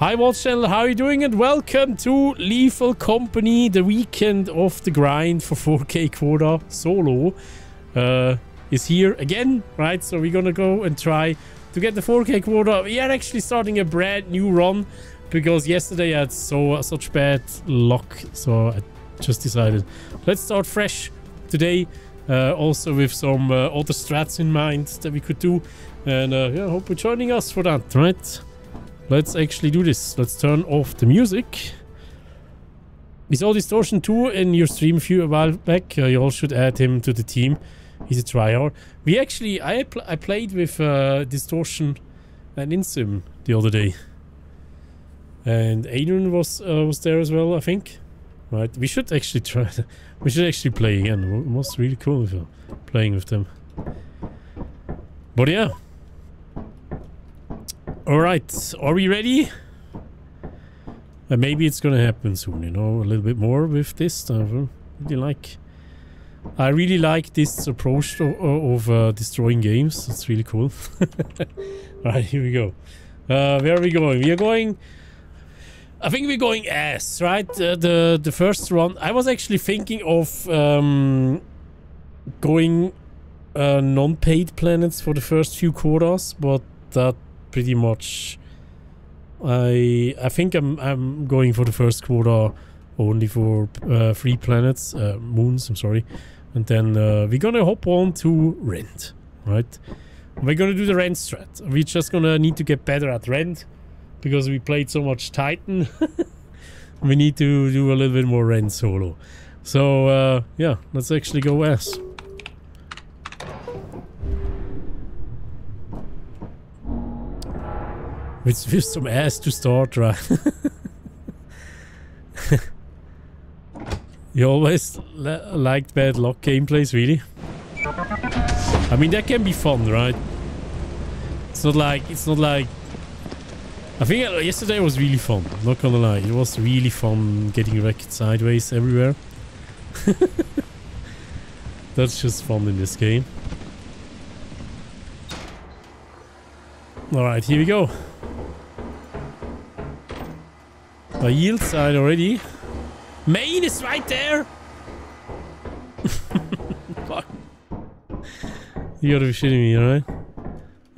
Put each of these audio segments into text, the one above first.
Hi Watch Channel, how are you doing? And welcome to Lethal Company, the weekend of the grind for 4K quota solo. Uh, is here again, right? So we're gonna go and try to get the 4K quota. We are actually starting a brand new run because yesterday I had so such bad luck. So I just decided let's start fresh today. Uh, also with some uh, other strats in mind that we could do. And uh, yeah, hope you're joining us for that, right? Let's actually do this. Let's turn off the music. We saw Distortion 2 in your stream a few a while back. Uh, you all should add him to the team. He's a tryhard. We actually, I, pl I played with uh, Distortion and Insym the other day. And Adrian was uh, was there as well, I think. Right, we should actually try. We should actually play again. It was really cool playing with them. But yeah, Alright, are we ready? Uh, maybe it's gonna happen soon, you know, a little bit more with this. I really like... I really like this approach of, of uh, destroying games. It's really cool. Alright, here we go. Uh, where are we going? We are going... I think we're going S, right? Uh, the the first run. I was actually thinking of um, going uh, non-paid planets for the first few quarters, but that pretty much I I think I'm I'm going for the first quarter only for uh, three planets, uh, moons. I'm sorry, and then uh, we're gonna hop on to rent, right? We're gonna do the rent strat. We're just gonna need to get better at rent because we played so much Titan. we need to do a little bit more rent solo. So uh, yeah, let's actually go S. With, with some ass to start, right? you always liked bad luck gameplays, really? I mean, that can be fun, right? It's not like... It's not like... I think uh, yesterday was really fun. Not gonna lie. It was really fun getting wrecked sideways everywhere. That's just fun in this game. Alright, here we go. A yield side already. Main is right there. Fuck. You gotta be shitting me, alright?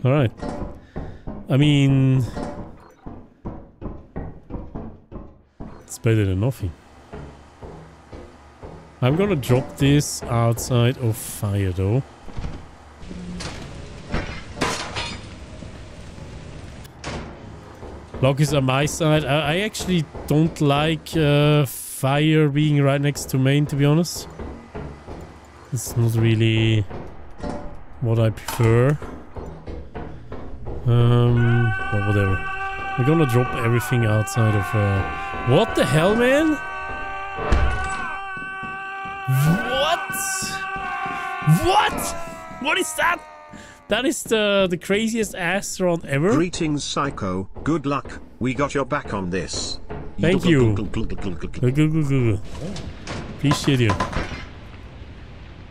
Alright. I mean... It's better than nothing. I'm gonna drop this outside of fire though. Lock is on my side. I, I actually don't like uh, fire being right next to main, to be honest. It's not really what I prefer. Um, but whatever. We're gonna drop everything outside of... Uh... What the hell, man? What? What? What is that? That is the, the craziest ass run ever. Greetings, Psycho. Good luck. We got your back on this. Thank you. Appreciate you.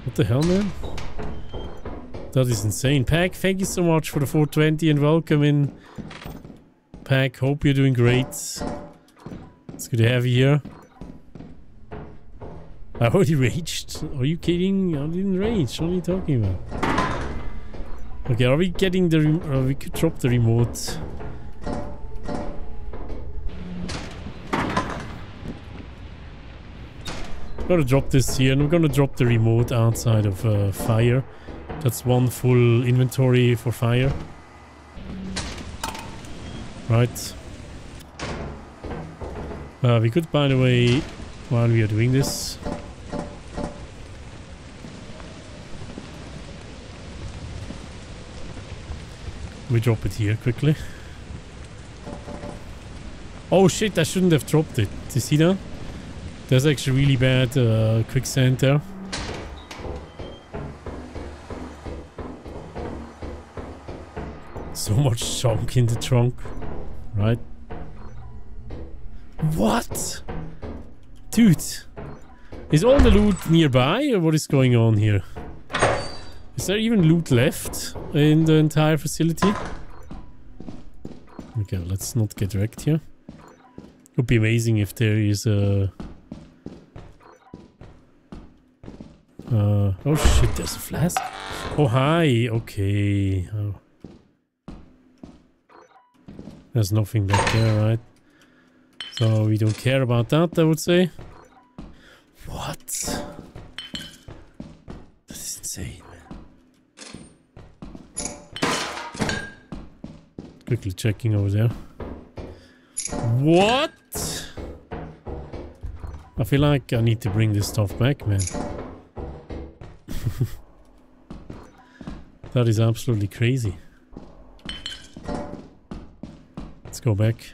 What the hell, man? That is insane. Pack, thank you so much for the 420 and welcome in. Pack, hope you're doing great. It's good to have you here. I already raged. Are you kidding? I didn't rage. What are you talking about? Okay, are we getting the... Uh, we could drop the remote. Gonna drop this here and we're gonna drop the remote outside of uh, fire. That's one full inventory for fire. Right. Uh, we could, by the way, while we are doing this, We drop it here quickly. Oh shit, I shouldn't have dropped it. Do you see that? There's actually really bad uh, quicksand there. So much junk in the trunk. Right? What? Dude. Is all the loot nearby or what is going on here? Is there even loot left in the entire facility? Okay, let's not get wrecked here. It would be amazing if there is a... Uh, oh shit, there's a flask. Oh, hi. Okay. Oh. There's nothing back there, right? So we don't care about that, I would say. What? That is insane, man. Quickly checking over there. What? I feel like I need to bring this stuff back, man. that is absolutely crazy. Let's go back.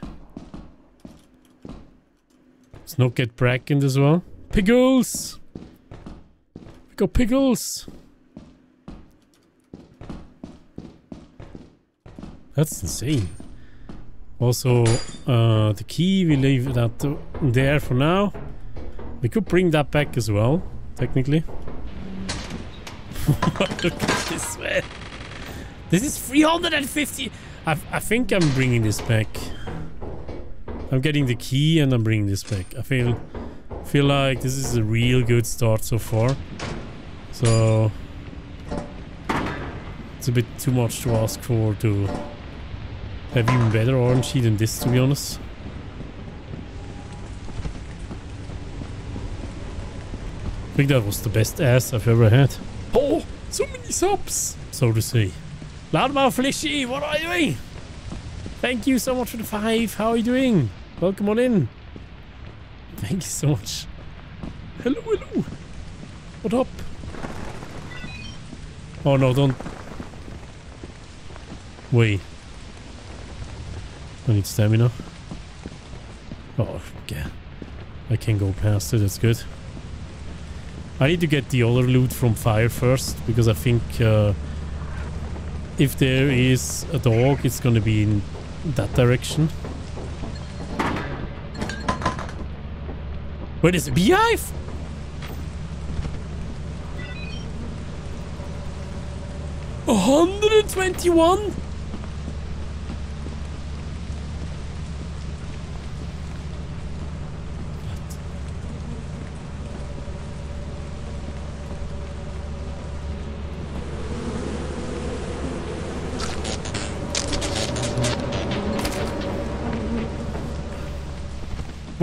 Let's not get brackened as well. Pickles! We got pickles! That's insane. Also, uh, the key, we leave that there for now. We could bring that back as well, technically. Look at this, man. This is 350. I, I think I'm bringing this back. I'm getting the key and I'm bringing this back. I feel feel like this is a real good start so far. So it's a bit too much to ask for to have even better RNG than this to be honest. I think that was the best ass I've ever had. Oh, so many subs, so to say. Loudmouth Flishy, what are you doing? Thank you so much for the five. How are you doing? Welcome on in. Thank you so much. Hello, hello. What up? Oh no, don't. Wait. I need stamina. Oh, yeah. I can go past it, that's good. I need to get the other loot from fire first, because I think uh, if there is a dog, it's gonna be in that direction. Wait, is a beehive? A hundred and twenty-one?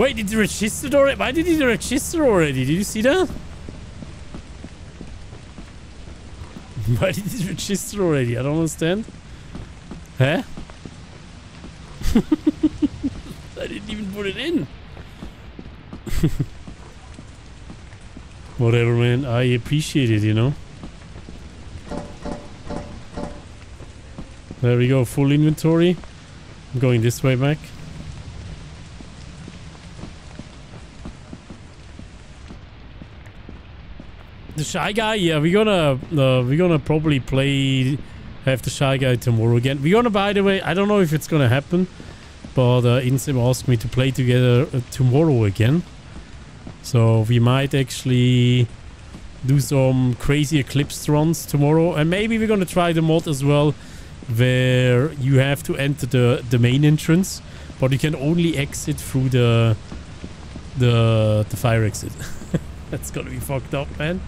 Wait, did it register already? Why did it register already? Did you see that? Why did it register already? I don't understand. Huh? I didn't even put it in. Whatever, man. I appreciate it, you know. There we go. Full inventory. I'm going this way back. The shy guy, yeah, we're gonna uh, we're gonna probably play have the shy guy tomorrow again. We're gonna, by the way, I don't know if it's gonna happen, but uh, Insym asked me to play together uh, tomorrow again. So we might actually do some crazy eclipse runs tomorrow, and maybe we're gonna try the mod as well, where you have to enter the the main entrance, but you can only exit through the the the fire exit. That's gonna be fucked up, man.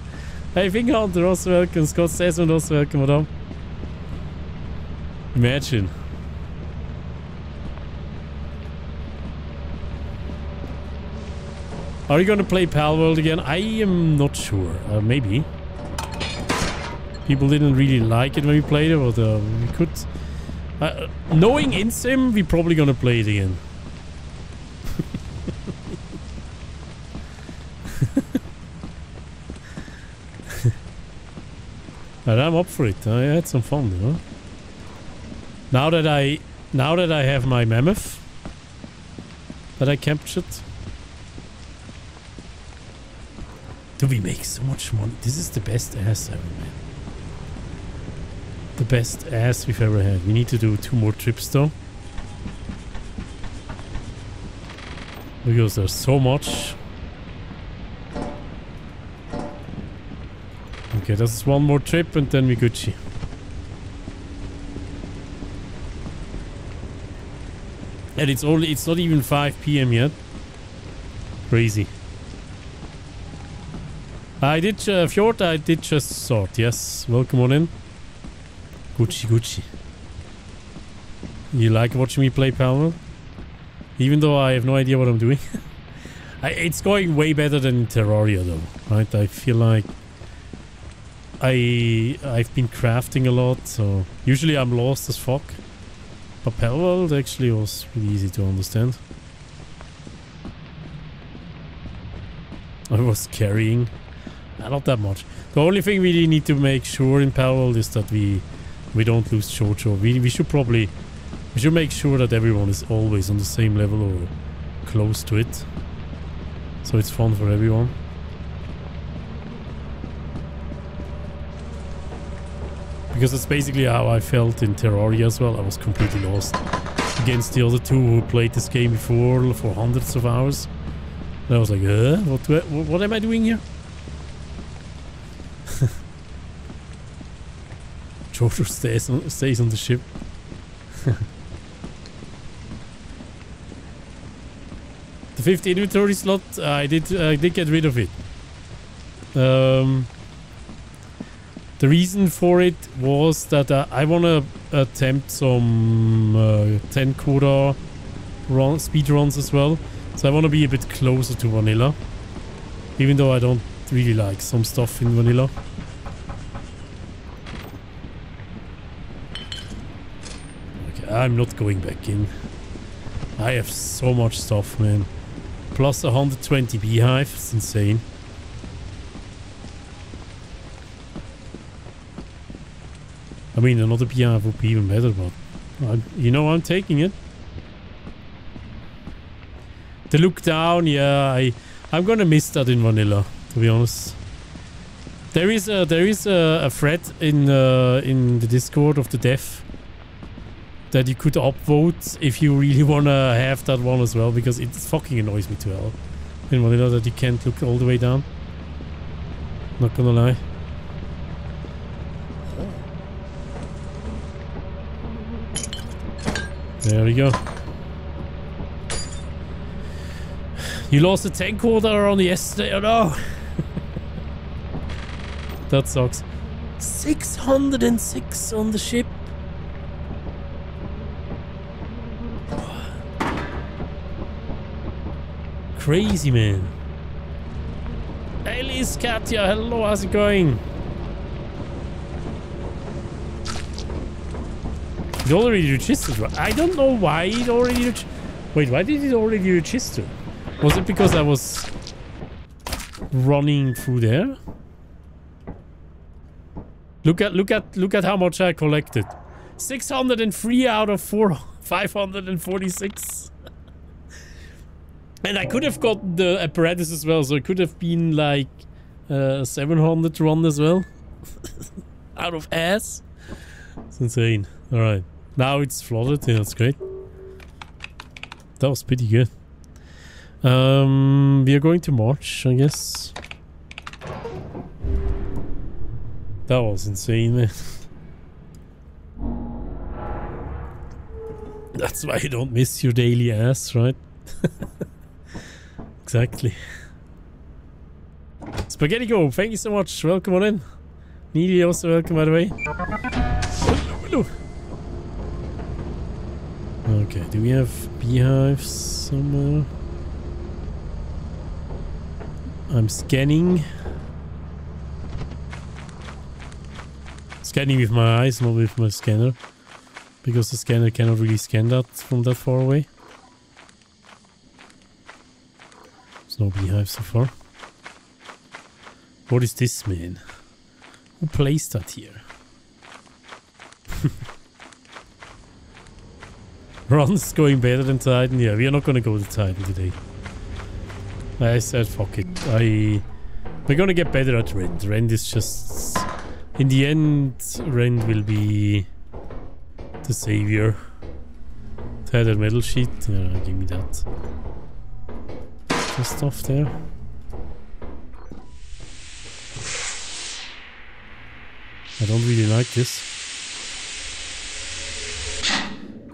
Hey, Fingerhunter, also welcome. Scott Desmond, also welcome. What up? Imagine. Are you gonna play Palworld again? I am not sure. Uh, maybe. People didn't really like it when we played it, but uh, we could... Uh, knowing Insym, we're probably gonna play it again. But I'm up for it. I had some fun, you know. Now that I now that I have my mammoth that I captured. Do we make so much money? This is the best ass ever, man. The best ass we've ever had. We need to do two more trips though. Because there's so much. Okay, this is one more trip and then we Gucci. And it's only it's not even 5 p.m. yet. Crazy. I did, uh, Fjord, I did just sort, yes. Welcome on in. Gucci, Gucci. You like watching me play Palmer? Even though I have no idea what I'm doing. I, it's going way better than Terraria though, right? I feel like I I've been crafting a lot, so usually I'm lost as fuck. But Palworld actually was really easy to understand. I was carrying. Not that much. The only thing we need to make sure in Palworld is that we we don't lose Jojo. We we should probably we should make sure that everyone is always on the same level or close to it. So it's fun for everyone. Because that's basically how I felt in Terraria as well. I was completely lost against the other two who played this game before for hundreds of hours. And I was like, uh, what, I, what am I doing here? Jojo stays on, stays on the ship. the fifth inventory slot, I did I did get rid of it. Um, the reason for it was that uh, I want to attempt some uh, 10 quota run, speed runs as well. So I want to be a bit closer to vanilla. Even though I don't really like some stuff in vanilla. Okay, I'm not going back in. I have so much stuff, man. Plus 120 beehive. It's insane. I mean, another beehive would be even better, but... I, you know, I'm taking it. The look down, yeah, I, I'm gonna miss that in vanilla, to be honest. There is a there is a, a thread in uh, in the Discord of the dev that you could upvote if you really wanna have that one as well, because it fucking annoys me to hell in vanilla that you can't look all the way down. Not gonna lie. There we go. You lost a 10 quarter on the yesterday, oh no! that sucks. 606 on the ship. Crazy, man. Hey, Liz, Katya, hello, how's it going? It already registered, right? I don't know why it already Wait, why did it already register? Was it because I was running through there? Look at look at look at how much I collected. 603 out of 4 546. and I could have got the apparatus as well, so it could have been like uh, 700 run as well. out of ass. It's insane. Alright. Now it's flooded. Yeah, that's great. That was pretty good. Um, we are going to March, I guess. That was insane, man. That's why you don't miss your daily ass, right? exactly. Spaghetti Go, thank you so much. Welcome on in. Neely also welcome, by the way. Okay, do we have beehives somewhere? I'm scanning. Scanning with my eyes, not with my scanner. Because the scanner cannot really scan that from that far away. There's no beehive so far. What is this, man? Who placed that here? Ron's going better than Titan. Yeah, we are not gonna go to Titan today. I said fuck it. I we're gonna get better at Rend. Rend is just in the end Rend will be the savior. Tattered metal sheet. Yeah, give me that. The stuff there. I don't really like this.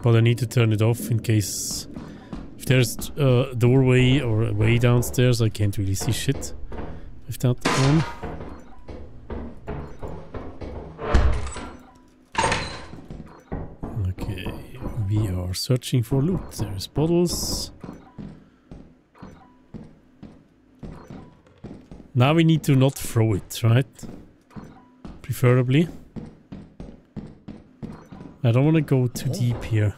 But I need to turn it off in case if There's a doorway or a way downstairs. I can't really see shit with that one. Okay, we are searching for loot. There's bottles. Now we need to not throw it, right? Preferably. I don't want to go too oh. deep here.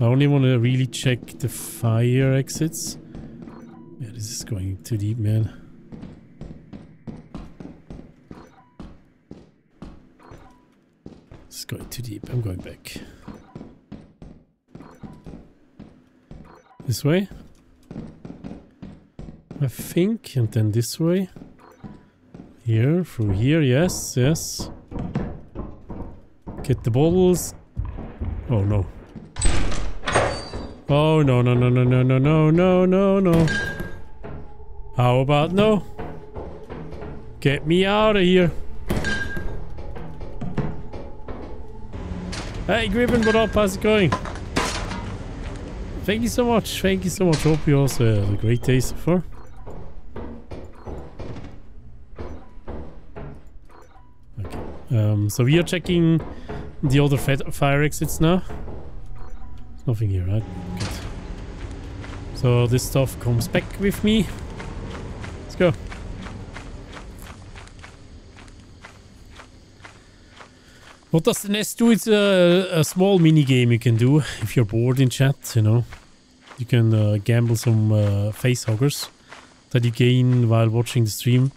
I only want to really check the fire exits. Yeah, this is going too deep, man. This is going too deep. I'm going back. This way? I think, and then this way. Here, through here, yes, yes. Get the bottles. Oh no. Oh no no no no no no no no no no. How about no? Get me out of here. Hey Griffin, what up? How's it going? Thank you so much. Thank you so much. Hope you also had a great day so far. Okay. Um, so we are checking the other fire exits now. There's nothing here, right? Good. So this stuff comes back with me. Let's go. What does the nest do? It's a, a small mini game you can do if you're bored in chat, you know. You can uh, gamble some uh, face huggers that you gain while watching the stream.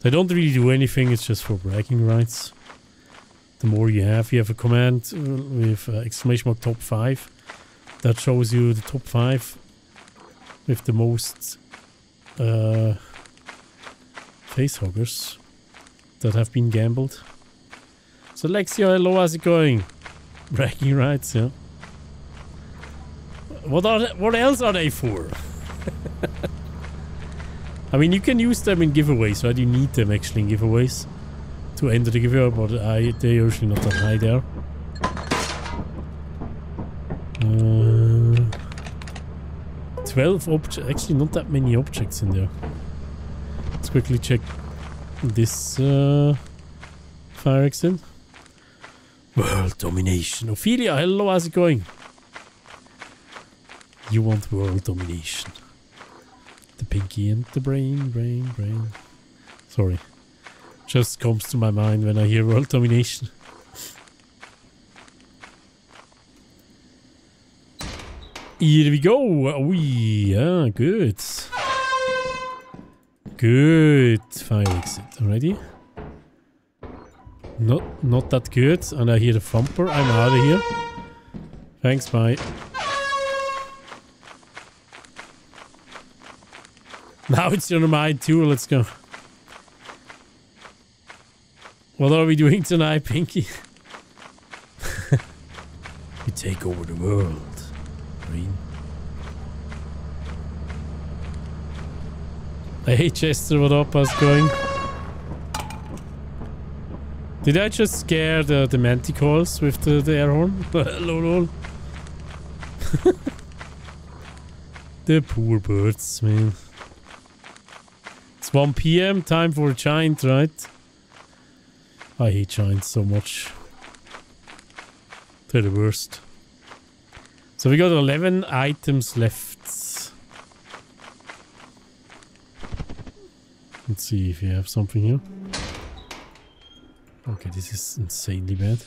They don't really do anything, it's just for bragging rights the more you have. You have a command uh, with uh, exclamation mark top 5 that shows you the top 5 with the most uh, face huggers that have been gambled. So Lexio, hello, how's it going? Bragging rights, yeah. What are they, what else are they for? I mean, you can use them in giveaways, right? You need them actually in giveaways to enter the giveaway, but I, they're usually not that high there. Uh, 12 objects, actually not that many objects in there. Let's quickly check this uh, fire exit. World domination. Ophelia, hello, how's it going? You want world domination. The pinky and the brain, brain, brain. Sorry just comes to my mind when I hear world domination. Here we go. Oh, yeah, good. Good fire exit already. Not not that good. And I hear the thumper. I'm out of here. Thanks, bye. Now it's your mind too. Let's go. What are we doing tonight, Pinky? we take over the world. Green. Hey Chester, what up? How's going? Did I just scare the, the manticoils with the, the air horn? lol, the poor birds, man. It's 1 p.m. Time for a giant, right? I hate giants so much. They're the worst. So we got 11 items left. Let's see if we have something here. Okay, this is insanely bad.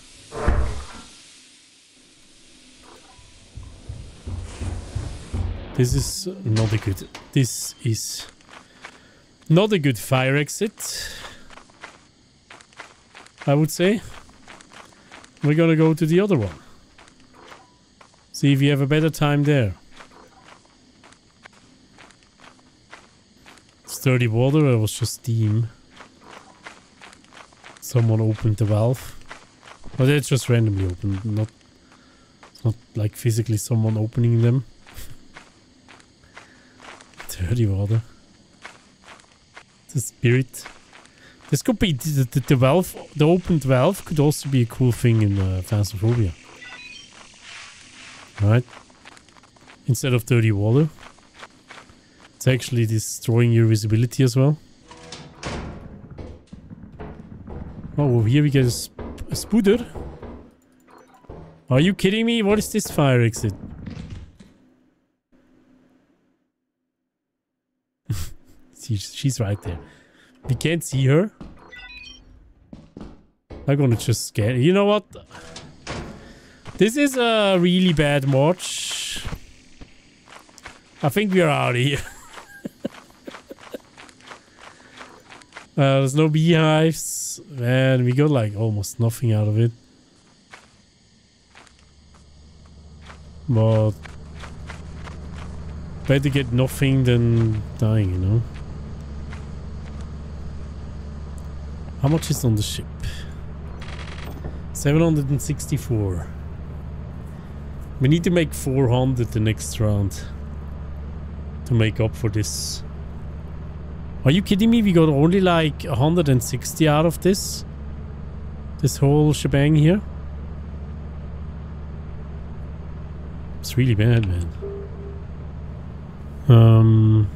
This is not a good... This is not a good fire exit. I would say. We're gonna go to the other one. See if you have a better time there. Dirty water, it was just steam. Someone opened the valve. But it's just randomly opened, not, not like physically someone opening them. dirty water. The spirit. This could be the, the, the, valve, the opened valve could also be a cool thing in uh, Phasmophobia. Right? Instead of dirty water. It's actually destroying your visibility as well. Oh, here we get a, sp a spooder. Are you kidding me? What is this fire exit? she's right there. We can't see her. I'm gonna just scare. You know what? This is a really bad march. I think we're out of here. uh, there's no beehives. Man, we got like almost nothing out of it. But better get nothing than dying, you know? How much is on the ship? 764. We need to make 400 the next round to make up for this. Are you kidding me? We got only like 160 out of this? This whole shebang here? It's really bad, man. Um...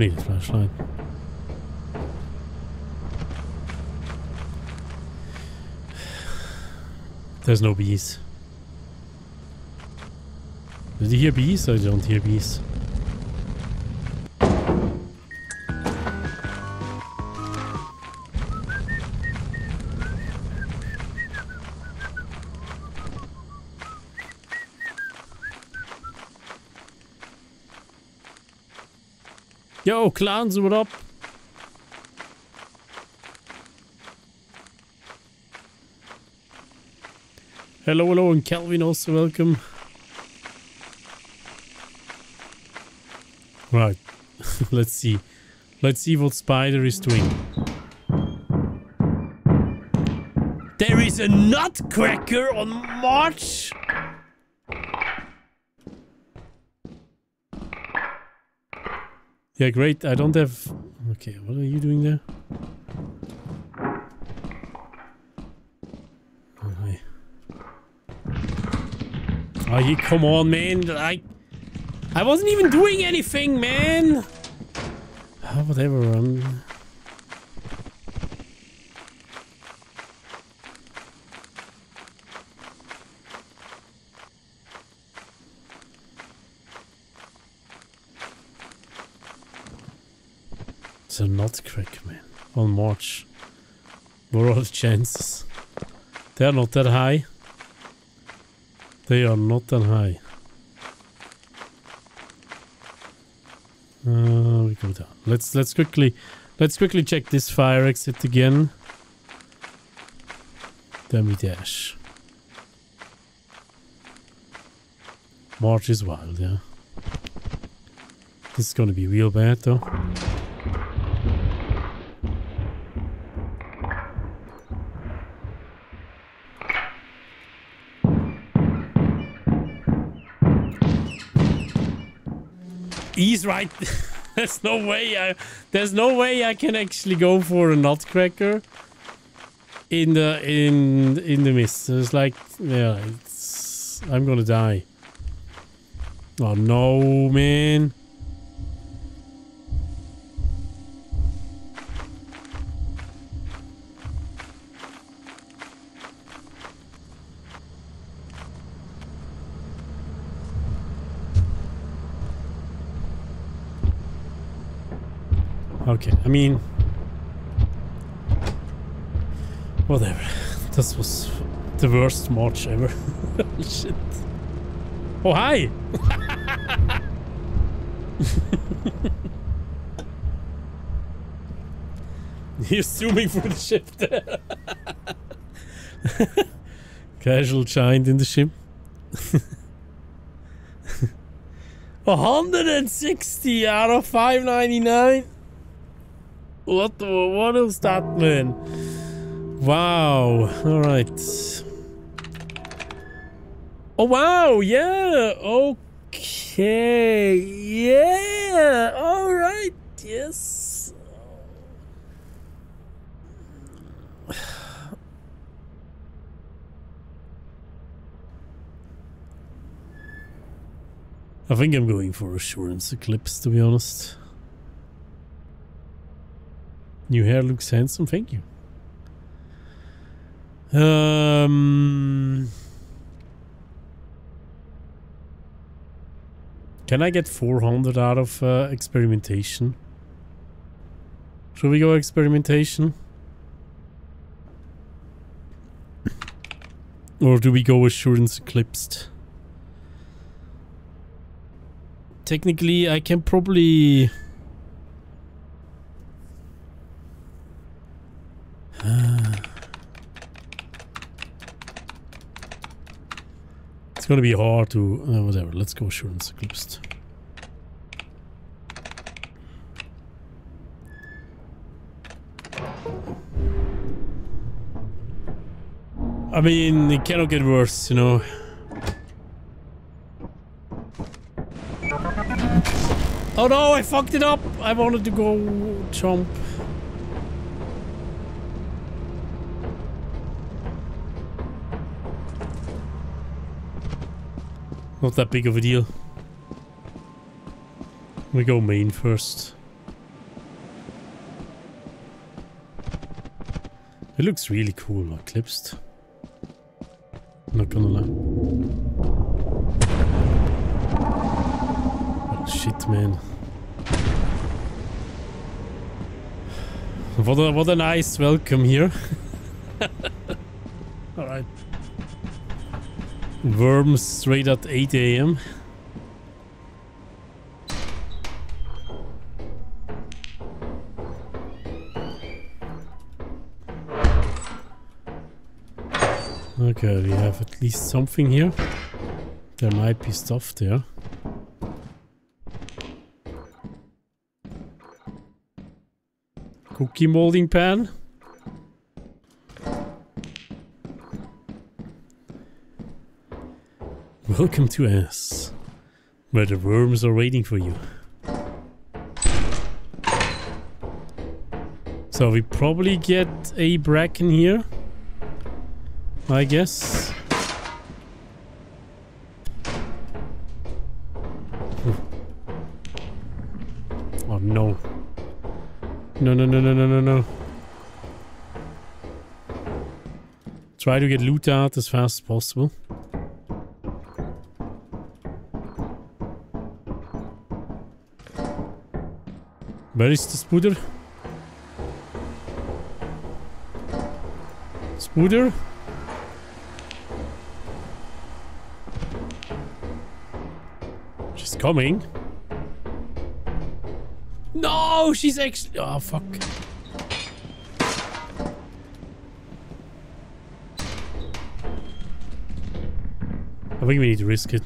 need a flashlight. There's no bees. Did you hear bees? I don't hear bees. Yo, clowns, what up? Hello, hello, and Kelvin also welcome. Right, let's see. Let's see what Spider is doing. There is a nutcracker on March Yeah, great. I don't have... Okay, what are you doing there? Oh, hi. Oh, you come on, man. I... I wasn't even doing anything, man. Oh, whatever. Um... a nutcracker, man. On March. What are the chances? They are not that high. They are not that high. Uh, we go down. Let's let's quickly let's quickly check this fire exit again. Then we dash. March is wild, yeah. This is gonna be real bad though. He's right. there's no way I there's no way I can actually go for a nutcracker in the in in the mist. It's like yeah, it's I'm gonna die. Oh no, man. Mean... Whatever. This was the worst march ever. Shit. Oh, hi! He's zooming for the ship there. Casual giant in the ship. 160 out of 599 what the, what is that man? Wow. All right. Oh wow. Yeah. Okay. Yeah. All right. Yes. I think I'm going for Assurance Eclipse, to be honest. New hair looks handsome, thank you. Um, can I get 400 out of uh, experimentation? Should we go experimentation? Or do we go assurance eclipsed? Technically, I can probably... it's gonna be hard to... Uh, whatever, let's go assurance eclipsed. I mean, it cannot get worse, you know. Oh no, I fucked it up! I wanted to go jump. Not that big of a deal. We go main first. It looks really cool, eclipsed. Not gonna lie. Oh, shit, man. What a, what a nice welcome here. Alright. Worms straight at 8 a.m. Okay, we have at least something here. There might be stuff there. Cookie molding pan. Welcome to S, where the worms are waiting for you. So we probably get a bracken here. I guess. Oh no. No, no, no, no, no, no, no. Try to get loot out as fast as possible. Where is the spooder? Spooder? She's coming. No, she's actually... Oh, fuck. I think we need to risk it.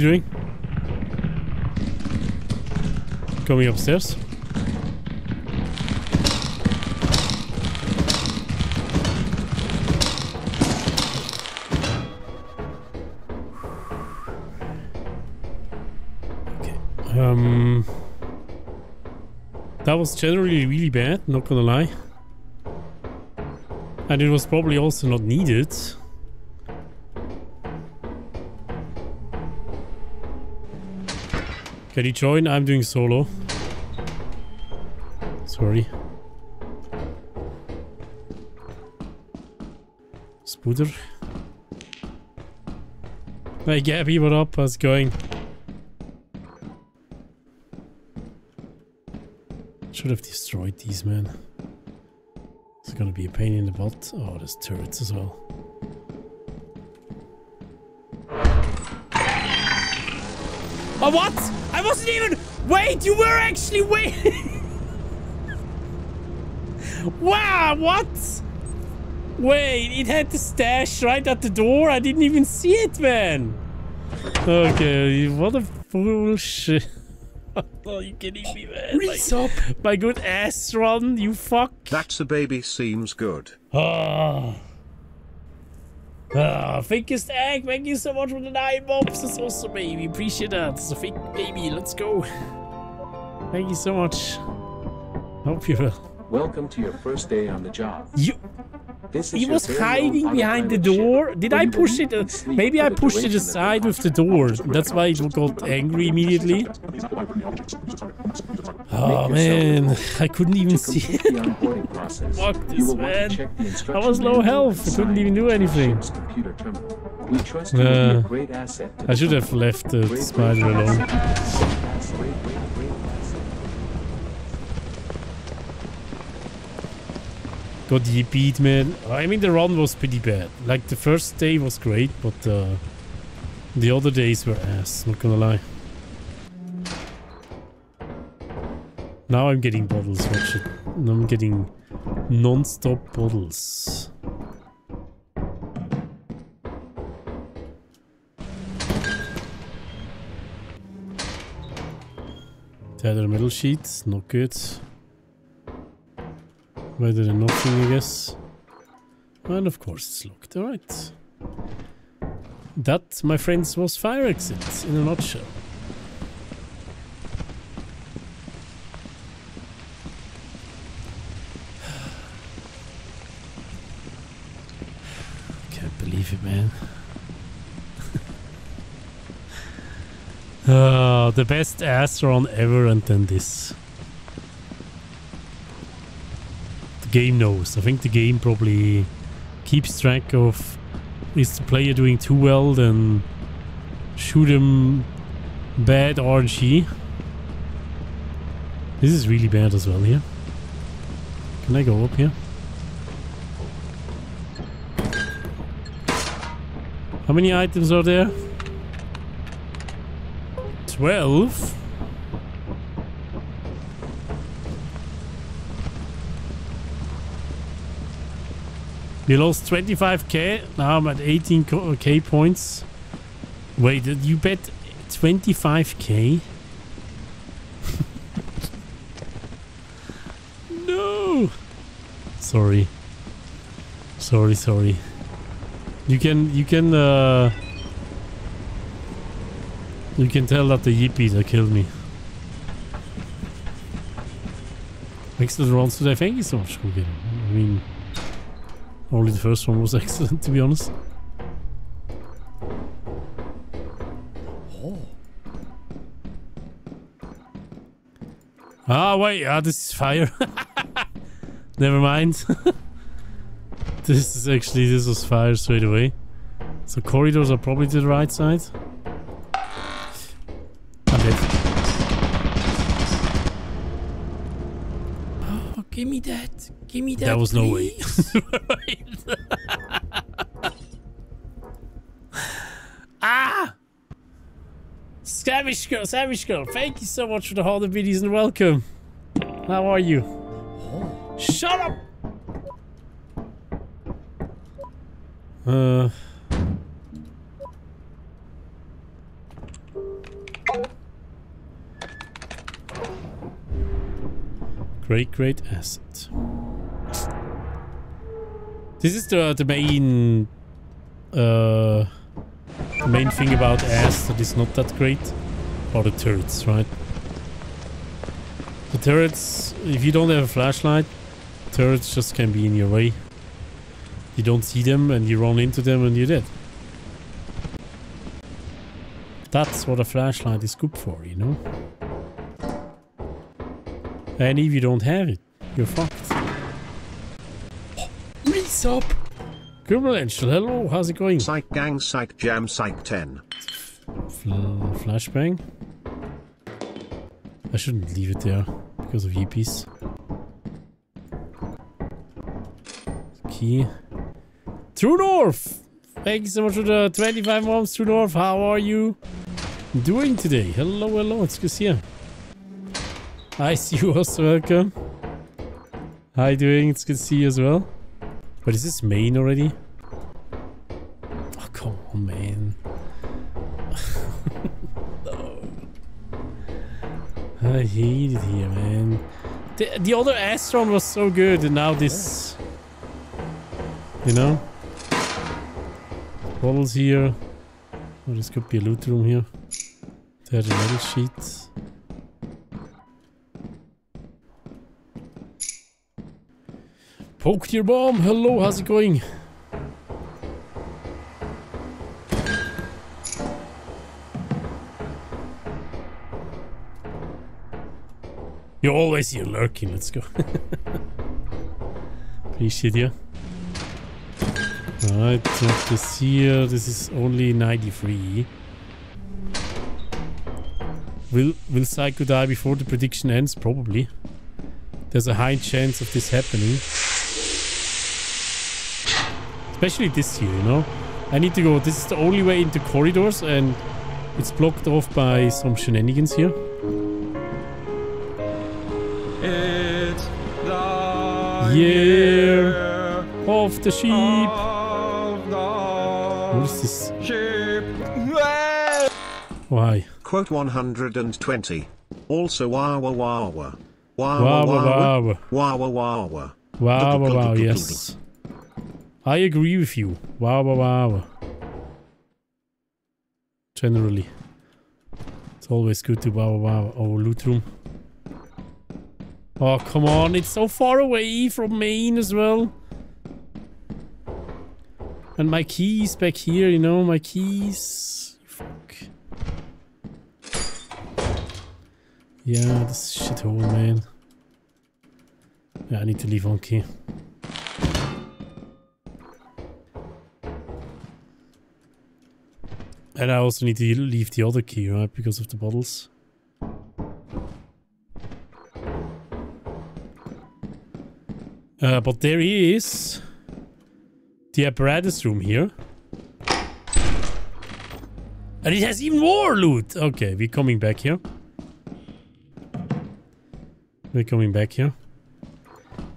She doing? Coming upstairs? Okay. Um... That was generally really bad, not gonna lie. And it was probably also not needed. You join? I'm doing solo. Sorry. Spooder. Hey Gabby, what up? How's it going? Should have destroyed these, man. It's gonna be a pain in the butt. Oh, there's turrets as well. Oh, what? I wasn't even... Wait, you were actually waiting. wow, what? Wait, it had the stash right at the door. I didn't even see it, man. Okay, what a bullshit. Are you kidding me, man? Reese my, up. my good ass run, you fuck. That's a baby seems good. Ah. Ah, you, egg, thank you so much for the nine mobs. That's awesome, baby. Appreciate that. So Fink, baby, let's go. Thank you so much. Hope you will. Welcome to your first day on the job. You, This is he was hiding behind the door. Did I push it? Uh, maybe I pushed it aside with the door. That's why it got angry immediately. Oh man. I couldn't even see. complete the onboarding process, Fuck this, man. to check the I was low health. I couldn't even do anything. ship's computer terminal. We trust you to be Uh, a great asset to I should have left the spider alone. asset. Great, great, great asset. Got the beat, man. I mean, the run was pretty bad. Like, the first day was great, but uh, the other days were ass, not gonna lie. Now I'm getting bottles, watch it. I'm getting non-stop bottles. Tattered metal sheet, not good. Better than nothing, I guess. And of course it's locked, alright. That, my friends, was Fire Exit in a nutshell. Can't believe it, man. Ah, the best ass run ever and then this. The game knows. I think the game probably keeps track of is the player doing too well then shoot him bad RNG. This is really bad as well here. Can I go up here? How many items are there? 12? You lost 25k. Now I'm at 18k points. Wait, did you bet 25k? no. Sorry. Sorry, sorry. You can, you can, uh... You can tell that the yippies that killed me. Excellent runs today. Thank you so much, Google. I mean, only the first one was excellent, to be honest. Ah, wait. Ah, this is fire. Never mind. this is actually, this was fire straight away. So corridors are probably to the right side. I'm dead. Oh, give me that. Give me that. That was no way. ah! Savage girl, savage girl, thank you so much for the 100 videos and welcome. How are you? Shut up! Uh. Great, great asset. This is the the main uh the main thing about ass that is not that great are the turrets, right? The turrets, if you don't have a flashlight, turrets just can be in your way. You don't see them and you run into them and you're dead. That's what a flashlight is good for, you know? And if you don't have it, you're fucked. Up! Criminal Angel, hello, how's it going? Psych gang, psych jam, psych 10. Fl flashbang? I shouldn't leave it there because of yippies. Key. True North! Thank you so much for the 25 months, True North. How are you doing today? Hello, hello, it's good to see you. I see you also, welcome. How you doing? It's good to see you as well. But is this main already? I hate it here, man. The, the other Astron was so good, and now this... You know? bottles here. Oh, this could be a loot room here. There's a metal sheet. Poke your bomb. Hello, how's it going? You're always here lurking. Let's go. Appreciate you. Alright, drop this here. This is only 93. Will will Psycho die before the prediction ends? Probably. There's a high chance of this happening. Especially this year, you know? I need to go. This is the only way into corridors and it's blocked off by some shenanigans here. Year of the sheep. of What is this? sheep. Why? Quote 120. Also wow wow. Wow Wow, wow wow, wow. wow. Wow wow wow wow. Wow, wow, wow, yes. I agree with you. Wow, wow, wow. Generally. It's always good to wow, wow. Oh, loot room. Oh, come on. It's so far away from main as well. And my keys back here, you know, my keys. Fuck. Yeah, this shithole, man. Yeah, I need to leave one key. And I also need to leave the other key, right? Because of the bottles. Uh, but there he is. The apparatus room here. And it has even more loot! Okay, we're coming back here. We're coming back here.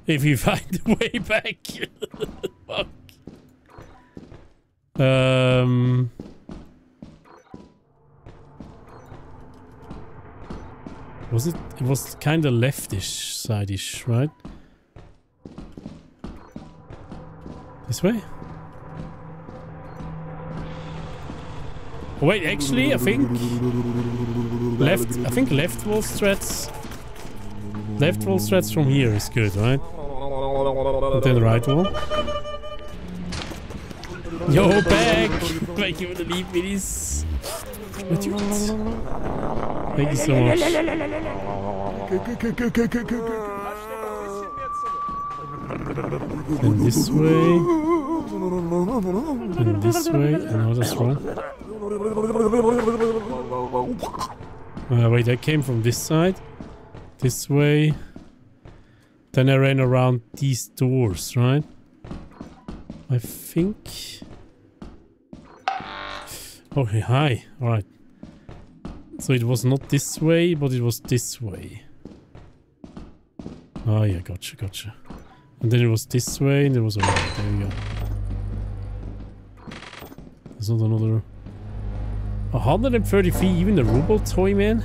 If we find the way back. Fuck. Um. Was it? It was kind of leftish, side-ish, right? This way? Wait, actually, I think left. I think left wall strats. Left wall strats from here is good, right? And then right wall. Yo, back! Thank you for the leave minis. What you want? Thank you so much. And this way. And this way. And that's wrong. Uh, wait, I came from this side. This way. Then I ran around these doors, right? I think... Okay, hi. Alright. So it was not this way, but it was this way. Oh yeah, gotcha, gotcha. And then it was this way, and it was over there. You go. There's not another... 130 feet, even the robot toy, man?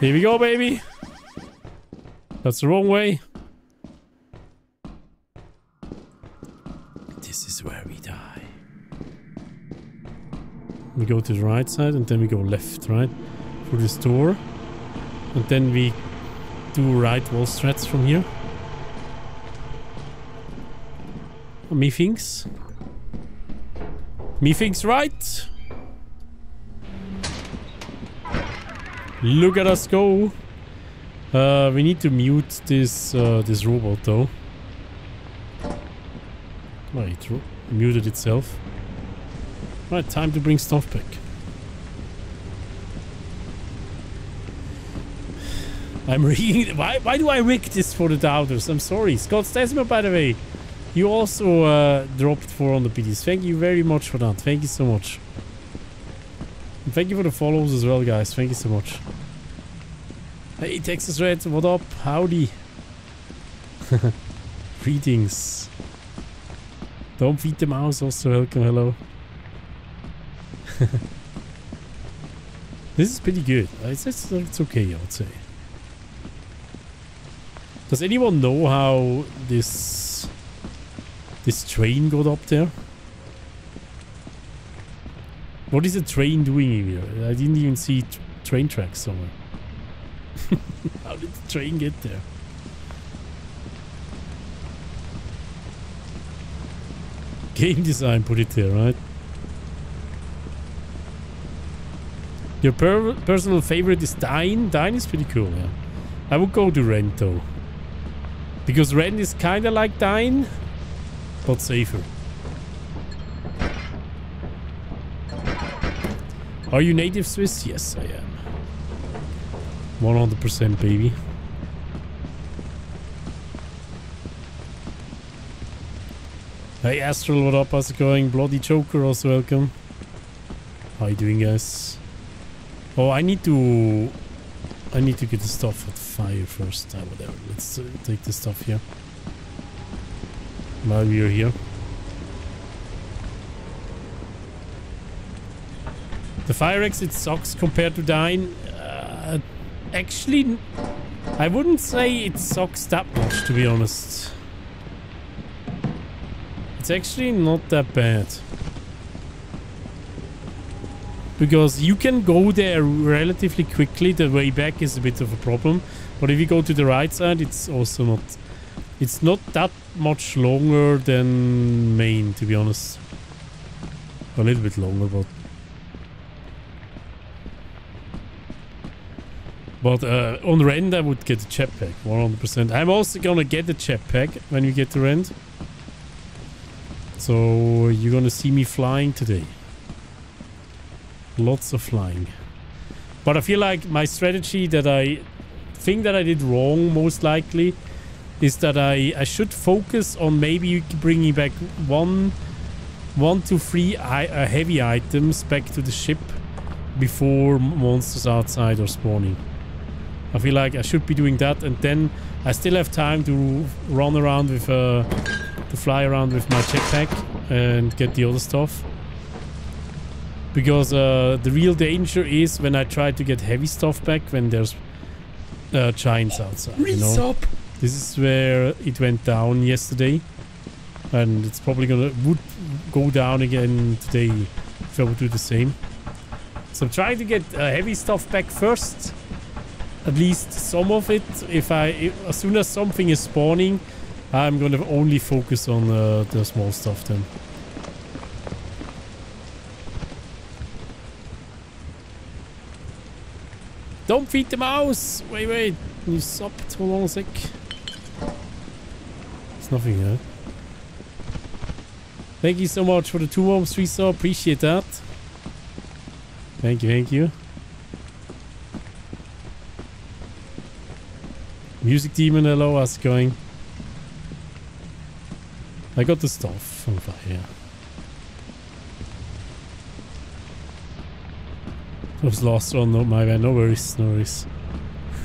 Here we go, baby. That's the wrong way. This is where we die. We go to the right side and then we go left, right? Through this door. And then we do right wall strats from here. Me thinks. Me thinks right. Look at us go. Uh, we need to mute this uh, this robot though. Right, ro muted itself. Right, time to bring stuff back. I'm rigging. Why? Why do I rig this for the doubters? I'm sorry, Scott Stasma. By the way, you also uh, dropped 400 PDs. Thank you very much for that. Thank you so much. And thank you for the follows as well, guys. Thank you so much. Hey, Texas Red, what up? Howdy. Greetings. Don't feed the mouse, also welcome, hello. this is pretty good. It's, it's, it's okay, I would say. Does anyone know how this this train got up there? What is the train doing here? I didn't even see train tracks somewhere. how did the train get there? Game design put it there, right? Your per personal favorite is Dine. Dine is pretty cool, yeah. I would go to Rend though. Because Rend is kinda like Dine, but safer. Are you native Swiss? Yes, I am. 100% baby. Hey Astral, what up? How's it going? Bloody Joker, also welcome. How you doing, guys? Oh, I need to... I need to get the stuff at fire first. Ah, whatever. Let's uh, take the stuff here. While we are here. The fire exit sucks compared to Dine. Uh, actually, I wouldn't say it sucks that much, to be honest. It's actually not that bad. Because you can go there relatively quickly. The way back is a bit of a problem. But if you go to the right side, it's also not... It's not that much longer than main, to be honest. A little bit longer, but... But uh, on Rend, I would get a jetpack, 100%. I'm also gonna get a jetpack when we get to Rend. So you're gonna see me flying today. Lots of flying. But I feel like my strategy that I think that I did wrong most likely is that I, I should focus on maybe bringing back one one to three I, uh, heavy items back to the ship before monsters outside are spawning. I feel like I should be doing that and then I still have time to run around with uh, to fly around with my jetpack and get the other stuff. Because uh, the real danger is when I try to get heavy stuff back when there's uh, giants outside, you know? This is where it went down yesterday. And it's probably gonna would go down again today if I would do the same. So I'm trying to get uh, heavy stuff back first. At least some of it. If I, if, as soon as something is spawning, I'm gonna only focus on uh, the small stuff then. Don't feed the mouse! Wait, wait. You stop? Hold on sec. There's nothing here. Thank you so much for the two homes, three star. Appreciate that. Thank you, thank you. Music Demon, hello, how's it going? I got the stuff on fire. I was lost on no, my bad. No worries, no worries.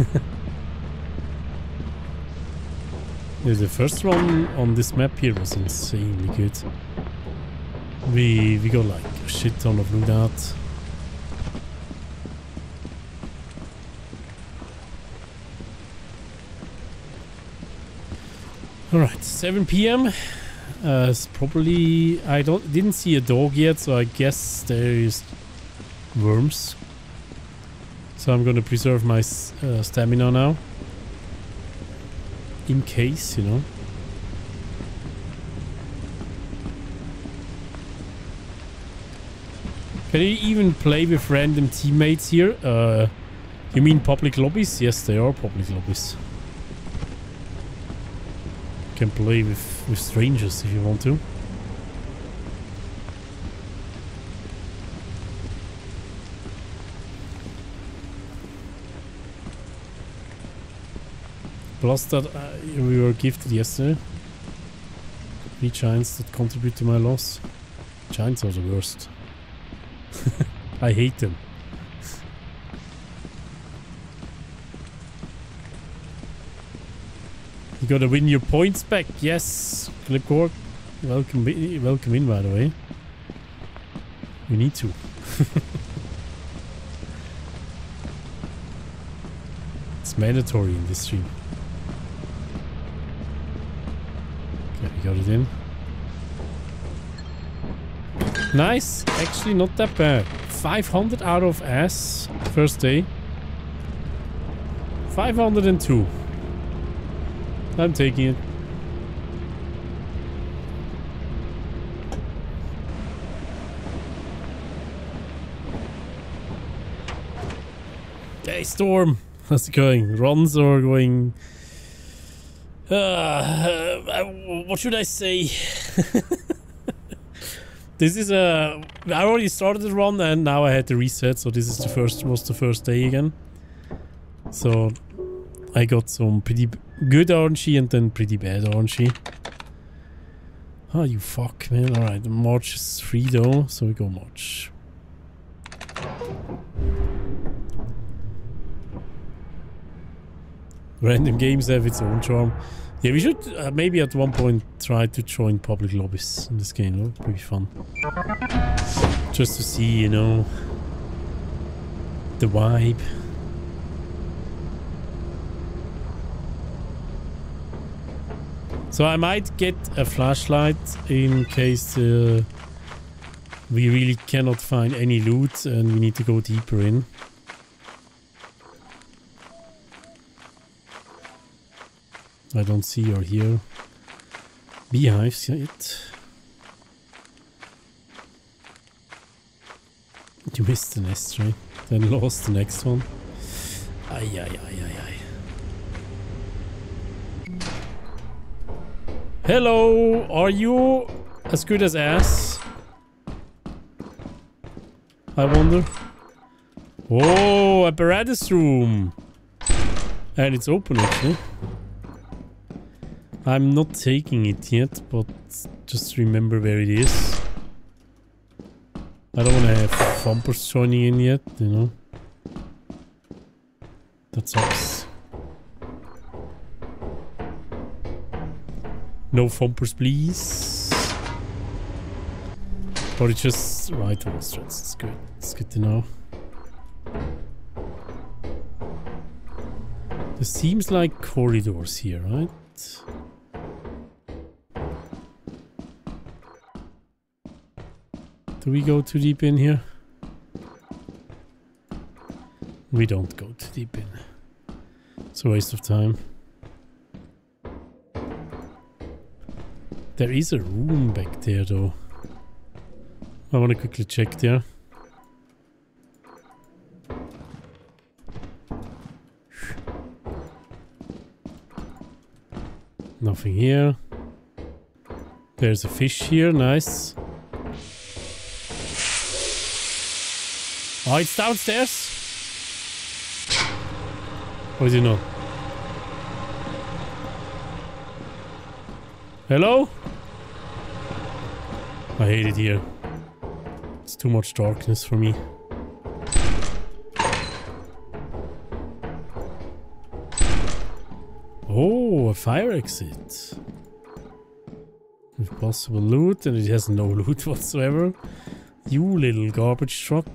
yeah, the first run on this map here was insanely good. We we got like a shit ton of loot out. Alright, 7 p.m. Uh, it's probably I don't didn't see a dog yet, so I guess there is worms. So I'm gonna preserve my uh, stamina now, in case you know. Can you even play with random teammates here? Uh, you mean public lobbies? Yes, they are public lobbies. You can play with, with strangers if you want to. Plus that uh, we were gifted yesterday. Three giants that contribute to my loss. Giants are the worst. I hate them. You gotta win your points back. Yes, Clipcord. Welcome, welcome in, by the way. We need to. it's mandatory in this stream. Got it in. Nice. Actually, not that bad. 500 out of S. First day. 502. I'm taking it. Okay, Storm. How's it going? Runs or going... Uh, uh, what should I say? this is a... I already started the run and now I had to reset, so this is the first was the first day again. So I got some pretty good RNG and then pretty bad RNG. Oh, you fuck, man. Alright, March is free though, so we go March. Random games have its own charm. Yeah, we should uh, maybe at one point try to join public lobbies in this game. That would be fun. Just to see, you know, the vibe. So I might get a flashlight in case uh, we really cannot find any loot and we need to go deeper in. I don't see or hear beehives yet. You missed the nest, right? Then lost the next one. Ay, ay, ay, ay, ay. Hello, are you as good as ass? I wonder. Oh, apparatus room. And it's open actually. I'm not taking it yet, but just remember where it is. I don't want to have thumpers joining in yet, you know. That sucks. No thumpers, please. Or it's just right on the strats. It's good. It's good to know. There seems like corridors here, right? Do we go too deep in here? We don't go too deep in. It's a waste of time. There is a room back there though. I want to quickly check there. Nothing here. There's a fish here, nice. Oh, it's downstairs? Or is it not? Hello? I hate it here. It's too much darkness for me. Oh, a fire exit. With possible loot, and it has no loot whatsoever. You little garbage truck.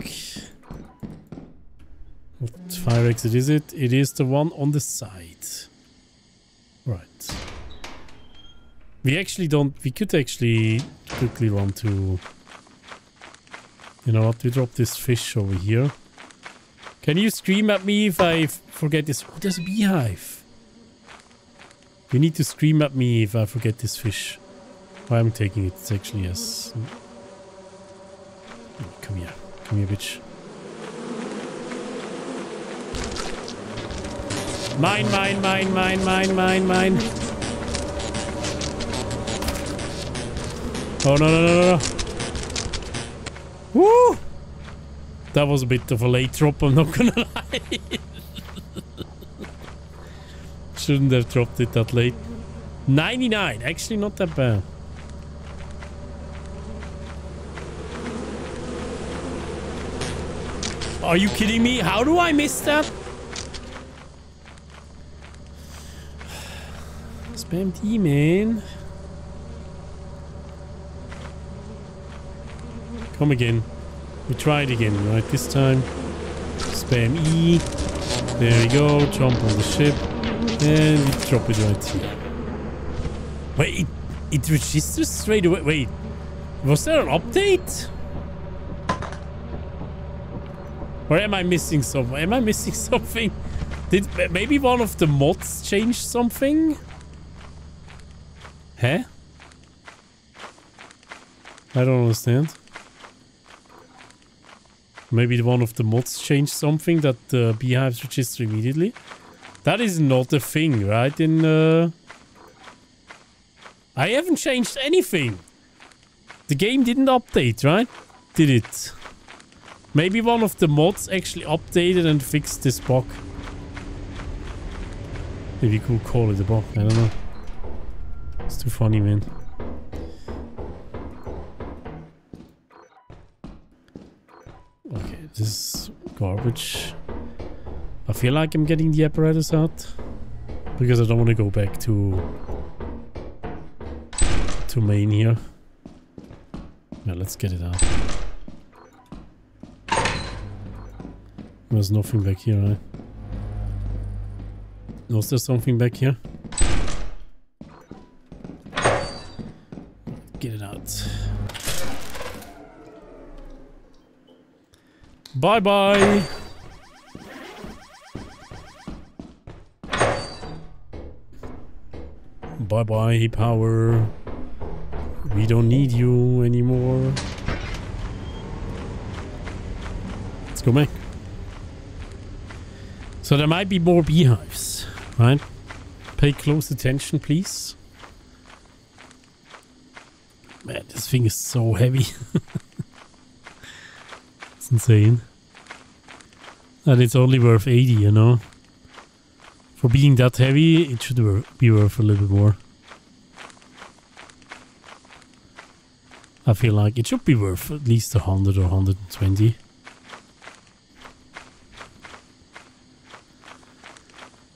What fire exit is it? It is the one on the side. Right. We actually don't... We could actually quickly run to... You know what? We drop this fish over here. Can you scream at me if I forget this? Oh, there's a beehive. You need to scream at me if I forget this fish. Why I'm taking it. It's actually yes. Come here. Come here, bitch. Mine, mine, mine, mine, mine, mine, mine. Oh, no, no, no, no, no. Woo! That was a bit of a late drop, I'm not gonna lie. Shouldn't have dropped it that late. 99, actually not that bad. Are you kidding me? How do I miss that? Spam D, man. Come again. We try it again, right? This time. Spam E. There we go. Jump on the ship. And we drop it right here. Wait. it registers straight away. Wait, was there an update? Or am I missing something? Am I missing something? Did maybe one of the mods change something? Huh? I don't understand. Maybe one of the mods changed something that the beehives register immediately. That is not a thing, right? In uh... I haven't changed anything. The game didn't update, right? Did it? Maybe one of the mods actually updated and fixed this bug. Maybe you could call it a bug, I don't know. It's too funny, man. Okay, this is garbage. I feel like I'm getting the apparatus out. Because I don't want to go back to... to main here. Yeah, let's get it out. There's nothing back here, right? Was there something back here? Get it. Bye bye. Bye bye, power. We don't need you anymore. Let's go back. So there might be more beehives, right? Pay close attention, please. Man, this thing is so heavy. it's insane. And it's only worth 80, you know? For being that heavy, it should be worth a little bit more. I feel like it should be worth at least 100 or 120.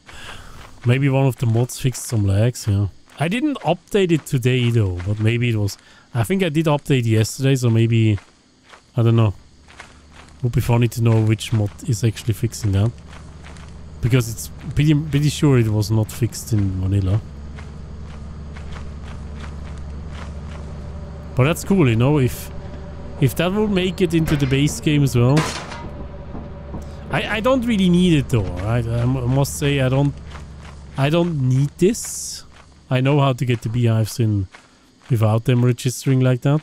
Maybe one of the mods fixed some lags, yeah. I didn't update it today though, but maybe it was... I think I did update yesterday, so maybe... I don't know. Would be funny to know which mod is actually fixing that. Because it's pretty, pretty sure it was not fixed in vanilla. But that's cool, you know, if if that will make it into the base game as well. I, I don't really need it though, right? I must say I don't I don't need this. I know how to get the beehives in without them registering like that.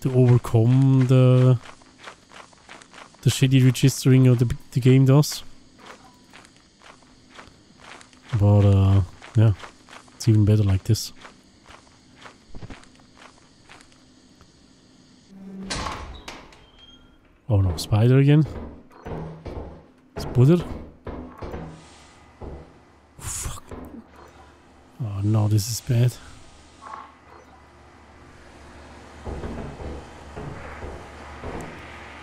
To overcome the the shitty registering of the, the game does. But uh, yeah, it's even better like this. Oh no, spider again? Spider? Oh no, this is bad.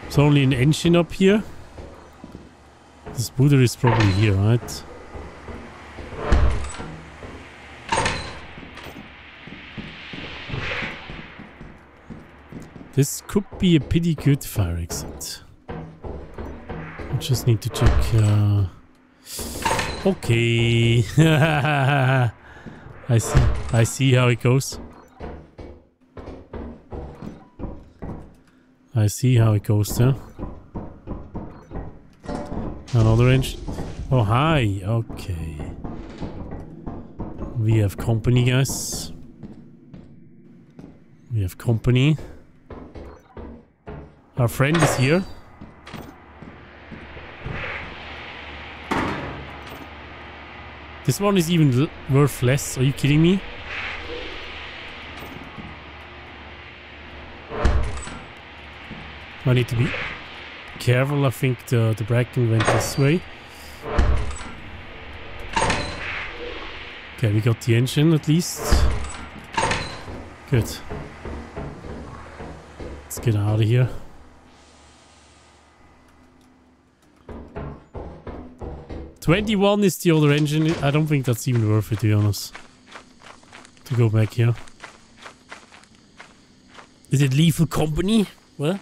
It's only an engine up here. This Buddha is probably here, right? This could be a pretty good fire exit. I just need to check. Uh... Okay. I see. I see how it goes. I see how it goes there. Another engine. Oh, hi. Okay. We have company, guys. We have company. Our friend is here. This one is even worth less. Are you kidding me? I need to be careful. I think the, the bracken went this way. Okay, we got the engine at least. Good. Let's get out of here. Twenty-one is the other engine. I don't think that's even worth it, to be honest. To go back here. Is it lethal company? Well,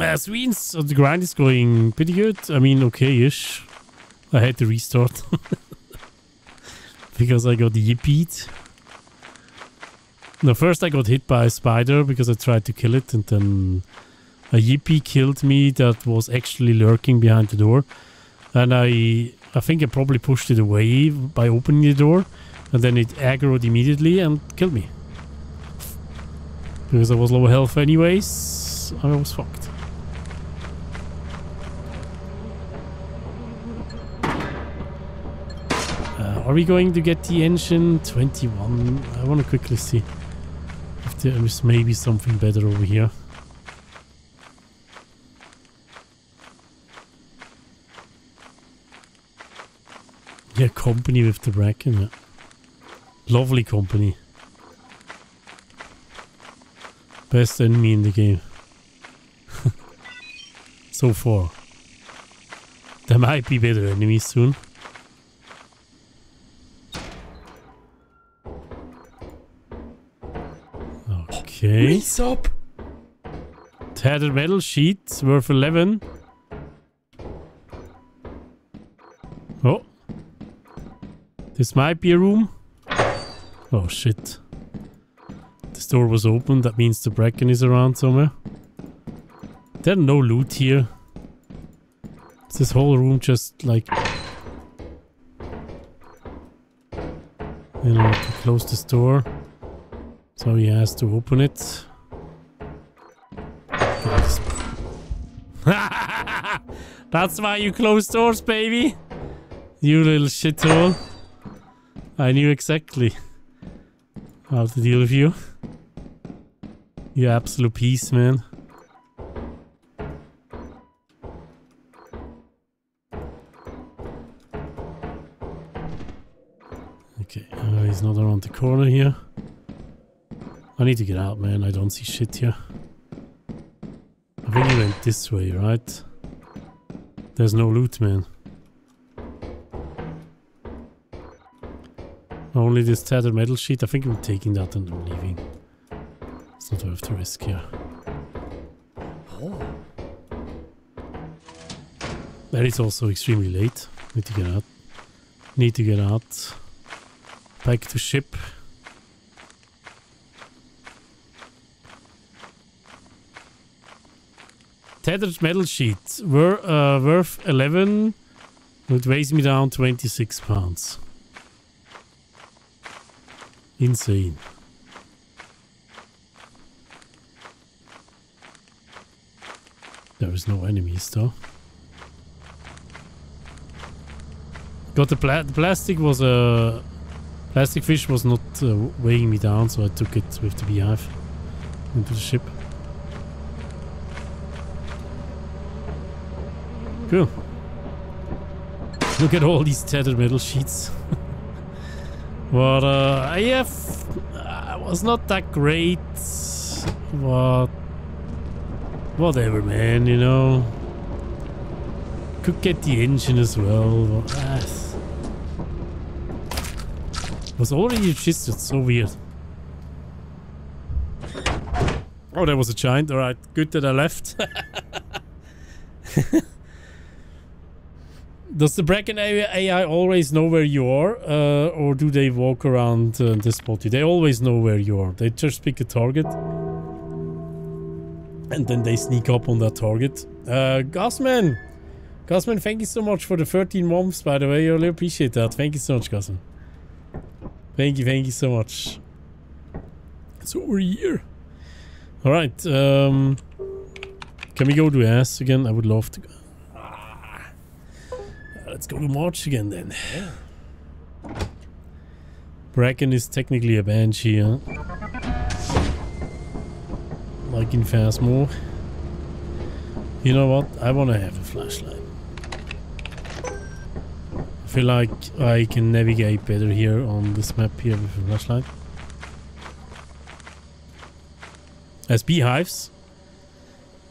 uh, Sweens, so the grind is going pretty good. I mean, okay-ish. I had to restart. because I got yippied. No, first I got hit by a spider because I tried to kill it and then a yippee killed me that was actually lurking behind the door. And I I think I probably pushed it away by opening the door and then it aggroed immediately and killed me. Because I was low health anyways, I was fucked. Uh, are we going to get the engine 21? I want to quickly see if there is maybe something better over here. Yeah, company with the Bracken. Yeah. Lovely company. Best enemy in the game. so far. There might be better enemies soon. Okay. up. Tattered metal sheet worth 11. Oh. This might be a room. Oh shit. This door was open. That means the Bracken is around somewhere. There's no loot here. Is this whole room just like... You know, to close this door. So he has to open it. That's why you close doors, baby. You little shithole. I knew exactly how to deal with you. You absolute piece, man. Okay, uh, he's not around the corner here. I need to get out, man. I don't see shit here. I think he went this way, right? There's no loot, man. Only this tattered metal sheet. I think I'm taking that and I'm leaving. It's not worth the risk here. That is also extremely late. Need to get out. Need to get out. Back to ship. Tattered metal sheet. Were, uh, worth 11. It weighs me down 26 pounds. Insane. There is no enemies though. Got the, pla the plastic was a uh, plastic fish was not uh, weighing me down, so I took it with the beehive into the ship. Cool. Look at all these tattered metal sheets. but uh, yeah, uh, was not that great. But whatever, man. You know, could get the engine as well. But, uh, was already registered. So weird. Oh, there was a giant. All right, good that I left. Does the Bracken AI always know where you are? Uh, or do they walk around uh, the spot? They always know where you are. They just pick a target. And then they sneak up on that target. Uh, Gasman! Gasman, thank you so much for the 13 months, by the way. I really appreciate that. Thank you so much, Gasman. Thank you, thank you so much. It's over here. Alright, um... Can we go to S again? I would love to go. Let's go to March again then. Yeah. Bracken is technically a banshee, huh? Like in Phasmo. You know what? I want to have a flashlight. I feel like I can navigate better here on this map here with a flashlight. As beehives.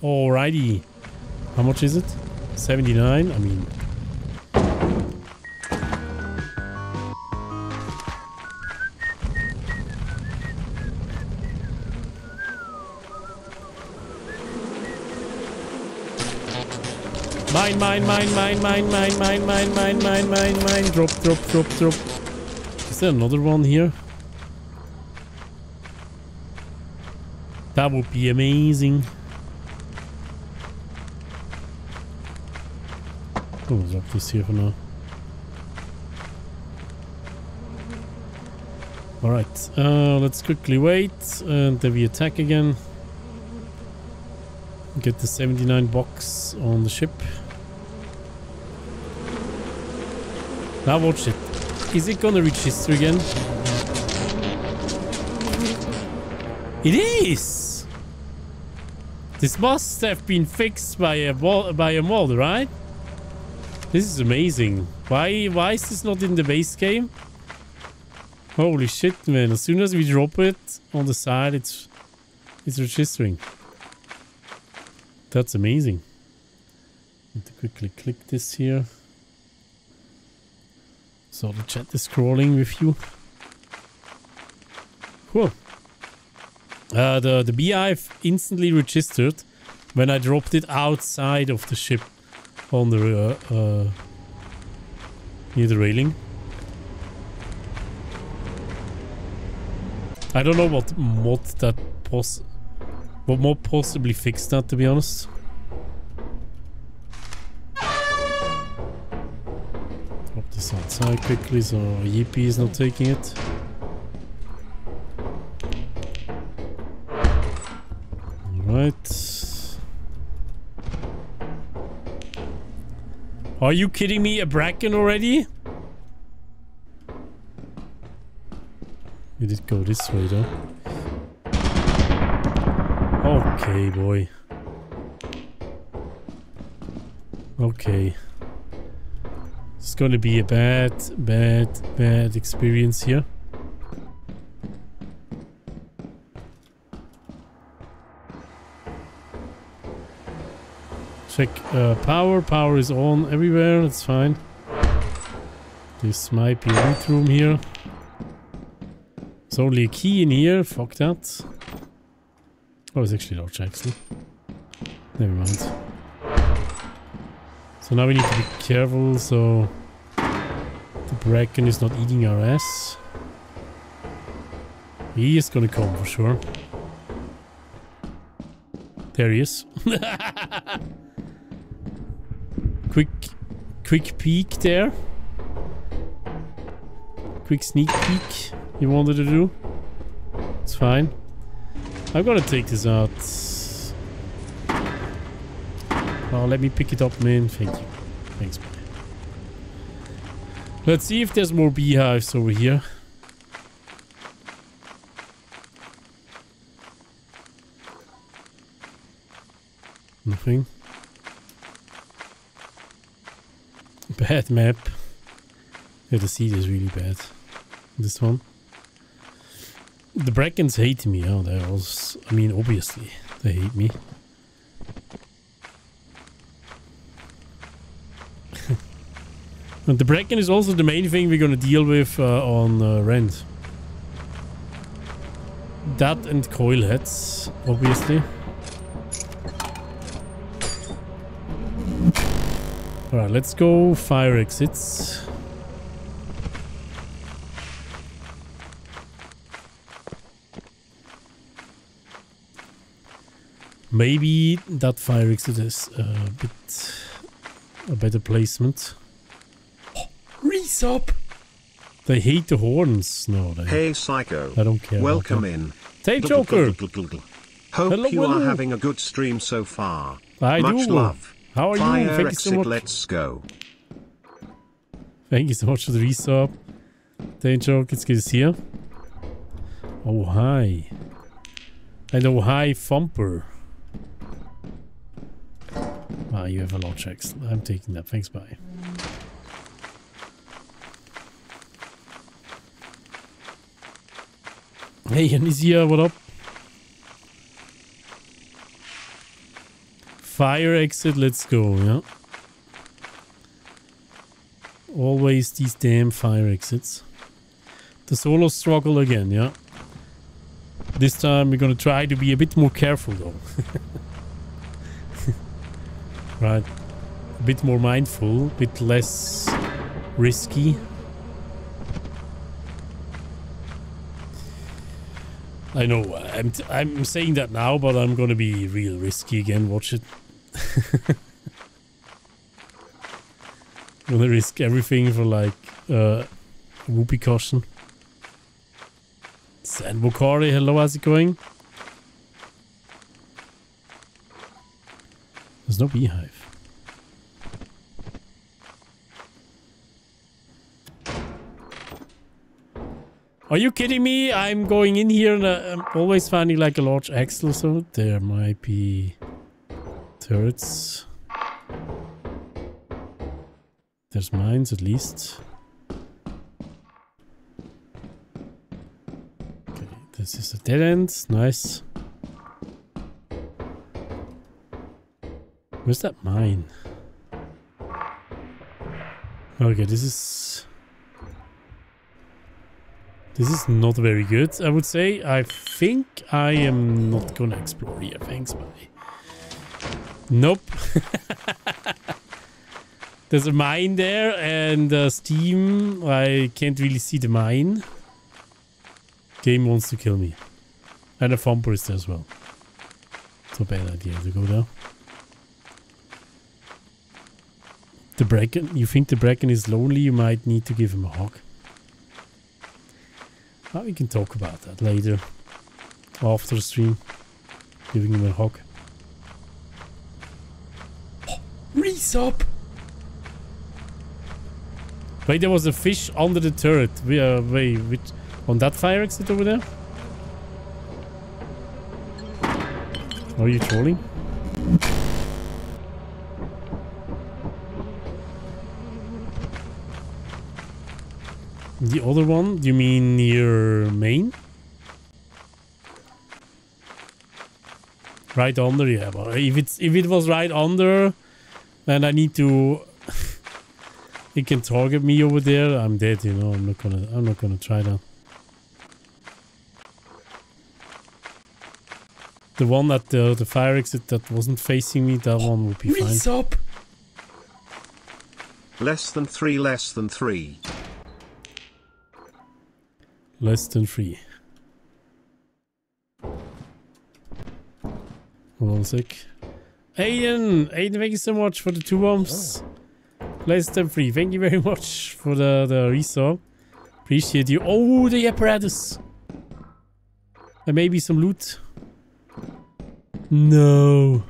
Alrighty. How much is it? 79? I mean... Mine, mine, mine, mine, mine, mine, mine, mine, mine, mine, mine, mine. Drop, drop, drop, drop. Is there another one here? That would be amazing. Oh, drop this here for now. Alright, uh, let's quickly wait and then we attack again. Get the 79 box on the ship. Now watch it. Is it gonna reach history again? It is! This must have been fixed by a by a mod, right? This is amazing. Why why is this not in the base game? Holy shit, man. As soon as we drop it on the side, it's it's registering. That's amazing. Need to quickly click this here. So the chat is scrolling with you. Cool. Uh, the, the beehive instantly registered when I dropped it outside of the ship on the uh, uh, near the railing. I don't know what mod that pos what mod possibly fixed that to be honest. This outside quickly so Yippee is not taking it. Alright. Are you kidding me? A Bracken already? We did go this way though. Okay, boy. Okay. It's gonna be a bad, bad, bad experience here. Check uh, power. Power is on everywhere. That's fine. This might be a loot room here. There's only a key in here. Fuck that. Oh, it's actually large actually. Never mind. So now we need to be careful so the Bracken is not eating our ass. He is gonna come for sure. There he is. quick, quick peek there. Quick sneak peek you wanted to do. It's fine. I'm gonna take this out. Oh, let me pick it up, man. Thank you. Thanks, man. Let's see if there's more beehives over here. Nothing. Bad map. Yeah, the seed is really bad. This one. The Brackens hate me. Oh, that was... I mean, obviously, they hate me. And the Bracken is also the main thing we're gonna deal with uh, on uh, Rend. That and coil heads, obviously. Alright, let's go fire exits. Maybe that fire exit is a bit a better placement. Oh, Resub! They hate the horns. No, they. Hey Psycho. I don't care. Welcome that. in. Hey Joker! Hope Hello, you hello. are having a good stream so far. I Much do. love. How are you? Fire Thank you exit, so much. let's go. Thank you so much for the resub. Thank you, let's get this here. Oh, hi. And oh, hi, Thumper. Ah, you have a lot of checks. I'm taking that. Thanks, bye. Hey, Anisia, what up? Fire exit, let's go, yeah. Always these damn fire exits. The solo struggle again, yeah. This time we're gonna try to be a bit more careful though. right. A bit more mindful, a bit less risky. I know. I'm I'm saying that now, but I'm gonna be real risky again. Watch it. gonna risk everything for like uh, whoopee cushion. San Bokari, hello, how's it going? There's no beehive. Are you kidding me? I'm going in here and uh, I'm always finding like a large axle, so there might be turrets. There's mines at least. Okay, this is a dead end. Nice. Where's that mine? Okay, this is... This is not very good, I would say. I think I am not gonna explore here. Thanks, bye. Nope. There's a mine there and uh, Steam. I can't really see the mine. Game wants to kill me. And a thumper is there as well. It's a bad idea to go there. The Bracken, you think the Bracken is lonely? You might need to give him a hug. Ah, we can talk about that later. After the stream. Giving him a hug. Oh, Resub! Wait, there was a fish under the turret. We, uh, wait, which, on that fire exit over there? Are you trolling? The other one? You mean near main? Right under, yeah. But if it's if it was right under, then I need to. it can target me over there. I'm dead. You know. I'm not gonna. I'm not gonna try that. The one at the uh, the fire exit that wasn't facing me, that one would be fine. up. Less than three, less than three. Less than three. Hold on a sec. Aiden! Aiden, thank you so much for the two bombs. Less than three. Thank you very much for the, the resub. Appreciate you. Oh, the apparatus! And maybe some loot. No.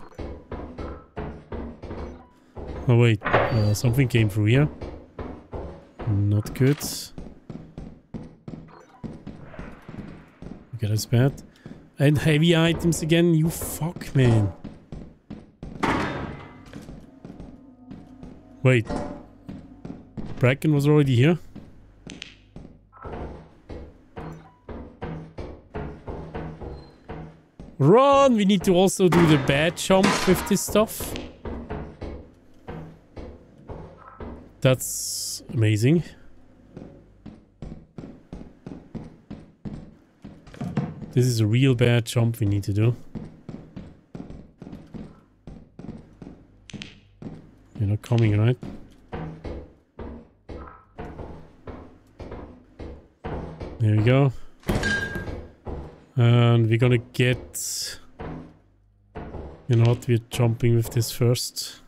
Oh wait, uh, something came through here. Not good. Okay, that's bad. And heavy items again, you fuck, man. Wait. Bracken was already here? Run! We need to also do the bad jump with this stuff. That's amazing. This is a real bad jump we need to do. You're not coming, right? There we go. And we're gonna get... You know what, we're jumping with this first.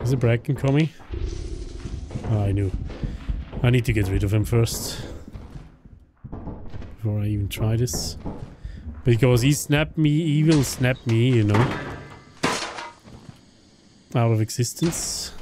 Is the Bracken coming? Oh, ah, I knew. I need to get rid of him first. Before I even try this. Because he snapped me, he will snap me, you know. Out of existence.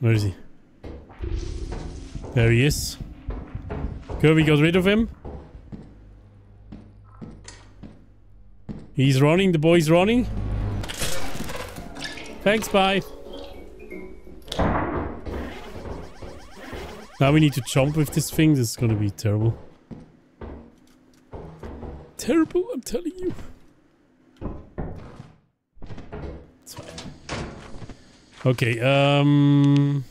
Where is he? There he is. We got rid of him. He's running, the boy's running. Thanks, bye. Now we need to jump with this thing, this is gonna be terrible. Telling you. It's fine. Okay, um...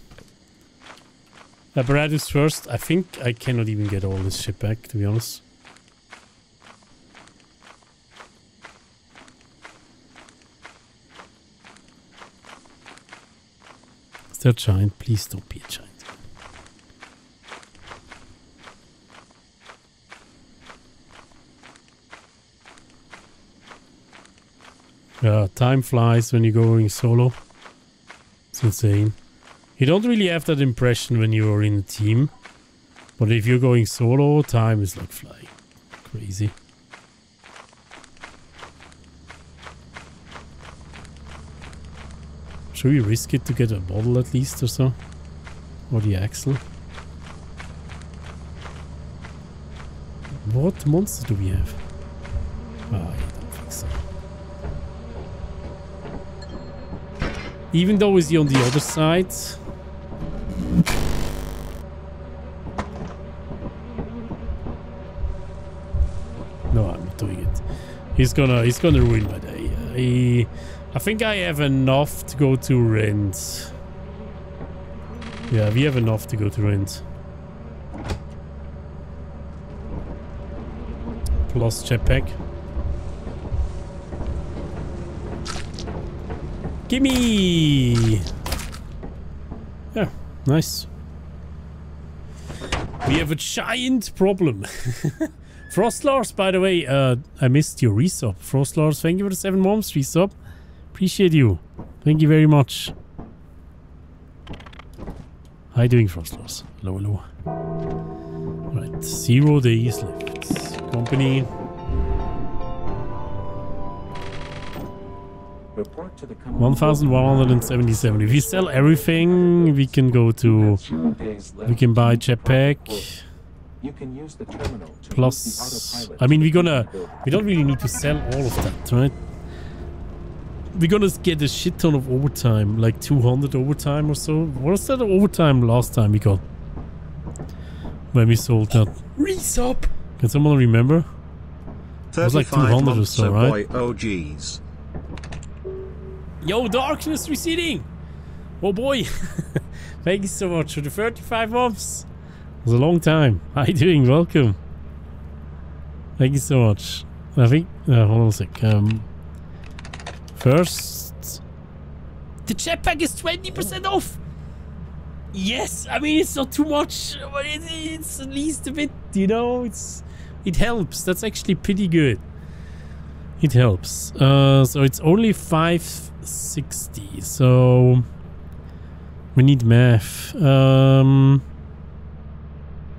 Apparatus first. I think I cannot even get all this shit back, to be honest. Is there a giant? Please don't be a giant. Yeah, time flies when you're going solo. It's insane. You don't really have that impression when you're in a team. But if you're going solo, time is like flying. Crazy. Should we risk it to get a bottle at least or so? Or the axle? What monster do we have? Ah, I don't think so. Even though he's on the other side. No, I'm not doing it. He's gonna he's gonna ruin my day. I I think I have enough to go to Rend. Yeah, we have enough to go to Rend. Plus jetpack. Gimme! Yeah, nice. We have a giant problem. Frostlars, by the way, uh, I missed your resub. Frostlars, thank you for the seven months resub. Appreciate you. Thank you very much. How you doing, Frostlars? Hello, hello. Right, zero days left. Company. 1177. If we sell everything, we can go to... Zero days left. We can buy jetpack. You can use the terminal Plus... use the autopilot I mean, we're gonna... We don't really need to sell all of that, right? We're gonna get a shit ton of overtime, like 200 overtime or so. What was that overtime last time we got? When we sold that. Resub! Can someone remember? It was like 200 or so, right? oh geez. Yo, darkness receding! Oh boy! Thank you so much for the 35 months! It was a long time. How you doing? Welcome. Thank you so much. I think... Uh, hold on a sec. Um, first... The jetpack is 20% off! Yes! I mean, it's not too much, but it, it's at least a bit, you know? It's It helps. That's actually pretty good. It helps. Uh, so it's only 560. So we need math. Um,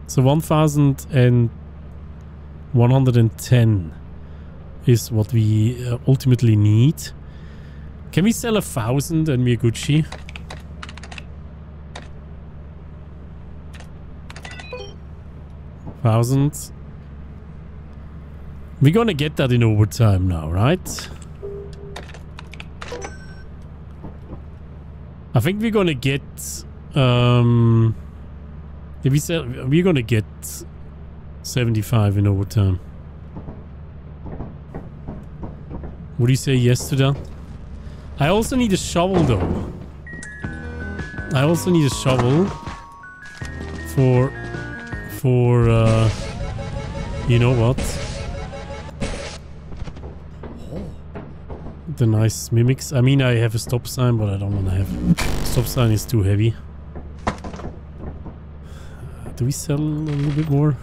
so 1110 is what we uh, ultimately need. Can we sell a thousand and we're Gucci? Thousand. We're gonna get that in overtime now, right? I think we're gonna get um we sell we're gonna get 75 in overtime. Would you say yes to that? I also need a shovel though. I also need a shovel for for uh you know what? The nice mimics. I mean, I have a stop sign, but I don't want to have... Stop sign is too heavy. Uh, do we sell a little bit more?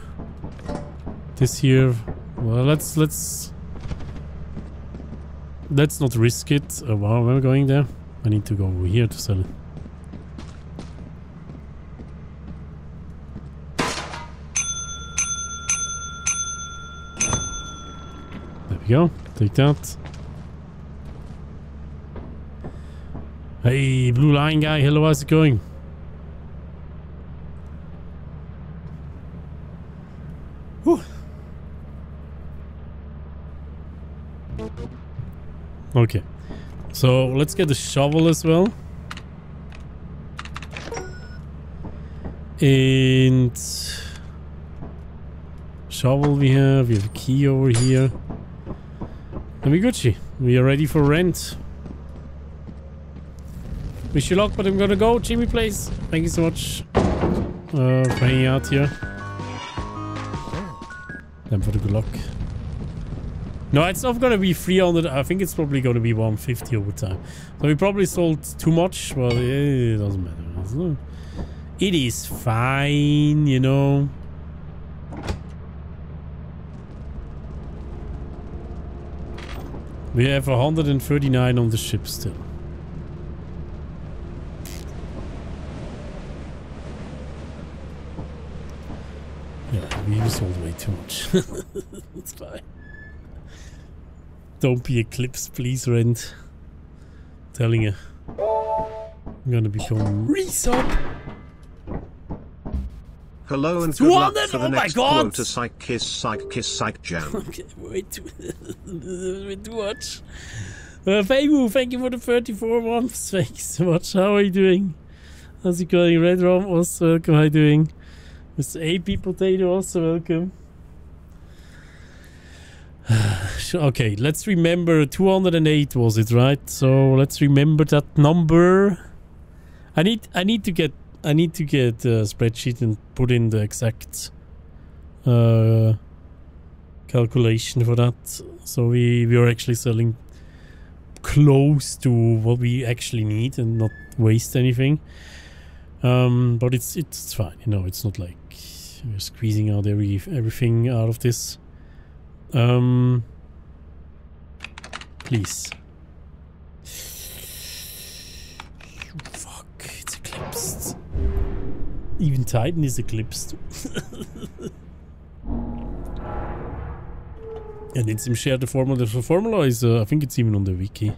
This here... Well, let's... Let's... Let's not risk it. Uh, wow, we're going there? I need to go over here to sell it. There we go. Take that. Hey, Blue Line guy. Hello, how's it going? Whew. Okay. So, let's get the shovel as well. And... Shovel we have. We have a key over here. Then we Gucci. We are ready for Rend. Wish you luck, but I'm gonna go. Jimmy please. Thank you so much uh, hanging out here. Then for the good luck. No, it's not gonna be 300. I think it's probably gonna be 150 over time. So we probably sold too much. Well, it doesn't matter. It is fine, you know. We have 139 on the ship still. We sold way too much. it's fine. Don't be eclipsed, please, Rend. telling you. I'm gonna become resub. Hello and good luck for the Oh next God. quota psych kiss psych kiss psych jam. Okay, way too, way too much. Uh, Feimu, thank you for the 34 months. Thank you so much. How are you doing? How's it going? Red Rom, also welcome. How are you doing? Mr. AP Potato, also welcome. Okay, let's remember 208 was it, right? So let's remember that number. I need I need to get I need to get a spreadsheet and put in the exact uh calculation for that. So we, we are actually selling close to what we actually need and not waste anything. Um, but it's it's fine, you know. It's not like we're squeezing out every everything out of this. Um, please. Fuck! It's eclipsed. Even Titan is eclipsed. And it's im share the formula. The formula is, uh, I think it's even on the wiki.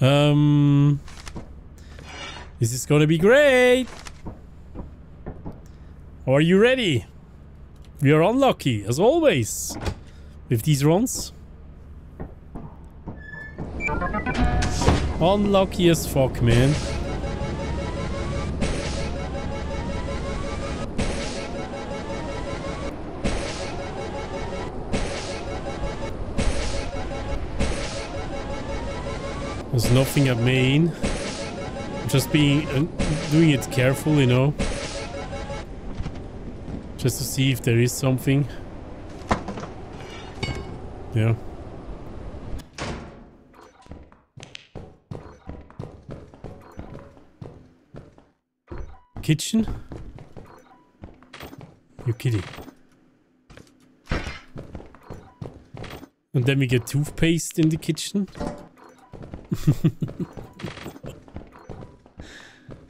Um, this is gonna be great. Are you ready? We are unlucky, as always, with these runs. Unlucky as fuck, man. There's nothing at main. Just being uh, doing it careful, you know. Just to see if there is something. Yeah. Kitchen? You're kidding. And then we get toothpaste in the kitchen.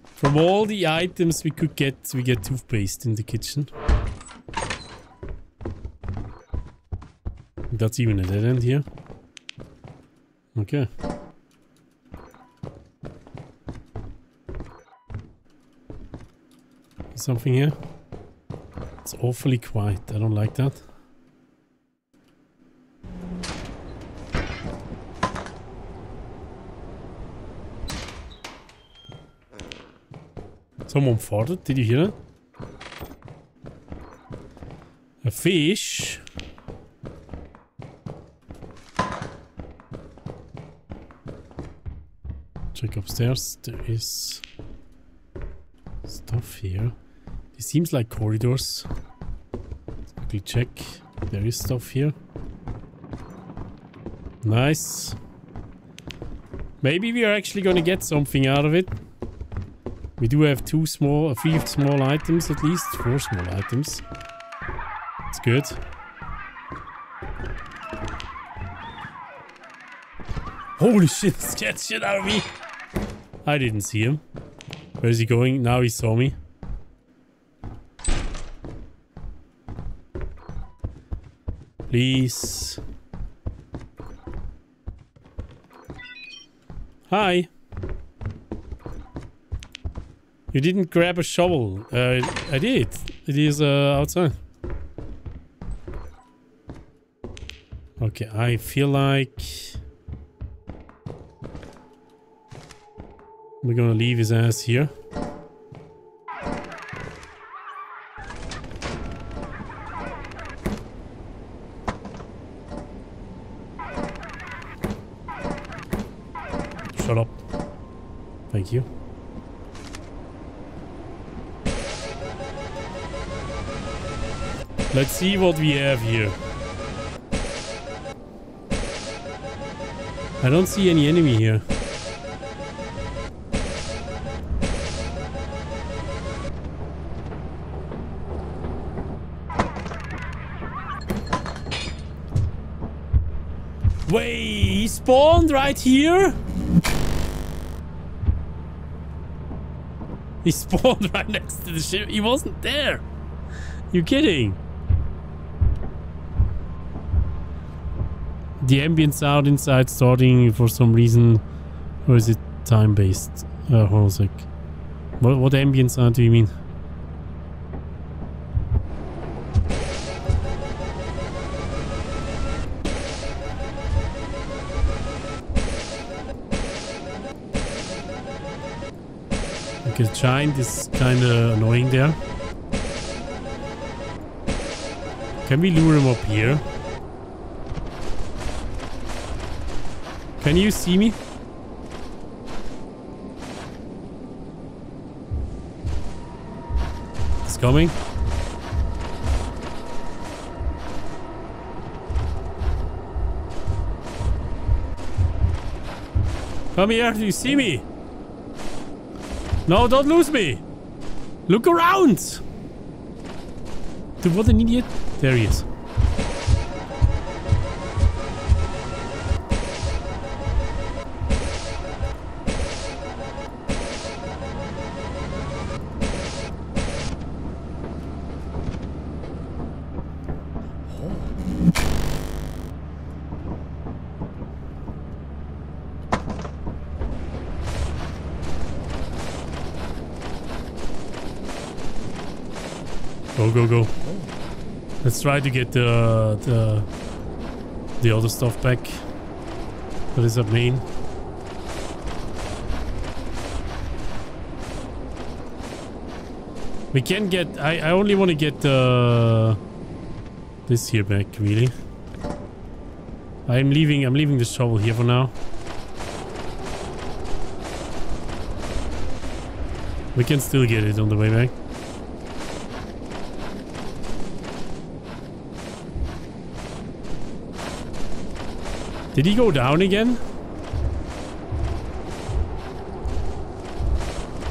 From all the items we could get, we get toothpaste in the kitchen. That's even a dead end here. Okay. Something here? It's awfully quiet. I don't like that. Someone farted. Did you hear that? A fish. Check upstairs. There is stuff here. It seems like corridors. Let's quickly check. There is stuff here. Nice. Maybe we are actually going to get something out of it. We do have two small, three small items at least. Four small items. Good. Holy shit, scared shit out of me. I didn't see him. Where is he going? Now he saw me. Please. Hi. You didn't grab a shovel. Uh, I did. It is uh, outside. Okay, I feel like... We're gonna leave his ass here. Shut up. Thank you. Let's see what we have here. I don't see any enemy here. Wait, he spawned right here? He spawned right next to the ship. He wasn't there. You kidding? The ambient sound inside starting for some reason, or is it time-based? Uh, hold on a sec. What, what ambient sound do you mean? Okay, giant is kind of annoying there. Can we lure him up here? Can you see me? It's coming. Come here, do you see me? No, don't lose me. Look around. Dude, what an idiot. There he is. Go, go. Let's try to get the the the other stuff back. What is that mean? We can get. I I only want to get the this here back. Really. I'm leaving. I'm leaving the shovel here for now. We can still get it on the way back. Did he go down again?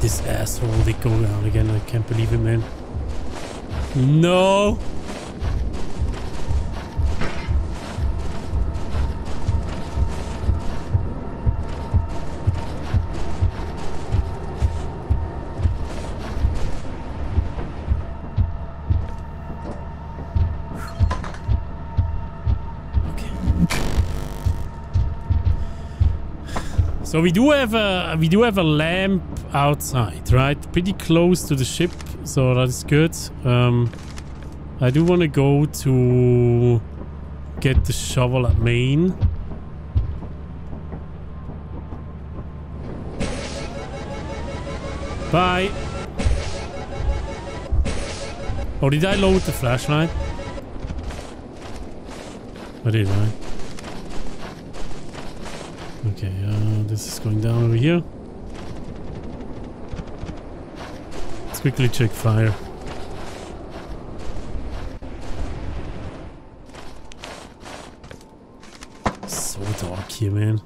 This asshole did go down again. I can't believe it, man. No! So we do have a we do have a lamp outside, right? Pretty close to the ship, so that is good. Um, I do want to go to get the shovel at main. Bye. Oh, did I load the flashlight? I did, right? Okay, uh, this is going down over here. Let's quickly check fire. So dark here, man.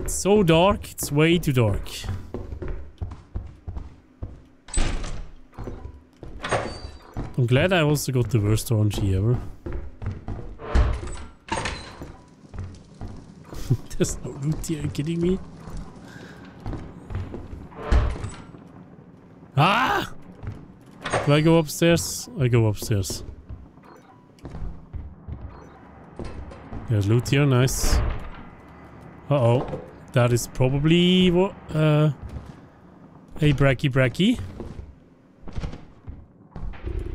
It's so dark, it's way too dark. I'm glad I also got the worst orangey ever. There's no loot here, are you kidding me? Ah! Do I go upstairs? I go upstairs. There's loot here, nice. Uh-oh. That is probably what uh Hey Bracky Bracky.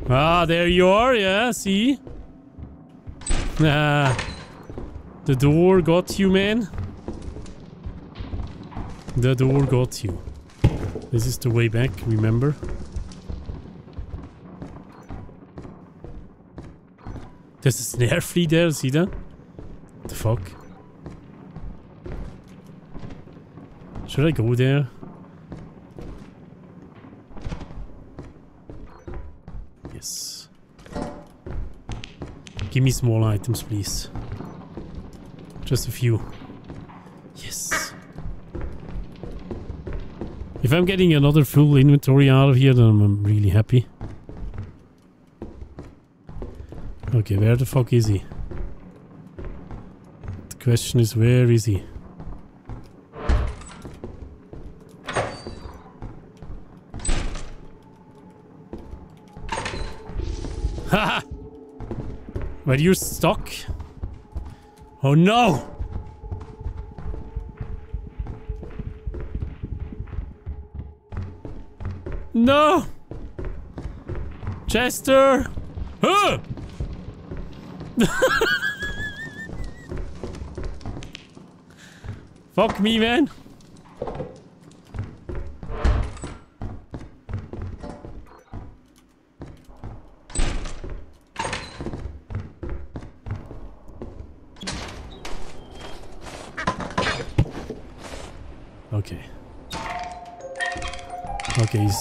Ah, there you are, yeah, see? Ah. The door got you, man. The door got you. This is the way back, remember? There's a snare flea there, see that? The fuck? Should I go there? Yes. Give me small items, please. Just a few. Yes. If I'm getting another full inventory out of here, then I'm really happy. Okay, where the fuck is he? The question is, where is he? Haha! Were you stuck? Oh no! No! Chester! Huh! Fuck me, man.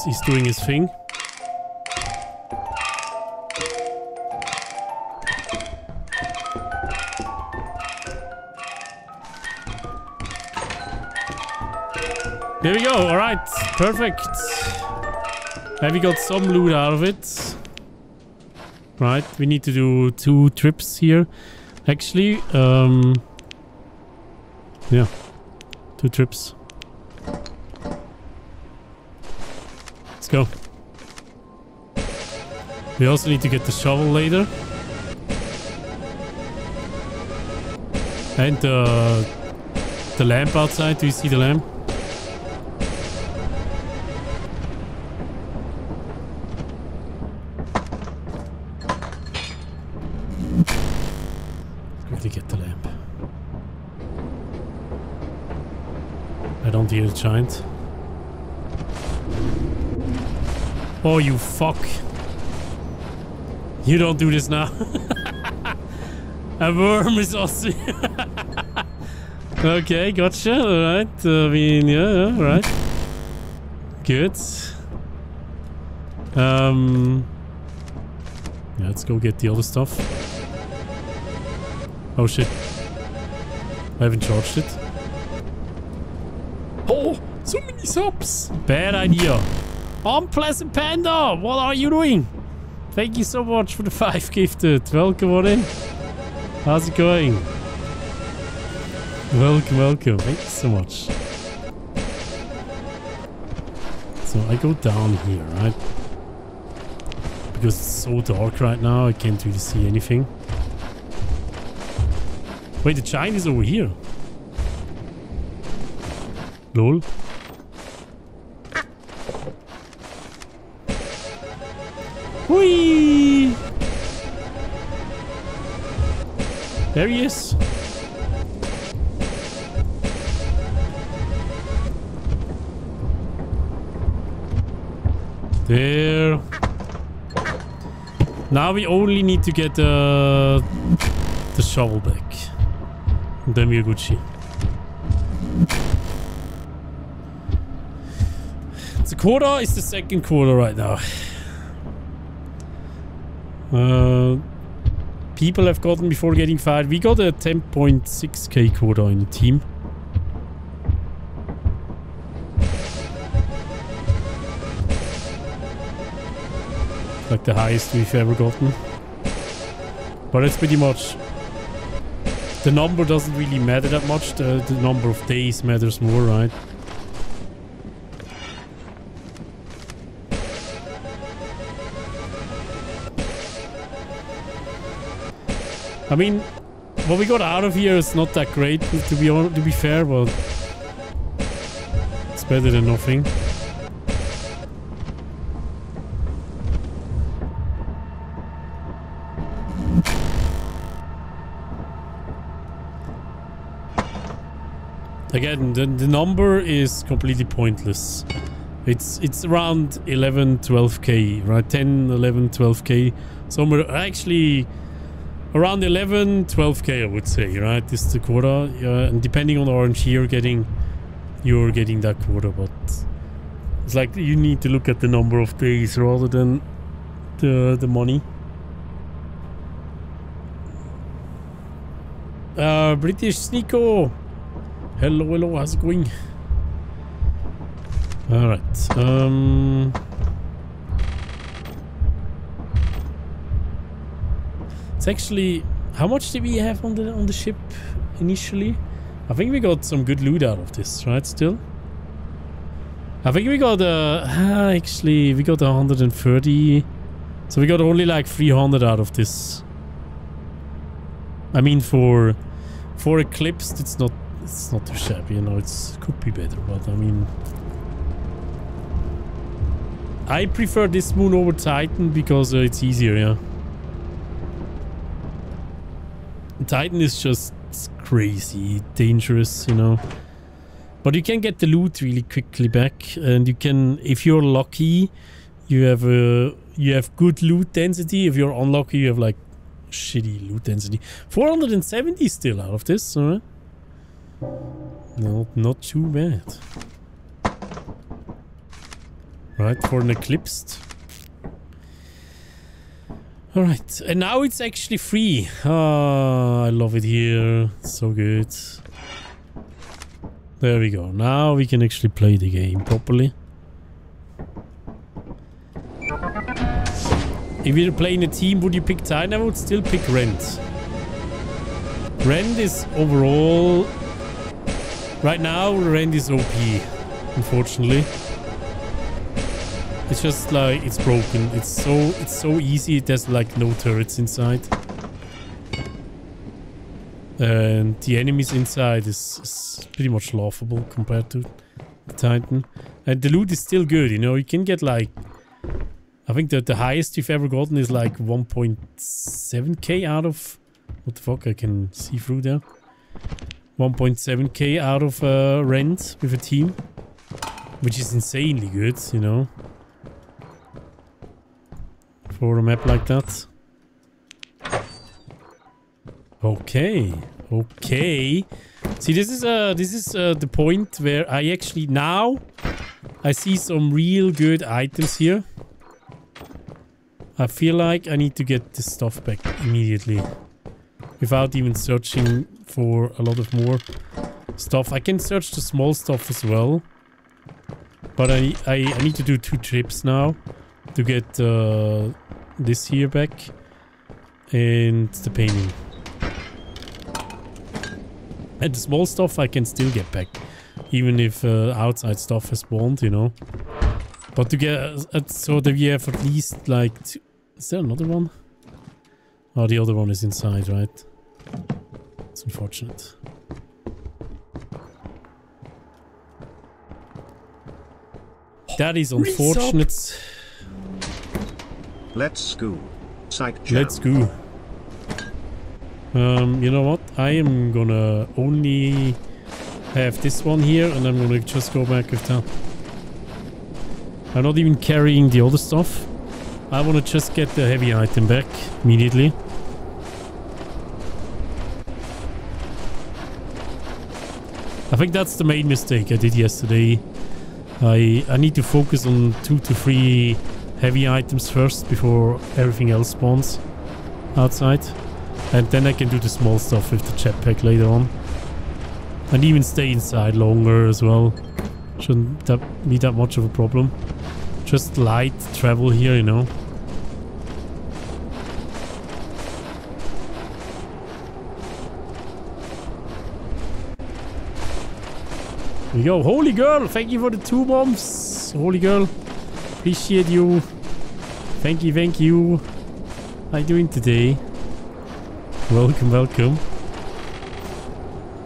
He's, doing his thing. There we go. All right. Perfect. Have we got some loot out of it? Right. We need to do two trips here. Actually, um... Yeah. Two trips. Go. We also need to get the shovel later. And uh, the lamp outside. Do you see the lamp? Get the lamp. I don't hear the giant. Oh, you fuck. You don't do this now. A worm is also... okay, gotcha. Alright. I mean, yeah, yeah, alright. Good. Um... Yeah, let's go get the other stuff. Oh shit. I haven't charged it. Oh, so many subs. Bad idea. Unpleasant Panda, what are you doing? Thank you so much for the five gifted. Welcome on in. How's it going? Welcome, welcome. Thank you so much. So I go down here, right? Because it's so dark right now, I can't really see anything. Wait, the giant is over here. Lol. Whee! There he is. There. Now we only need to get uh, the shovel back. Then we're Gucci. The quarter is the second quarter right now. Uh, people have gotten before getting fired. We got a 10.6k quota in the team. Like the highest we've ever gotten. But it's pretty much... The number doesn't really matter that much. The, the number of days matters more, right? I mean, what we got out of here is not that great, to be on, to be fair, but it's better than nothing. Again, the, the number is completely pointless. It's it's around 11, 12k, right? 10, 11, 12k. Somewhere, actually, around 11 12k i would say right this is the quota uh, and depending on the orange here getting you're getting that quota, but it's like you need to look at the number of days rather than the the money. Uh, British Sneeko. Hello, hello, how's it going? Alright, um... actually... How much did we have on the on the ship initially? I think we got some good loot out of this, right, still? I think we got, uh... Actually, we got 130... So we got only like 300 out of this. I mean, for... For Eclipsed, it's not... It's not too shabby, you know, it's could be better, but I mean... I prefer this moon over Titan because uh, it's easier, yeah. Titan is just crazy, dangerous, you know. But you can get the loot really quickly back, and you can, if you're lucky, you have a you have good loot density. If you're unlucky, you have like shitty loot density. 470 still out of this, alright. No, not too bad. Right, for an Eclipsed. Alright, and now it's actually free. Ah, I love it here. So good. There we go. Now we can actually play the game properly. If you're playing a team, would you pick Titan? I would still pick Rend. Rend is overall... Right now, Rend is OP, unfortunately. It's just like it's broken. It's so it's so easy. There's like no turrets inside, and the enemies inside is, is pretty much laughable compared to the Titan. And the loot is still good. You know, you can get like I think that the highest you've ever gotten is like 1.7k out of what the fuck I can see through there. 1.7k out of uh, Rend with a team, which is insanely good. You know for a map like that. Okay, okay. See, this is uh, this is uh, the point where I actually now I see some real good items here. I feel like I need to get this stuff back immediately, without even searching for a lot of more stuff. I can search the small stuff as well, but I I, I need to do two trips now to get uh, this here back and the painting. And the small stuff I can still get back, even if uh, outside stuff has spawned, you know. But to get uh, so that we have at least like, is there another one? Oh, the other one is inside, right? It's unfortunate. That is unfortunate. Let's go. Jam. Let's go. Um, you know what? I am gonna only have this one here and I'm gonna just go back with that. I'm not even carrying the other stuff. I wanna just get the heavy item back immediately. I think that's the main mistake I did yesterday. I I need to focus on two to three heavy items first before everything else spawns outside. And then I can do the small stuff with the jetpack later on. And even stay inside longer as well. Shouldn't that be that much of a problem. Just light travel here, you know. We go. Holy girl, thank you for the two bombs. Holy girl. Appreciate you. Thank you, thank you. How are you doing today? Welcome, welcome.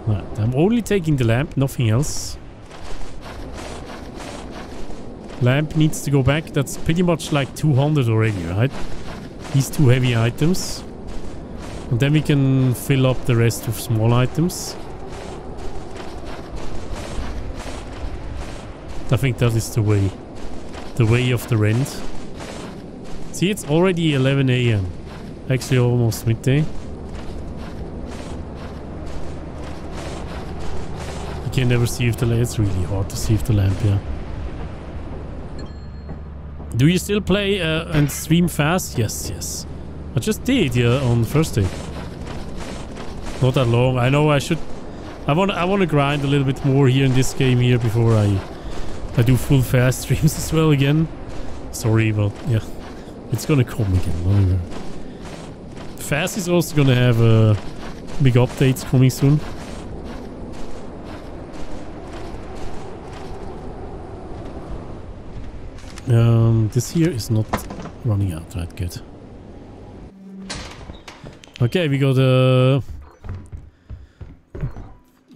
Right, I'm only taking the lamp, nothing else. Lamp needs to go back. That's pretty much like 200 already, right? These two heavy items. And then we can fill up the rest with small items. I think that is the way. The way of the Rend. See, it's already 11 a.m. Actually, almost midday. You can never see if the lamp. It's really hard to see if the lamp, yeah. Do you still play uh, and stream Phas? Yes, yes. I just did, yeah, on Thursday. Not that long. I know I should. I want. I want to grind a little bit more here in this game here before I. I do full Phas streams as well again. Sorry, but yeah, it's gonna come again. Whatever. Phas is also gonna have uh, big updates coming soon. Um, this here is not running out, right? Good. Okay, we got uh,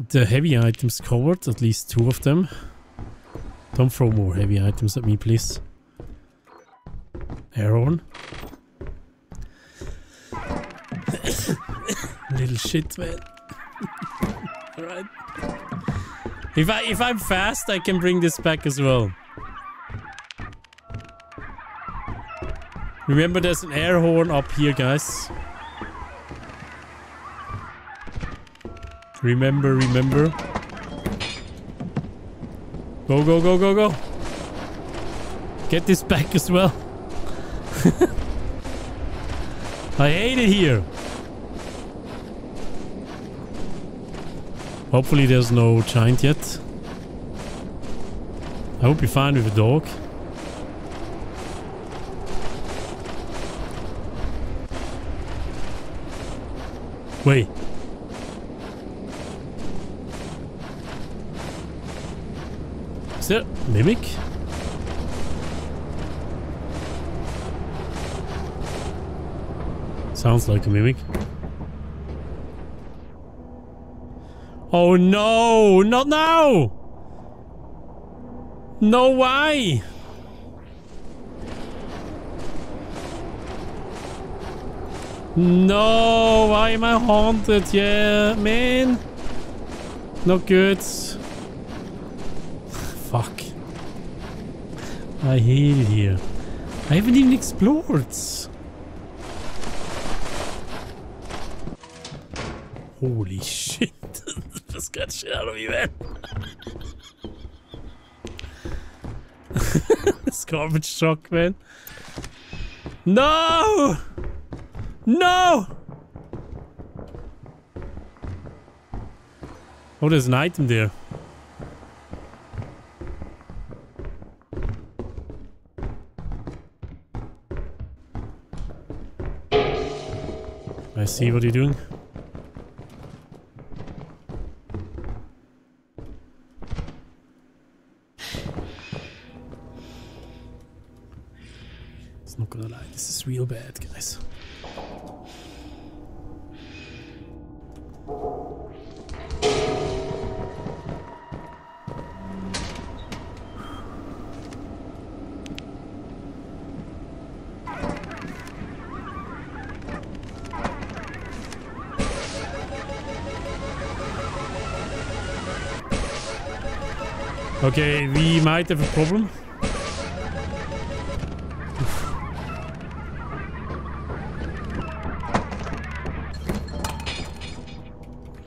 the heavy items covered, at least two of them. Don't throw more heavy items at me, please. Air horn. Little shit, man. Alright. If I if I'm fast, I can bring this back as well. Remember, there's an air horn up here, guys. Remember, remember. Go, go, go, go, go. Get this back as well. I hate it here. Hopefully there's no giant yet. I hope you're fine with a dog. Wait. Is there mimic? Sounds like a mimic. Oh no! Not now! No way! No, why am I haunted? Yeah, man. Not good. Fuck. I it here. I haven't even explored. Holy shit. that scared shit out of me, man. this garbage truck, man. No! No! Oh, there's an item there. I see what you're doing. It's not gonna lie, this is real bad, guys. Okay, we might have a problem.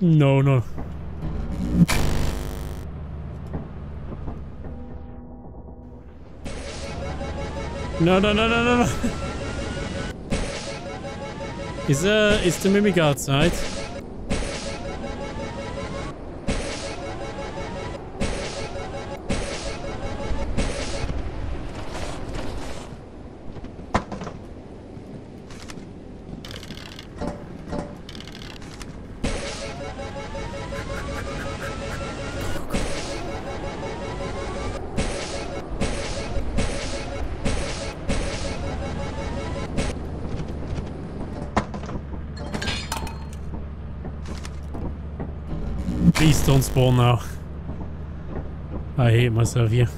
No, no. No, no, no, no, no, no. Is, uh, is the mimic outside? Don't spawn now. I hate myself here.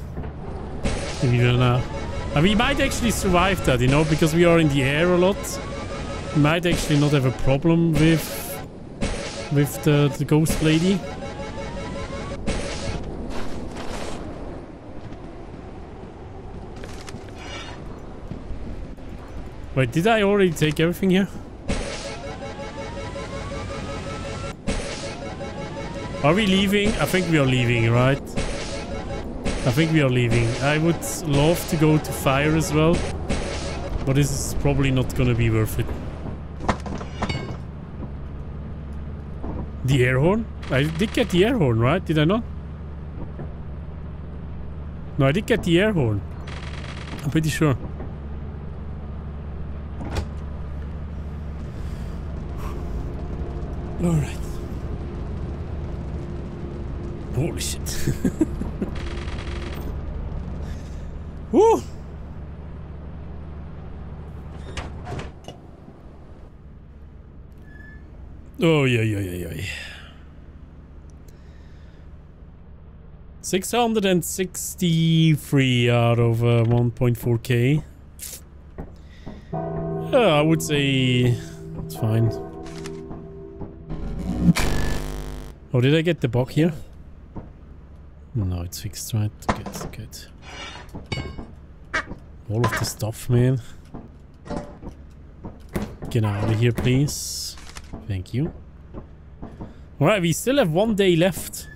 Even now. Uh, we might actually survive that, you know, because we are in the air a lot. We might actually not have a problem with with the, the ghost lady. Wait, did I already take everything here? Are we leaving? I think we are leaving, right? I think we are leaving. I would love to go to fire as well. But this is probably not gonna be worth it. The air horn? I did get the air horn, right? Did I not? No, I did get the air horn. I'm pretty sure. Alright. Holy shit. Woo! Oh, yeah, yeah, yeah, yeah. 663 out of uh, 1.4k. Uh, I would say it's fine. Oh, did I get the bug here? No, it's fixed, right? Good, good. All of the stuff, man. Get out of here, please. Thank you. Alright, we still have one day left.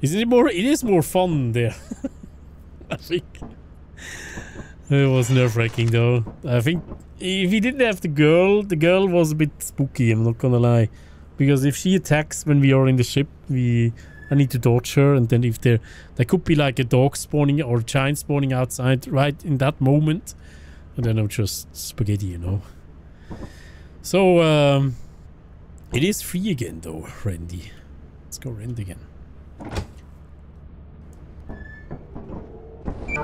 Is it more? It is more fun there. I think. It was nerve-wracking though. I think if he didn't have the girl, the girl was a bit spooky, I'm not gonna lie. Because if she attacks when we are in the ship, we I need to dodge her and then if there there could be like a dog spawning or giant spawning outside right in that moment. And then I'm just spaghetti, you know. So um it is free again though, Randy. Let's go Randy again.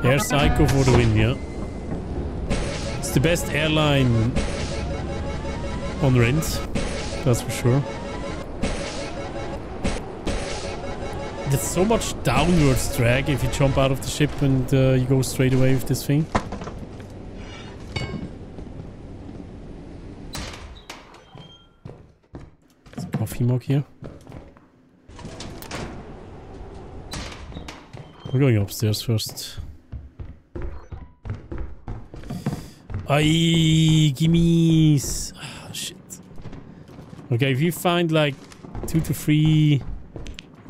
Air Psycho for the win, yeah. It's the best airline on Rend, that's for sure. There's so much downwards drag if you jump out of the ship and uh, you go straight away with this thing. Coffee here. We're going upstairs first. Ay, gimmies. Ah, shit. Okay, if you find like two to three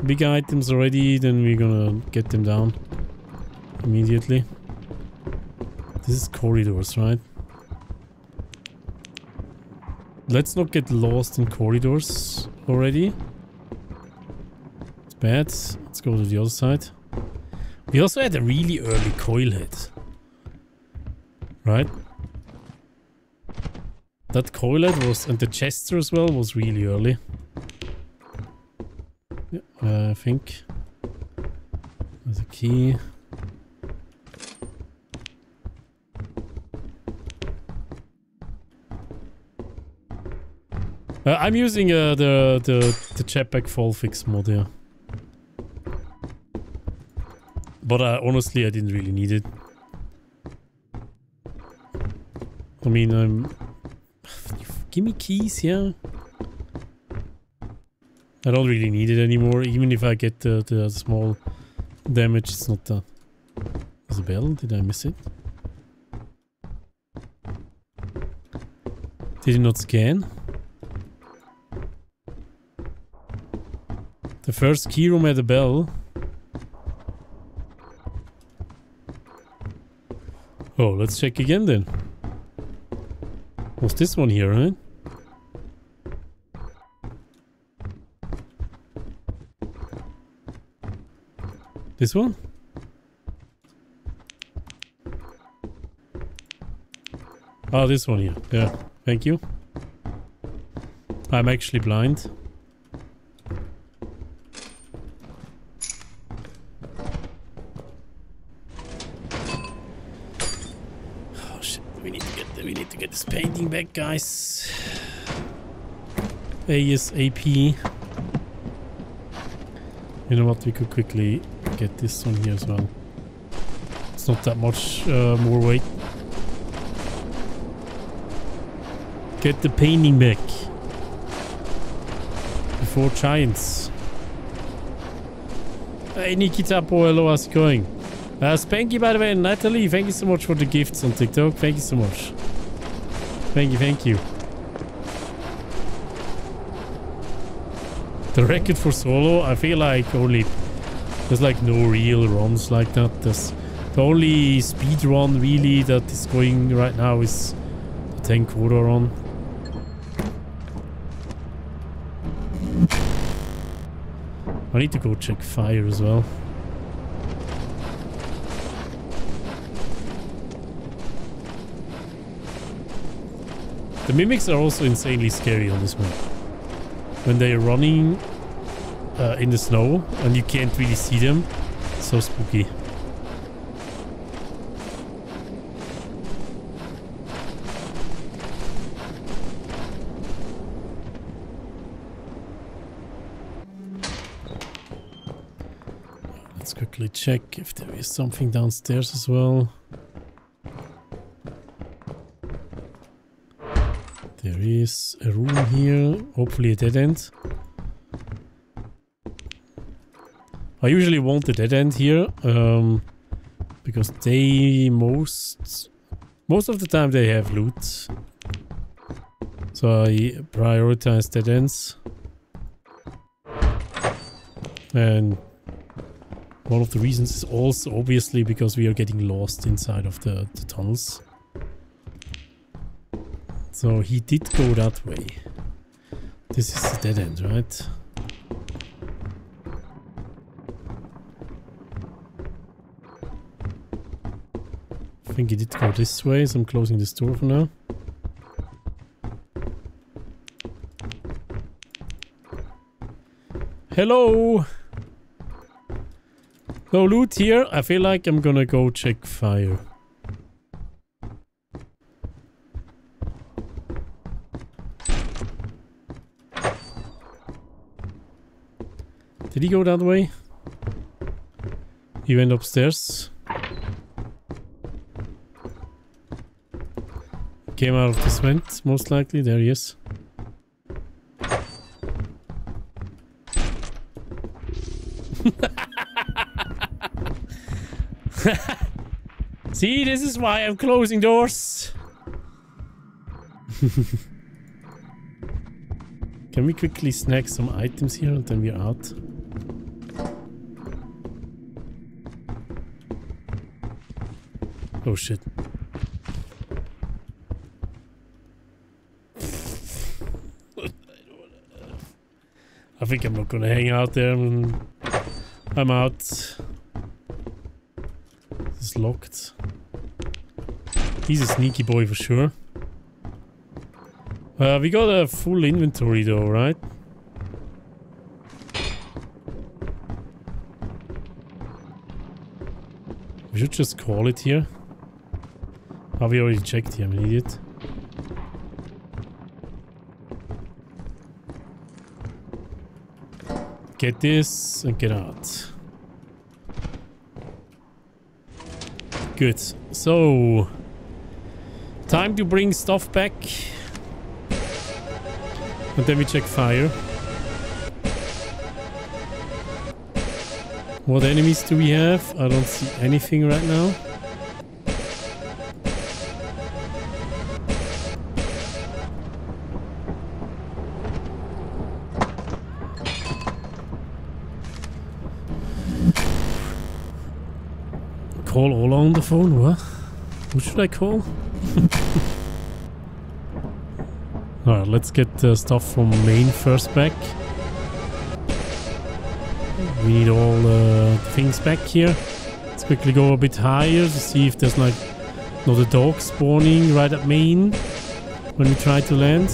big items already, then we're gonna get them down immediately. This is corridors, right? Let's not get lost in corridors already. It's bad. Let's go to the other side. We also had a really early coil head. Right? That coil head was, and the Jester as well, was really early. Yeah, I think. There's a key. Uh, I'm using uh, the the the jetpack fall fix mod here. But uh, honestly, I didn't really need it. I mean, I'm... Give me keys, yeah. I don't really need it anymore. Even if I get the, the small damage, it's not that. There's a bell. Did I miss it? Did it not scan? The first key room had a bell. Oh, let's check again then. What's this one here, right? This one? Oh, this one here. Yeah, thank you. I'm actually blind. Guys. ASAP. You know what, we could quickly get this one here as well. It's not that much uh, more weight. Get the painting back. Before giants. Hey Nikita boy, hello, how's it going? Uh, Spanky, by the way, and Natalie, thank you so much for the gifts on TikTok. Thank you so much. Thank you, thank you. The record for solo, I feel like only there's like no real runs like that. There's the only speed run really that is going right now is the 10 quota run. I need to go check fire as well. The mimics are also insanely scary on this map. When they are running uh, in the snow and you can't really see them, so spooky. Let's quickly check if there is something downstairs as well. A room here, hopefully a dead end. I usually want the dead end here, um, because they most most of the time they have loot. So I prioritize dead ends. And one of the reasons is also obviously because we are getting lost inside of the, the tunnels. So he did go that way. This is the dead end, right? I think he did go this way, so I'm closing this door for now. Hello! No loot here. I feel like I'm gonna go check fire. He go that way? He went upstairs. Came out of this vent, most likely. There he is. See, this is why I'm closing doors. Can we quickly snag some items here and then we're out? Oh shit. I think I'm not gonna hang out there. I'm, I'm out. It's locked. He's a sneaky boy for sure. Uh, we got a full inventory though, right? We should just call it here. Have we already checked here? I'm an idiot. Get this and get out. Good. So, time to bring stuff back. And then we check fire. What enemies do we have? I don't see anything right now. Call on the phone? What? Who should I call? Alright, let's get the stuff from main first back. We need all the things back here. Let's quickly go a bit higher to see if there's like not a dog spawning right at main when we try to land.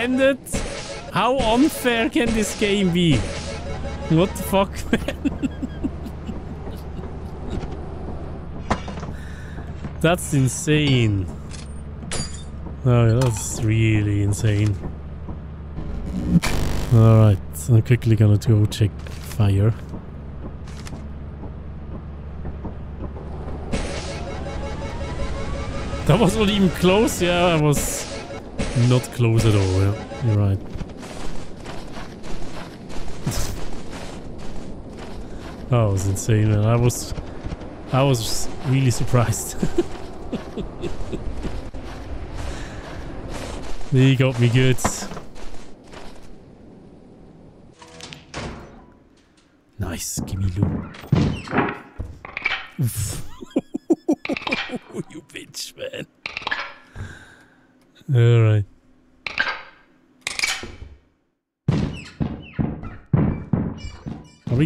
Landed. How unfair can this game be? What the fuck, man? That's insane. Oh, that's really insane. Alright, I'm quickly gonna go check fire. That was not even close. Yeah, I was not close at all. Yeah, you're right. that was insane, man. I was, I was really surprised. he got me good. Nice, give me loot.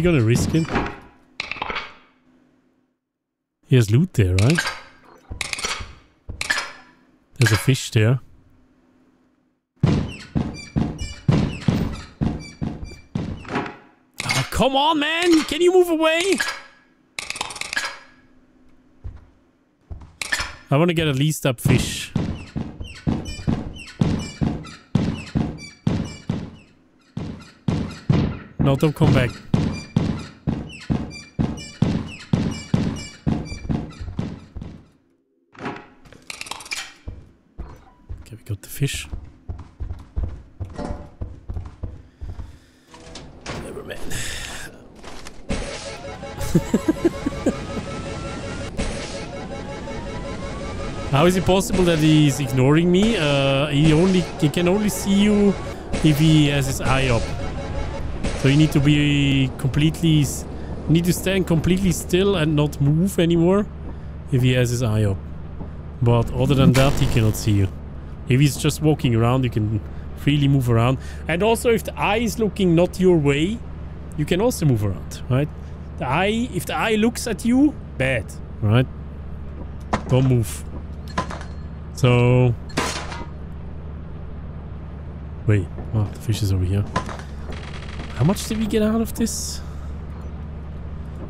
Gonna risk it? He has loot there, right? There's a fish there. Oh, come on, man! Can you move away? I want to get at least up fish. No, don't come back. Fish. Never mind. How is it possible that he's ignoring me? Uh, he only he can only see you if he has his eye up. So you need to be completely, need to stand completely still and not move anymore if he has his eye up. But other than that, he cannot see you. If he's just walking around, you can freely move around. And also, if the eye is looking not your way, you can also move around, right? The eye, if the eye looks at you, bad, right? Don't move. So... Wait, oh, the fish is over here. How much did we get out of this?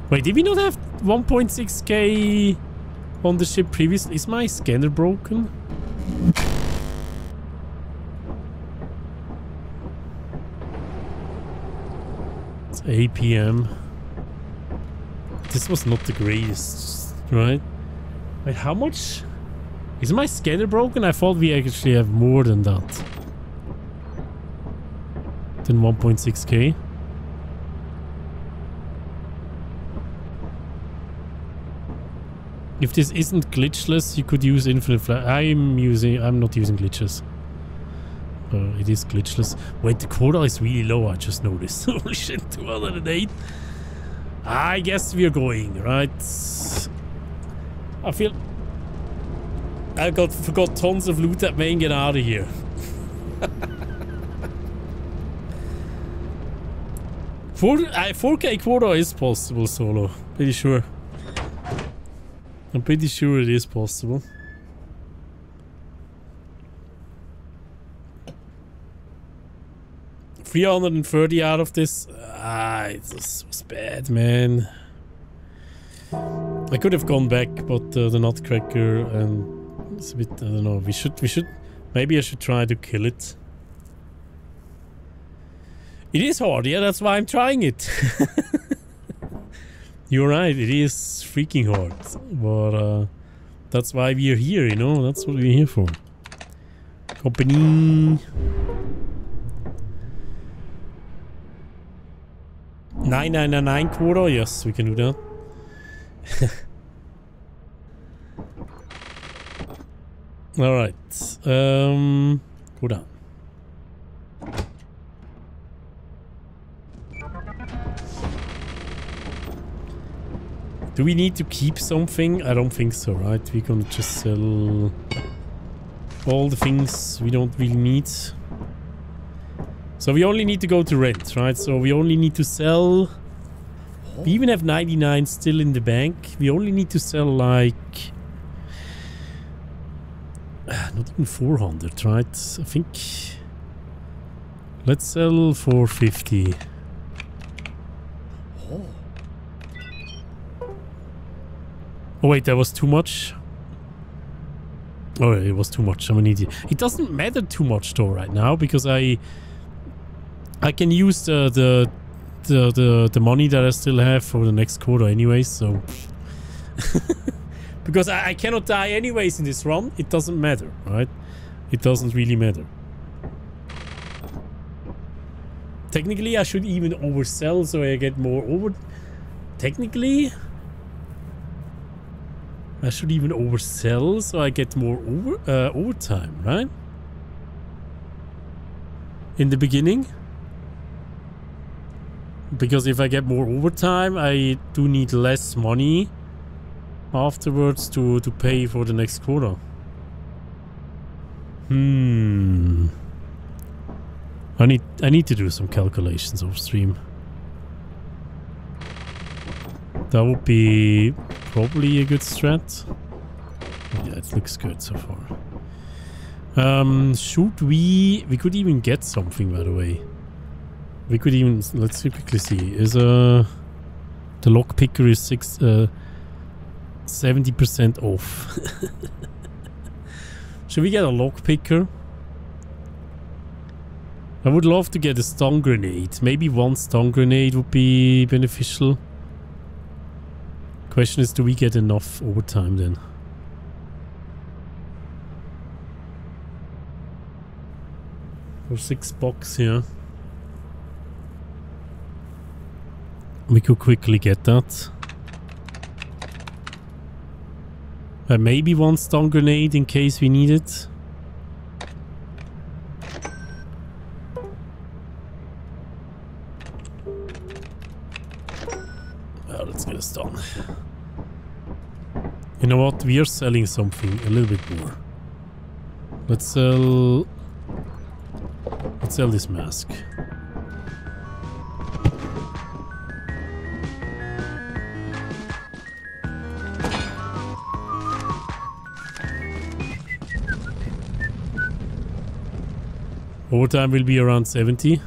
Wait, did we not have 1.6k on the ship previously? Is my scanner broken? 8 p.m. This was not the greatest, right? Wait, how much? Is my scanner broken? I thought we actually have more than that. Than 1.6k. If this isn't glitchless, you could use infinite flash. I'm using. I'm not using glitches. It is glitchless. Wait, the quota is really low. I just noticed. Holy shit, 208. I guess we are going right. I feel. I got forgot tons of loot that may get out of here. Four, uh, 4k quota is possible solo. Pretty sure. I'm pretty sure it is possible. Three hundred and thirty out of this. Ah, it was, was bad, man. I could have gone back, but uh, the Nutcracker and it's a bit. I don't know. We should. We should. Maybe I should try to kill it. It is hard. Yeah, that's why I'm trying it. You're right, it is freaking hard. But uh, that's why we're here, you know? That's what we're here for. Company. Nine nine nine nine quota. Yes, we can do that. All right. Um, go down. Do we need to keep something? I don't think so, right? We're gonna just sell all the things we don't really need. So we only need to go to Rend, right? So we only need to sell... We even have 99 still in the bank. We only need to sell like... Ah, not even 400, right? I think... Let's sell for 50. Oh wait, that was too much. Oh, it was too much. I'm an idiot. It doesn't matter too much though right now because I I can use the the the, the the money that I still have for the next quarter anyways, so because I, I cannot die anyways in this run, it doesn't matter, right? It doesn't really matter. Technically, I should even oversell so I get more over. Technically, I should even oversell so I get more over uh, overtime, right? In the beginning. Because if I get more overtime, I do need less money afterwards to, to pay for the next quarter. Hmm. I need I need to do some calculations off stream. That would be probably a good strat. Yeah, it looks good so far. Um, should we... We could even get something, by the way. We could even... Let's quickly see. Is uh, The lock picker is six, uh, 70% off. should we get a lock picker? I would love to get a stun grenade. Maybe one stun grenade would be beneficial. Question is, do we get enough overtime then? For six bucks here. We could quickly get that. Uh, maybe one stun grenade in case we need it. Oh, let's get us done. You know what? We are selling something a little bit more. Let's sell... Let's sell this mask. Overtime will be around 70.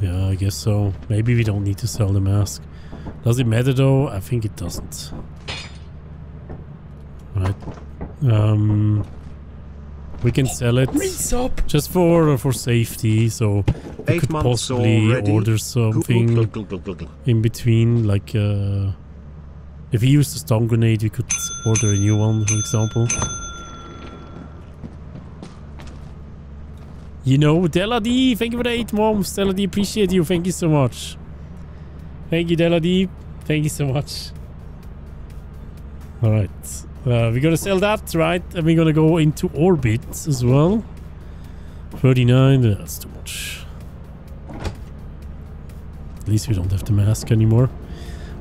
Yeah, I guess so. Maybe we don't need to sell the mask. Does it matter though? I think it doesn't. Right. Um, we can sell it just for for safety. So we Eight could possibly already. order something in between, like uh, if we use the stun grenade, we could order a new one, for example. You know, Della D, thank you for the eight moms. Della D, appreciate you. Thank you so much. Thank you, Della D. Thank you so much. Alright. Uh, we're gonna sell that, right? And we're gonna go into orbit as well. 39, that's too much. At least we don't have the mask anymore.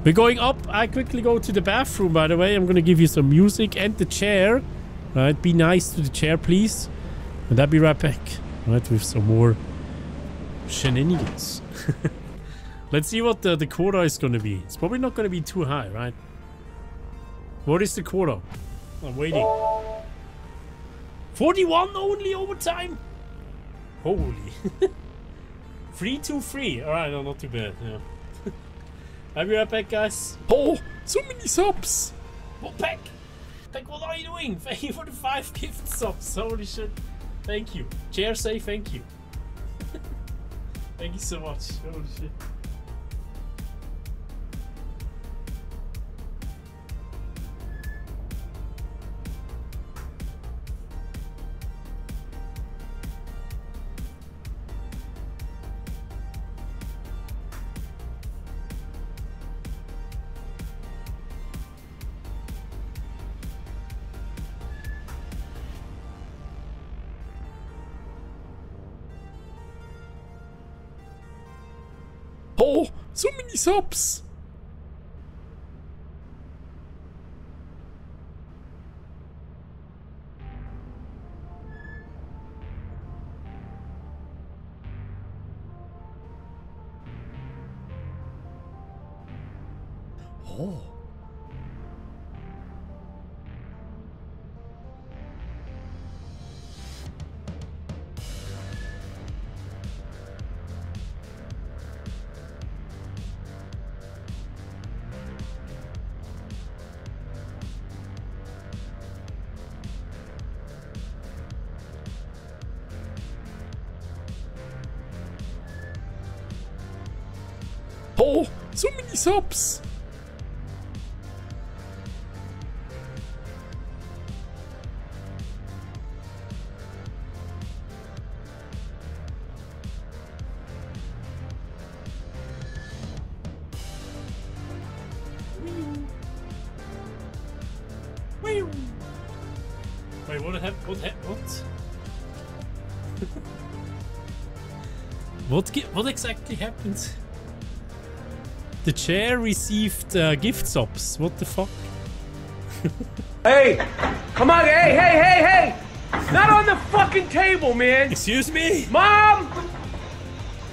We're going up. I quickly go to the bathroom, by the way. I'm gonna give you some music and the chair. Right, be nice to the chair, please. And I'll be right back. Right, with some more shenanigans. Let's see what the, the quota is gonna be. It's probably not gonna be too high, right? What is the quota? I'm waiting. 41 only overtime? Holy. 3 to 3. Alright, no, not too bad. Yeah. I'll be right back, guys. Oh, so many subs. Well, Peck. Peck, what are you doing? Thank you for the 5 gift subs. Holy shit. Thank you. Chair say thank you. thank you so much. Holy shit. Oh, so many subs. Oh. Subs. Wait, what happened? What? hap- What? what? What exactly happened? The chair received uh, gift subs. What the fuck? Hey, come on, hey, hey, hey, hey! Not on the fucking table, man! Excuse me? Mom!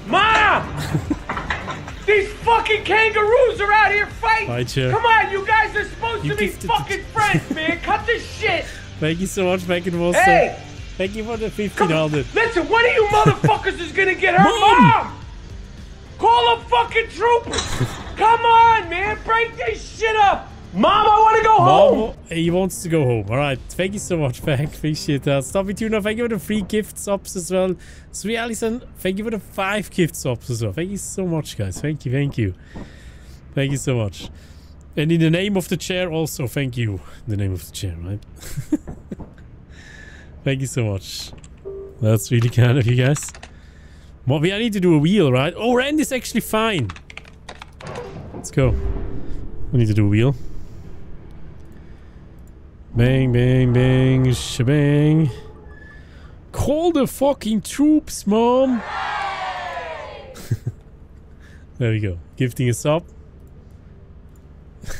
Mom! These fucking kangaroos are out here fighting! Hi, Chair. Come on, you guys are supposed You to be fucking friends, man! Cut this shit! Thank you so much, Megan Wilson. Hey! Thank you for the Come, 1500. listen, one of you motherfuckers is gonna get her Mom! mom! Call a fucking troopers! Come on, man! Break this shit up! Mom, I wanna go home! Mom, he wants to go home. All right. Thank you so much, Frank. Appreciate that. Stubby Tuna, thank you for the free gift subs as well. Sweet Allison, thank you for the five gift subs as well. Thank you so much, guys. Thank you, thank you. Thank you so much. And in the name of the chair also, thank you. In the name of the chair, right? thank you so much. That's really kind of you guys. What we I need to do a wheel, right? Oh, Rend is actually fine. Let's go. We need to do a wheel. Bang, bang, bang, shebang. Call the fucking troops, mom. there we go. Gifting us up.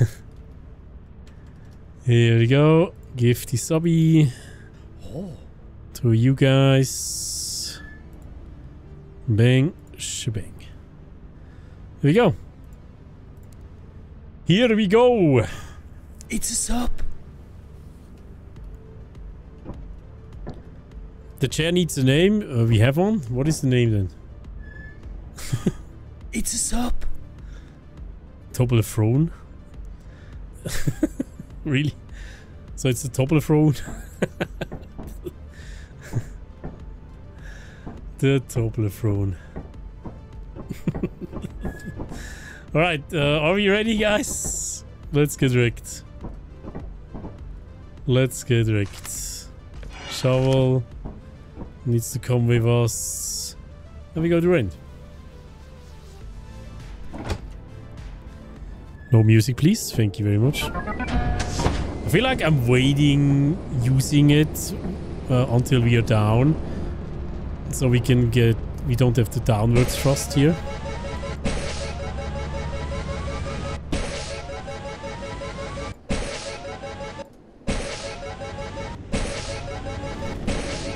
Here we go. Gifty subby. To you guys. Bang, shebang. Here we go. Here we go. It's a sub. The chair needs a name. Uh, we have one. What is the name then? it's a sub. Topple throne. really? So it's a Toblerone. the Toblerone. All right, uh, are we ready, guys? Let's get wrecked. Let's get wrecked. Shovel needs to come with us. And we go to Rend. No music, please. Thank you very much. I feel like I'm waiting using it uh, until we are down. So we can get... We don't have the downward thrust here.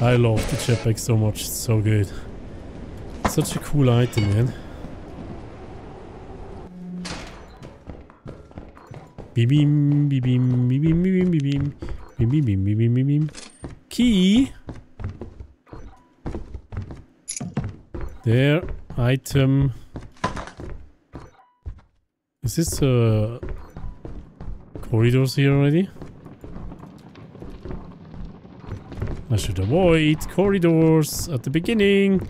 I love the jetpack so much. It's so good. Such a cool item, man. Beam, beam, beam, beam, beam, beam, beep beam, beep beam, beep beam. Key. There. Item. Is this uh corridors here already? I should avoid corridors at the beginning.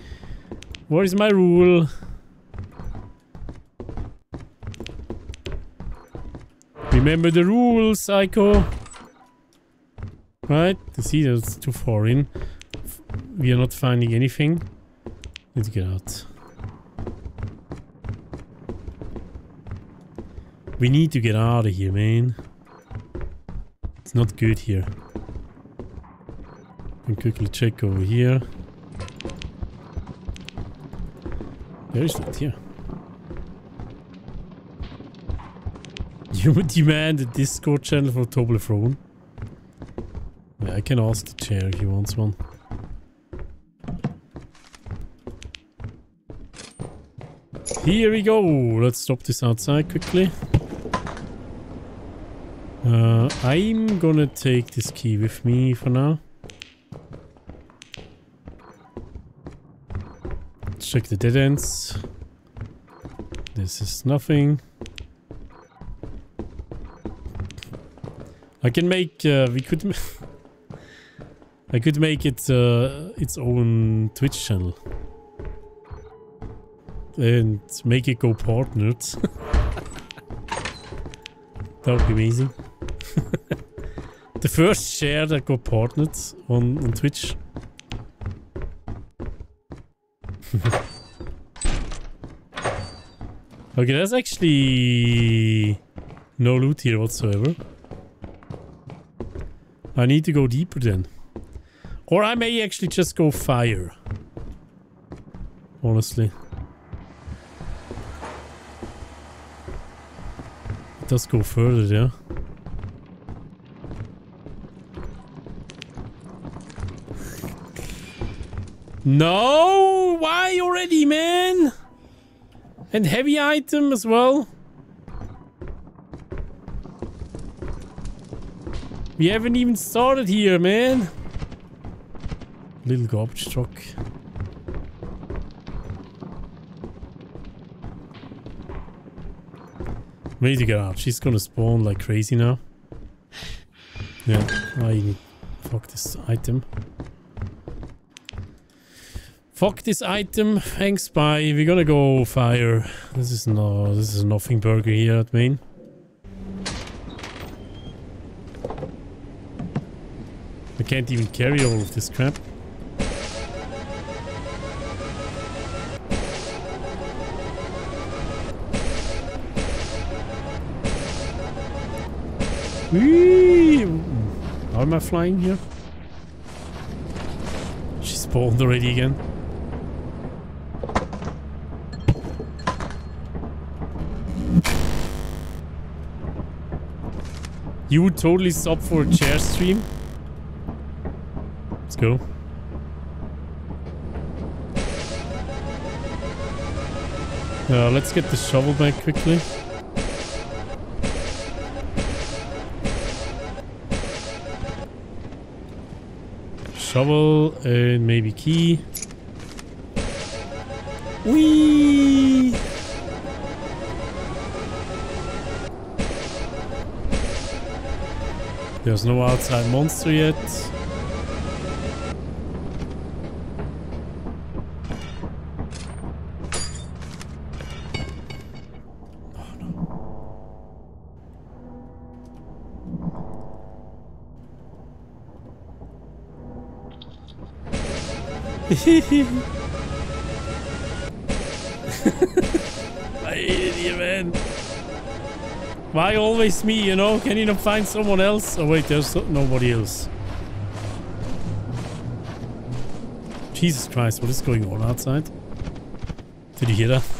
What is my rule? Remember the rules, Psycho. Right? The see, that's too far in. We are not finding anything. Let's get out. We need to get out of here, man. It's not good here. And quickly check over here. There is not here. You would demand a Discord channel for Toblerone? Yeah, I can ask the chair if he wants one. Here we go. Let's stop this outside quickly. Uh, I'm gonna take this key with me for now. Check the dead ends. This is nothing. I can make, uh, we could, I could make it, uh, its own Twitch channel. and make it go partnered. that would be amazing. the first share that got partnered on, on Twitch. Okay, there's actually no loot here whatsoever. I need to go deeper then. Or I may actually just go fire. Honestly. It does go further, yeah. No! Why already, man? And heavy item as well. We haven't even started here, man. Little garbage truck. We need to get out. She's gonna spawn like crazy now. Yeah, I fuck this item. Fuck this item. Thanks, bye. We're gonna go fire. This is no, this is nothing burger here at main. I can't even carry all of this crap. Whee! How am I flying here? She spawned already again. You would totally stop for a chair stream? Let's go. Uh, let's get the shovel back quickly. Shovel and maybe key. Whee! There's no outside monster yet. Oh, I Why always me, you know? Can you not find someone else? Oh wait, there's nobody else. Jesus Christ, what is going on outside? Did you hear that?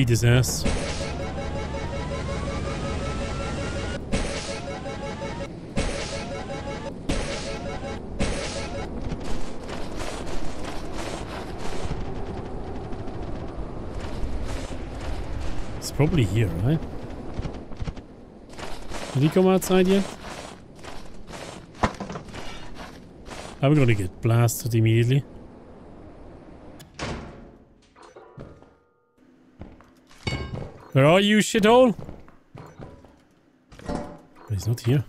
Ass. It's probably here, right? Did he come outside yet? I'm gonna get blasted immediately. Where are you, shithole? He's not here.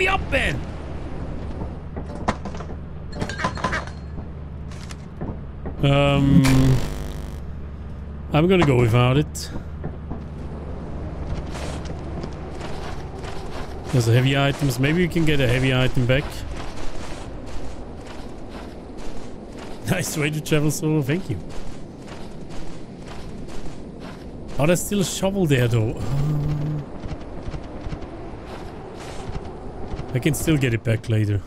Me up, man. Um, I'm gonna go without it. There's a heavy items. Maybe we can get a heavy item back. Nice way to travel solo. Thank you. Oh, there's still a shovel there, though. Uh, I can still get it back later.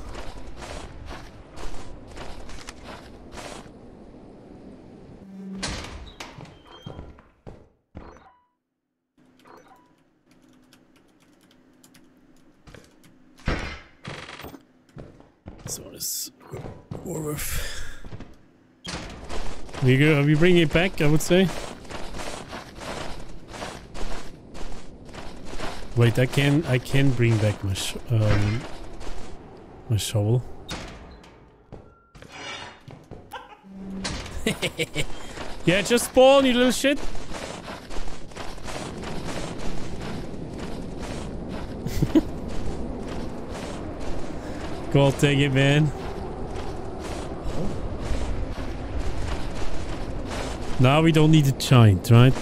This more worth. We go. We bring it back. I would say. Wait, I can. I can bring back my um, my shovel. yeah, just spawn, you little shit. Go, take it, man. Now we don't need a giant, right?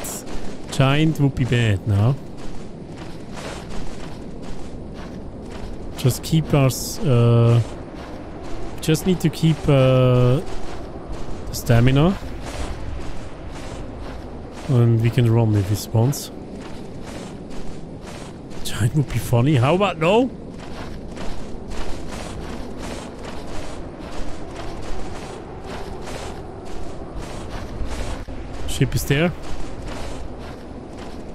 Giant would be bad now. Just keep us. Uh, just need to keep uh, stamina, and we can run if he spawns. Giant would be funny. How about no? Ship is there.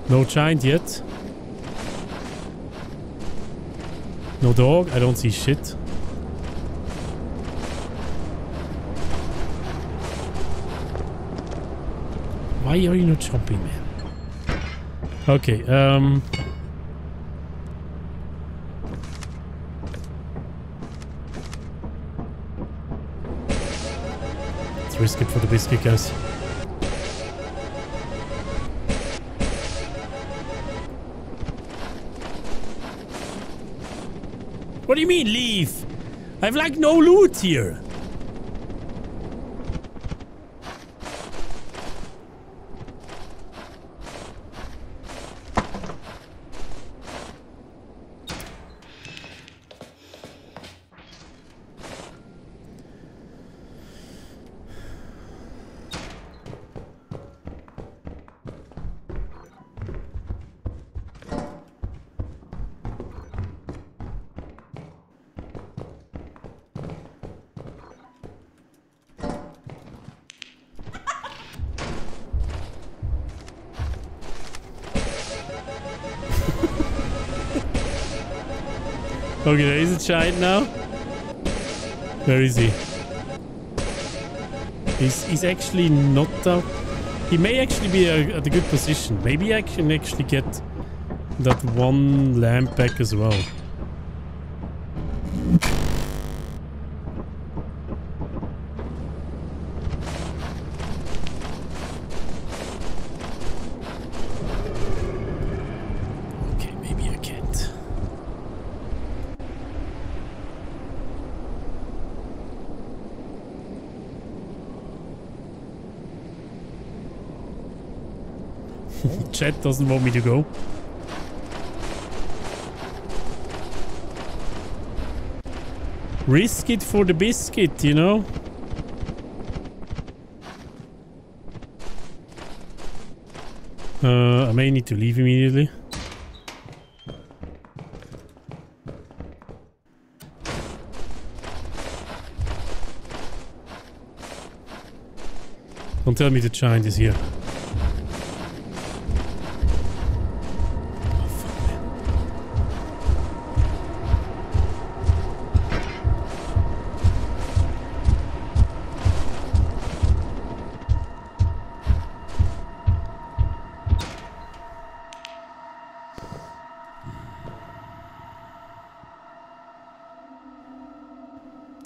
No giant yet. No dog. I don't see shit. Why are you not jumping, man? Okay, um... Let's risk it for the biscuit, guys. Do you mean, leave? I've like no loot here. Okay, there is a giant now. Where is he? He's, he's actually not that... He may actually be a, at a good position. Maybe I can actually get that one lamp back as well. Okay, maybe I can't. Chat doesn't want me to go. Risk it for the biscuit, you know? Uh, I may need to leave immediately. Don't tell me the giant is here.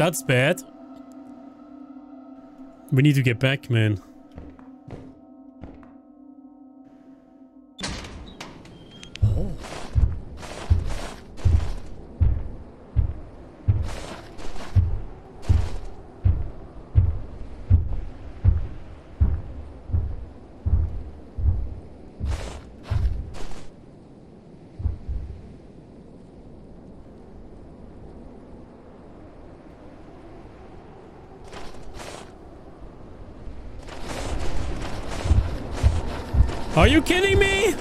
That's bad. We need to get back, man. You kidding me?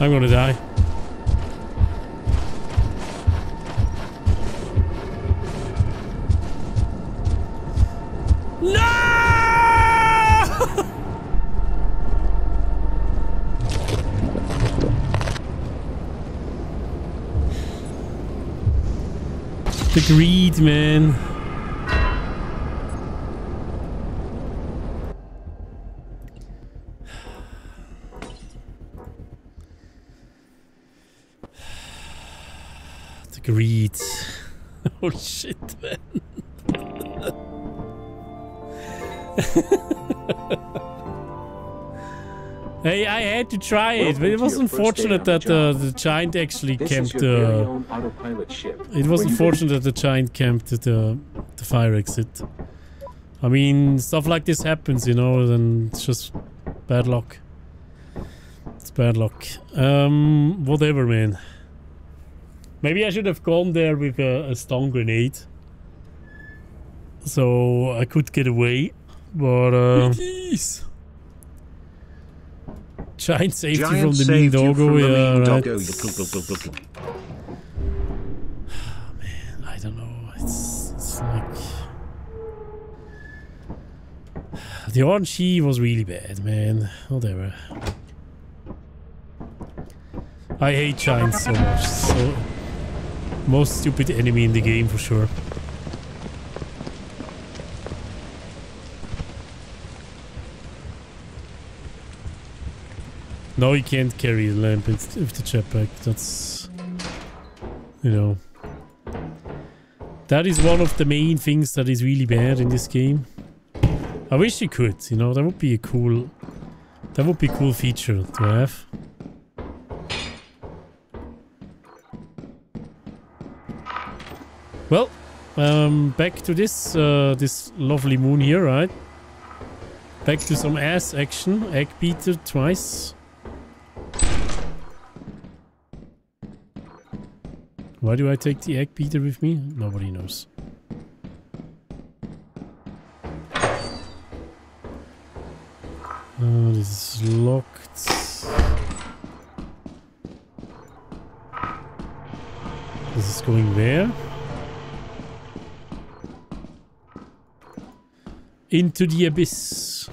I'm gonna die. Greed, man. The greed. oh shit, man. hey, I had to try it, but it was your first day unfortunate that uh, the giant actually This camped. Uh, autopilot ship. It was unfortunate that the giant camped at the, the fire exit. I mean, stuff like this happens, you know, and it's just bad luck. It's bad luck. Um, whatever, man. Maybe I should have gone there with a, a stun grenade. So I could get away. But, uh... Giant saved you from the mean yeah, right. The RNG was really bad, man. Whatever. I hate giants so much. So most stupid enemy in the game for sure. No, you can't carry the lamp with the jetpack. That's you know. That is one of the main things that is really bad in this game. I wish you could, you know, that would be a cool... That would be a cool feature to have. Well, um, back to this, uh, this lovely moon here, right? Back to some ass action. Egg beater twice. Why do I take the egg beater with me? Nobody knows. This is locked. This is going where? Into the abyss.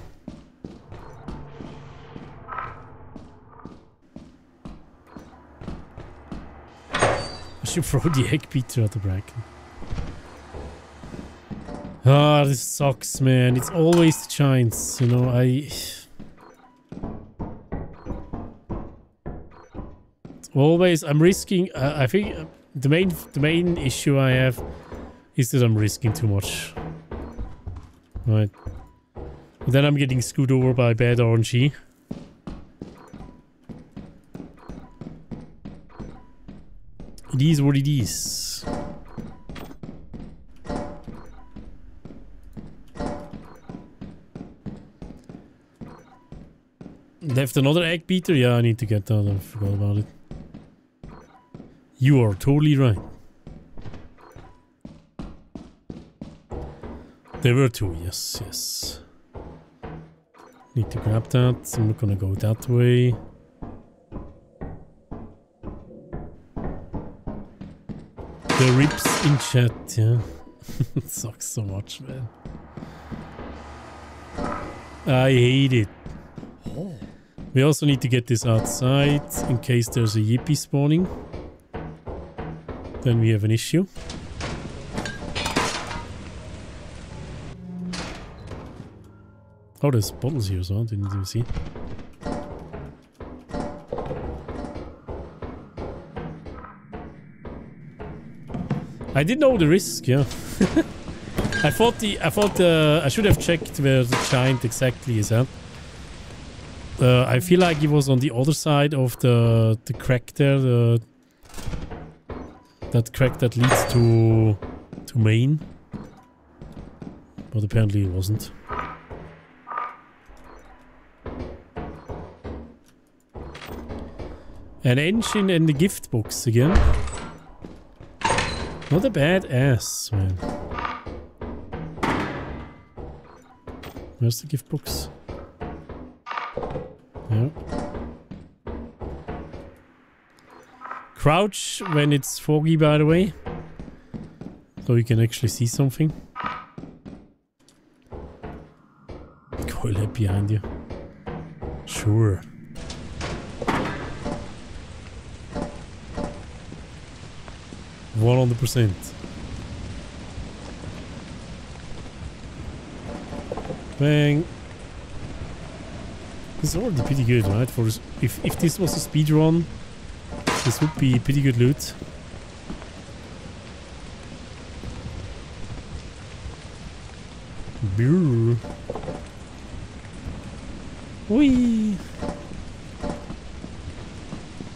I should throw the egg beater at the bracken. Ah, this sucks, man. It's always the giants, you know, I... always... I'm risking... Uh, I think uh, the main the main issue I have is that I'm risking too much. Right. And then I'm getting screwed over by bad RNG. It is what it is. Left another egg beater? Yeah, I need to get that. I forgot about it. You are totally right. There were two, yes, yes. Need to grab that. I'm not gonna go that way. The rips in chat, yeah. it sucks so much, man. I hate it. Oh. We also need to get this outside in case there's a yippie spawning. Then we have an issue. Oh, there's bottles here as well. Didn't even see. I didn't know the risk, yeah. I thought the I thought uh, I should have checked where the giant exactly is Huh? Uh, I feel like he was on the other side of the the crack there, the that crack that leads to to main. But apparently it wasn't. An engine and the gift box again. Not a bad ass, man. Where's the gift box? Yeah. Crouch when it's foggy, by the way. So you can actually see something. Coil behind you. Sure. One hundred percent. Bang. Is already pretty good, right? For if if this was a speed run, this would be pretty good loot. Brrr. Whee!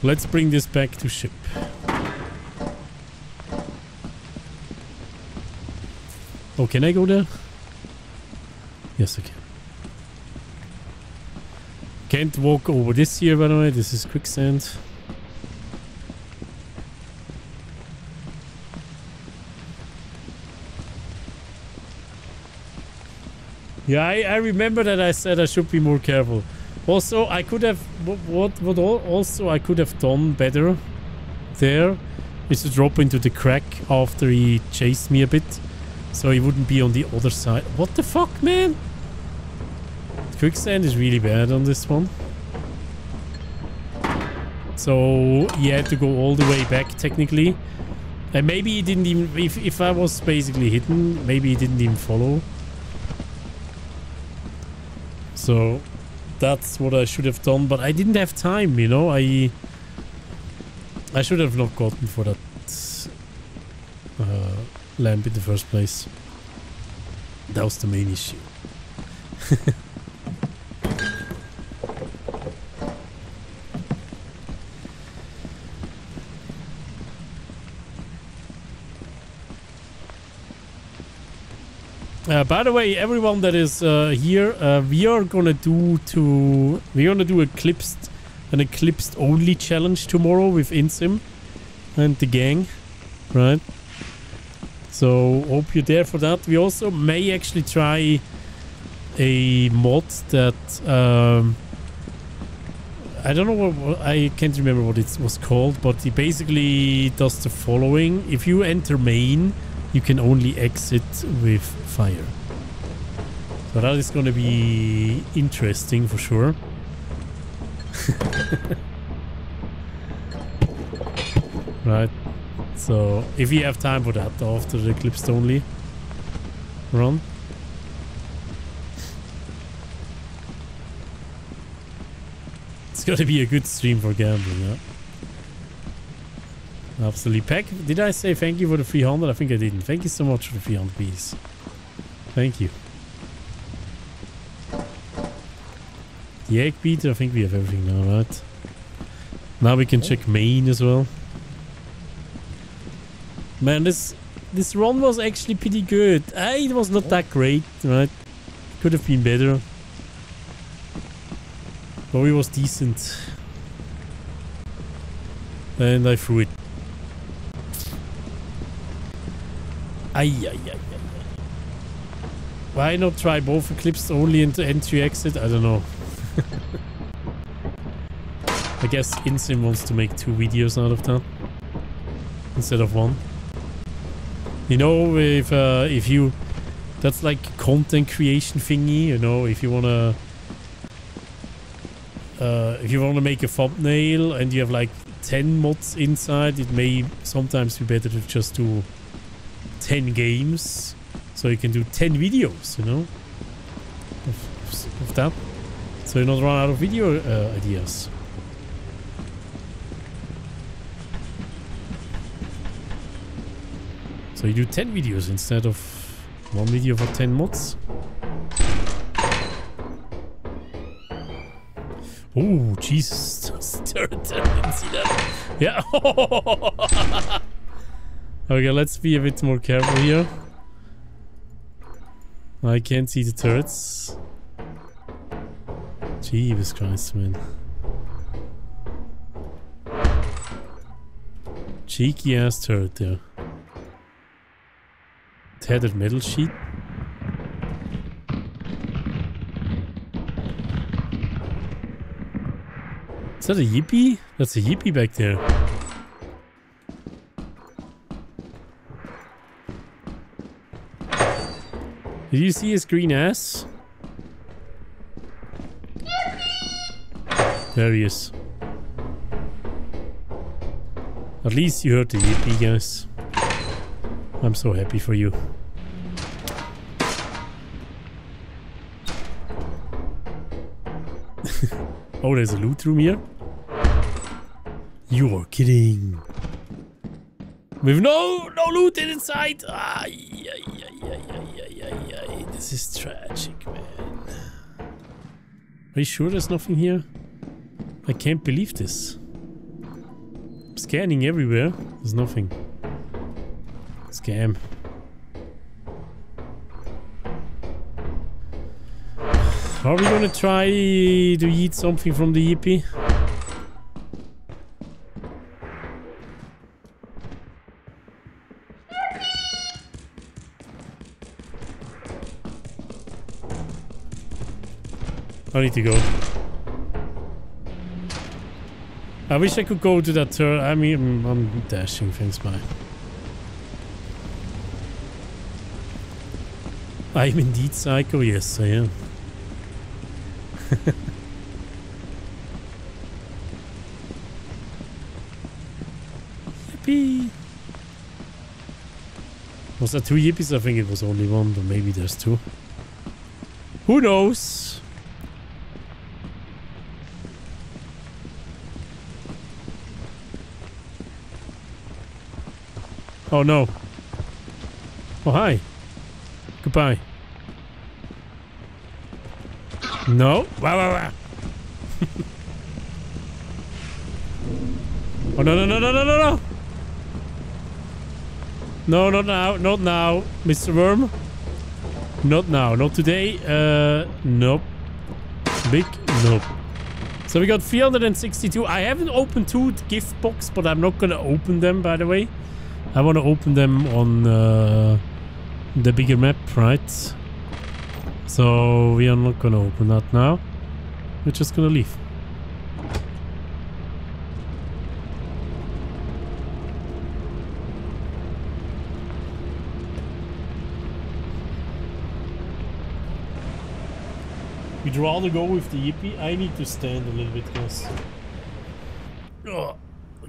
Let's bring this back to ship. Oh, can I go there? Yes, I can. Can't walk over this here, by the way. This is quicksand. Yeah, I, I remember that I said I should be more careful. Also, I could have what what also I could have done better there is to drop into the crack after he chased me a bit, so he wouldn't be on the other side. What the fuck, man? Quicksand is really bad on this one. So he had to go all the way back technically. And maybe he didn't even if if I was basically hidden, maybe he didn't even follow. So that's what I should have done, but I didn't have time, you know. I I should have not gotten for that uh, lamp in the first place. That was the main issue. Uh, by the way, everyone that is uh, here, uh, we are gonna do to we're gonna do eclipsed an eclipsed only challenge tomorrow with Insym and the gang, right? So hope you're there for that. We also may actually try a mod that um, I don't know what, I can't remember what it was called, but it basically does the following: if you enter main, you can only exit with fire. So that is going to be interesting for sure. right. So if you have time for that after the Eclipse only run. It's going to be a good stream for gambling, yeah. Absolutely. Peck, did I say thank you for the 300? I think I didn't. Thank you so much for the 300 piece. Thank you. The egg beater, I think we have everything now, right? Now we can check main as well. Man, this this run was actually pretty good. Ah, it was not that great, right? Could have been better. But it was decent. And I threw it. Ay, ay, ay. Why not try both Eclipse only into entry exit? I don't know. I guess Insym wants to make two videos out of that instead of one. You know, if uh, if you that's like content creation thingy. You know, if you wanna uh, if you wanna make a thumbnail and you have like ten mods inside, it may sometimes be better to just do ten games, so you can do ten videos. You know, of, of that, so you not run out of video uh, ideas. So you do 10 videos instead of one video for 10 mods. Oh, Jesus. That. Yeah. okay, let's be a bit more careful here. I can't see the turrets. Jesus Christ, man. Cheeky ass turret there. Tattered metal sheet. Is that a yippie? That's a yippie back there. Did you see his green ass? There he is. At least you heard the yippee, guys. I'm so happy for you. oh, there's a loot room here? You are kidding. With no no loot inside. Ay, This is tragic, man. Are you sure there's nothing here? I can't believe this. I'm scanning everywhere. There's nothing. Scam. Are we gonna try to eat something from the yippie? I need to go. I wish I could go to that turret. I mean, I'm, dashing things by. I'm indeed psycho. Yes, I am. Yippee! Was that two yippies? I think it was only one, but maybe there's two. Who knows? Oh no. Oh hi. Goodbye. No. Wow, wow, wow. oh no, no, no, no, no, no, no. No, not now. Not now, Mr. Worm. Not now. Not today. Uh, nope. Big nope. So we got 362. I haven't opened two gift box, but I'm not gonna open them, by the way. I want to open them on uh, the bigger map, right? So we are not going to open that now. We're just going to leave. We'd rather go with the Yippie. I need to stand a little bit, guys. Oh,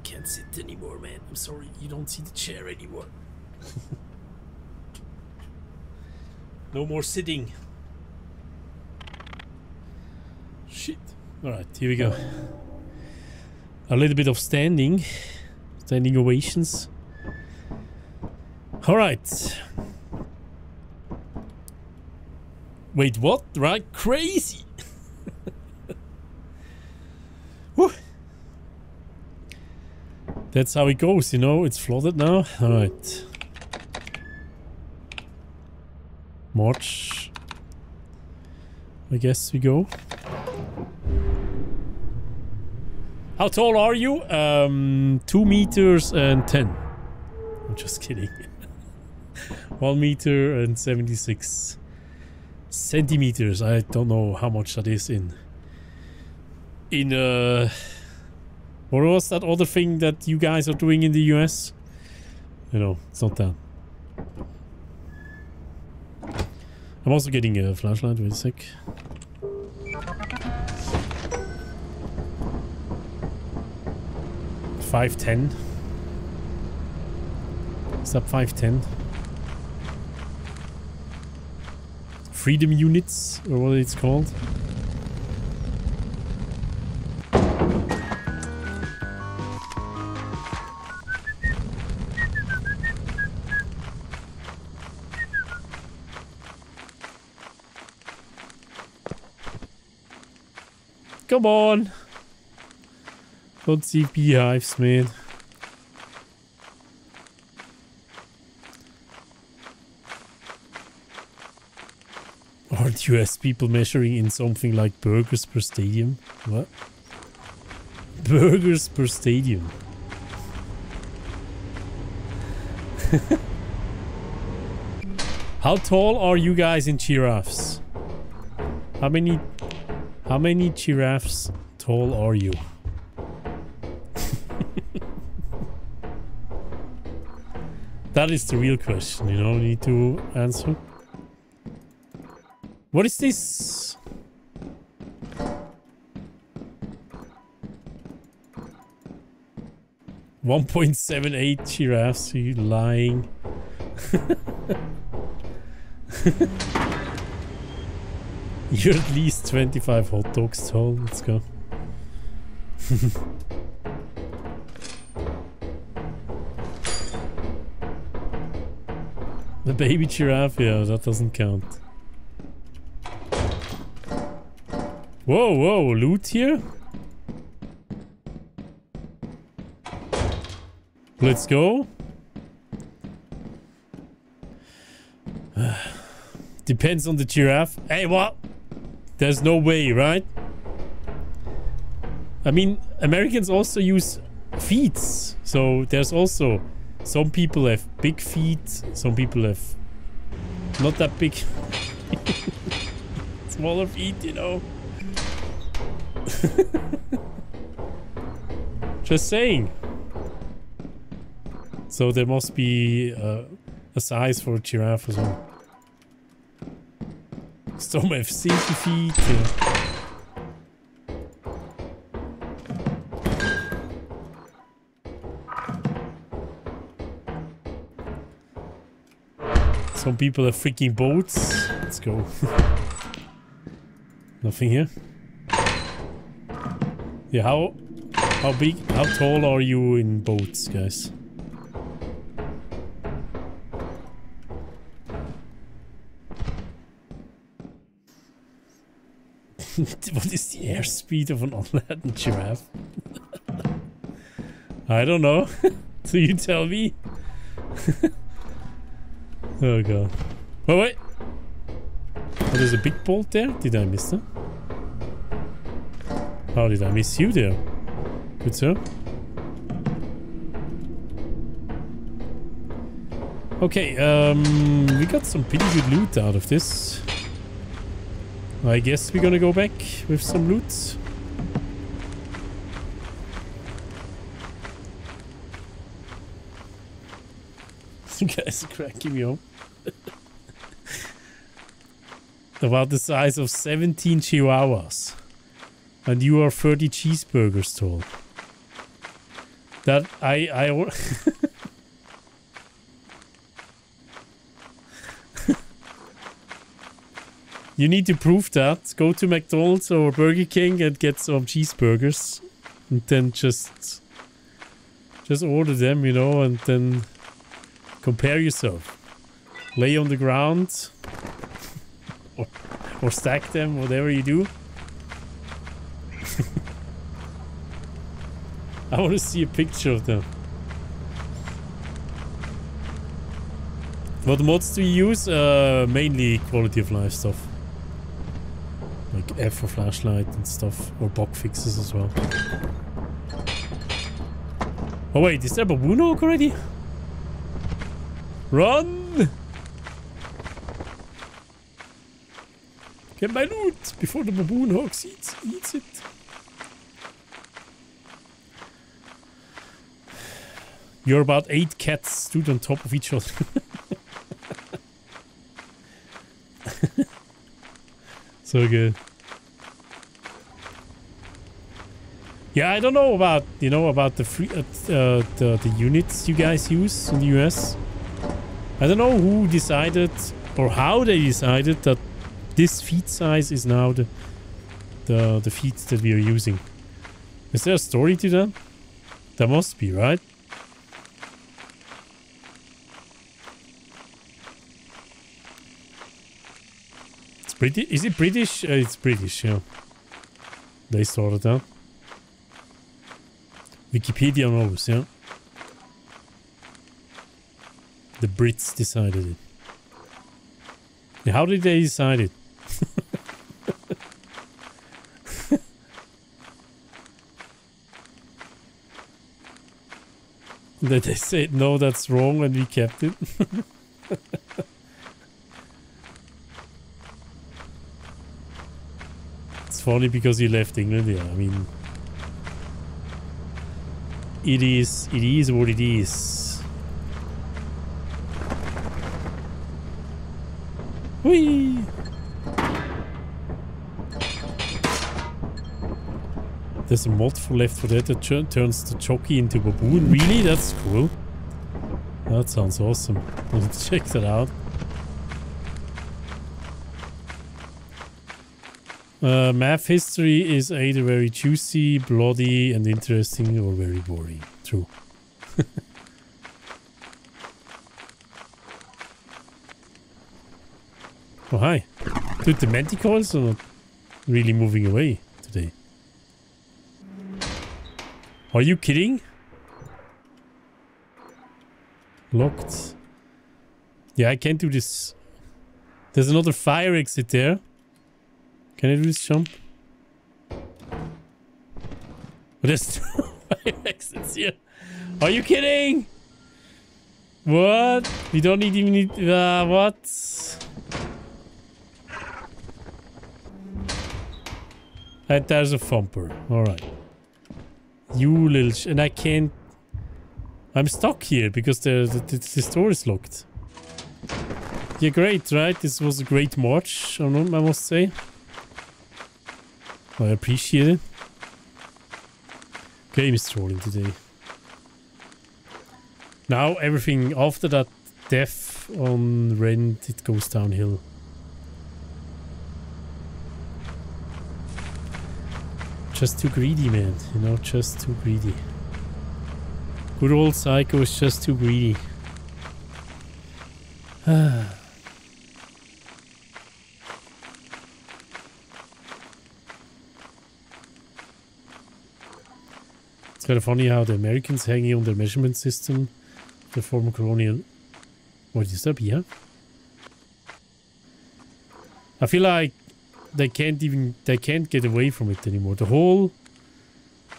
Can't sit anymore, man. I'm sorry. You don't see the chair anymore. no more sitting. Shit. Alright, here we go. A little bit of standing. Standing ovations. Alright. Wait, what? Right? Crazy! Whew. That's how it goes, you know? It's flooded now. Alright. March. I guess we go. How tall are you? Um, 2 meters and 10. I'm just kidding. 1 meter and 76 centimeters. I don't know how much that is in... In, uh... What was that other thing that you guys are doing in the US? You know, it's not that. I'm also getting a flashlight, wait a sec. Five ten. Is that five ten? Freedom units, or what it's called. Come on. Don't see beehives, man. Aren't US people measuring in something like burgers per stadium? What? Burgers per stadium. How tall are you guys in giraffes? How many how many giraffes tall are you? that is the real question, you know, need to answer. What is this? One point seven eight giraffes. You lying? You're at least 25 hot dogs tall. Let's go. the baby giraffe, yeah, that doesn't count. Whoa, whoa, loot here? Let's go. Depends on the giraffe. Hey, what? There's no way, right? I mean, Americans also use feet. So there's also some people have big feet, some people have not that big. Smaller feet, you know. Just saying. So there must be uh, a size for a giraffe as well. Some have 60 feet. uh, Some people are freaking boats. Let's go. Nothing here. Yeah, how how big, how tall are you in boats, guys? what is the airspeed of an unladen giraffe? I don't know. Do you tell me? oh god. Oh wait! Oh, there's a big bolt there? Did I miss that? How did I miss you there? Good sir. Okay, um, we got some pretty good loot out of this. I guess we're gonna go back with some loot. You guys are cracking me up. About the size of 17 chihuahuas. And you are 30 cheeseburgers tall. That I I You need to prove that. Go to McDonald's or Burger King and get some cheeseburgers. And then just just order them, you know, and then compare yourself. Lay on the ground or, or stack them, whatever you do. I want to see a picture of them. What mods do you use? Uh, mainly quality of life stuff. Like F for flashlight and stuff. Or bug fixes as well. Oh wait, is there a baboon hawk already? Run! Get my loot before the baboon hawk eats, eats it. You're about eight cats stood on top of each other. so good. Yeah, I don't know about you know about the free uh, uh, the the units you guys use in the US. I don't know who decided or how they decided that this feet size is now the the the feet that we are using. Is there a story to that? There must be, right? British. Is it British? Uh, it's British, yeah. They sorted it out. Wikipedia knows, yeah. The Brits decided it. How did they decide it? Then they said, no, that's wrong, and we kept it. funny because he left England, yeah. I mean, it is, it is what it is. Whee! There's a mod for Left 4 Dead that turns the jockey into baboon. Really? That's cool. That sounds awesome. Let's check that out. Uh, math history is either very juicy, bloody, and interesting, or very boring. True. oh, hi. Dude, the manticoils are not really moving away today. Are you kidding? Locked. Yeah, I can't do this. There's another fire exit there. Can I do this jump? There's two exits here. Are you kidding? What? We don't need even need. Uh, what? And there's a thumper. Alright. You little sh- and I can't. I'm stuck here because the, the, the store is locked. Yeah, great, right? This was a great march, I must say. I appreciate it. Game is trolling today. Now everything after that death on Rend, it goes downhill. Just too greedy, man. You know, just too greedy. Good old Psycho is just too greedy. Ah. It's kind of funny how the Americans hanging on their measurement system, the former colonial. What is that? Yeah. I feel like they can't even they can't get away from it anymore. The whole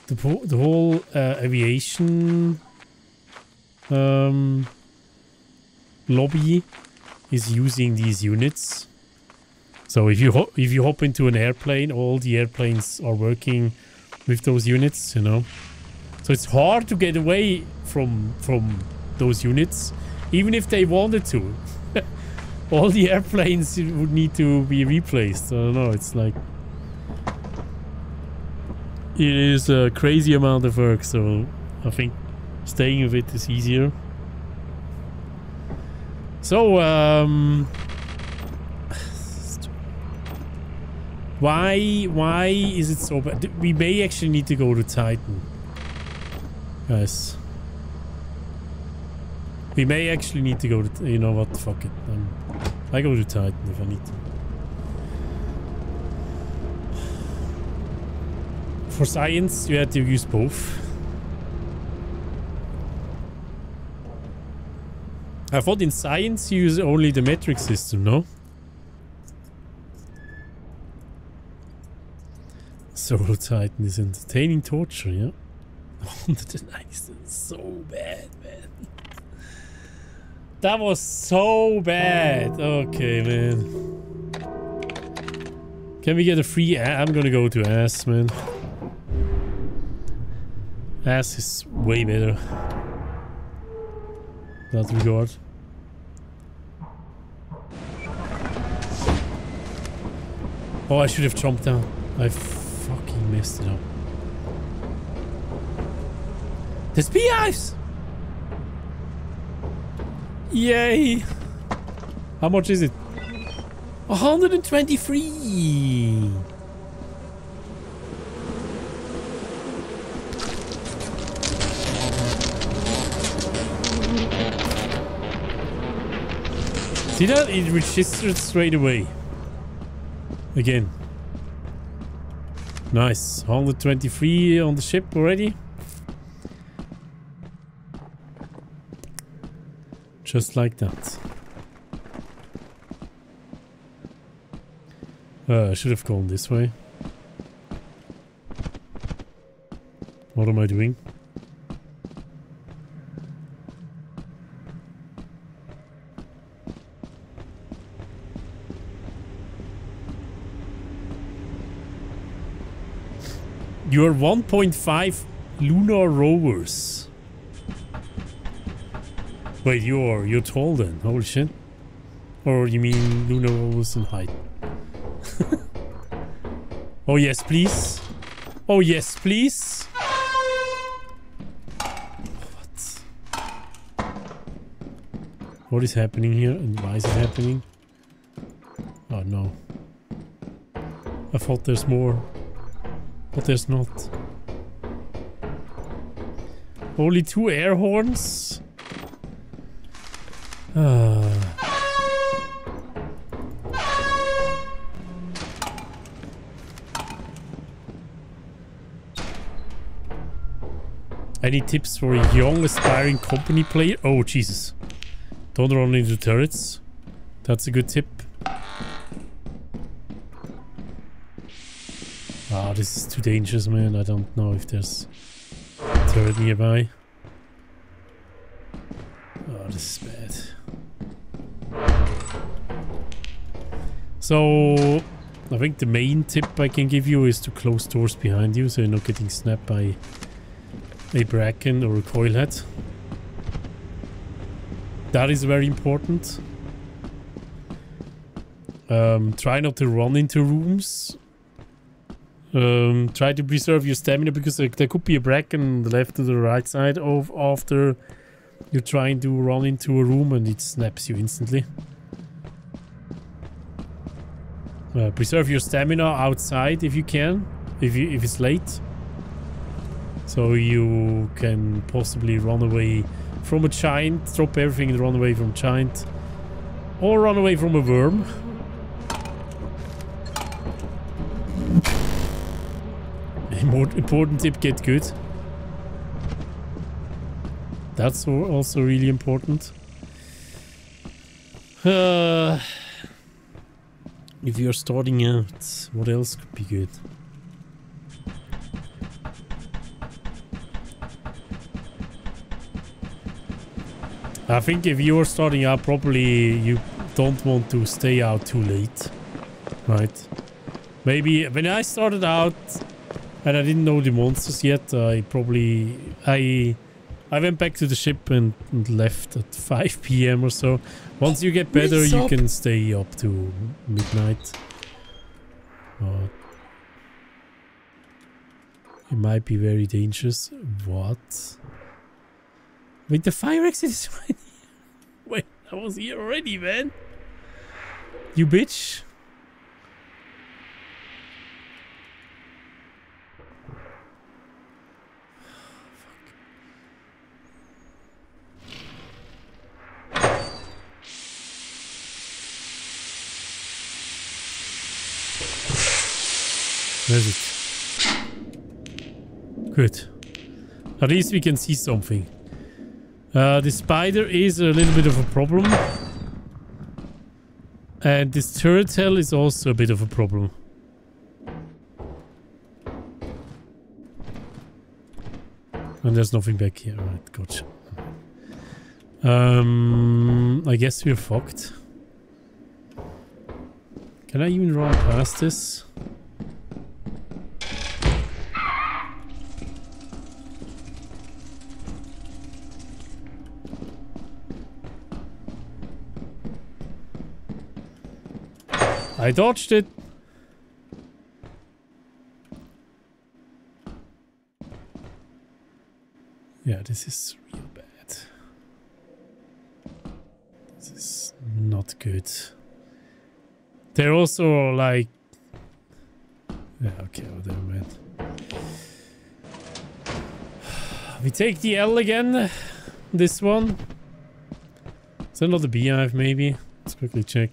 the the whole uh, aviation um, lobby is using these units. So if you if you hop into an airplane, all the airplanes are working with those units. You know, so it's hard to get away from from those units, even if they wanted to. all the airplanes would need to be replaced. I don't know. It's like it is a crazy amount of work. So I think staying with it is easier. So um, why why is it so bad? We may actually need to go to Titan, guys. We may actually need to go to. You know what? Fuck it. Um, I go to Titan if I need to. For science, you had to use both. I thought in science you use only the metric system, no? Solo Titan is entertaining torture, yeah? 197, so bad, man. That was so bad. Okay, man. Can we get a free... I'm gonna go to ass, man. Ass is way better. That regard. Oh, I should have jumped down. I fucking messed it up. There's beehives! Yay! How much is it? 123! See that? It registered straight away. Again. Nice. 123 on the ship already. Just like that. Uh, I should have gone this way. What am I doing? You're 1.5 lunar rovers. Wait, you're you're tall then. Holy shit. Or you mean lunar rovers in height? oh yes, please. Oh yes, please. What? What is happening here and why is it happening? Oh no. I thought there's more. But there's not. Only two air horns? Ah. Any tips for a young aspiring company player? Oh, Jesus. Don't run into turrets. That's a good tip. Ah, this is too dangerous, man. I don't know if there's a turret nearby. Oh, this is bad. So, I think the main tip I can give you is to close doors behind you so you're not getting snapped by a bracken or a coil head. That is very important. Um, try not to run into rooms. Um, try to preserve your stamina because there, there could be a bracken on the left or the right side of after you're trying to run into a room and it snaps you instantly. Uh, preserve your stamina outside if you can, if you if it's late. So you can possibly run away from a giant, drop everything and run away from giant. Or run away from a worm. Important tip, get good. That's also really important. Uh, if you're starting out, what else could be good? I think if you're starting out properly, you don't want to stay out too late, right? Maybe when I started out and I didn't know the monsters yet, I probably I I went back to the ship and, and left at 5 p.m. or so. Once you get better, you up? can stay up to midnight. But it might be very dangerous. What? Wait, the fire exit is right here. Wait, I was here already, man. You bitch. Where is it? Good. At least we can see something. Uh, the spider is a little bit of a problem. And this turret hell is also a bit of a problem. And there's nothing back here. Right, gotcha. Um, I guess we're fucked. Can I even run past this? I dodged it. Yeah, this is real bad. This is not good. They're also like... Yeah, okay, whatever, man. We take the L again. This one. Is that not the beehive, maybe? Let's quickly check.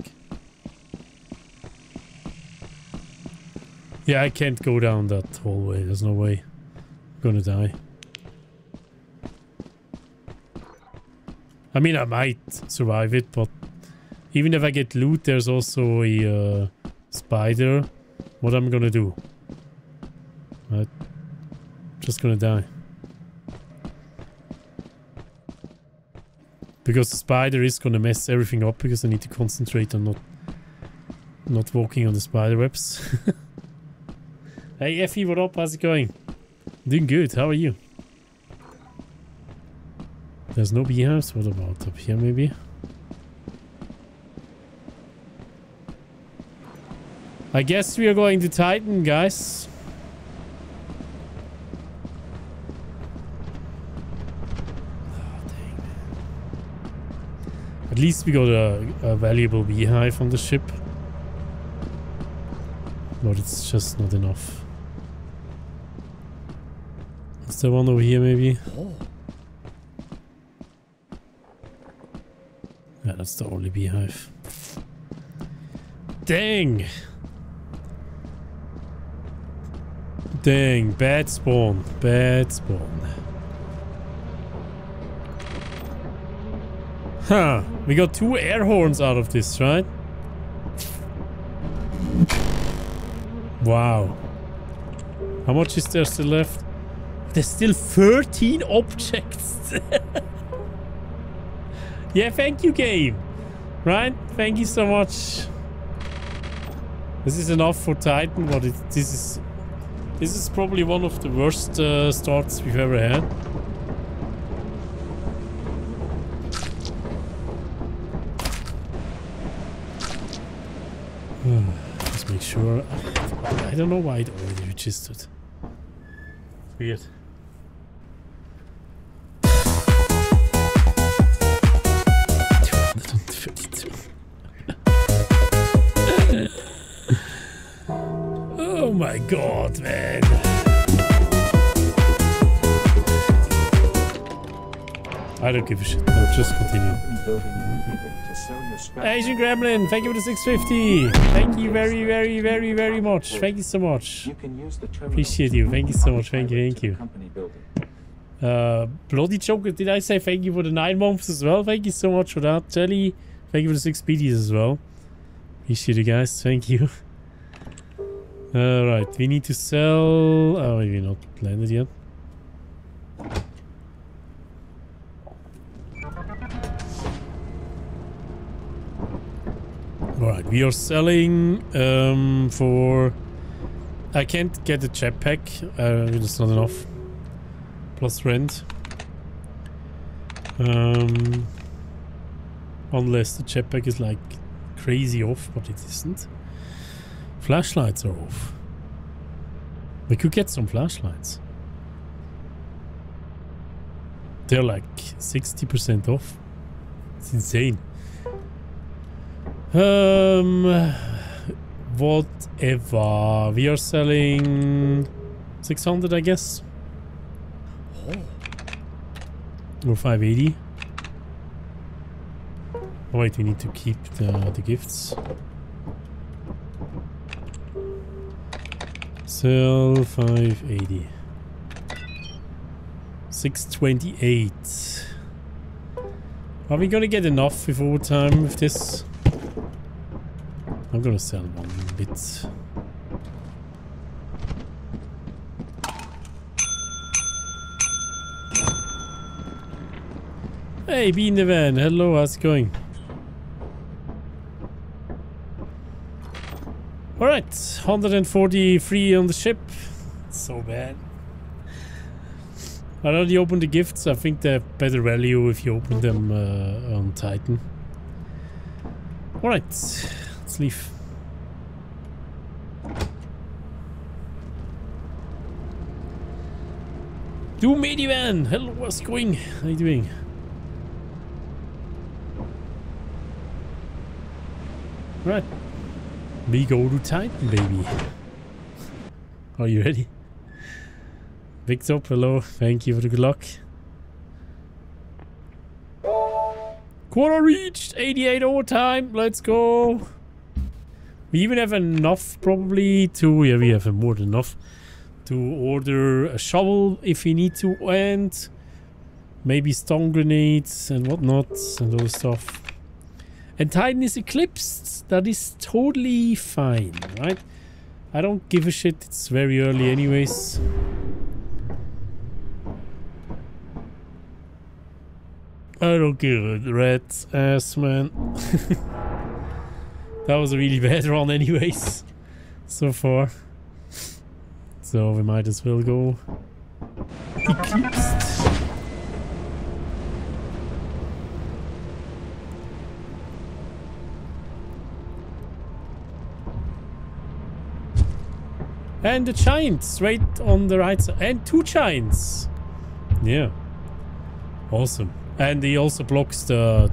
Yeah, I can't go down that hallway. There's no way. I'm gonna die. I mean, I might survive it, but even if I get loot, there's also a uh, spider. What am I'm gonna do? I'm just gonna die. Because the spider is gonna mess everything up because I need to concentrate on not not walking on the spider webs. Hey Effie, what up? How's it going? Doing good. How are you? There's no beehives. What about up here, maybe? I guess we are going to Titan, guys. At least we got a, a valuable beehive on the ship. But it's just not enough. There one over here, maybe? Yeah, that's the only beehive. Dang! Dang, bad spawn. Bad spawn. Huh. We got two air horns out of this, right? Wow. How much is there still left? There's still 13 objects. yeah, thank you, game. Right? Thank you so much. This is enough for Titan, but it, this is this is probably one of the worst uh, starts we've ever had. Let's make sure. I don't know why it already registered. Weird. I don't give a shit. No, just continue. Company building located to sell your scrap Asian Gremlin, thank you for the 650. Thank you very, very, very, very much. Thank you so much. You can use the terminal Appreciate you. Thank you so much. Thank you, thank you. Uh, Bloody Joker, did I say thank you for the nine months as well? Thank you so much for that. Jelly, thank you for the six BDs as well. Appreciate you guys. Thank you. Alright, we need to sell. Oh, maybe not landed yet. Alright, we are selling um, for. I can't get a jetpack, uh, it's not enough plus rent. Um, unless the jetpack is like crazy off, but it isn't. Flashlights are off. We could get some flashlights. They're like 60% off. It's insane. Um, whatever. We are selling 600, I guess. Or 580. Oh wait, we need to keep the, the gifts. Sell 580. 628. Are we gonna get enough with overtime with this? I'm gonna sell one bit. Hey, be in the van. Hello, how's it going? Alright, 143 on the ship. So bad. I already opened the gifts. I think they have better value if you open them uh, on Titan. Alright, let's leave. Do Medivan! Hello, what's going? How you doing? Right. We go to Titan, baby. Are you ready? Big top, hello. Thank you for the good luck. Quota reached. 88 overtime. Let's go. We even have enough probably to... Yeah, we have more than enough to order a shovel if we need to and maybe stun grenades and whatnot and all stuff. And Titan is eclipsed. That is totally fine, right? I don't give a shit. It's very early anyways. I don't give a rat's ass, man. that was a really bad run anyways. So far. So we might as well go. eclipsed. And the giants right on the right side. And two giants. Yeah. Awesome. And he also blocks the...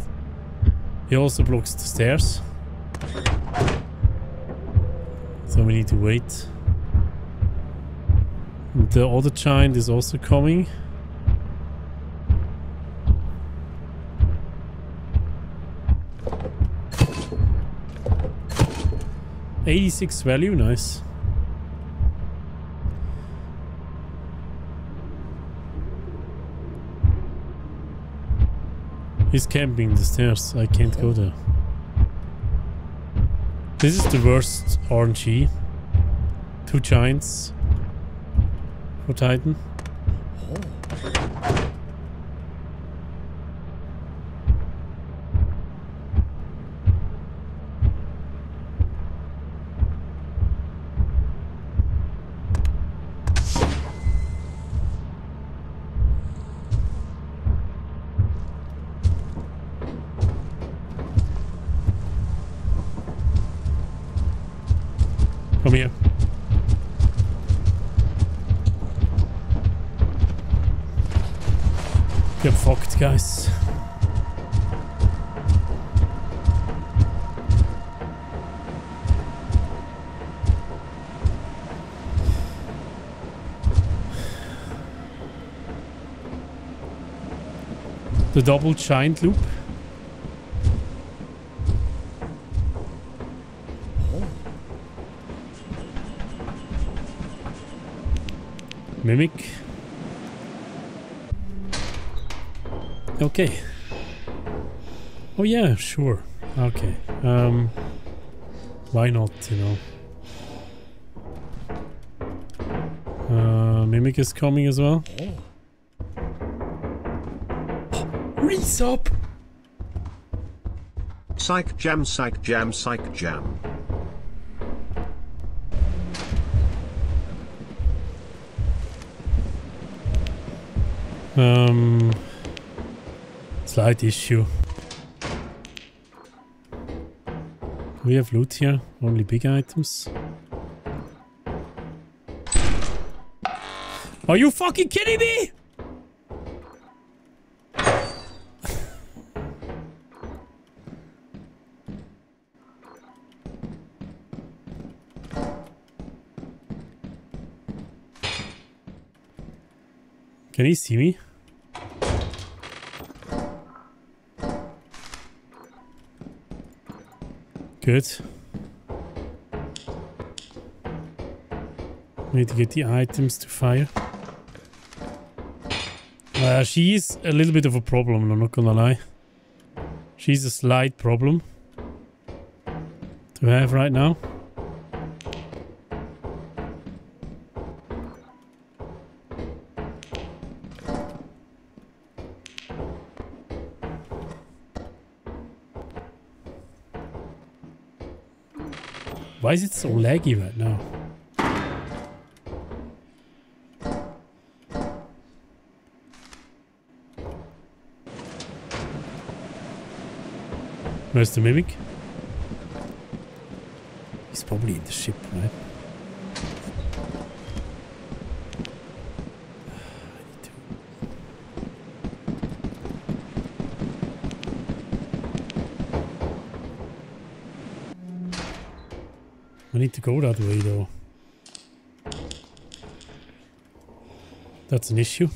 He also blocks the stairs. So we need to wait. The other giant is also coming. Eighty-six value, nice. He's camping the stairs. I can't go there. This is the worst RNG. Two giants for Titan. Come here. Get fucked, guys. The double giant loop. Mimic. Okay. Oh yeah, sure. Okay. Um why not, you know? Uh Mimic is coming as well. Reese up! Psych jam, psych jam, psych jam. Um slight issue. We have loot here, only big items. Are you fucking kidding me? Can he see me? Good. Need to get the items to fire. Uh, she's a little bit of a problem, I'm not gonna lie. She's a slight problem to have right now. Is it so laggy right now? Where's the mimic? He's probably in the ship, right? Need to go that way though. That's an issue.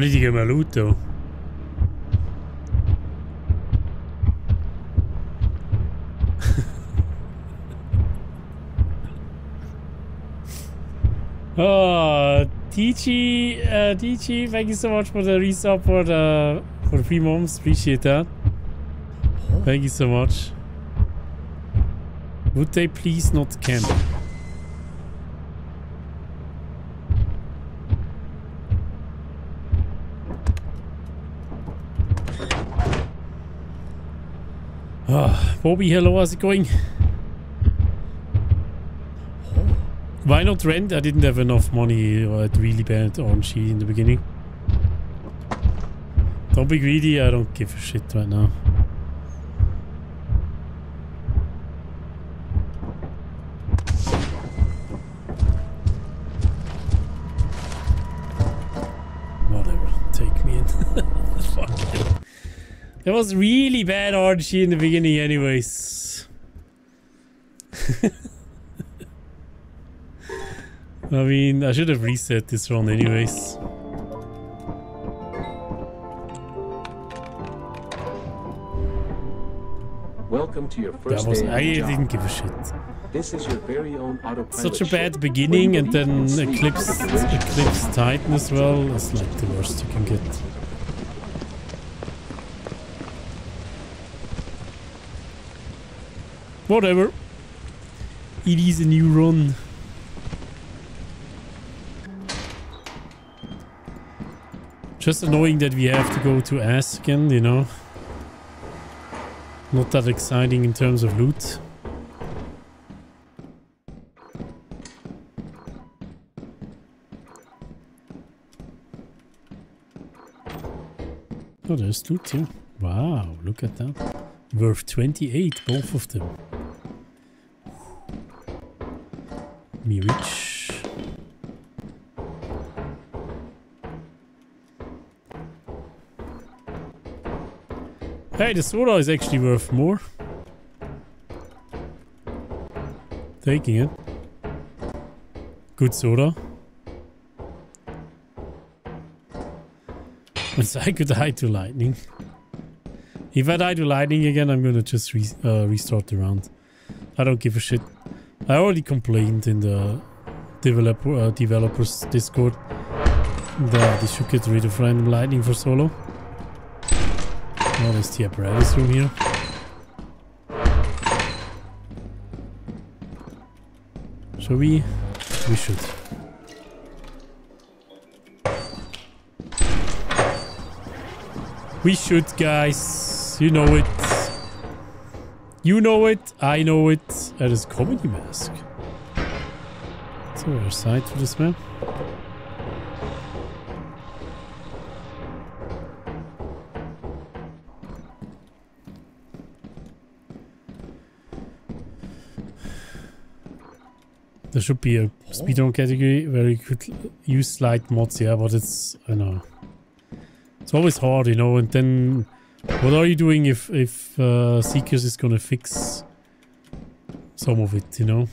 Did you get my loot oh, TG, uh, TG, thank you so much for the resub for the for the three months. Appreciate that. Thank you so much. Would they please not camp? Ah, Bobby, hello, how's it going? Why not rent? I didn't have enough money. Had really bad RNG in the beginning. Don't be greedy, I don't give a shit right now. It was really bad RNG in the beginning anyways. I mean, I should have reset this run anyways. Welcome to your That first was day I didn't give a shit. This is your very own autopilot Such a bad beginning and then Eclipse under the bridge. Eclipse Titan as well. It's like the worst you can get. Whatever. It is a new run. Just annoying that we have to go to Ass again, you know. Not that exciting in terms of loot. Oh, there's two too. Wow, look at that. Worth 28, both of them. Me rich. Hey, the soda is actually worth more. Taking it. Good soda. Once I could die to lightning. If I die to lightning again, I'm gonna just re uh, restart the round. I don't give a shit. I already complained in the developer uh, developers Discord that they should get rid of random lightning for solo. Oh, there's the apparatus room here. Shall we? We should. We should, guys. You know it. You know it. I know it. That is comedy mask. Is there a side for this man? There should be a speedrun category where you could use light mods, yeah, but it's, I know. It's always hard, you know, and then what are you doing if, if uh, Zeekerss is gonna fix some of it, you know?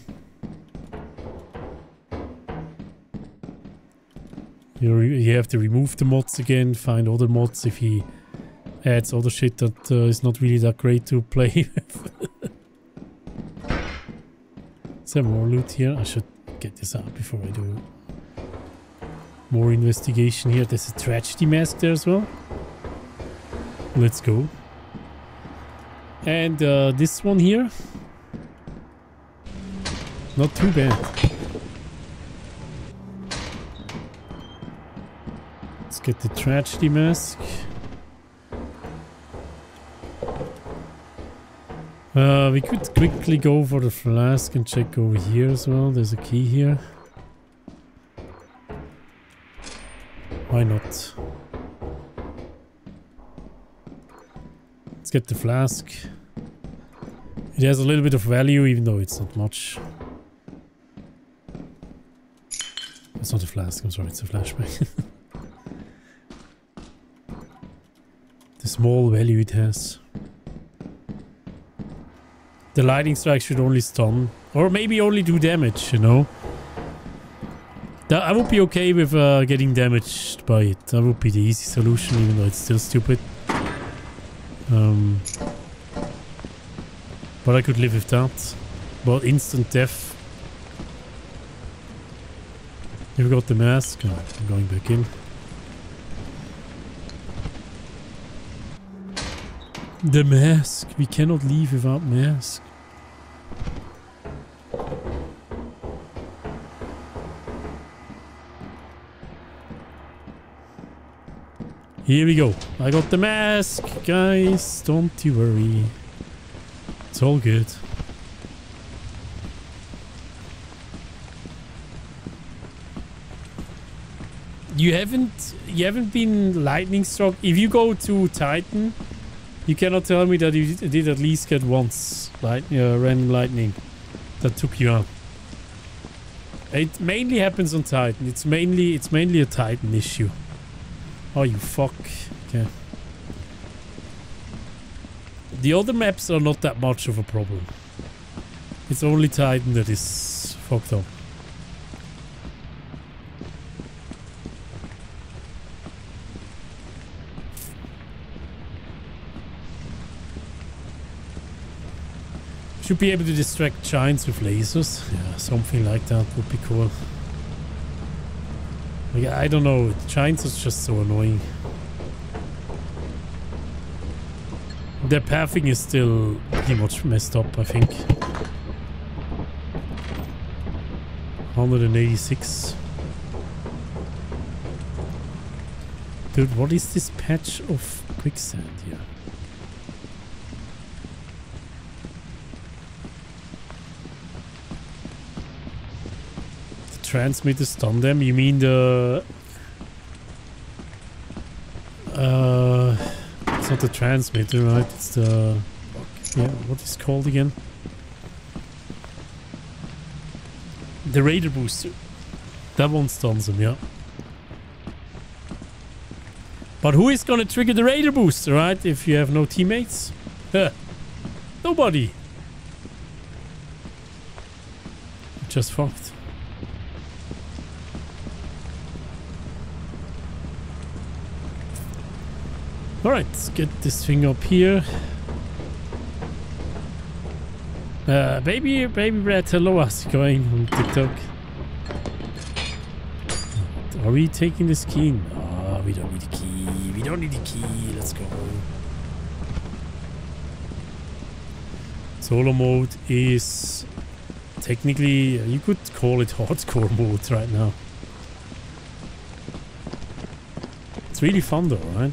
You, you have to remove the mods again, find other mods if he adds other shit that uh, is not really that great to play. Is there more loot here? I should get this out before I do more investigation here. There's a tragedy mask there as well. Let's go. And uh, this one here. Not too bad. Let's get the tragedy mask. Uh, we could quickly go for the flask and check over here as well. There's a key here. Why not? Let's get the flask. It has a little bit of value, even though it's not much. It's not a flask, I'm sorry, it's a flashback. the small value it has. The lightning strike should only stun. Or maybe only do damage, you know? That, I would be okay with uh, getting damaged by it. That would be the easy solution, even though it's still stupid. Um, but I could live with that. But instant death. You've got the mask. I'm going back in. The mask. We cannot leave without mask. Here we go. I got the mask, guys. Don't you worry. It's all good. You haven't you haven't been lightning struck. If you go to Titan, you cannot tell me that you did at least get once light, uh, random lightning that took you out. It mainly happens on Titan. It's mainly it's mainly a Titan issue. Oh, you fuck. Okay. The other maps are not that much of a problem. It's only Titan that is fucked up. Should be able to distract giants with lasers. Yeah, something like that would be cool. Like, I don't know. Giants are just so annoying. Their pathing is still pretty much messed up, I think. 186. Dude, what is this patch of quicksand here? The transmitter stun them? You mean the... Uh, it's not the transmitter, right? It's the... Yeah, what is called again? The radar booster. That one stuns them, yeah. But who is gonna trigger the radar booster, right? If you have no teammates? Huh. Nobody. Just fucked. Alright, let's get this thing up here. Uh, baby, baby rat, hello, how's it going on TikTok? Are we taking this key? No, we don't need a key. We don't need a key. Let's go. Solo mode is technically, you could call it hardcore mode right now. It's really fun though, right?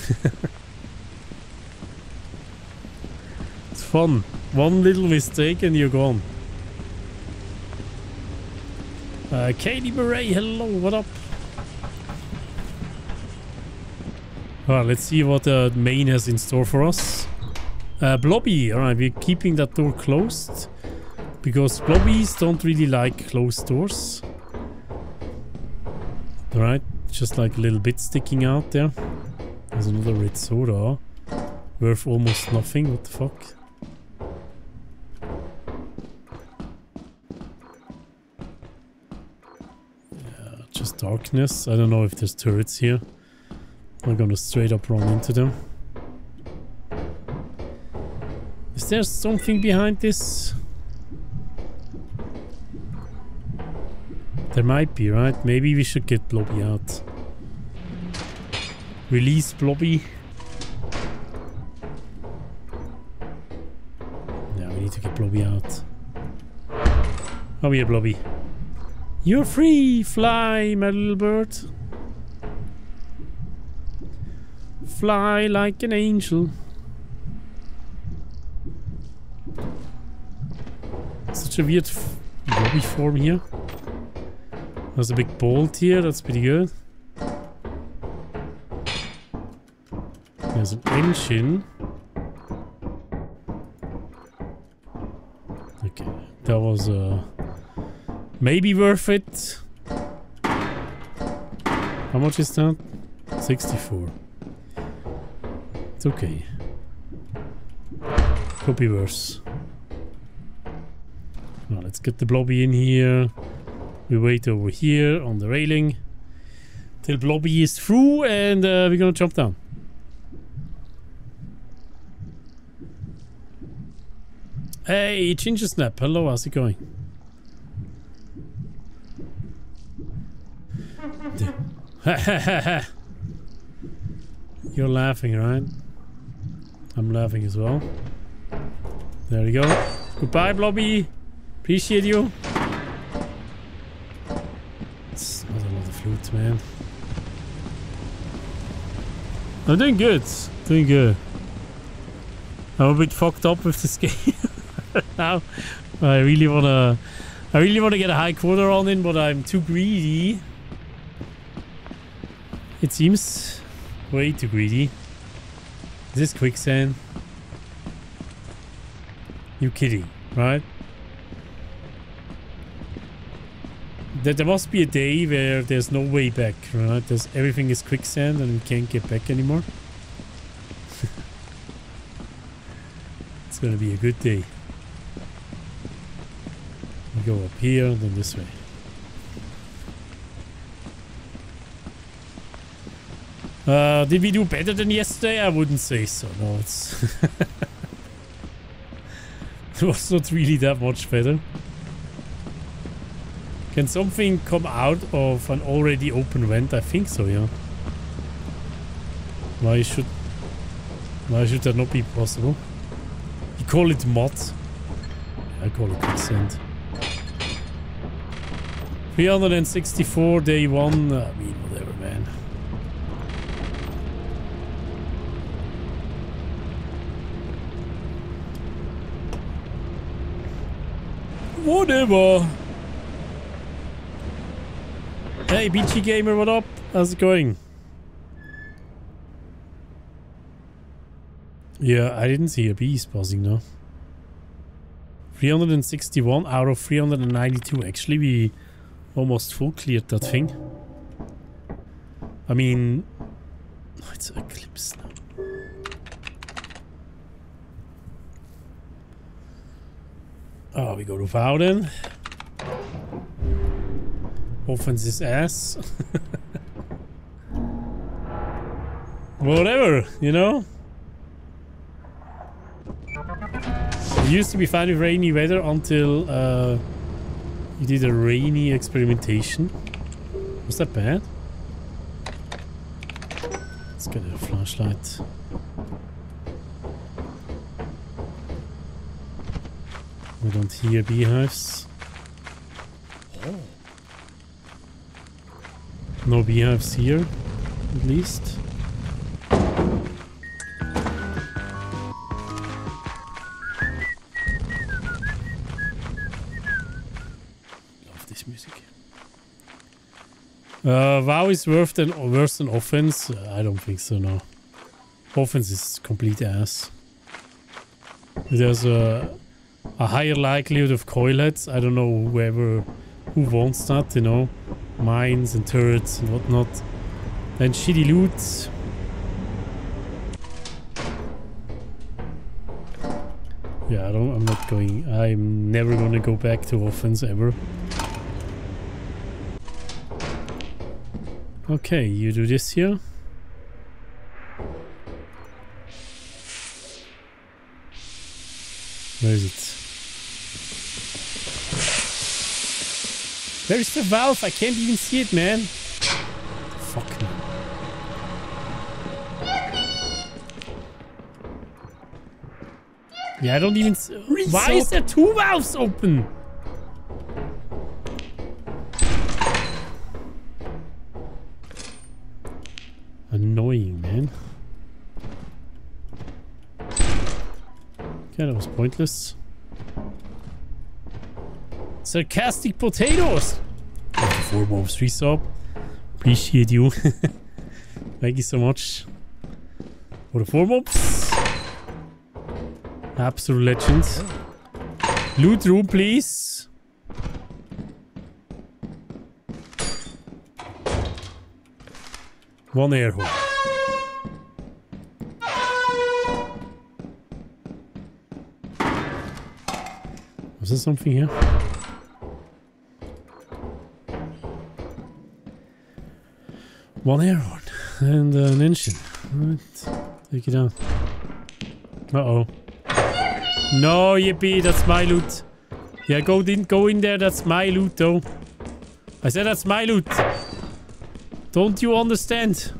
it's fun. One little mistake and you're gone. Uh, Katie Murray, hello, what up? Alright, let's see what the uh, main has in store for us. Uh, Blobby, alright, we're keeping that door closed. Because Blobbies don't really like closed doors. Alright, just like a little bit sticking out there. There's another red soda. Worth almost nothing, what the fuck? Yeah, just darkness. I don't know if there's turrets here. I'm gonna straight up run into them. Is there something behind this? There might be, right? Maybe we should get Blobby out. Release Blobby. Yeah, we need to get Blobby out. Oh yeah, Blobby. You're free! Fly, my little bird. Fly like an angel. Such a weird Blobby form here. There's a big bolt here, that's pretty good. There's an engine. Okay, that was uh, maybe worth it. How much is that? 64. It's okay. Could be worse. Now let's get the blobby in here. We wait over here on the railing till Blobby is through and uh, we're gonna jump down. Hey, Ginger Snap. Hello, how's it going? You're laughing, right? I'm laughing as well. There we go. Goodbye, Blobby. Appreciate you. It's not a lot of flutes, man. I'm doing good. Doing good. I'm a bit fucked up with this game now. I really wanna I really wanna get a high quota on in, but I'm too greedy. It seems way too greedy. Is this quicksand? You kidding, right? That there must be a day where there's no way back, right? There's everything is quicksand and we can't get back anymore. it's gonna be a good day. We go up here, then this way. Uh, did we do better than yesterday? I wouldn't say so. No, it's it was not really that much better. Can something come out of an already open vent? I think so, yeah. Why should why should that not be possible? You call it mod. I call it quicksand. 364 day one. Uh, I mean, whatever, man. Whatever. Hey, BG Gamer, what up? How's it going? Yeah, I didn't see a beast buzzing though. 361 out of 392. Actually, we almost full cleared that thing. I mean, oh, it's Eclipse now. Oh, we go to Wouden. Offense is ass. Whatever, you know? It used to be fine with rainy weather until uh, you did a rainy experimentation. Was that bad? Let's get a flashlight. We don't hear beehives. No beehives here, at least. Uh, Vow is worse than worse than offense. Uh, I don't think so. No, offense is complete ass. There's a a higher likelihood of coilheads. I don't know whoever who wants that. You know, mines and turrets and whatnot. And shitty loot. Yeah, I don't. I'm not going. I'm never gonna go back to offense ever. Okay, you do this here. Where is it? Where is the valve? I can't even see it, man. Fuck me. Yeah, I don't even. Why is there two valves open? Annoying, man. Okay, that was pointless. Sarcastic potatoes! Thank you for Wolves resub. Appreciate you. Thank you so much. For the four mobs. Absolute legend. Loot room, please. One air horn. Was there something here? One air horn and uh, an engine. Right. Take it down. Uh-oh. No, yippee, that's my loot. Yeah, go in, go in there, that's my loot though. I said that's my loot. Don't you understand?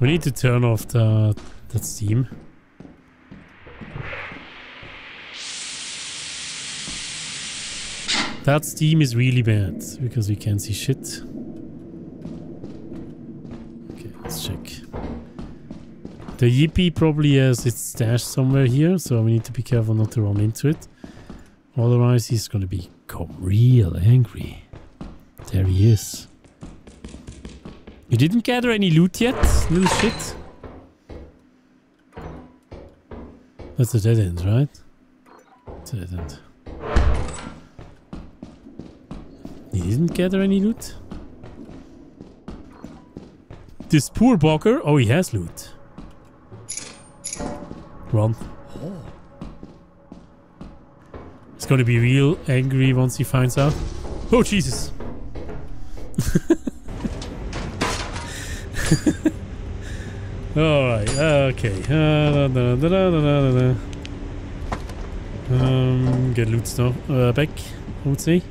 we need to turn off the that steam. That steam is really bad because we can't see shit. Okay, let's check. The Yippee probably has its stash somewhere here, so we need to be careful not to run into it. Otherwise, he's gonna become real angry. There he is. You didn't gather any loot yet, little shit? That's a dead end, right? Dead end. He didn't gather any loot? This poor bugger. Oh, he has loot. Run. He's gonna be real angry once he finds out. Oh, Jesus. Alright, okay. Uh, da, da, da. Um, get loot stuff uh, back, I would say.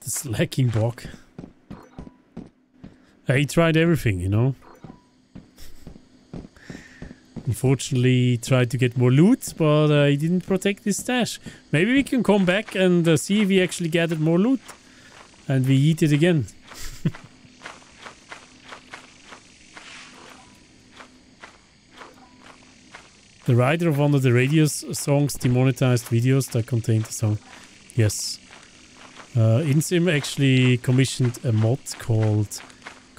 This lacking bug. He tried everything, you know. Unfortunately, he tried to get more loot, but uh, he didn't protect his stash. Maybe we can come back and uh, see if he actually gathered more loot. And we eat it again. the writer of one of the radio songs demonetized videos that contained the song. Yes. Uh, Insym actually commissioned a mod called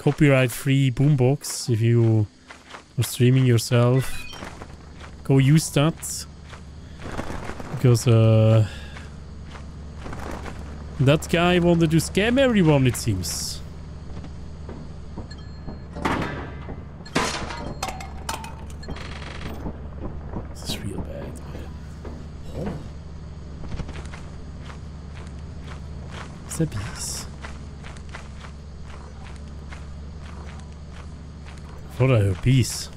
Copyright Free Boombox. If you are streaming yourself, go use that. Because uh, that guy wanted to scam everyone, it seems. This is real bad, man. It's a beast. Thought I heard peace.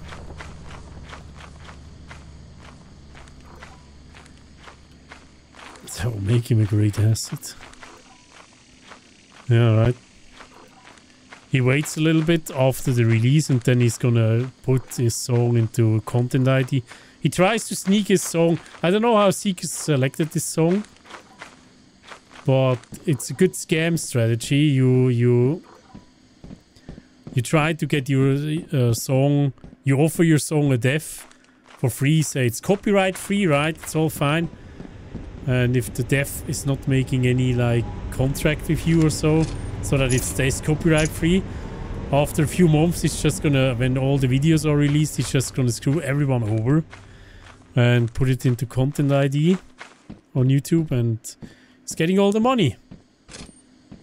That will make him a great asset. Yeah, right. He waits a little bit after the release and then he's gonna put his song into content ID. He tries to sneak his song. I don't know how Zeekerss selected this song. But it's a good scam strategy. You you you try to get your uh, song, you offer your song a dev for free. Say it's copyright free, right? It's all fine. And if the dev is not making any like contract with you or so, so that it stays copyright free, after a few months, it's just gonna, when all the videos are released, it's just gonna screw everyone over and put it into Content ID on YouTube and it's getting all the money.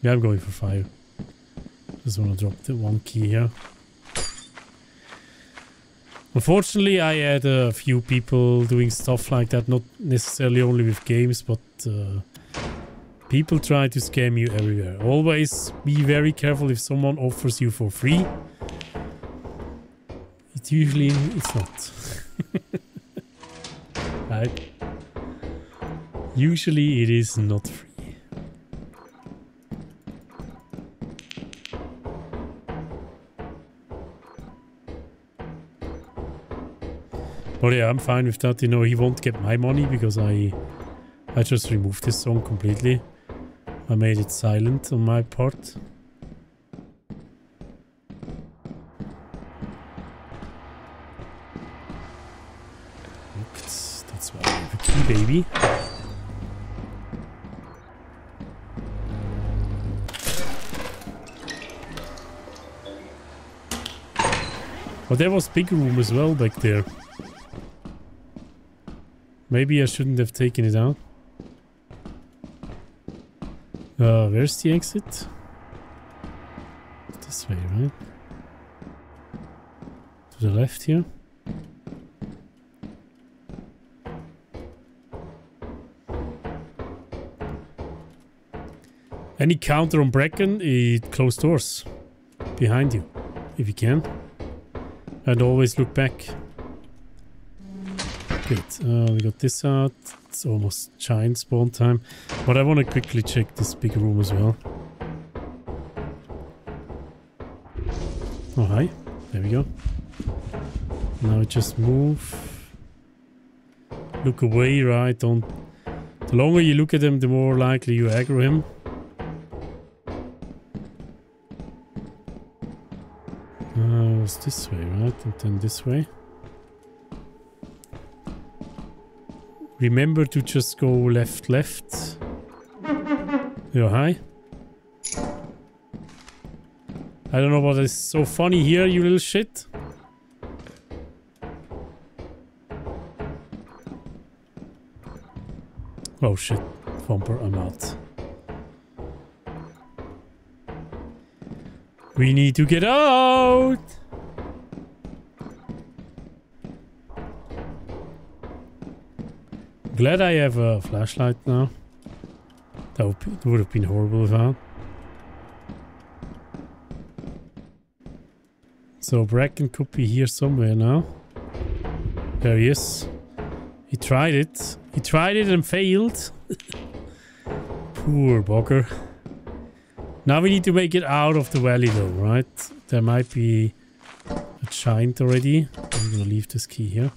Yeah, I'm going for fire. Just want to drop the one key here. Unfortunately, I had a few people doing stuff like that, not necessarily only with games, but uh, people try to scam you everywhere. Always be very careful if someone offers you for free. It usually it's not. right? Usually it is not free. But yeah, I'm fine with that. You know, he won't get my money because I I just removed this song completely. I made it silent on my part. Looked. That's why I have a key, baby. But there was big room as well back there. Maybe I shouldn't have taken it out. Uh, where's the exit? This way, right? To the left here. Any counter on Bracken, it close doors behind you, if you can. And always look back. Good. Uh, we got this out. It's almost giant spawn time. But I want to quickly check this big room as well. Oh, hi. There we go. Now just move. Look away, right? Don't... The longer you look at him, the more likely you aggro him. Uh, it's this way, right? And then this way. Remember to just go left, left. Yeah, hi. I don't know what is so funny here, you little shit. Oh shit, Thumper, I'm out. We need to get out! Glad I have a flashlight now. That would, have been horrible without. So Bracken could be here somewhere now. There he is. He tried it. He tried it and failed. Poor bugger. Now we need to make it out of the valley though, right? There might be a giant already. I'm gonna leave this key here.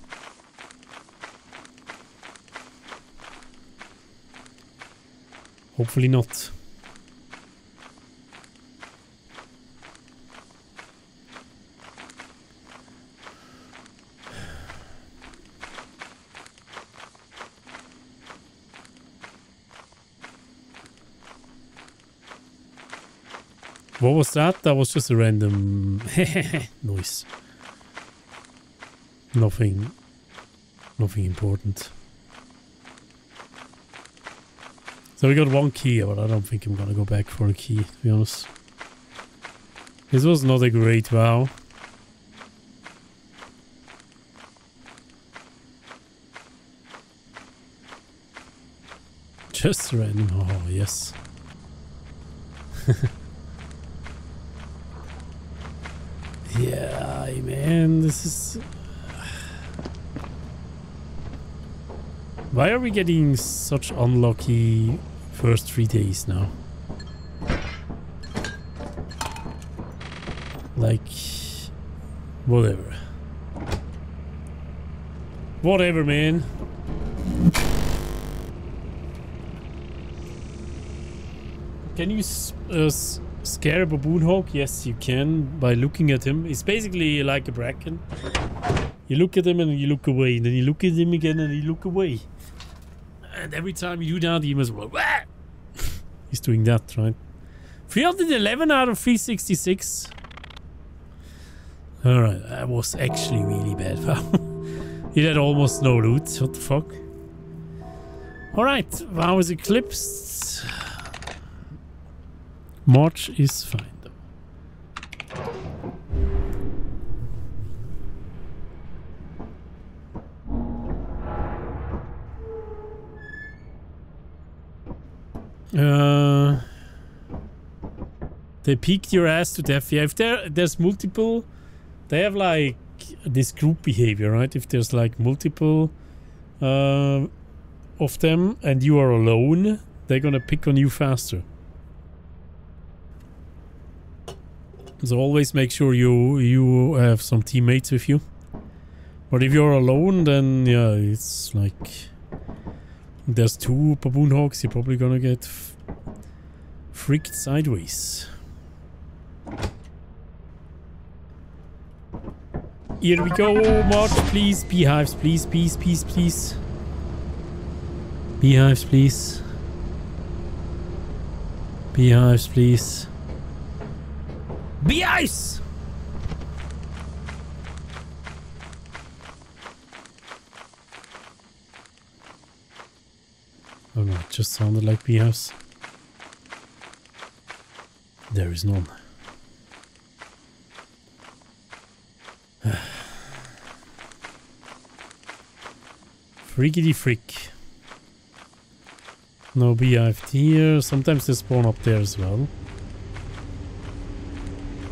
Hopefully not. What was that? That was just a random noise. Nothing, nothing important. So we got one key, but I don't think I'm gonna go back for a key, to be honest. This was not a great vow. Just random. Oh, yes. yeah, man, this is... Why are we getting such unlucky first three days now? Like, whatever. Whatever, man. Can you uh, scare a baboon hawk? Yes, you can by looking at him. It's basically like a bracken. You look at him and you look away, and then you look at him again and you look away. And every time you do that, he must. He's doing that, right? 311 out of 366. Alright, that was actually really bad. he had almost no loot. What the fuck? Alright, Vow is eclipsed. March is fine they peeked your ass to death. Yeah, if there there's multiple, they have like this group behavior, right? If there's like multiple uh, of them and you are alone, they're gonna pick on you faster. So always make sure you you have some teammates with you. But if you're alone, then yeah, it's like there's two baboon hawks. You're probably gonna get freaked sideways. Here we go, March, please. Beehives, please, please, please, please. Beehives, please. Beehives, please. Beehives! Oh no, it just sounded like beehives. There is none. Freakity freak. No BFT here. Uh, sometimes they spawn up there as well.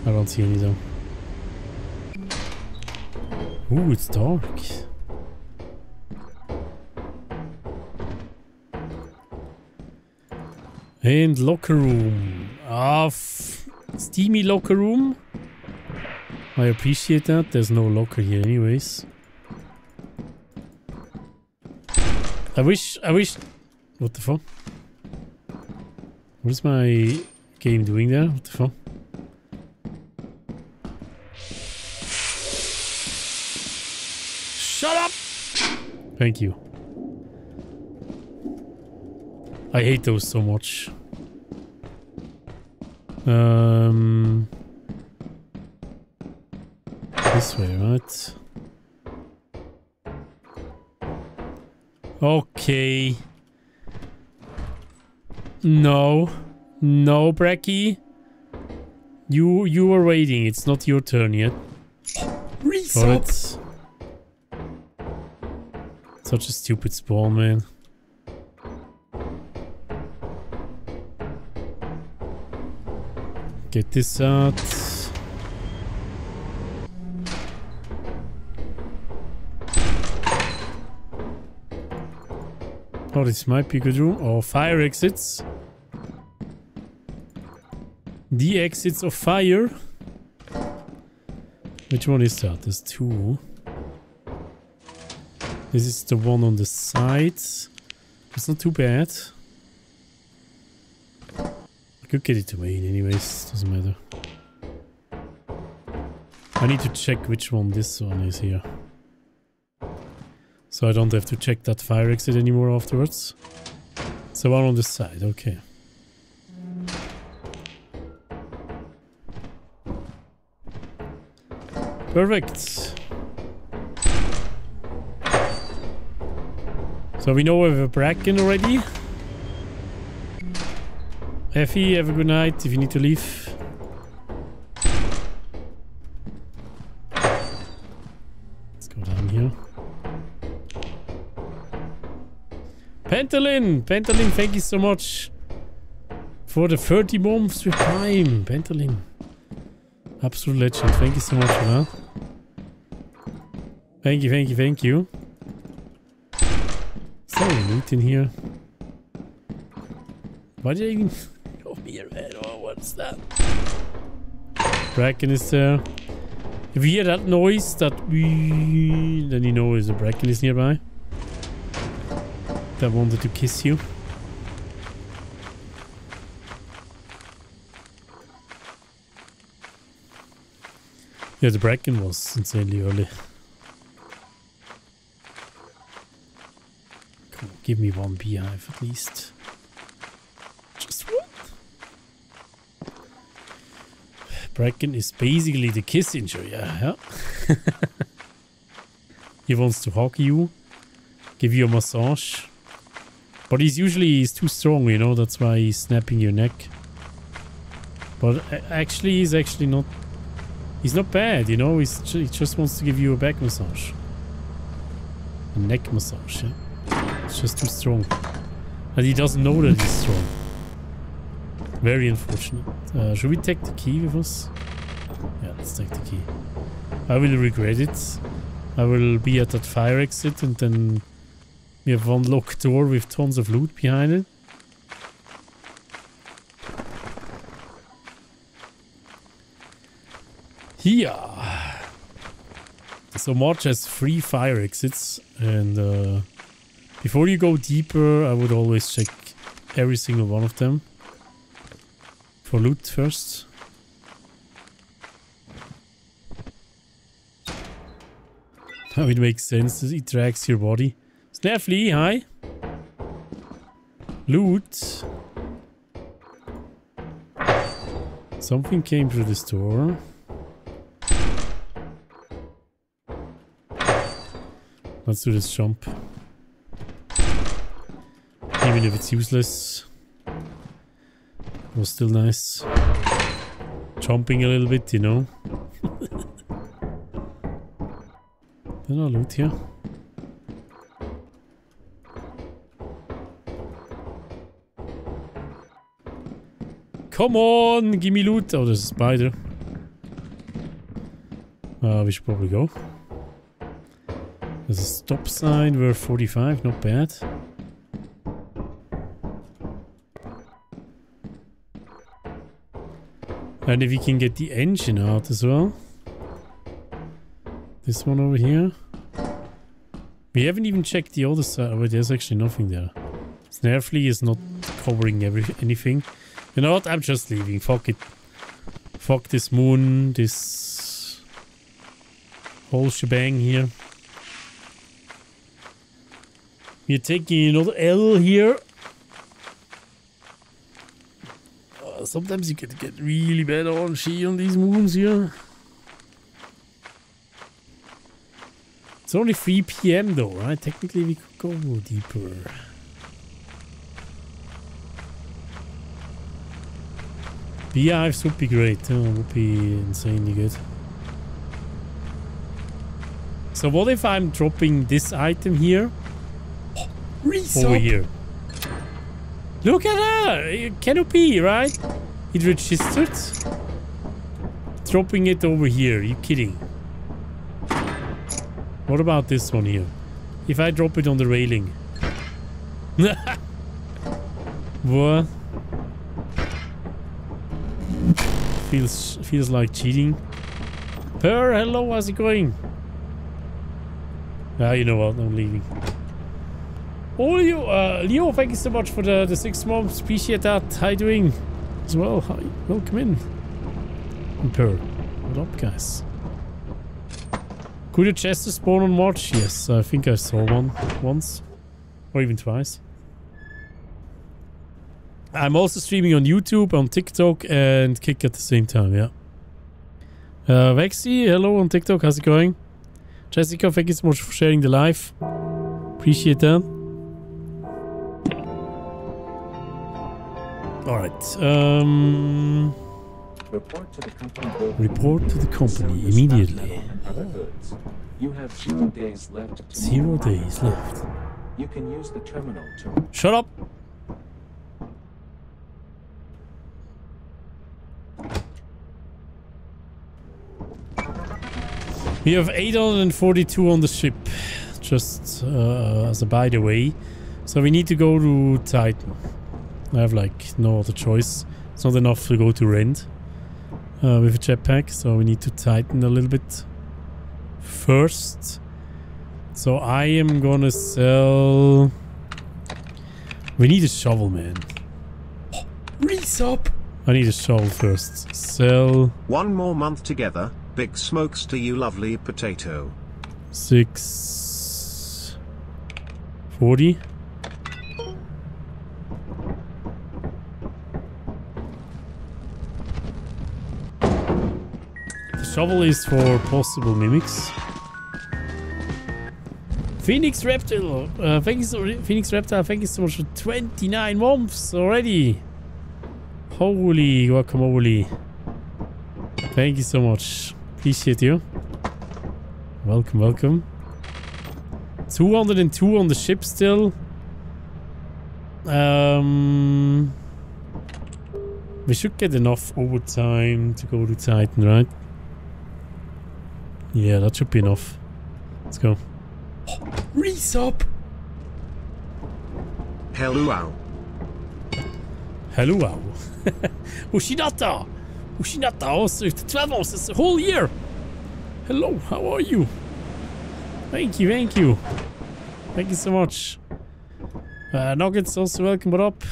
I don't see any though. Ooh, it's dark. And locker room. Ah, steamy locker room. I appreciate that. There's no locker here anyways. I wish, I wish... What the fuck? What is my game doing there? What the fuck? Shut up! Thank you. I hate those so much. Um... This way, right? Okay. No. No, Bracky. You you were waiting. It's not your turn yet. Reset. Such a stupid spawn, man. Get this out. Oh, this be a good room. Oh, fire exits. The exits of fire. Which one is that? There's two. This is the one on the side. It's not too bad. I could get it to main anyways, doesn't matter. I need to check which one this one is here. So I don't have to check that fire exit anymore afterwards. So one on the side, okay. Perfect. So we know we have a Bracken already. Effie, have a good night if you need to leave. Pentolin! Pentolin, thank you so much for the 30 months with time. Pentolin. Absolute legend. Thank you so much. Thank you, thank you, thank you. So, loot in here. Why did I even... Oh, here, man. Oh, what's that? Bracken is there. If you hear that noise, that we... Then you know is a Bracken is nearby. That wanted to kiss you. Yeah, the Bracken was insanely early. Come on, give me one beehive at least. Just one. Bracken is basically the kiss injury, yeah. yeah. he wants to hug you, give you a massage. But he's usually he's too strong, you know, that's why he's snapping your neck. But actually, he's actually not He's not bad, you know, he's he just wants to give you a back massage. A neck massage, yeah? It's just too strong. And he doesn't know that he's strong. Very unfortunate. Uh, should we take the key with us? Yeah, let's take the key. I will regret it. I will be at that fire exit and then we have one locked door with tons of loot behind it. Yeah. So March has three fire exits and uh, before you go deeper I would always check every single one of them for loot first. Now it makes sense, it drags your body. Snaffly, hi. Loot. Something came through this door. Let's do this jump. Even if it's useless. It was still nice. Jumping a little bit, you know. Then I'll loot here. Come on, give me loot. Oh, there's a spider. Uh, we should probably go. There's a stop sign. We're 45, not bad. And if we can get the engine out as well. This one over here. We haven't even checked the other side. Oh, there's actually nothing there. Snare flea is not covering every anything. You know what? I'm just leaving. Fuck it. Fuck this moon. This whole shebang here. We're taking another L here. Uh, sometimes you can get really bad on RNG on these moons here. It's only 3 p.m. though, right? Technically we could go deeper. Beehives would be great. Oh, would be insanely good. So what if I'm dropping this item here? Over here. Look at that! Canopy, right? It registered. Dropping it over here. you kidding? What about this one here? If I drop it on the railing. what? Feels feels like cheating. Per, hello, how's it going? Ah, you know what? I'm leaving. Oh, you, uh, Leo, thank you so much for the, the six months. Appreciate that. How you doing as well? Hi, welcome in. And Per, what up, guys? Could your chest spawn on March? Yes, I think I saw one once. Or even twice. I'm also streaming on YouTube, on TikTok, and Kick at the same time, yeah. Uh, Vexy, hello on TikTok, how's it going? Jessica, thank you so much for sharing the live. Appreciate that. Alright, um... Report to the company. Report to the company Sell your scrap immediately. metal and other goods. You have zero days left. Zero days left. You can use the terminal to Shut up! We have 842 on the ship, just uh, as a by the way. So we need to go to Titan. I have like no other choice. It's not enough to go to Rend uh, with a jetpack, so we need to tighten a little bit first. So I am gonna sell... We need a shovel, man. Resub! I need a shovel first. Sell One more month together. Big smokes to you, lovely potato. six... Forty? The shovel is for possible mimics. Phoenix Reptile, uh, thank you so, Phoenix Reptile, thank you so much for 29 months already. Holy guacamole. Thank you so much. Appreciate you. Welcome, welcome. 202 on the ship still. Um, we should get enough overtime to go to Titan, right? Yeah, that should be enough. Let's go. Resub! Hello, Ushinata! Also 12 months, it's a whole year! Hello, how are you? Thank you, thank you. Thank you so much. Uh, Nuggets also welcome, what up?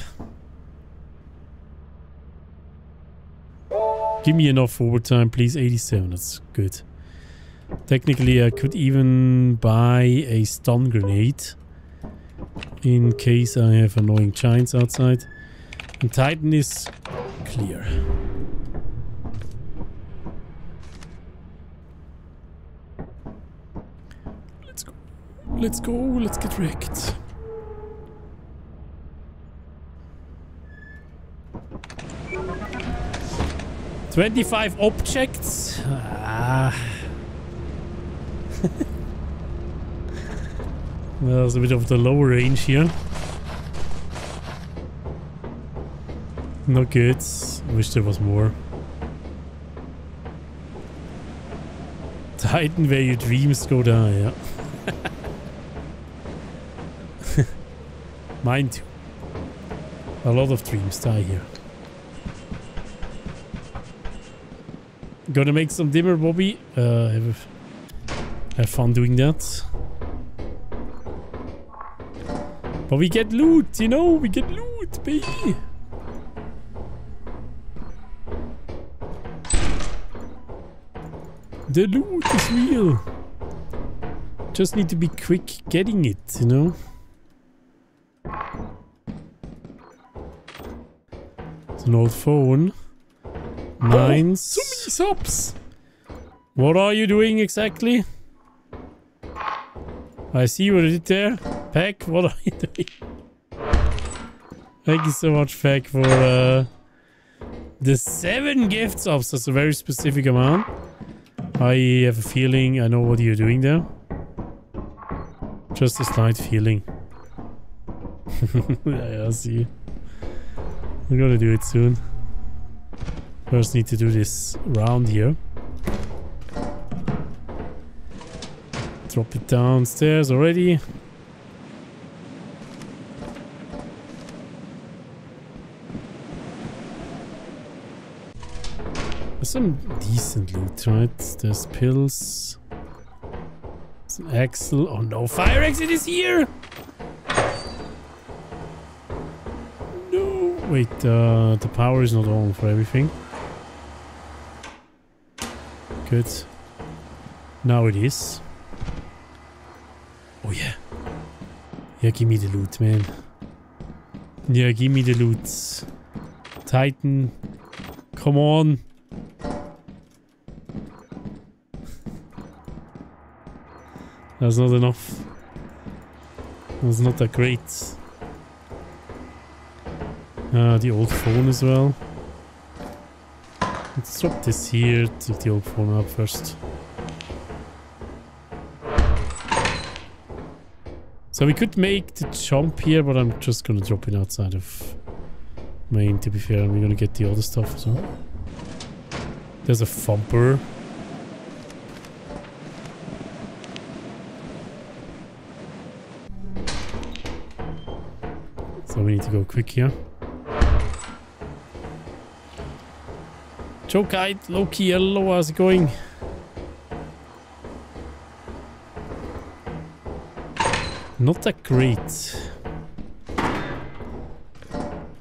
Give me enough overtime, please. 87, that's good. Technically, I could even buy a stun grenade in case I have annoying giants outside. And Titan is clear. Let's go. Let's go. Let's get wrecked. Twenty-five objects. Ah. There's a bit of the lower range here. Not good. Wish there was more. Titan where your dreams go die, yeah. Mine too. A lot of dreams die here. Gonna make some dimmer, Bobby. Uh, have, have fun doing that. But we get loot, you know? We get loot, baby. The loot is real. Just need to be quick getting it, you know? It's an old phone. Mines. So many subs. What are you doing exactly? I see what you did there. Peck, what are you doing? Thank you so much, Peck, for uh, the seven gift subs. That's a very specific amount. I have a feeling I know what you're doing there. Just a slight feeling. yeah, I see. We're gonna do it soon. First need to do this round here. Drop it downstairs already. There's some decent loot, right? There's pills. Some axle. Oh no, fire exit is here! Wait, uh, the power is not on for everything. Good. Now it is. Oh yeah. Yeah, give me the loot, man. Yeah, give me the loot. Titan. Come on. That's not enough. That's not that great. Uh, the old phone as well. Let's drop this here, take the old phone up first. So we could make the jump here, but I'm just gonna drop it outside of main to be fair, and we're gonna get the other stuff as well. There's a thumper. So we need to go quick here. Joe Kite, Loki, hello, how's it going? Not that great.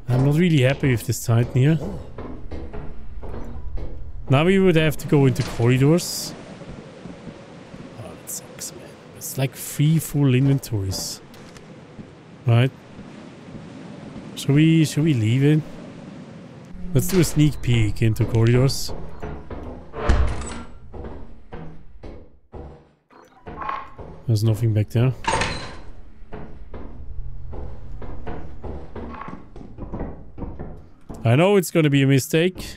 I'm not really happy with this Titan here. Now we would have to go into corridors. Oh, that sucks, man. It's like three full inventories. Right? Should we, should we leave it? Let's do a sneak peek into corridors. There's nothing back there. I know it's gonna be a mistake.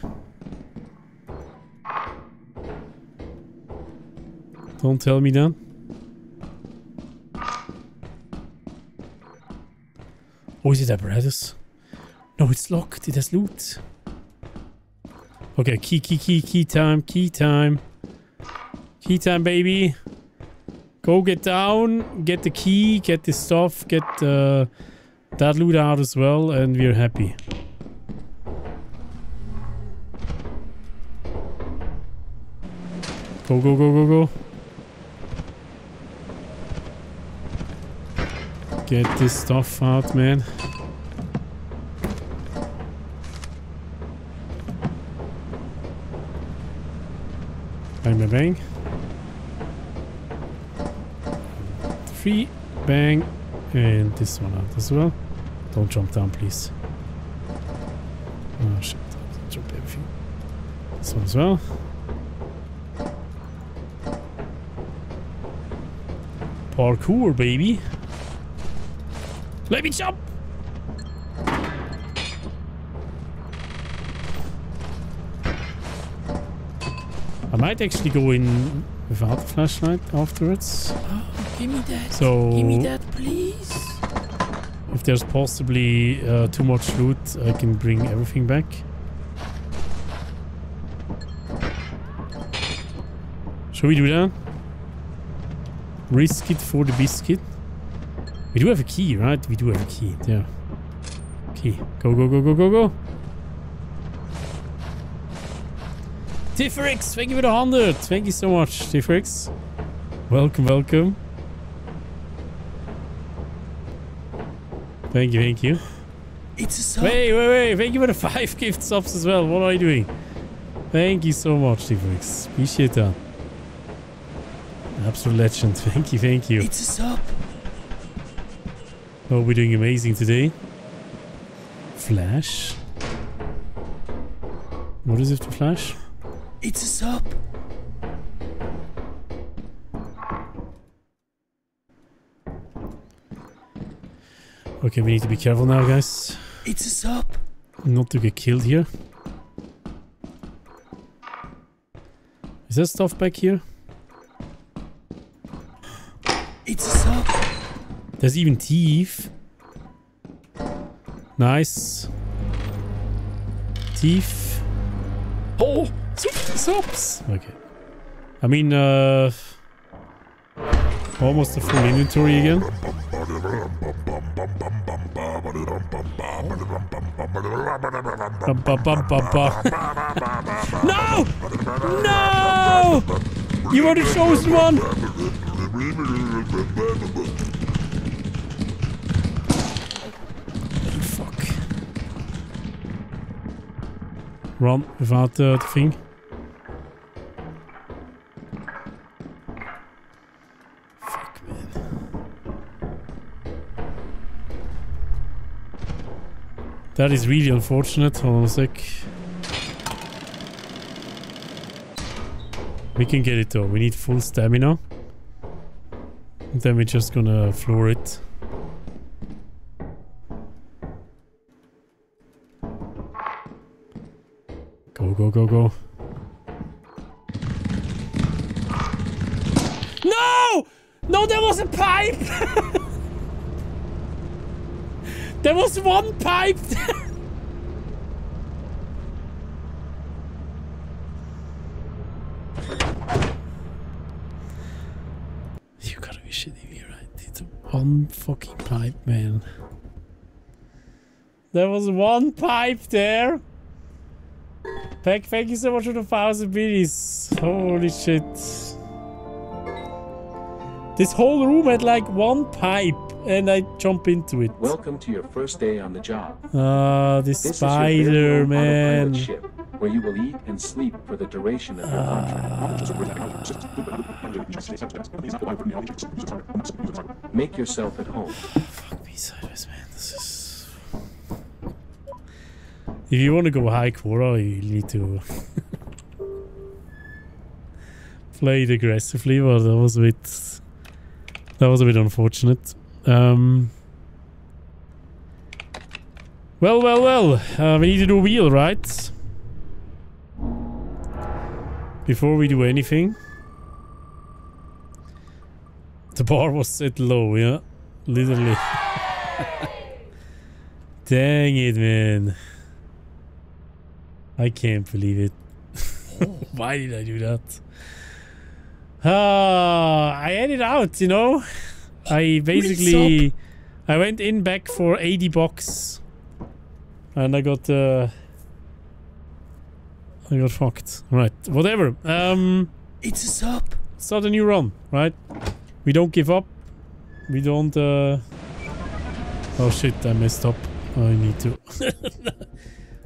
Don't tell me that. Oh, is it apparatus? No, it's locked. It has loot. Okay, key, key, key, key time, key time. Key time, baby. Go get down, get the key, get the stuff, get uh, that loot out as well, and we're happy. Go, go, go, go, go. Get this stuff out, man. Bang, bang, bang. Three, bang, and this one out as well. Don't jump down, please. Oh shit, jump everything. This one as well. Parkour, baby. Let me jump! I might actually go in without the flashlight afterwards. Give me that. So Give me that, please. If there's possibly uh, too much loot, I can bring everything back. Shall we do that? Risk it for the biscuit. We do have a key, right? We do have a key. There. Key. Go, go, go, go, go, go. Tifrix, thank you for the 100. Thank you so much, Tifrix. Welcome, welcome. Thank you, thank you. It's a sub. Wait, wait, wait. Thank you for the five gift subs as well. What are you doing? Thank you so much, Tifrix. Appreciate that. Absolute legend. Thank you, thank you. It's a sub. Oh, we're doing amazing today. Flash. What is it to flash? It's a sub. Okay, we need to be careful now, guys. It's a sub. Not to get killed here. Is there stuff back here? It's a sub. There's even teeth. Nice. Teeth. Oh! Subs! Okay. I mean, uh... Almost a full inventory again. No! No! You are the chosen one! Fuck. Run without uh, the thing. That is really unfortunate. Hold on a sec. We can get it though. We need full stamina. And then we're just gonna floor it. Go, go, go, go. No! No, there was a pipe! there was one pipe! you gotta be shitting me, right? It's one fucking pipe, man. There was one pipe there! Peck, thank you so much for the thousand biddies. Holy shit. This whole room had like one pipe and I jump into it. Welcome to your first day on the job. Ah, this This is your very spider, man. ship, where you will eat and sleep for the duration of your contract. Make yourself at home. Fuck me sideways, man. This is... If you want to go high quota, you need to play it aggressively, but that was a bit... That was a bit unfortunate. Um... Well, well, well. Uh, we need to do a wheel, right? Before we do anything. The bar was set low, yeah? Literally. Dang it, man. I can't believe it. Why did I do that? Ah, I had it out, you know? I basically... I went in back for 80 bucks. And I got... Uh, I got fucked. Right, whatever. Um, It's a sub. start a new run, right? We don't give up. We don't... Uh... Oh shit, I messed up. I need to...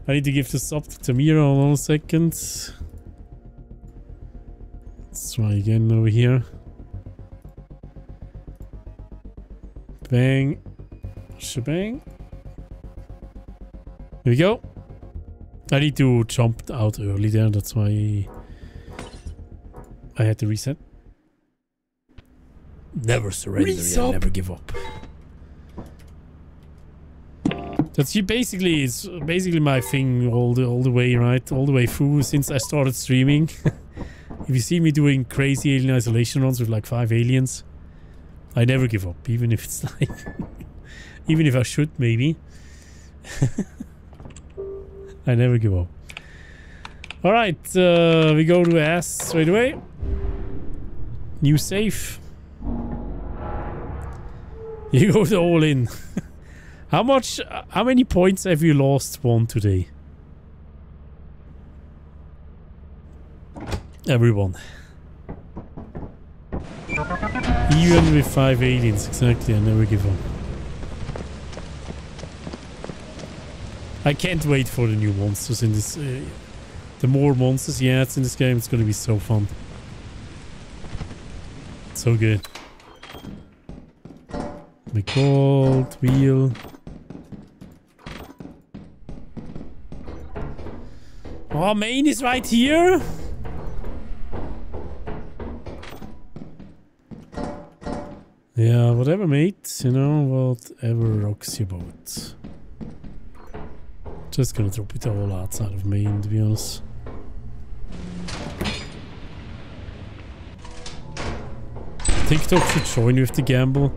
I need to give this up to Tamira. Hold on a second. Let's try again over here. Bang. Shebang. Here we go. I need to jump out early there. That's why I had to reset. Never surrender. Yeah, never give up. That's basically it's basically my thing all the all the way right all the way through since I started streaming. if you see me doing crazy alien isolation runs with like five aliens, I never give up even if it's like Even if I should, maybe. I never give up. Alright, uh, we go to S straight away. New safe. You go to all in. how much, how many points have you lost won today? Everyone. Even with five aliens, exactly, I never give up. I can't wait for the new monsters in this. Uh, the more monsters yeah, it's in this game, it's gonna be so fun. So good. My gold wheel. Oh, main is right here. Yeah, whatever, mate. You know, whatever rocks your boat. Just gonna drop it all outside of main, to be honest. TikTok should join with the gamble.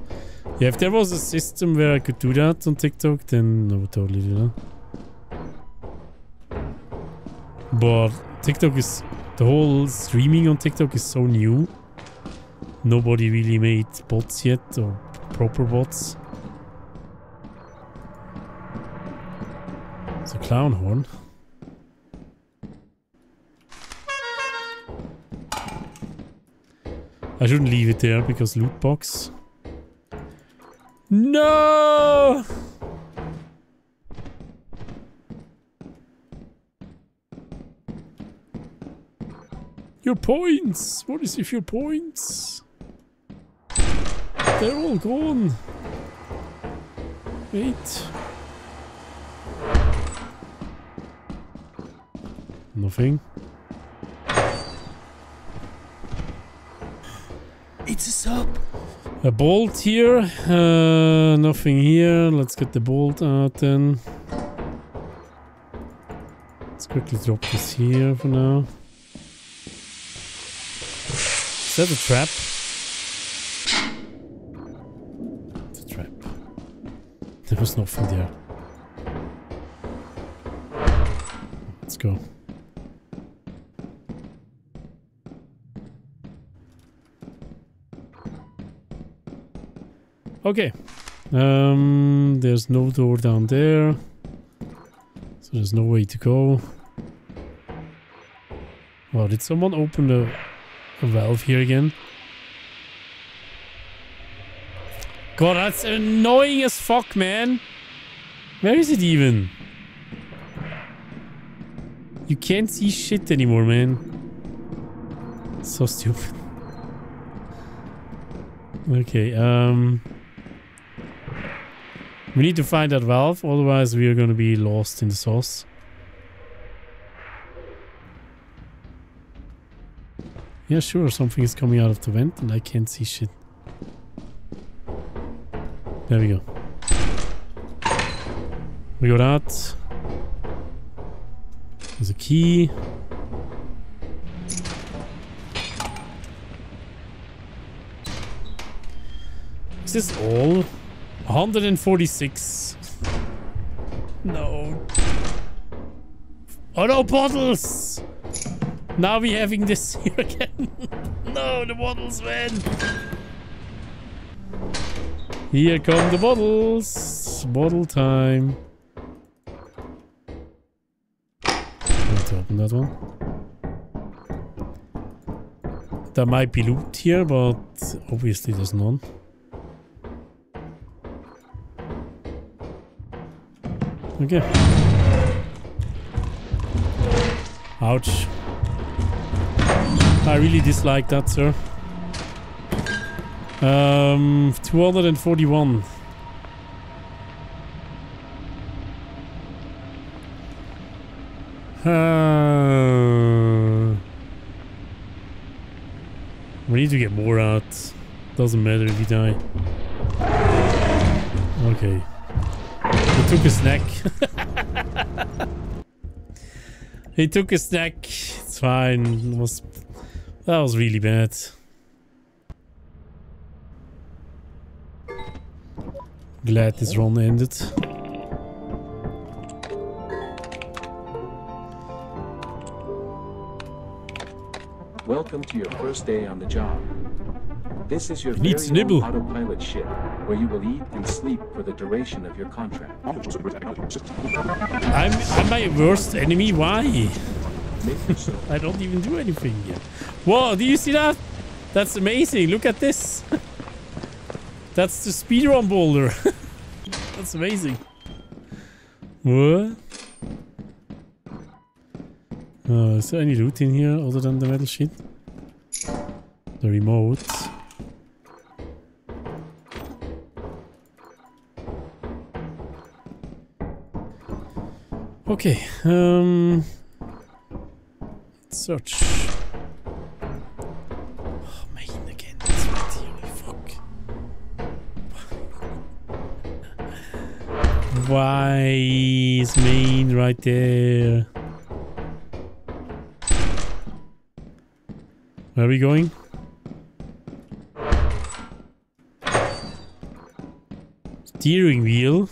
Yeah, if there was a system where I could do that on TikTok, then I would totally do that. But TikTok is... The whole streaming on TikTok is so new. Nobody really made bots yet, or proper bots. It's a clown horn. I shouldn't leave it there because loot box. No! Your points! What is with your points? They're all gone. Wait. Nothing. It's a sub. A bolt here. Uh, nothing here. Let's get the bolt out then. Let's quickly drop this here for now. Is that a trap? It's a trap. There was nothing there. Let's go. Okay. Um, there's no door down there. So there's no way to go. Well, did someone open a, a valve here again? God, that's annoying as fuck, man. Where is it even? You can't see shit anymore, man. So stupid. Okay, um... We need to find that valve, otherwise we are going to be lost in the sauce. Yeah, sure, something is coming out of the vent and I can't see shit. There we go. We got that. There's a key. Is this all? 146. No. Oh no, bottles! Now we're having this here again. no, the bottles, man. Here come the bottles. Bottle time. To open that one. There might be loot here, but obviously there's none. Okay. Ouch. I really dislike that, sir. Um, 241. Uh, we need to get more out. Doesn't matter if you die. Okay. He took a snack. he took a snack. It's fine. It was that was really bad. Glad this run ended. Welcome to your first day on the job. This is your very own autopilot ship, where you will eat and sleep for the duration of your contract. I'm, I'm my worst enemy. Why? I don't even do anything yet. Whoa, do you see that? That's amazing. Look at this. That's the speedrun boulder. That's amazing. What? Uh, is there any loot in here other than the metal sheet? The remote. Okay, um... Search. Why is main right there? Where are we going? Steering wheel.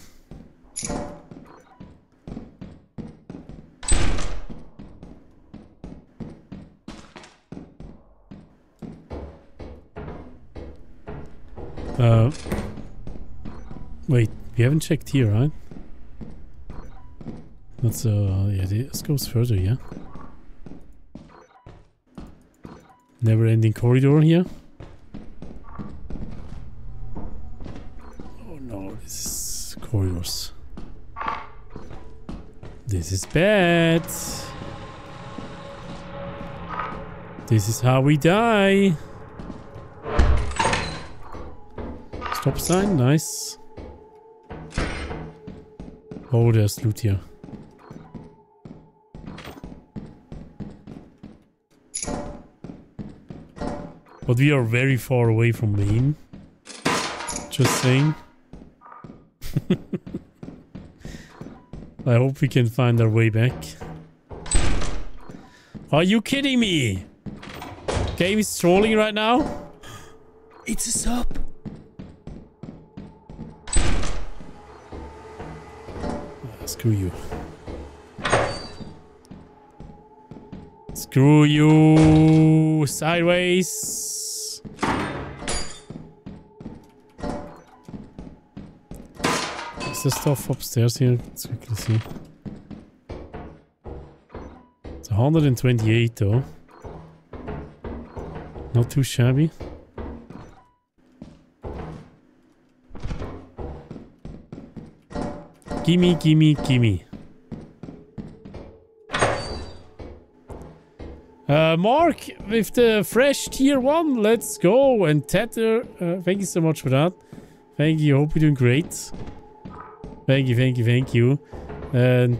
Uh, wait, we haven't checked here, right? Let's uh, yeah, this goes further, yeah. Never-ending corridor here. Oh no, this is corridors. This is bad. This is how we die. Stop sign, nice. Oh, there's loot here. But we are very far away from main. Just saying. I hope we can find our way back. Are you kidding me? Game is trolling right now? It's a sub. Ah, screw you. Screw you! Sideways! Is there stuff upstairs here? Let's quickly see. It's 128 though. Not too shabby. Gimme, gimme, gimme. Uh, Mark, with the fresh tier 1, let's go. And Tether, uh, thank you so much for that. Thank you, hope you're doing great. Thank you, thank you, thank you. And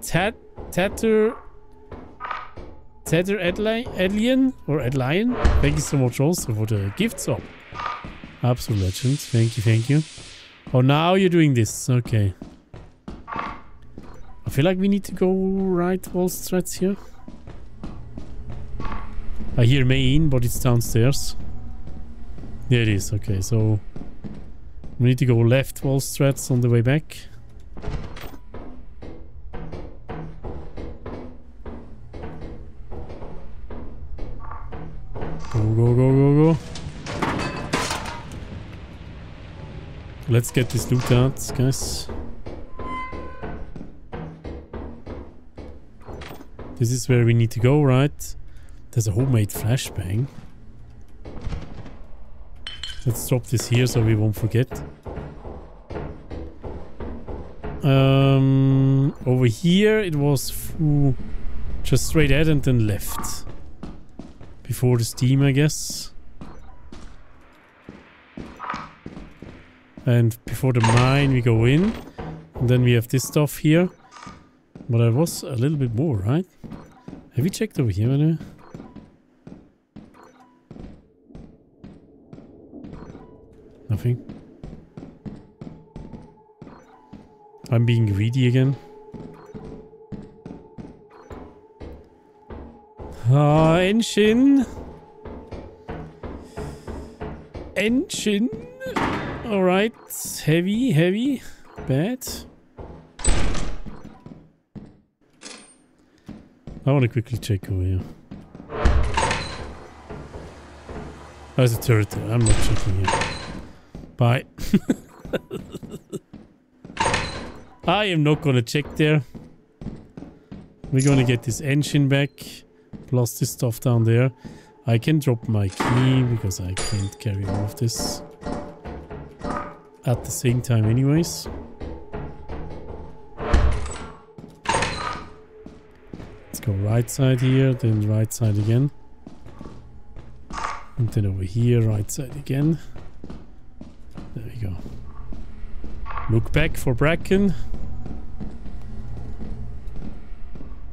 Tat, Tether, Tether Adli Adlian, or Adlian, thank you so much also for the gift sub. Absolute legend, thank you, thank you. Oh, now you're doing this, okay. I feel like we need to go right wall strats here. I hear main, but it's downstairs. There it is, okay, so... We need to go left wall strats on the way back. Go, go, go, go, go. Let's get this loot out, guys. This is where we need to go, right? There's a homemade flashbang. Let's drop this here so we won't forget. Um, over here it was just straight ahead and then left. Before the steam, I guess. And before the mine we go in. And then we have this stuff here. But there was a little bit more, right? Have you checked over here, Nothing. I'm being greedy again. Ah, engine. Enshin. Alright. Heavy, heavy. Bad. I want to quickly check over here. There's a turret. I'm not checking here. Bye. I am not gonna check there. We're gonna get this engine back. Plus this stuff down there. I can drop my key because I can't carry all of this at the same time anyways. Let's go right side here, then right side again. And then over here, right side again. There we go. Look back for Bracken.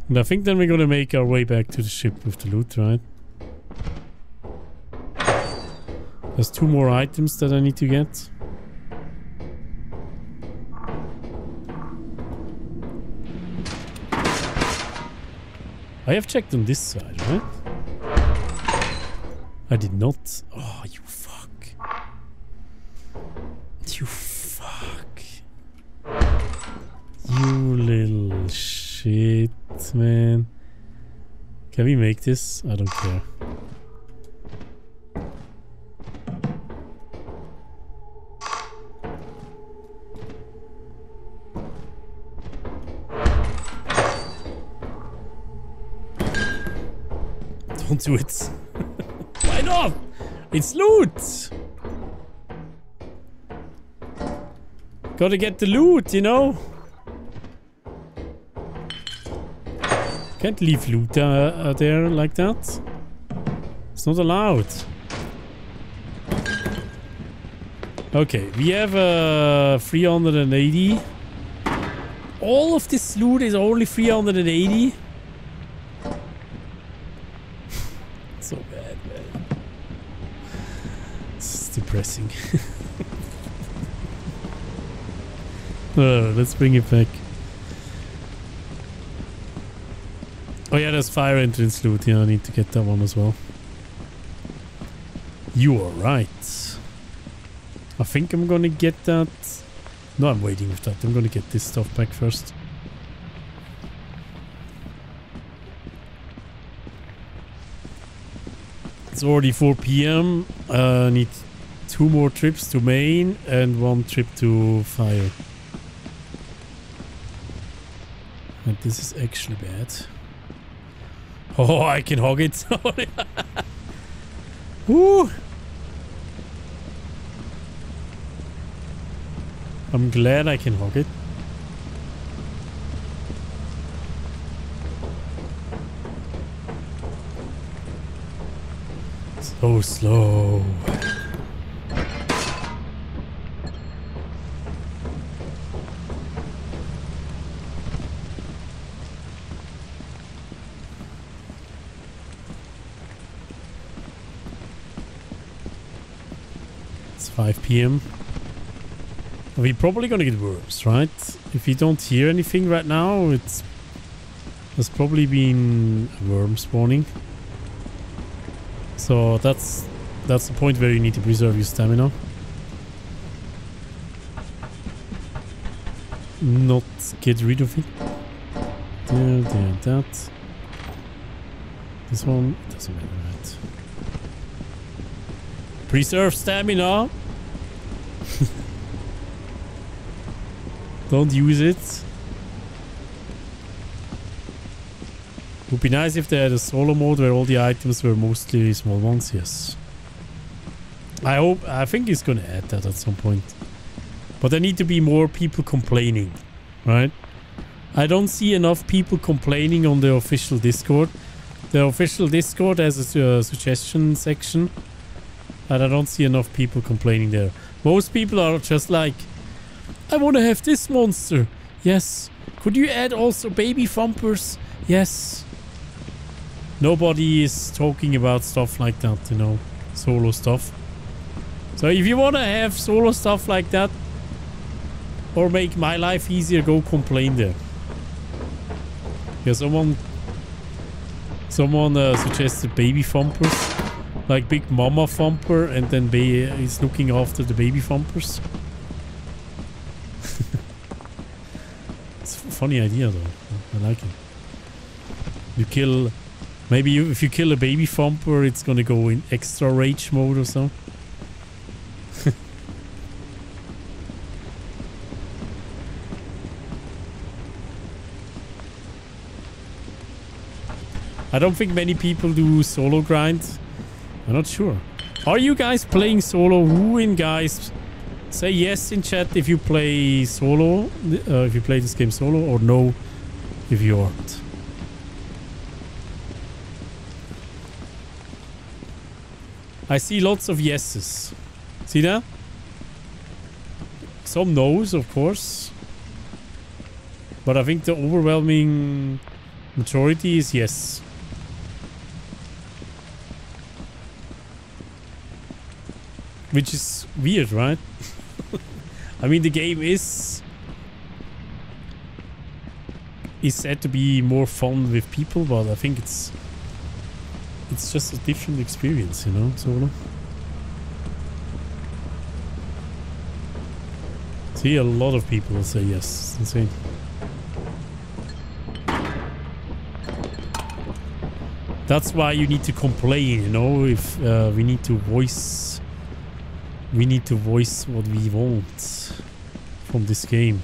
And I think then we're gonna make our way back to the ship with the loot, right? There's two more items that I need to get. I have checked on this side, right? I did not. Oh, you. You fuck. You little shit, man. Can we make this? I don't care. Don't do it. Why not? It's loot. Gotta get the loot, you know? Can't leave loot uh, uh, there like that. It's not allowed. Okay, we have uh, 380. All of this loot is only 380. so bad, man. It's depressing. uh, let's bring it back. Oh yeah, there's fire entrance loot. Yeah, I need to get that one as well. You are right. I think I'm gonna get that. No, I'm waiting with that. I'm gonna get this stuff back first. It's already 4 p.m. Uh, I need two more trips to main and one trip to Fire. This is actually bad. Oh, I can hog it. Woo! I'm glad I can hog it. So slow. 5 p.m. We're probably gonna get worms, right? If you don't hear anything right now, it's there's probably been a worm spawning. So that's that's the point where you need to preserve your stamina. Not get rid of it. There, there, that. This one doesn't matter, right? Preserve stamina. Don't use it. Would be nice if they had a solo mode where all the items were mostly small ones, yes. I hope, I think he's gonna add that at some point. But there need to be more people complaining, right? I don't see enough people complaining on the official Discord. The official Discord has a uh, suggestion section. And I don't see enough people complaining there. Most people are just like, I want to have this monster. Yes. Could you add also baby thumpers? Yes. Nobody is talking about stuff like that, you know, solo stuff. So if you want to have solo stuff like that, or make my life easier, go complain there. Yeah, someone, someone uh, suggested baby thumpers. Like big mama thumper and then ba uh, is looking after the baby thumpers. it's a funny idea though. I like it. You kill, maybe you, if you kill a baby thumper, it's gonna go in extra rage mode or so. I don't think many people do solo grind. I'm not sure. Are you guys playing solo? Who in guys? Say yes in chat if you play solo, uh, if you play this game solo, or no if you aren't. I see lots of yeses. See that? Some no's, of course. But I think the overwhelming majority is yes. Which is weird, right? I mean, the game is is said to be more fun with people, but I think it's it's just a different experience, you know, solo. See, a lot of people say yes. It's insane. That's why you need to complain, you know, if uh, we need to voice we need to voice what we want from this game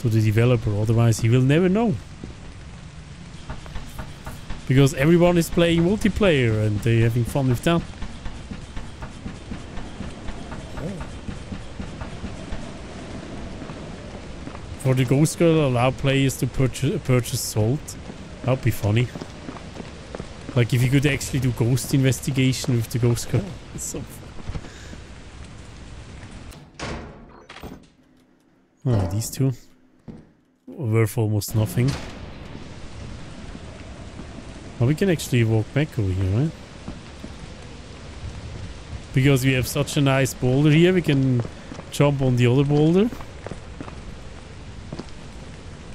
to the developer otherwise he will never know. Because everyone is playing multiplayer and they're having fun with that. For the ghost girl allow players to purchase purchase salt. That would be funny. Like if you could actually do ghost investigation with the ghost girl. It's so fun. Oh, these two. Worth almost nothing. Well, we can actually walk back over here, right? Because we have such a nice boulder here, we can jump on the other boulder.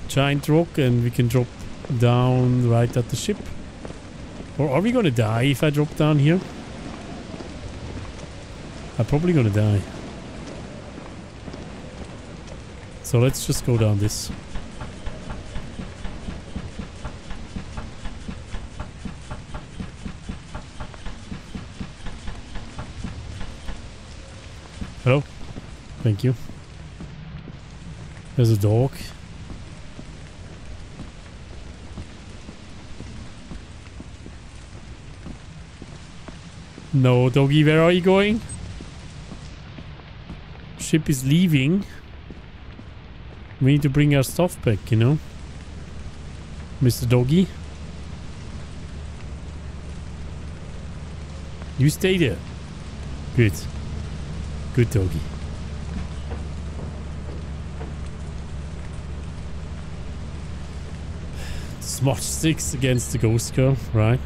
Giant rock, and we can drop down right at the ship. Or are we gonna die if I drop down here? I'm probably gonna die. So let's just go down this. Hello. Thank you. There's a dog. No, doggy, where are you going? Ship is leaving. We need to bring our stuff back, you know? Mr. Doggy. You stay there. Good. Good doggy. Smart sticks against the ghost girl, right?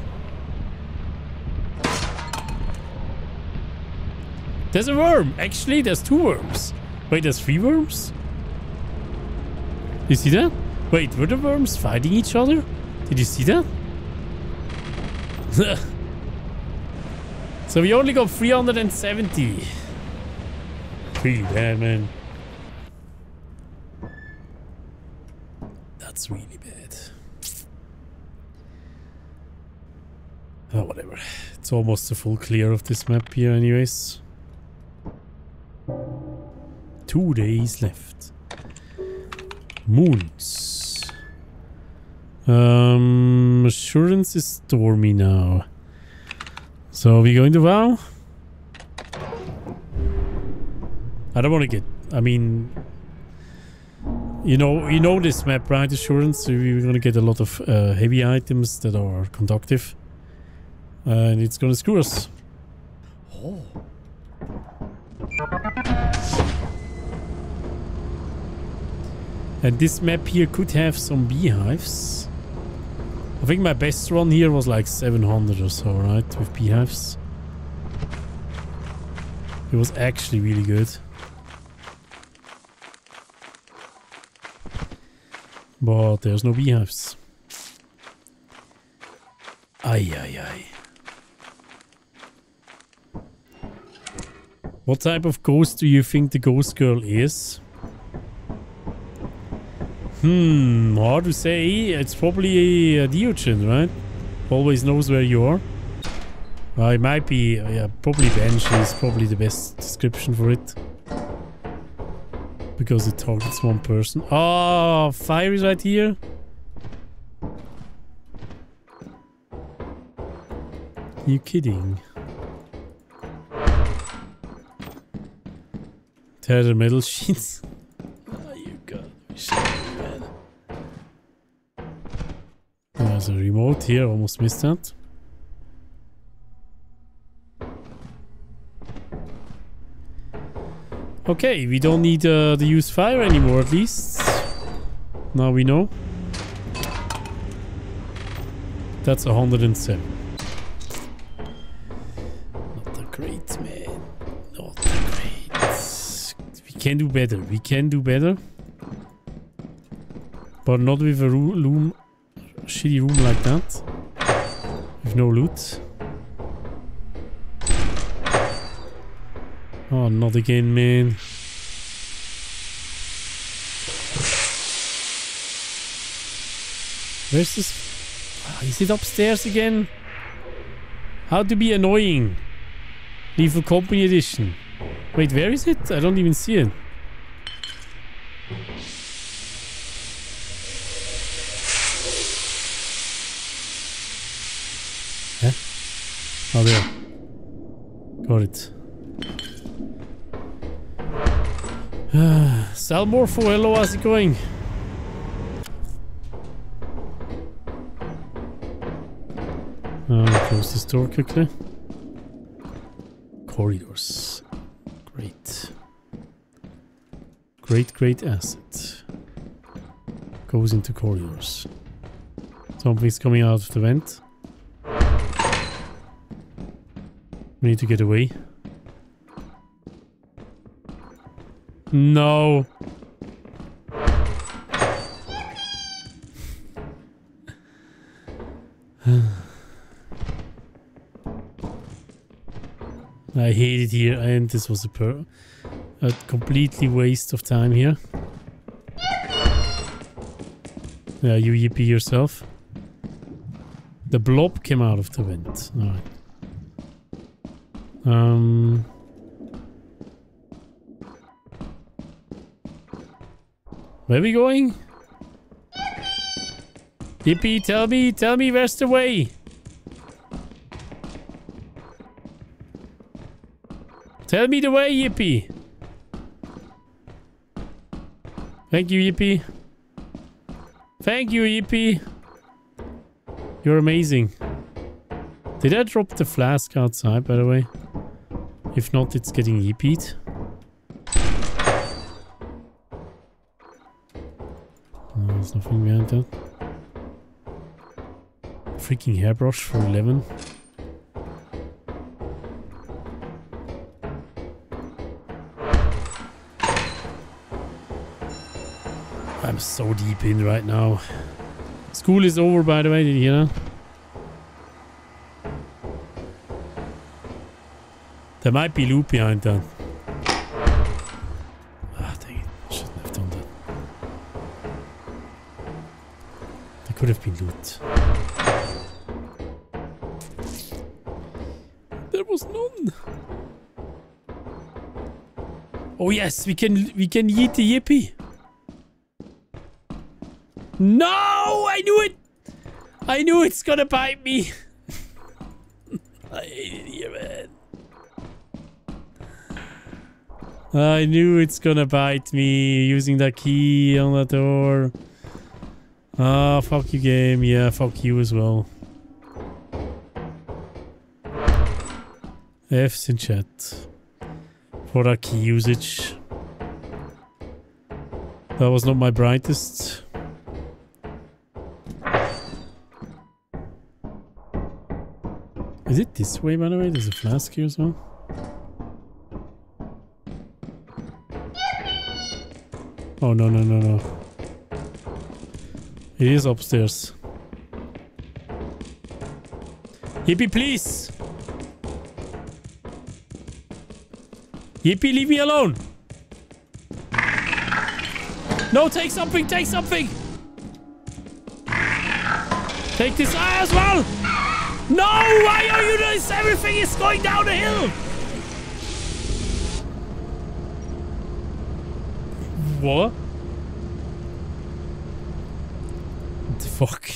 There's a worm! Actually, there's two worms. Wait, there's three worms? You see that? Wait, were the worms fighting each other? Did you see that? so we only got 370. Pretty bad, man. That's really bad. Oh, whatever. It's almost a full clear of this map here anyways. Two days left. Moons. Um, assurance is stormy now. So are we going to Vow? I don't want to get. I mean, you know, you know this map, right? Assurance. We're going to get a lot of uh, heavy items that are conductive, and it's going to screw us. And this map here could have some beehives. I think my best run here was like 700 or so, right? With beehives. It was actually really good. But there's no beehives. Ay, ay, ay. What type of ghost do you think the ghost girl is? Hmm, hard to say. It's probably a, a Deogen, right? Always knows where you are. Uh, it might be, uh, yeah, probably Banshee is probably the best description for it. Because it targets one person. Oh, fire is right here. You kidding? Tattered metal sheets. oh, you got man. There's a remote here, almost missed that. Okay, we don't need uh, to use fire anymore at least. Now we know. That's 107. Not that great, man. Not that great. We can do better. We can do better. But not with a loom, shitty room like that. With no loot. Oh, not again, man. Where's this? Ah, Is it upstairs again? How to be annoying. Lethal Company Edition. Wait, where is it? I don't even see it. Huh? Oh, there. Got it. Salmorpho, hello, how's it going? Uh, close this door quickly. Corridors. Great. Great, great asset. Goes into corridors. Something's coming out of the vent. We need to get away. No. I hate it here and this was a a completely waste of time here. Yeah, you yippee yourself. The blob came out of the vent. Alright. Um Where are we going? Yippee, tell me, tell me where's the way? Tell me the way, Yippee. Thank you, Yippee. Thank you, Yippee. You're amazing. Did I drop the flask outside, by the way? If not, it's getting yippied. Oh, uh, there's nothing behind that. Freaking hairbrush for 11. I'm so deep in right now. School is over, by the way. Did you hear that? There might be loot behind that. Ah, dang it. Shouldn't have done that. There could have been loot. There was none. Oh yes, we can we can yeet the yippee. No, I knew it. I knew it's gonna bite me. I hate it here, man. I knew it's gonna bite me using that key on the door. Ah, fuck you, game. Yeah, fuck you as well. F's in chat. For that key usage. That was not my brightest. Is it this way, by the way? There's a flask here as well. Oh, no, no, no, no. It is upstairs. Yippee, please! Yippee, leave me alone. No, take something, take something. Take this eye as well. No, why are you doing this? Everything is going down the hill. What? The fuck?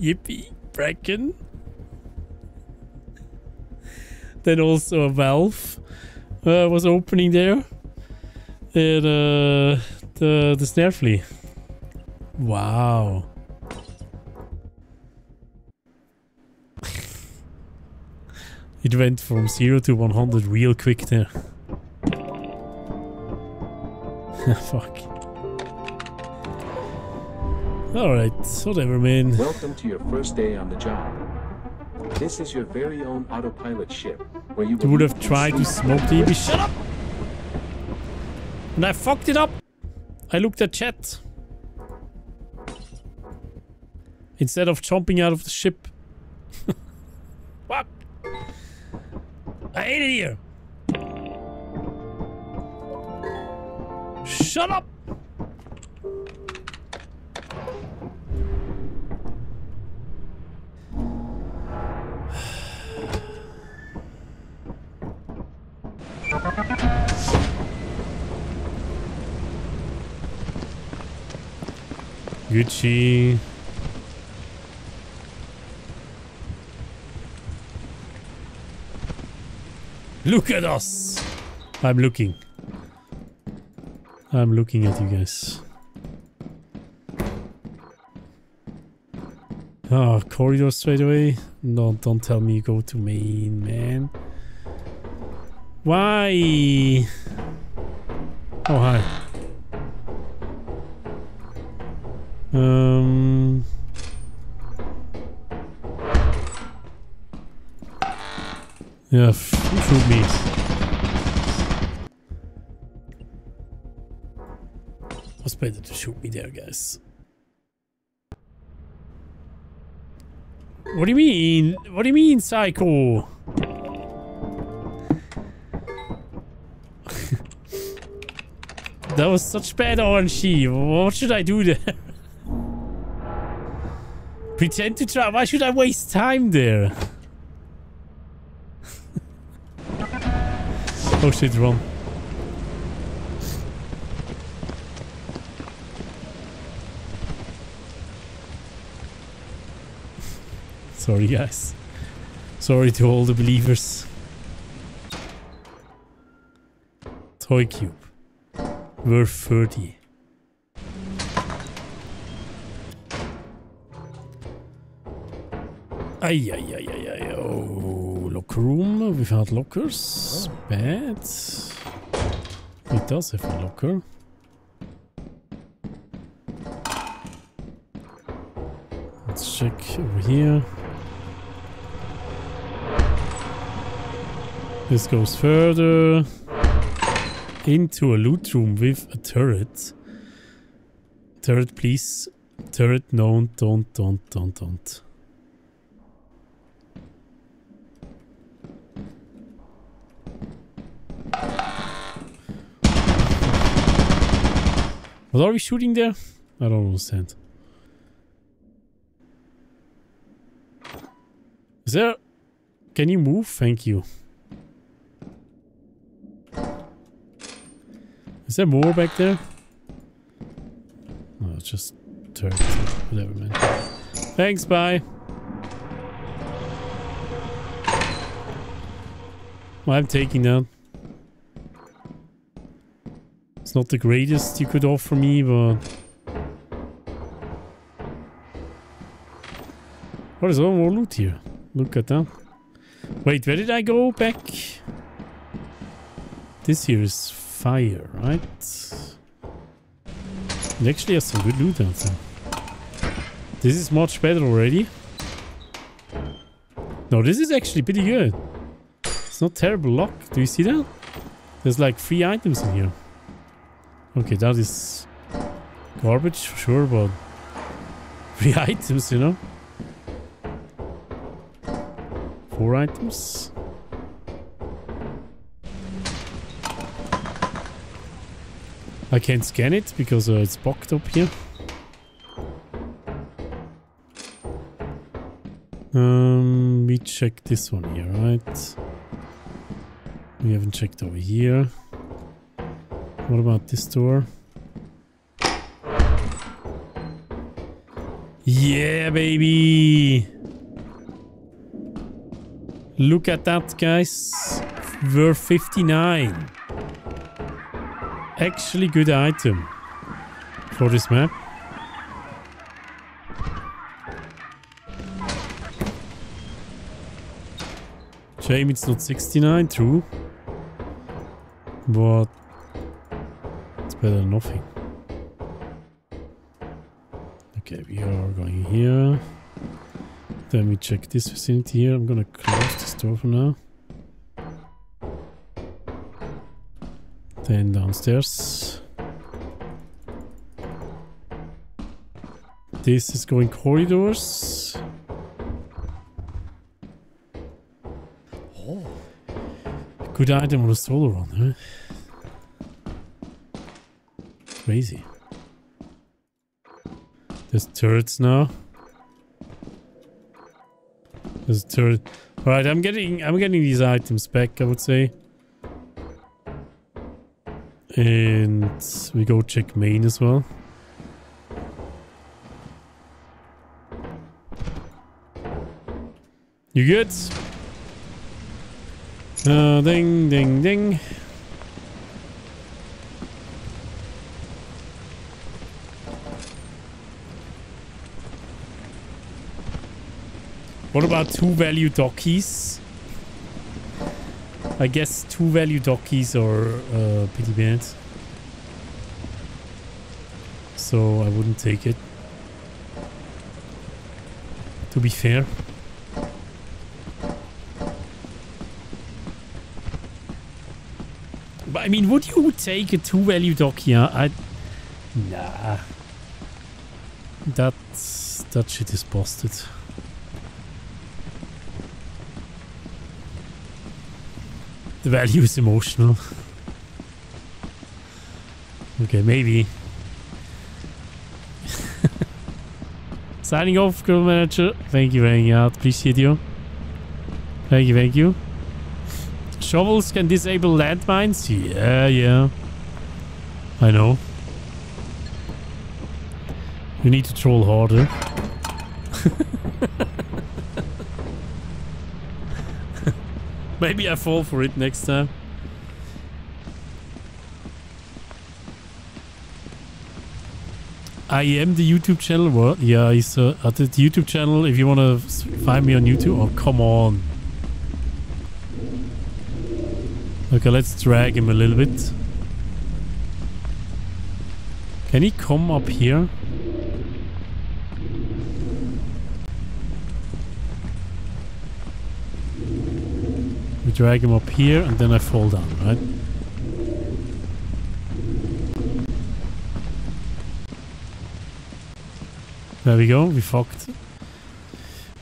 Yippee, Bracken. Then also a valve uh, was opening there. And uh, the, the snare flea. Wow. it went from 0 to 100 real quick there. Fuck. Alright, whatever, man. Welcome to your first day on the job. This is your very own autopilot ship, where you You would have tried to smoke the EB. Shut up! And I fucked it up! I looked at chat. Instead of jumping out of the ship. Fuck! I hate it here! Shut up! Gucci. Look at us! I'm looking. I'm looking at you guys. Ah, corridor straight away? No, don't tell me you go to main, man. Why? Oh, hi. Um... Yeah, shoot me. Was better to shoot me there, guys. What do you mean? What do you mean, psycho? that was such bad RNG. What should I do there? Pretend to try. Why should I waste time there? oh shit, wrong. Sorry, guys. Sorry to all the believers. Toy Cube. Worth 30. Ay, ay, ay, ay, ay. Oh, locker room without lockers. Bad. It does have a locker. Let's check over here. This goes further into a loot room with a turret. Turret, please. Turret, no, don't, don't, don't, don't. What are we shooting there? I don't understand. Is there... Can you move? Thank you. Is there more back there? No, it's just turret. Whatever, man. Thanks, bye. Well, I'm taking that. It's not the greatest you could offer me, but... What is all more loot here? Look at that. Wait, where did I go back? This here is fire, right? It actually has some good loot out there. This is much better already. No, this is actually pretty good. It's not terrible luck. Do you see that? There's like three items in here. Okay, that is garbage for sure, but three items, you know? Four items? I can't scan it because uh, it's blocked up here. Um, we check this one here, right? We haven't checked over here. What about this door? Yeah, baby! Look at that, guys. We're 59. Actually good item for this map. Shame it's not 69, true. But it's better than nothing. Okay, we are going here. Then we check this vicinity here. I'm gonna close this door for now. Then downstairs. This is going corridors. Oh. Good item on a solo run, huh? Crazy. There's turrets now. There's turret. Alright, I'm getting I'm getting these items back, I would say. And we go check main as well. You good? Uh, ding, ding, ding. What about two value dockies? I guess two value dockies are uh, pretty bad. So I wouldn't take it. To be fair. But I mean, would you take a two value docky? I, nah. That that shit is busted. The value is emotional. okay, maybe. Signing off, crew manager. Thank you for hanging out. Appreciate you. Thank you, thank you. Shovels can disable landmines? Yeah, yeah. I know. You need to troll harder. Maybe I fall for it next time. I am the YouTube channel. What? Yeah, he's uh, at the YouTube channel. If you want to find me on YouTube. Oh, come on. Okay, let's drag him a little bit. Can he come up here? Drag him up here and then I fall down, right? There we go, we fucked.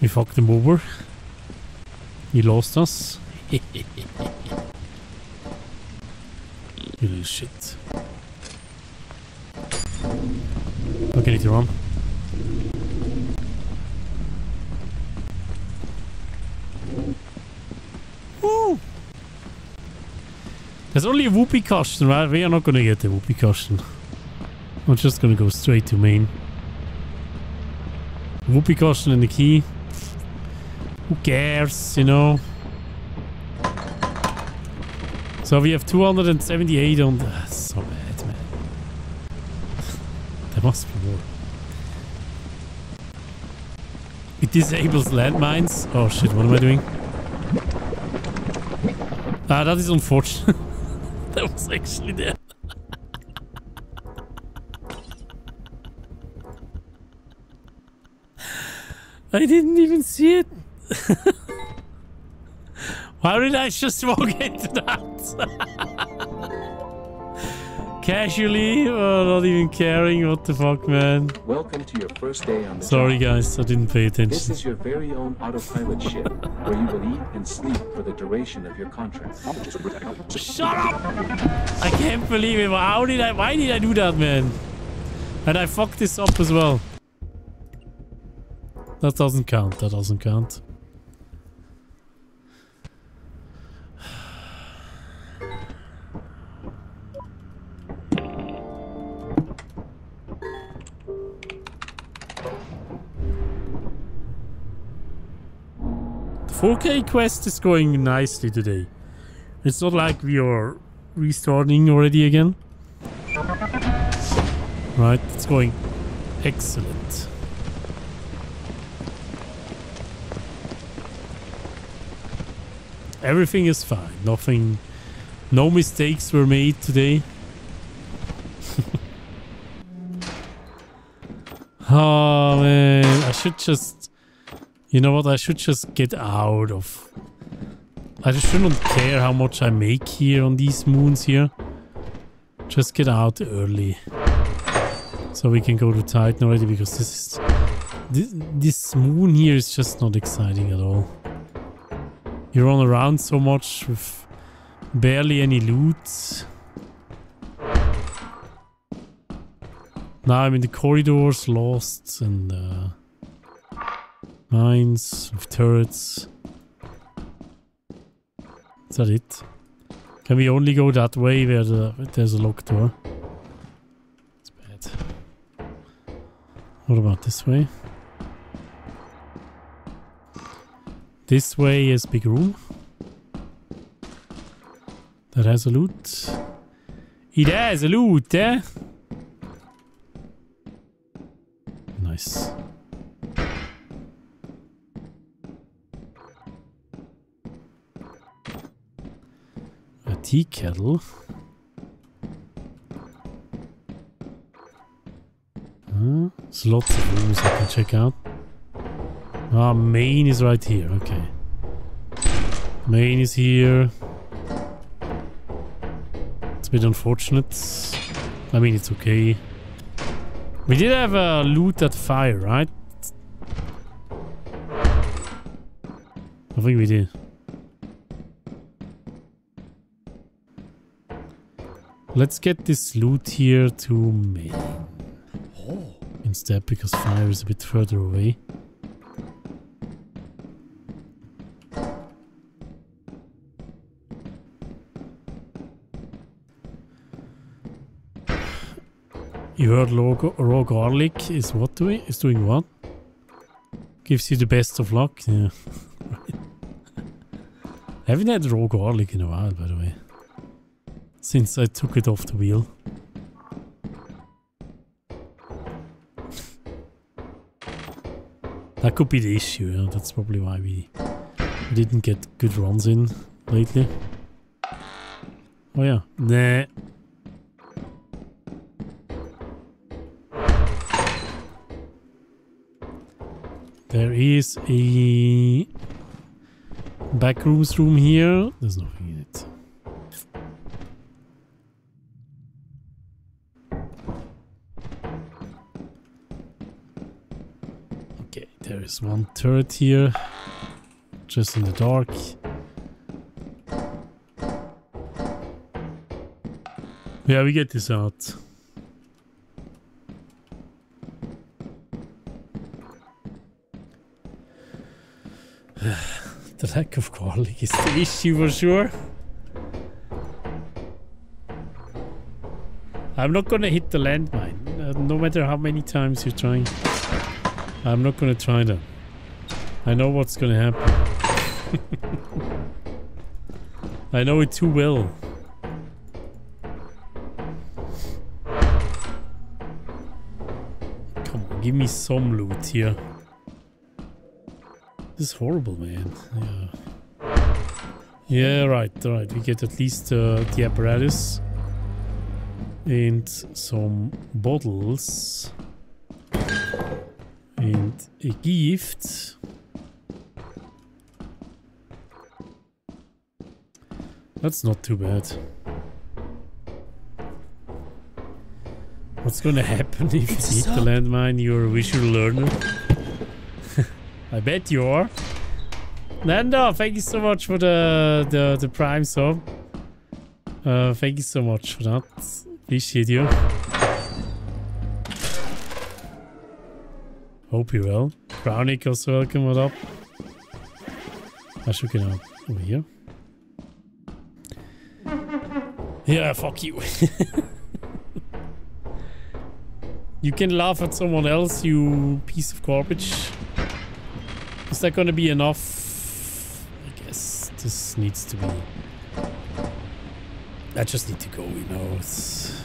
We fucked him over. He lost us. you little shit. Okay, need to run. Woo! There's only a whoopee cushion, right? We are not gonna get the whoopee cushion. I'm just gonna go straight to main. Whoopee cushion and the key. Who cares, you know? So we have 278 on the... That's so bad, man. there must be more. It disables landmines. Oh shit, what am I doing? Ah, that is unfortunate. that was actually there. I didn't even see it. Why did I just walk into that? Casually, uh, not even caring. What the fuck, man? Welcome to your first day on the Sorry, job. guys, I didn't pay attention. This is your very own autopilot ship, where you will eat and sleep for the duration of your contract. Shut up! I can't believe it. How did I? Why did I do that, man? And I fucked this up as well. That doesn't count. That doesn't count. 4K quest is going nicely today. It's not like we are restarting already again. Right, it's going excellent. Everything is fine. Nothing, no mistakes were made today. oh man, I should just, you know what? I should just get out of I just shouldn't care how much I make here on these moons here. Just get out early. So we can go to Titan already because this is... This, this moon here is just not exciting at all. You run around so much with barely any loot. Now I'm in the corridors, lost, and uh, mines with turrets. Is that it? Can we only go that way where the, there's a locked door? It's bad. What about this way? This way is big room. That has a loot. It has a loot, eh? Nice. Tea kettle. Huh? There's lots of rooms I can check out. Ah, main is right here. Okay. Main is here. It's a bit unfortunate. I mean, it's okay. We did have a loot at fire, right? I think we did. Let's get this loot here to main. Instead, because fire is a bit further away. You heard ga- raw garlic is what doing? Is doing what? Gives you the best of luck. Yeah. Haven't had raw garlic in a while, by the way. Since I took it off the wheel. That could be the issue. Yeah? That's probably why we, didn't get good runs in lately. Oh yeah. Nah. There is a backrooms room here. There's nothing in it. There is one turret here. Just in the dark. Yeah, we get this out. the lack of garlic is the issue for sure. I'm not gonna hit the landmine, uh, no matter how many times you're trying. I'm not gonna try that. I know what's gonna happen. I know it too well. Come on, give me some loot here. This is horrible, man. Yeah. Yeah, right, right. We get at least uh, the apparatus. And some bottles. Gift. That's not too bad. What's gonna happen if It's you hit the landmine? You're a visual learner. I bet you are. Nando, thank you so much for the the, the prime sub. Uh, thank you so much for that. Appreciate you. Hope you well. Brownick also welcome, what up? Should get out uh, over here. Yeah, fuck you. you can laugh at someone else, you piece of garbage. Is that gonna be enough? I guess this needs to be... I just need to go, you know. It's...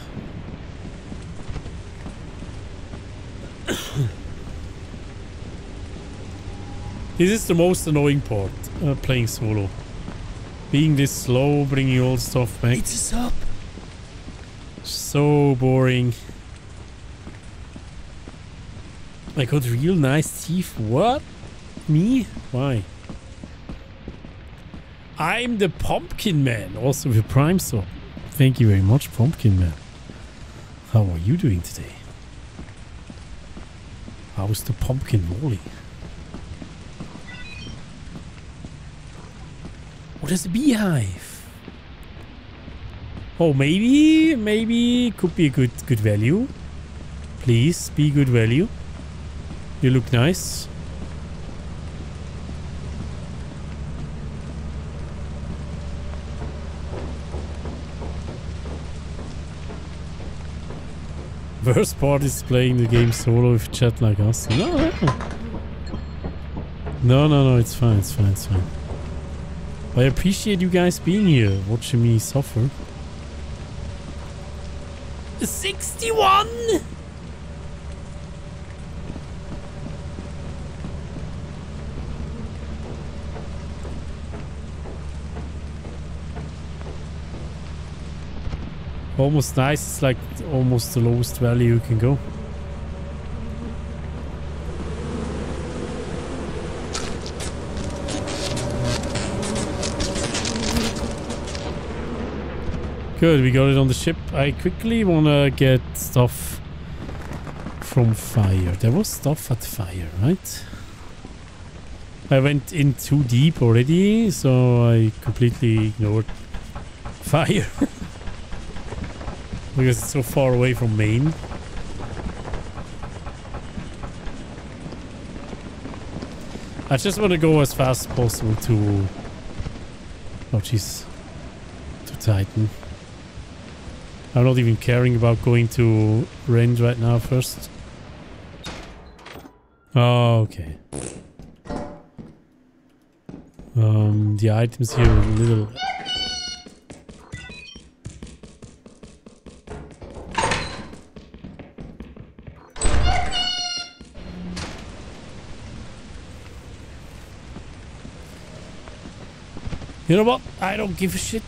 this is the most annoying part, uh, playing solo. Being this slow, bringing all stuff back. It's a sub. So boring. I got real nice teeth. What? Me? Why? I'm the Pumpkin Man, also with Prime Sub. Thank you very much, Pumpkin Man. How are you doing today? How's the pumpkin rolling? What is a beehive? Oh, maybe, maybe could be a good, good value. Please be good value. You look nice. Worst part is playing the game solo with chat like us. No, no, no, no, no, it's fine, it's fine, it's fine. I appreciate you guys being here, watching me suffer. 61! Almost nice, it's like almost the lowest value you can go. Good, we got it on the ship. I quickly wanna get stuff from fire. There was stuff at fire, right? I went in too deep already, so I completely ignored fire. because it's so far away from main. I just want to go as fast as possible to... Oh jeez. To Titan. I'm not even caring about going to range right now first. Oh, okay. Um, the items here are a little... You know what? I don't give a shit.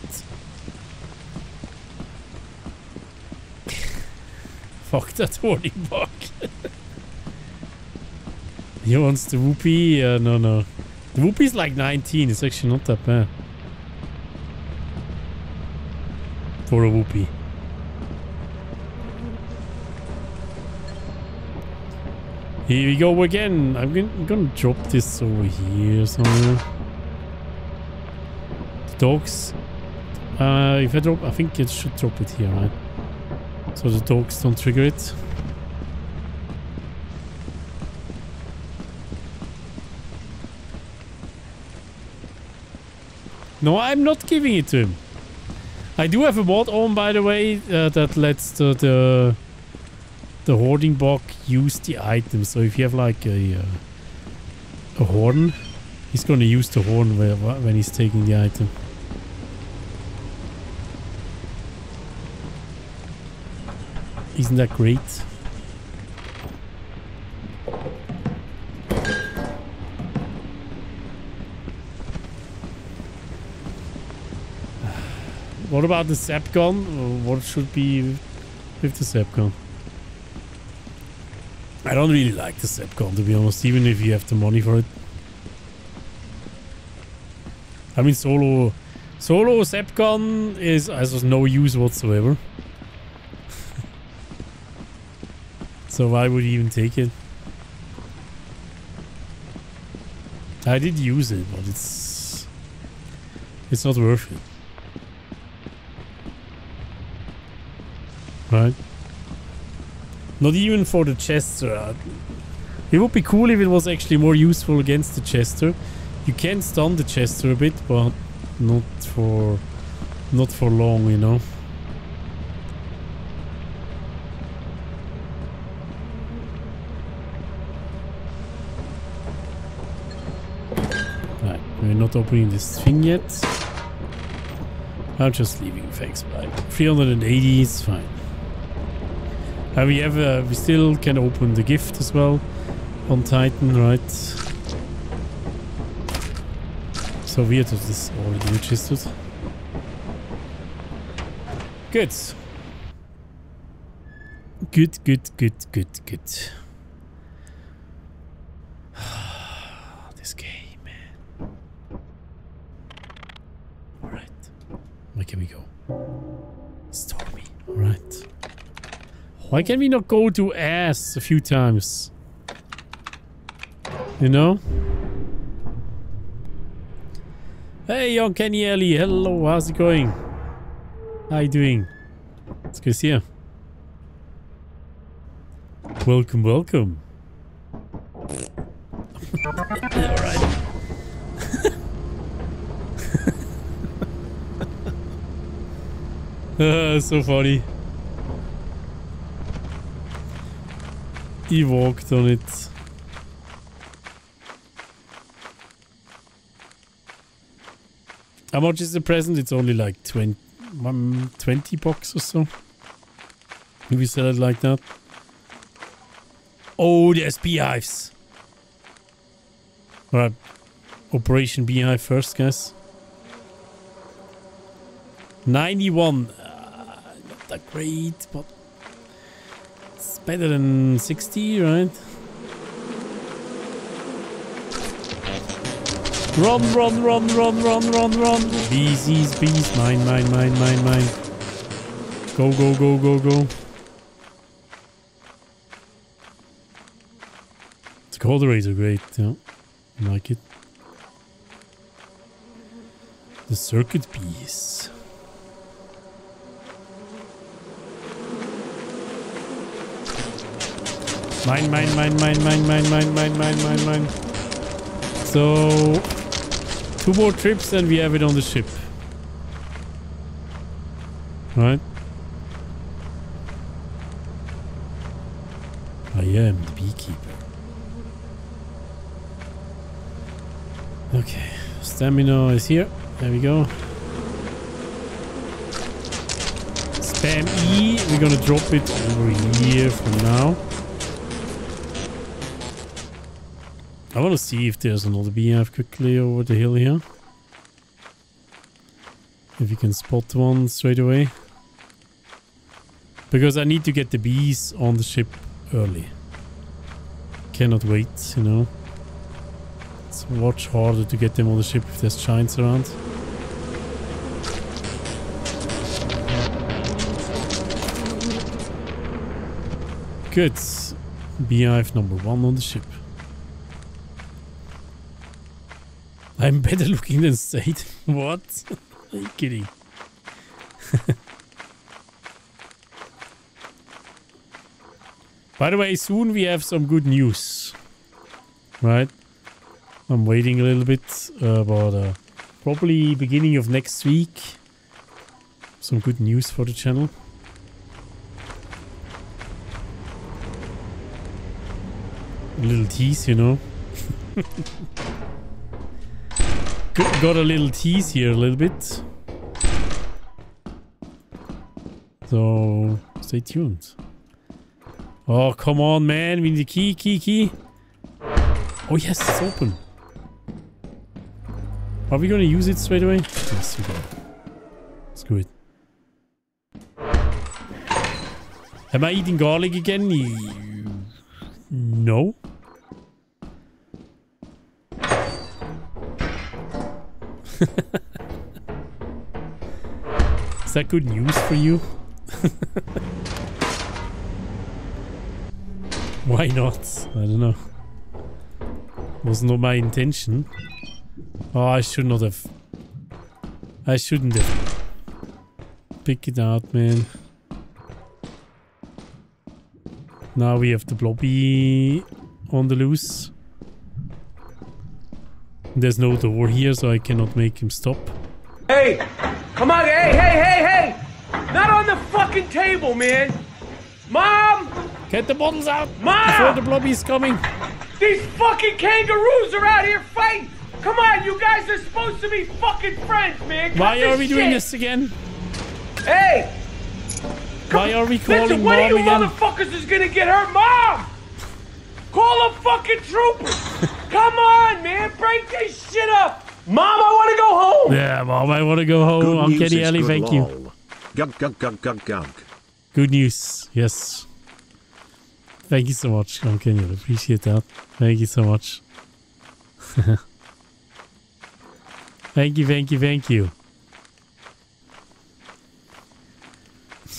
Fuck that hoarding bug. he wants the whoopee? Uh, no, no. The whoopee's like 19. It's actually not that bad. For a whoopee. Here we go again. I'm gonna, I'm gonna drop this over here somewhere. The dogs. Uh, if I drop, I think it should drop it here, right? So the dogs don't trigger it. No, I'm not giving it to him. I do have a mod on, by the way, uh, that lets the, the the hoarding bug use the item. So if you have like a uh, a horn, he's gonna use the horn when he's taking the item. Isn't that great? What about the? Uh, What should be with the gun? I don't really like the gun to be honest, even if you have the money for it. I mean solo solo gun is has no use whatsoever. So why would he even take it? I did use it, but it's it's not worth it. Right? Not even for the Jester. It would be cool if it was actually more useful against the Jester. You can stun the Jester a bit, but not for not for long, you know. Right, we're not opening this thing yet. I'm just leaving thanks bye. 380 is fine. And we have we still can open the gift as well on Titan, right? So weird that this already registered. Good. Good, good, good, good, good. this game, man. Alright. Where can we go? Stormy. Alright. Why can we not go to ass a few times? You know? Hey, young Kenny Ellie. Hello, how's it going? How you doing? It's good to see you. Welcome, welcome. Alright. Uh, so funny. He walked on it. How much is the present? It's only like 20, um, 20 bucks or so. If we sell it like that. Oh, there's beehives. Alright. Operation Beehive first, guys. 91. That great, but it's better than 60, right? Run, run, run, run, run, run, run. Bees, bees, bees. Mine, mine, mine, mine, mine. Go, go, go, go, go. The cold rays are great, yeah. I like it. The circuit bees. Mine, mine, mine, mine, mine, mine, mine, mine, mine, mine, mine. So, two more trips and we have it on the ship. Right? I am the beekeeper. Okay, stamina is here. There we go. Spam E. We're gonna drop it over here for now. I want to see if there's another beehive quickly over the hill here. If you can spot one straight away. Because I need to get the bees on the ship early. Cannot wait, you know. It's much harder to get them on the ship if there's giants around. Good. Beehive number one on the ship. I'm better looking than State. what? Are you kidding? By the way, soon we have some good news. Right? I'm waiting a little bit, uh, but uh, probably beginning of next week. Some good news for the channel. A little tease, you know. Got a little tease here a little bit. So, stay tuned. Oh, come on, man. We need the key, key, key. Oh, yes, it's open. Are we going to use it straight away? Yes, we go. Screw it. Am I eating garlic again? No. Is that good news for you? Why not? I don't know. Was not my intention. Oh, I should not have. I shouldn't have. Pick it out, man. Now we have the blobby on the loose. There's no door here, so I cannot make him stop. Hey, come on, hey, hey, hey, hey! Not on the fucking table, man! Mom! Get the bottles out Mom! before the blobby's coming. These fucking kangaroos are out here fighting! Come on, you guys are supposed to be fucking friends, man! Cut Why are we doing this again? Hey! Why are we calling Listen, one of mom you again? motherfuckers is gonna get hurt. Mom! Call a fucking troopers! Come on, man! Break this shit up! Mom, I wanna go home! Yeah, mom, I want to go home. Good I'm news Kenny Ellie, good thank you. lol. Gug gug gug gug gug. Good news. Yes. Thank you so much, I'm Kenny. I appreciate that. Thank you so much. thank you, thank you, thank you.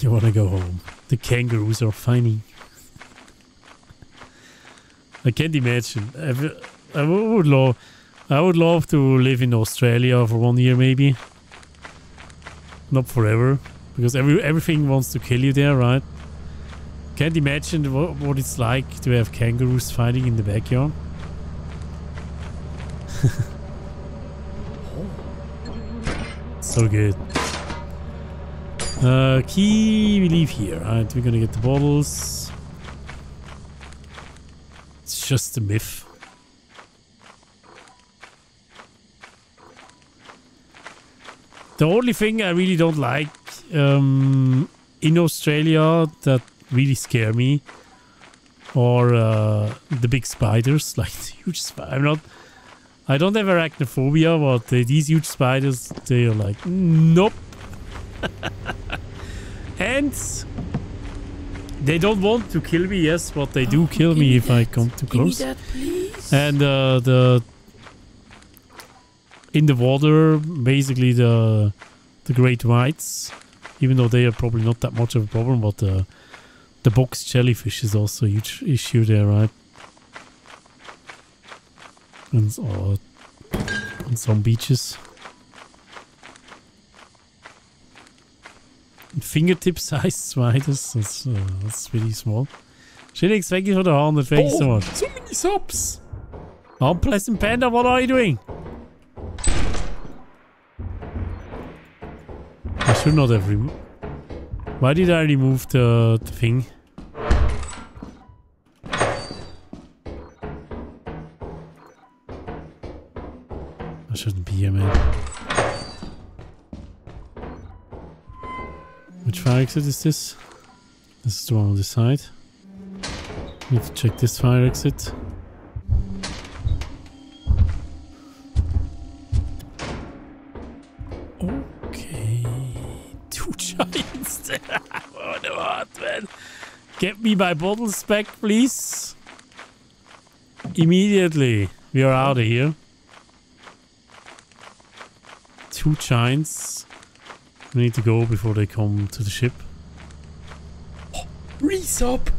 You want to go home? The kangaroos are funny. I can't imagine. I would love, I would love to live in Australia for one year, maybe. Not forever, because every everything wants to kill you there, right? Can't imagine what, what it's like to have kangaroos fighting in the backyard. so good. Uh, key, we leave here, right? We're gonna get the bottles. Just a myth. The only thing I really don't like um, in Australia that really scare me are uh, the big spiders, like the huge spider. I'm not. I don't have arachnophobia, but these huge spiders, they are like, nope. and they don't want to kill me, yes, but they do kill me if I come too close. that, please. And uh, the in the water, basically the the great whites, even though they are probably not that much of a problem, but the the box jellyfish is also a huge issue there, right? And uh, on some beaches. Fingertip sized spiders, that's, uh, that's really small. Shillings, thank you for the 100, thank you so much. so many subs. Unpleasant Panda, what are you doing? I should not have removed. Why did I remove the, the thing? I shouldn't be here, man. Which fire exit is this? This is the one on the side. Need to check this fire exit. Okay. Two giants there. oh no, hard, man. Get me my bottles back, please. Immediately. We are out of here. Two giants. We need to go before they come to the ship. Resub.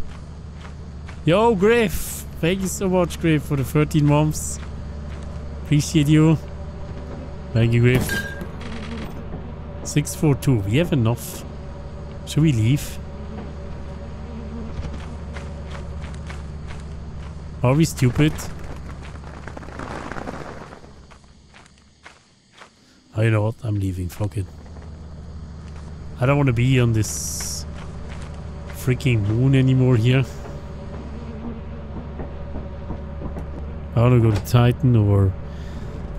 Yo, Griff. Thank you so much, Griff, for the 13 months. Appreciate you. Thank you, Griff. 642. We have enough. Should we leave? Are we stupid? Oh, you know what? I'm leaving. Fuck it. I don't want to be on this freaking moon anymore here. I want to go to Titan or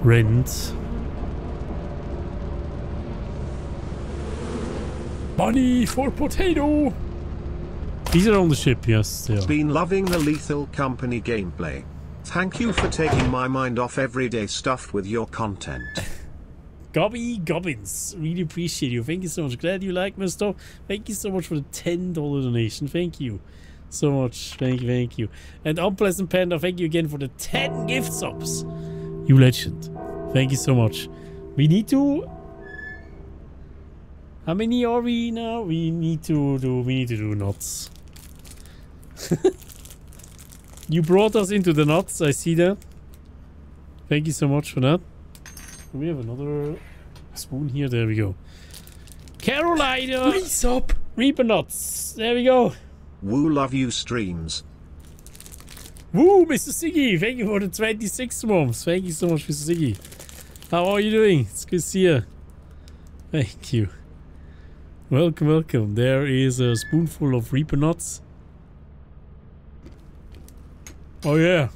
Rend. Money for potato. These are on the ship, yes. Are. Been loving the Lethal Company gameplay. Thank you for taking my mind off everyday stuff with your content. Gobby Gobbins, really appreciate you. Thank you so much. Glad you like my stuff. Thank you so much for the $10 donation. Thank you so much. Thank you, thank you. And Unpleasant Panda, thank you again for the 10 gift subs. You legend. Thank you so much. We need to... How many are we now? We need to do... We need to do knots. You brought us into the knots. I see that. Thank you so much for that. Do we have another spoon here? There we go. Carolina Please up. Reaper nuts. There we go. Woo love you streams. Woo, Mr. Siggy. Thank you for the 26 months. Thank you so much, Mr. Siggy. How are you doing? It's good to see you. Thank you. Welcome, welcome. There is a spoonful of Reaper nuts. Oh, yeah.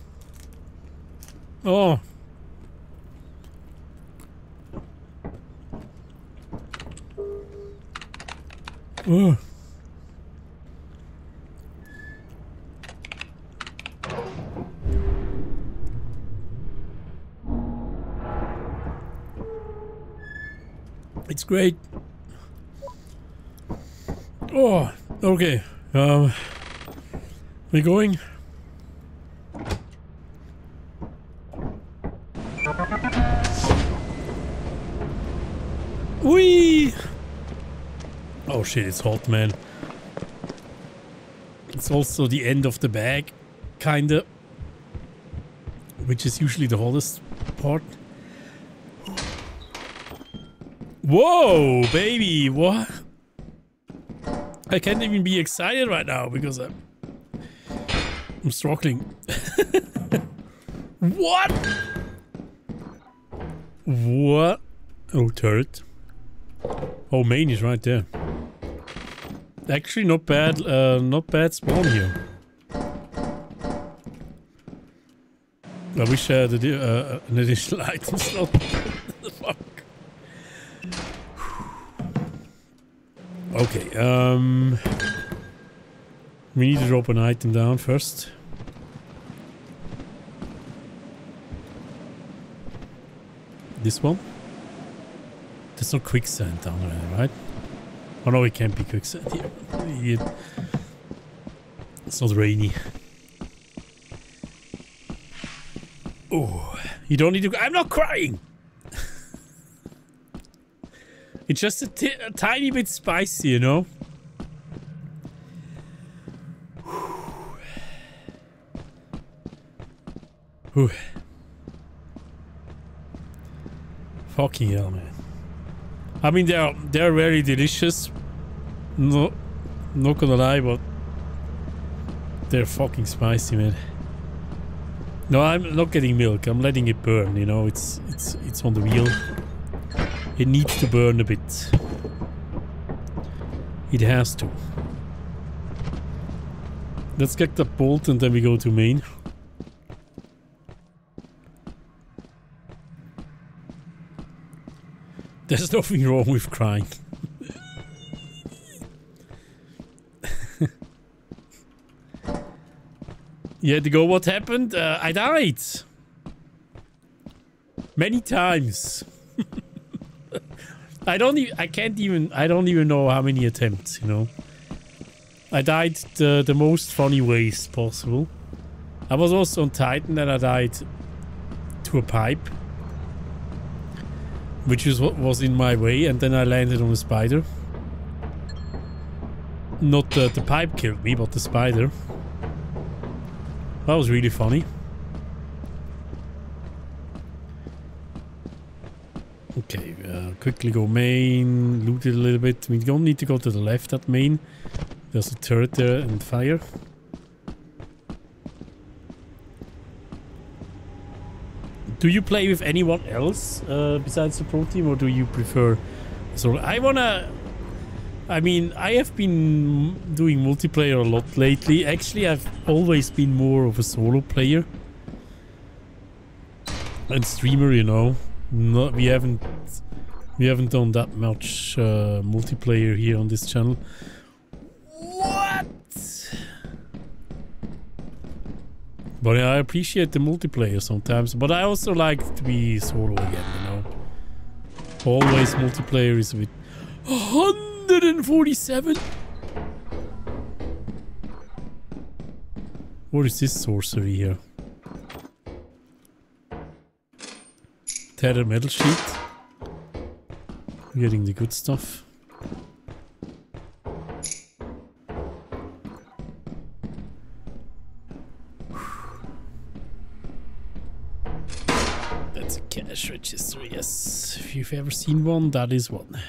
Oh. Oh. It's great. Oh, okay. Um, we going? Whee! Oh shit, it's hot, man. It's also the end of the bag, kinda. Which is usually the hottest part. Whoa, baby, what? I can't even be excited right now because I'm, I'm struggling. what? What? Oh, turret. Oh, main is right there. Actually, not bad. Uh, not bad spawn here. I wish I had a uh, an additional item slot. Fuck. Okay, um... We need to drop an item down first. This one? There's no quicksand down there, right? Oh no, it can't be quicksand here. It's not rainy. Oh, you don't need to... I'm not crying! It's just a, tiny bit spicy, you know? Whew. Fucking hell, man. I mean, they're they're very delicious. No, not gonna lie, but they're fucking spicy, man. No, I'm not getting milk. I'm letting it burn. You know, it's it's it's on the wheel. It needs to burn a bit. It has to. Let's get the bolt and then we go to main. There's nothing wrong with crying. you had to go, what happened? Uh, I died. Many times. I don't even, I can't even, I don't even know how many attempts, you know. I died the, the most funny ways possible. I was also on Titan and I died to a pipe. Which is what was in my way and then I landed on a spider. Not the, the pipe killed me, but the spider. That was really funny. Okay, uh, quickly go main, loot it a little bit. We don't need to go to the left at main. There's a turret there and fire. Do you play with anyone else uh, besides the pro team or do you prefer solo? I wanna... I mean, I have been doing multiplayer a lot lately. Actually, I've always been more of a solo player. And streamer, you know. Not, we haven't we haven't done that much uh, multiplayer here on this channel. What? But I appreciate the multiplayer sometimes. But I also like to be solo again, you know. Always multiplayer is with 147? What is this sorcery here? Tattered metal sheet. Getting the good stuff. If you've ever seen one, that is one.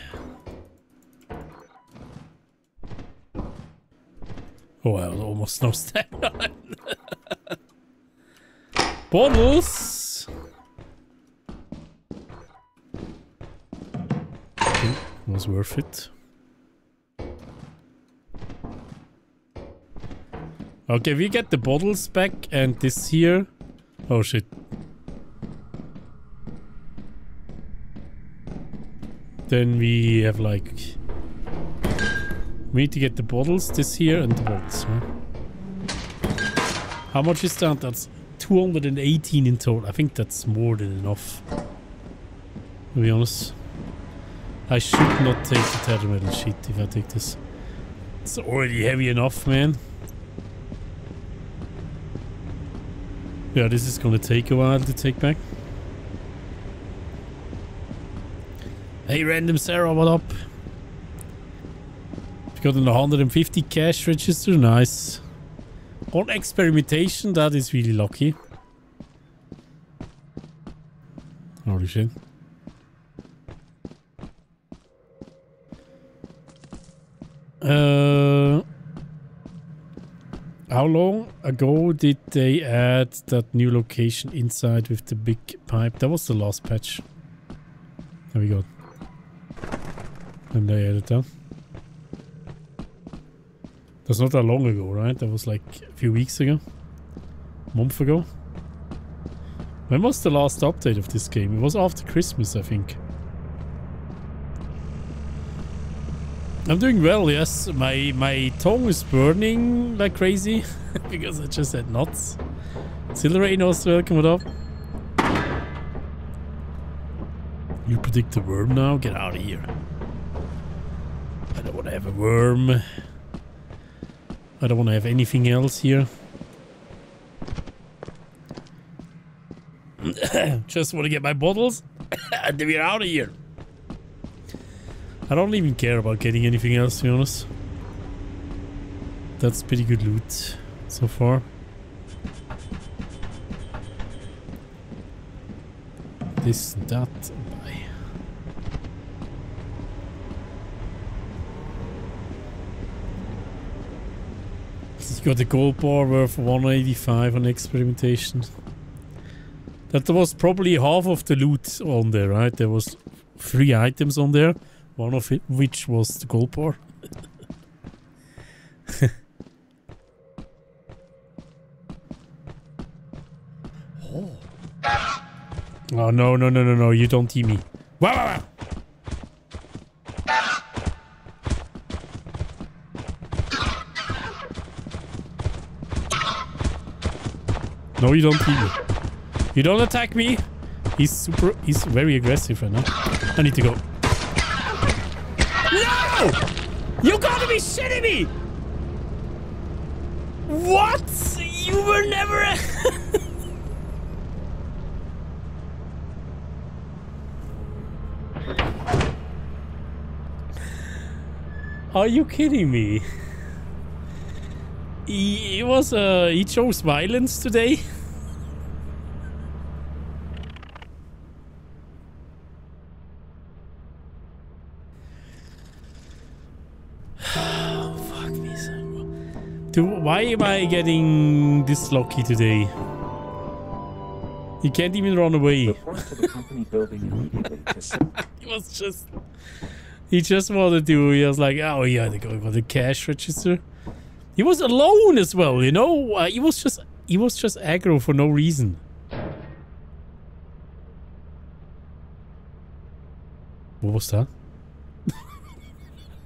Oh, well, almost no stamina. Bottles! Okay, was worth it. Okay, we get the bottles back and this here. Oh shit. Then we have like... We need to get the bottles, this here, and the bolts. huh? How much is that? That's 218 in total. I think that's more than enough. To be honest. I should not take the tattered metal sheet if I take this. It's already heavy enough, man. Yeah, this is gonna take a while to take back. Hey, random Sarah, what up? We got an 150 cash register, nice. On experimentation, that is really lucky. Holy shit. Uh, how long ago did they add that new location inside with the big pipe? That was the last patch. There we go. And they added that. That's not that long ago, right? That was like a few weeks ago. A month ago. When was the last update of this game? It was after Christmas, I think. I'm doing well, yes. My my tongue is burning like crazy because I just had nuts. Also welcome it up. You predict the worm now? Get out of here. Want to have a worm. I don't want to have anything else here. just want to get my bottles and then we're out of here. I don't even care about getting anything else, to be honest. That's pretty good loot so far. This, that, buy. You got the gold bar worth 185 on experimentation. That was probably half of the loot on there, right? There was three items on there. One of it, which was the gold bar. oh. oh no no no no no! You don't team me. Wow, wow, wow. No, you don't me. You don't attack me. He's super. He's very aggressive eh, right now. I need to go. No! You gotta be shitting me! What? You were never... Are you kidding me? He, he was, uh, he chose violence today? Why am I getting this lucky today? He can't even run away. Report to the company building immediately to set He was just... He just wanted to... He was like, oh yeah, they're going for the cash register. He was alone as well, you know? Uh, he was just... He was just aggro for no reason. What was that?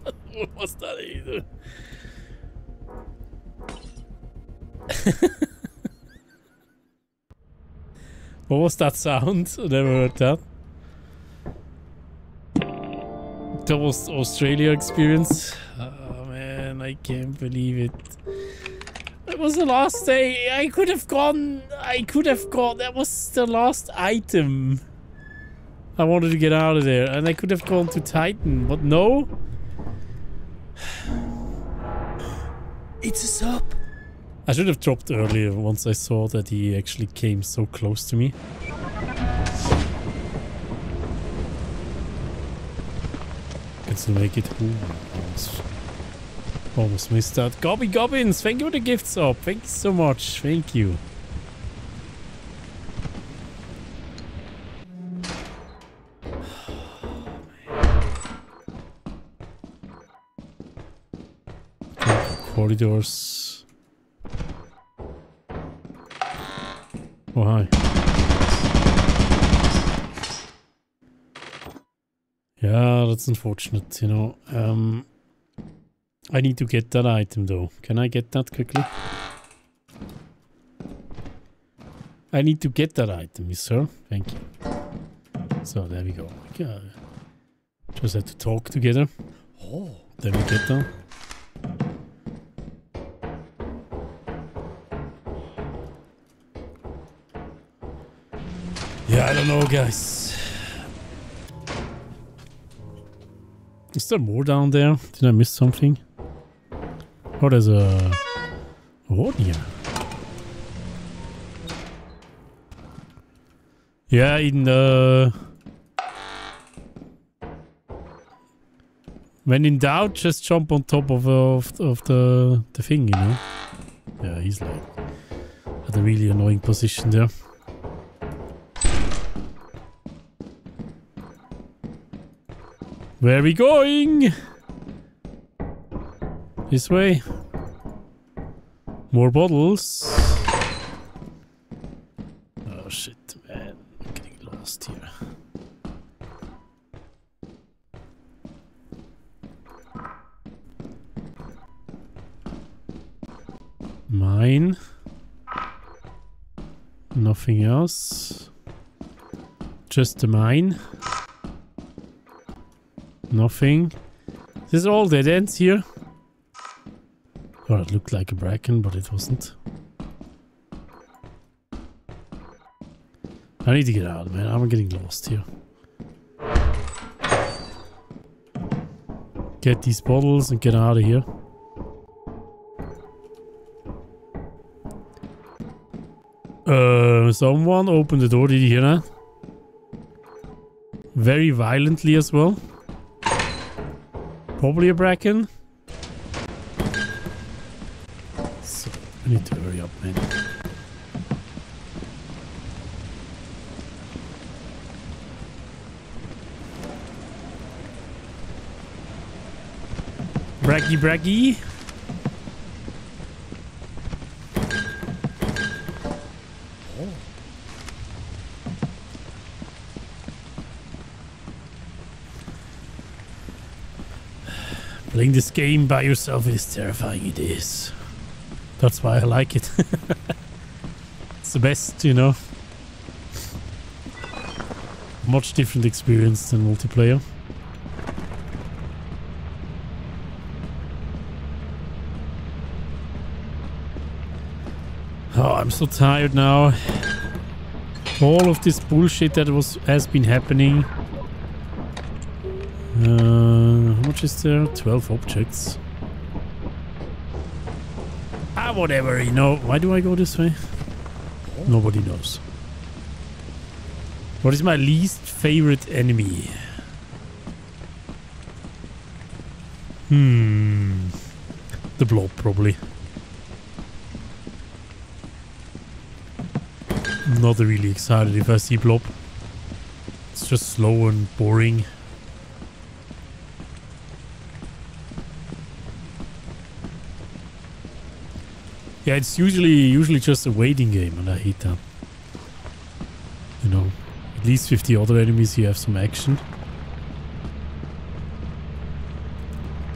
what was that either? what was that sound? Never heard that. That was Australia experience man. I can't believe it. That was the last day. I could have gone. I could have gone. That was the last item. I wanted to get out of there. And I could have gone to Titan. But no. It's a up. I should have dropped earlier once I saw that he actually came so close to me. Can still make it home almost, missed that. Gobby Gobbins, thank you for the gifts up. Thank you so much. Thank you. Corridors. Oh, hi. Yeah, that's unfortunate, you know. Um, I need to get that item though. Can I get that quickly? I need to get that item, sir. Thank you. So there we go. Yeah. Uh, just have to talk together. Oh, then we get that. Yeah, I don't know, guys. Is there more down there? Did I miss something? Oh, there's a what here? Yeah, in the when in doubt, just jump on top of of, of the the thing, you know. Yeah, he's like at a really annoying position there. Where are we going? This way. More bottles. Oh shit, man. I'm getting lost here. Mine. Nothing else. Just the mine. Nothing. This is all dead ends here. Oh, it looked like a bracken, but it wasn't. I need to get out, man. I'm getting lost here. Get these bottles and get out of here. Uh, someone opened the door. Did you hear that? Very violently as well. Probably a bracken. I need to hurry up, man. Braggy braggy. Playing this game by yourself is terrifying, it is. That's why I like it. it's the best, you know. Much different experience than multiplayer. Oh, I'm so tired now. All of this bullshit that was has been happening. Uh, how much is there? 12 objects. Whatever, you know. Why do I go this way? Nobody knows. What is my least favorite enemy? Hmm. The blob, probably. Not really excited if I see blob. It's just slow and boring. Yeah, it's usually usually just a waiting game, and I hate that. You know, at least with the other enemies you have some action.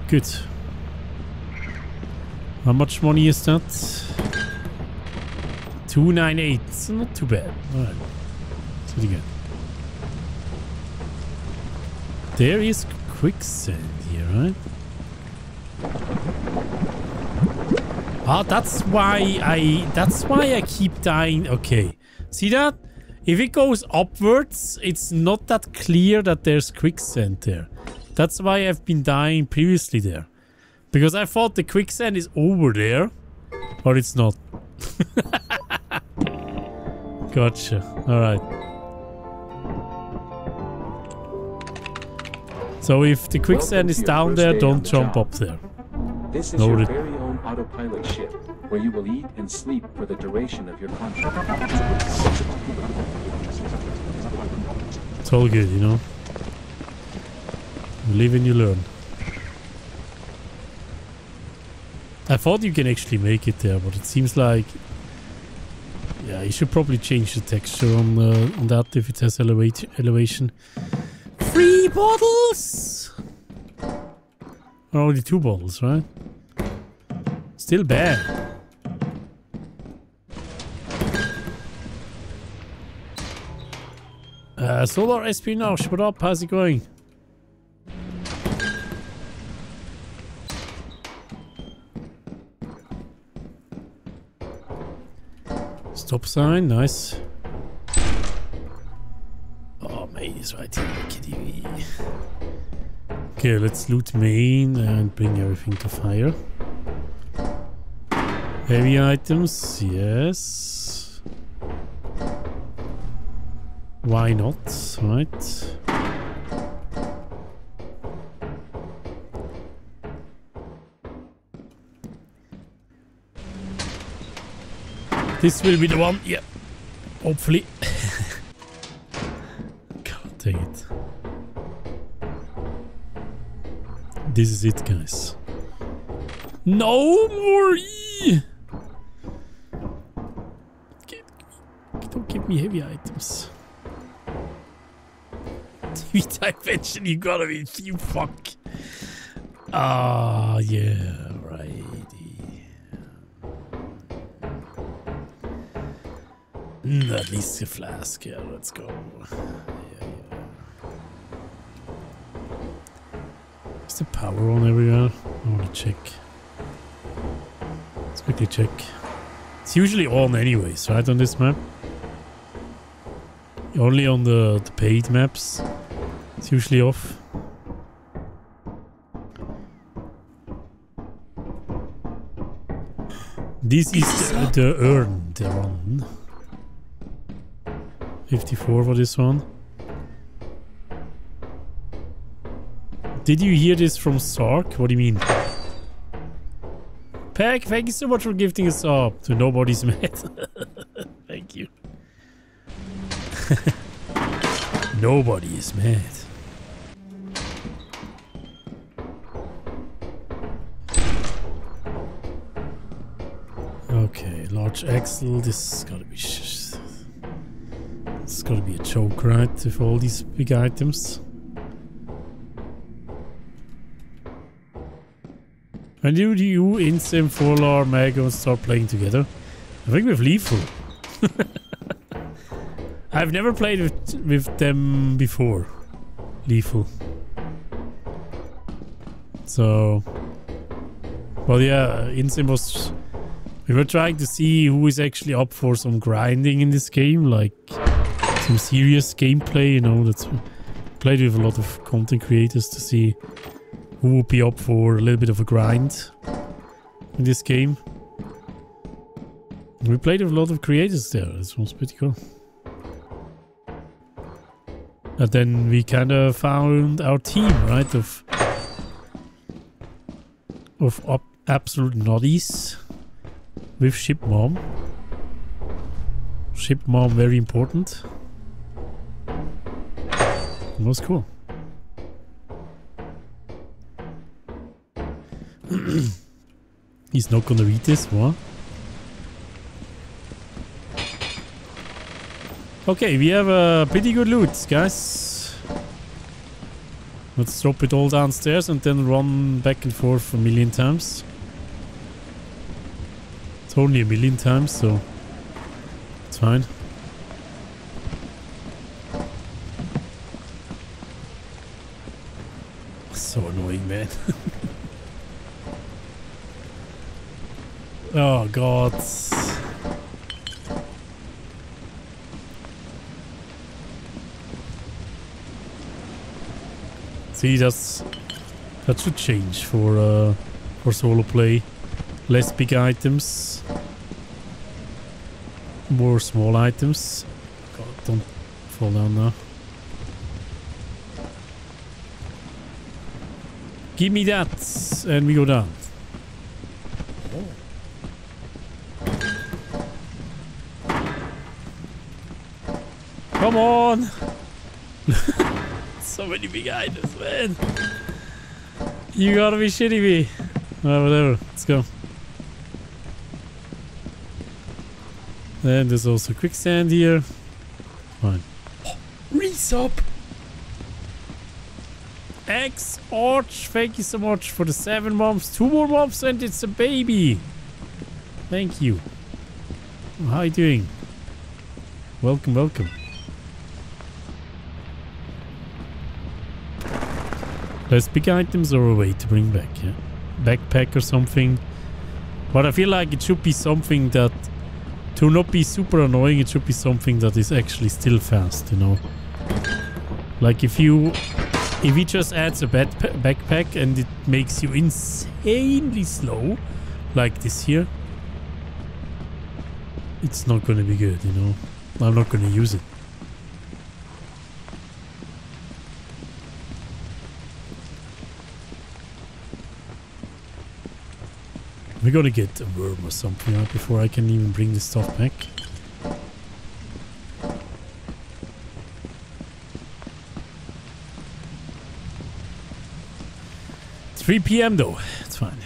Good. How much money is that? 298. It's not too bad. Alright. Let's do it again. There is quicksand here, right? Ah, that's why I... That's why I keep dying. Okay. See that? If it goes upwards, it's not that clear that there's quicksand there. That's why I've been dying previously there. Because I thought the quicksand is over there. But it's not. gotcha. Alright. So if the quicksand Welcome is down there, don't jump job. up there. This is Noted. Autopilot ship, where you will eat and sleep for the duration of your contract. It's all good, you know. You live and you learn. I thought you can actually make it there, but it seems like yeah, you should probably change the texture on uh, on that if it has elevate elevation. Three bottles. Only two bottles, right? Still bad. Uh, Solar Espionage, what up? How's it going? Stop sign, nice. Oh, main is right here, kitty. Okay, let's loot main and bring everything to fire. Heavy items, yes. Why not, right? This will be the one, yeah. Hopefully. God dang it. This is it, guys. No more! Don't give me heavy items. TV dimension, you gotta be you fuck. Ah, yeah, righty. Mm, at least a flask, yeah, let's go. Yeah, yeah. Is the power on everywhere? I wanna check. Let's quickly check. It's usually on anyways, right, on this map? Only on the, the paid maps. It's usually off. This is the, the urn they're 54 for this one. Did you hear this from Sark? What do you mean? Peck, thank you so much for gifting us up to Nobody's Mad. thank you. Nobody is mad. Okay, large axle. This has gotta be. It's gotta be a joke, right? With all these big items. When do you, Insym, Forlar, Mago start playing together? I think with Lethal. I've never played with, with them before. Lethal. So... Well, yeah, uh, Insym was... We were trying to see who is actually up for some grinding in this game, like some serious gameplay, you know, that's played with a lot of content creators to see who would be up for a little bit of a grind in this game. We played with a lot of creators there. This was pretty cool. And then we kind of found our team, right? Of of absolute noddies with ship mom. Ship mom very important. It was cool. He's not gonna read this, what? Okay, we have a pretty good loot, guys. Let's drop it all downstairs and then run back and forth a million times. It's only a million times, so it's fine. So annoying, man. oh god. See, that's that should change for uh, for solo play. Less big items, more small items. God, don't fall down now. Give me that. And we go down. Come on. so many behind us, man. You gotta be shitting me. Well, whatever. Let's go. Then there's also quicksand here. Fine. Resub. X Arch, thank you so much for the seven months. Two more months and it's a baby. Thank you. How are you doing? Welcome, welcome. There's pick items or a way to bring back, yeah? Backpack or something. But I feel like it should be something that, to not be super annoying, it should be something that is actually still fast, you know? Like if you if he just adds a backpack and it makes you insanely slow, like this here, it's not gonna be good, you know. I'm not gonna use it. We're gonna get a worm or something out before I can even bring this stuff back. 3 p.m. though. It's fine.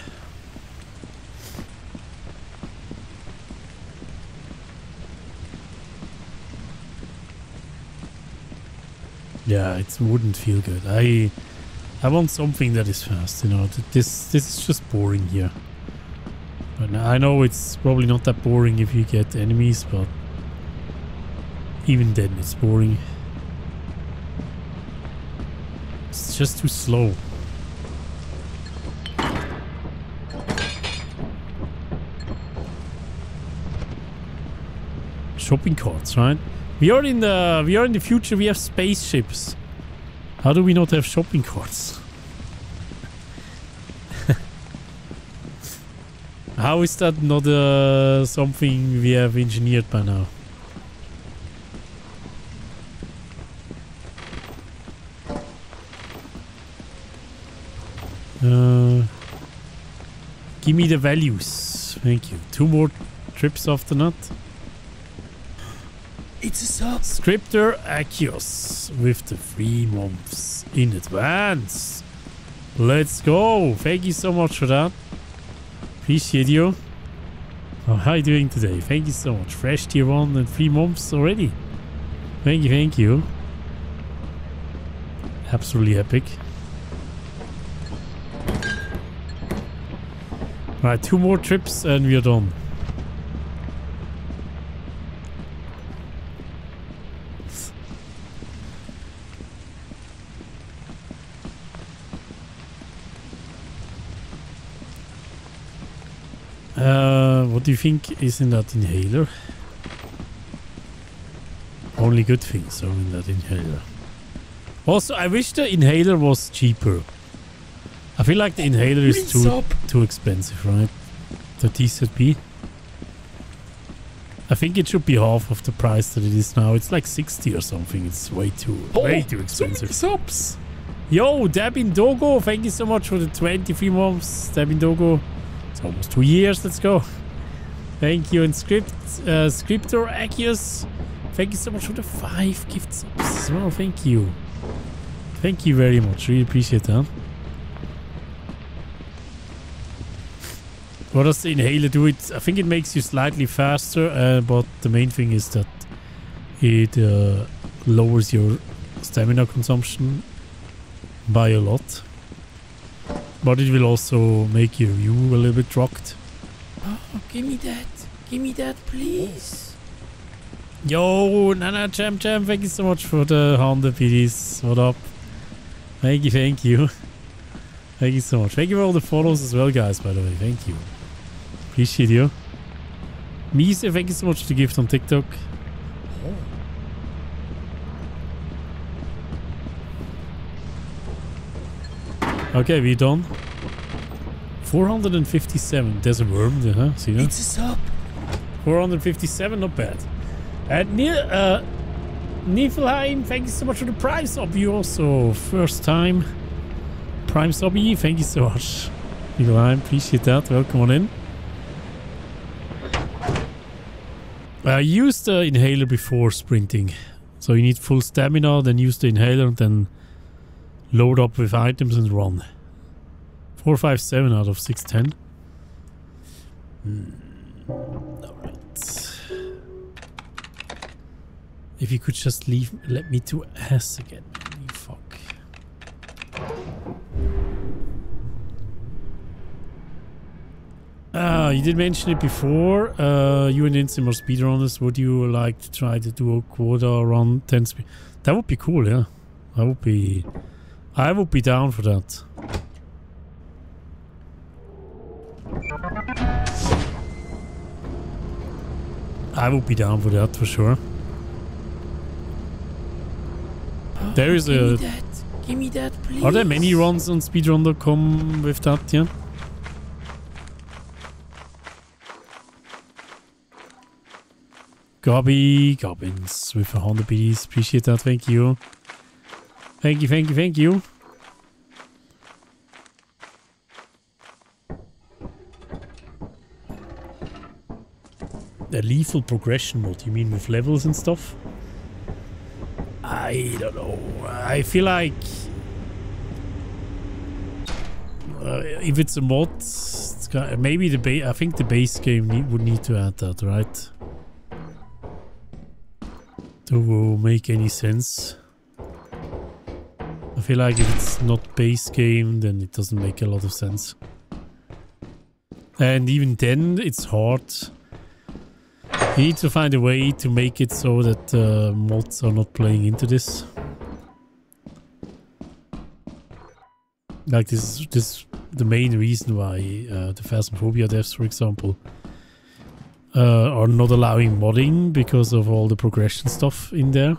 Yeah, it wouldn't feel good. I I want something that is fast, you know. This this is just boring here. But I know it's probably not that boring if you get enemies, but even then it's boring. It's just too slow. shopping carts, right? We are in the we are in the future. We have spaceships. How do we not have shopping carts? How is that not uh, something we have engineered by now? Uh, give me the values. Thank you. Two more trips after that. It's a sub. Scripter Achios with the three months in advance. Let's go. Thank you so much for that. Appreciate you. Oh, how are you doing today? Thank you so much. Fresh tier 1 and 3 months already. Thank you, thank you. Absolutely epic. Right, two more trips and we are done. Uh, what do you think is in that inhaler? Only good things are in that inhaler. Also, I wish the inhaler was cheaper. I feel like the inhaler is too too expensive, right? The TZP. I think it should be half of the price that it is now. It's like 60 or something. It's way too oh, way too expensive. So subs. Yo, Dabin Dogo, thank you so much for the 23 months, Dabin Dogo. It's almost two years. Let's go. Thank you. And script, uh, Scriptor Achios, thank you so much for the five gifts as well. Thank you. Thank you very much. Really appreciate that. What does the inhaler do? It, I think it makes you slightly faster, uh, but the main thing is that it uh, lowers your stamina consumption by a lot. But it will also make you, view a little bit rocked. Oh, give me that. Give me that, please. Yo, Nana Jam Jam, thank you so much for the 100 PDs. What up? Thank you, thank you. Thank you so much. Thank you for all the follows as well, guys, by the way. Thank you. Appreciate you. Mise, thank you so much for the gift on TikTok. Okay, we done. 457. There's a worm there, huh? See that? It's sub. 457, not bad. And Neil, uh, Niflheim, thank you so much for the prize of you also. First time Prime Sobby, thank you so much. I appreciate that. Welcome on in. I used the inhaler before sprinting. So you need full stamina, then use the inhaler, and then load up with items and run. 457 out of 610. Hmm. Alright. If you could just leave, let me to S again. Fuck. Uh, you did mention it before. Uh, you and Insym are speedrunners. Would you like to try to do a quota around 10 speed? That would be cool, yeah. I would be... I would be down for that. I would be down for that for sure. Oh, there is Give me a... that. Give me that, please. Are there many runs on speedrun.com with that, yeah? Gobby Gobbins with a 100 BDs. Appreciate that. Thank you. Thank you, thank you, thank you. The lethal progression mode, you mean with levels and stuff? I don't know. I feel like uh, if it's a mod, it's got, maybe the base. I think the base game need, would need to add that, right? To make any sense. I feel like if it's not base game, then it doesn't make a lot of sense. And even then, it's hard. You need to find a way to make it so that uh, mods are not playing into this. Like this, this the main reason why uh, the Phasmophobia devs, for example, uh, are not allowing modding because of all the progression stuff in there.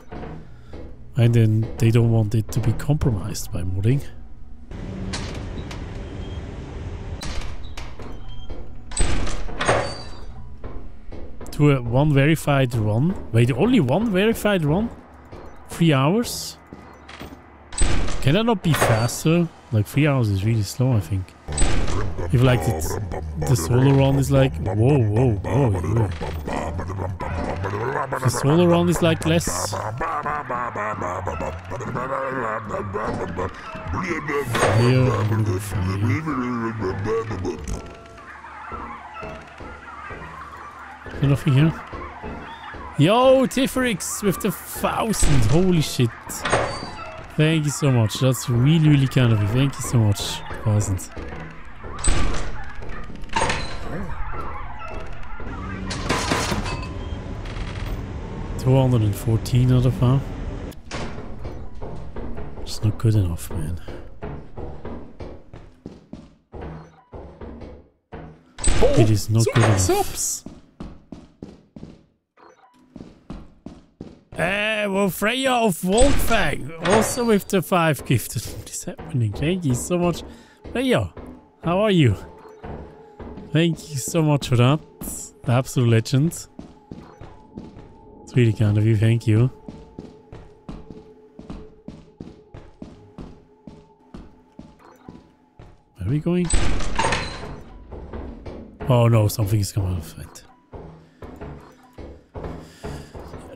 And then they don't want it to be compromised by modding. To a one verified run. Wait, only one verified run? Three hours? Can that not be faster? Like three hours is really slow, I think. If like it's, the solo run is like whoa whoa whoa. whoa. The solo run is like less. There nothing here? Yo, Tifferix with the thousand. Holy shit. Thank you so much. That's really, really kind of you. Thank you so much. Thousand. Two hundred and fourteen out of five. It's not good enough, man. it is not good enough. Subs. Uh, well, Freya of Wolfang, also with the five gifted. What is happening? Thank you so much. Freya, how are you? Thank you so much for that. Absolute legend. Really kind of you, thank you. Where are we going? Oh no, something is coming out of it.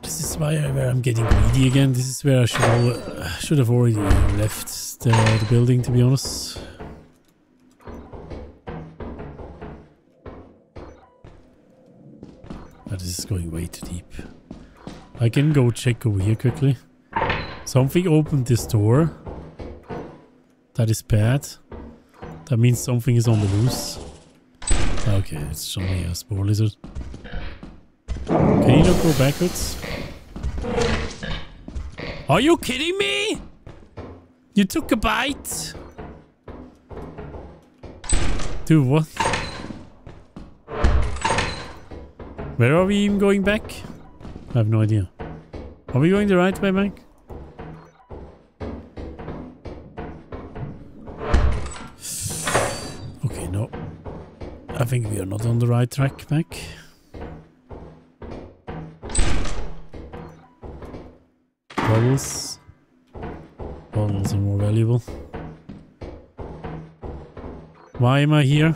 This is where I'm getting greedy again. This is where I should al- uh, should have already left the, the building, to be honest. But this is going way too deep. I can go check over here quickly. Something opened this door. That is bad. That means something is on the loose. Okay, it's only a spore lizard. Can you not go backwards? Are you kidding me? You took a bite? Dude, what? Where are we even going back? I have no idea. Are we going the right way back? Okay, no. I think we are not on the right track back. Bottles. Bottles are more valuable. Why am I here?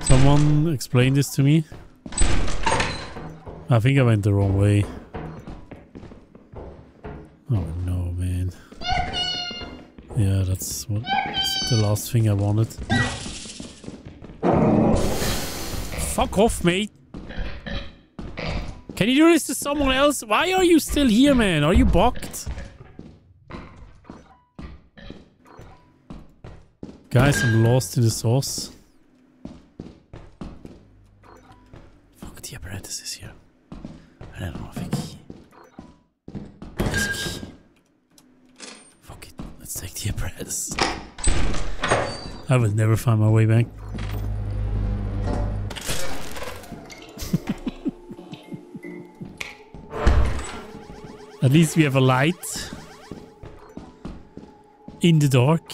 Someone explain this to me. I think I went the wrong way. Oh no, man. Yeah, that's what that's the last thing I wanted. Fuck off, mate. Can you do this to someone else? Why are you still here, man? Are you bugged? Guys, I'm lost in the sauce. Fuck, the apparatus is here. Fuck it. Let's take the apparatus. I will never find my way back. At least we have a light in the dark.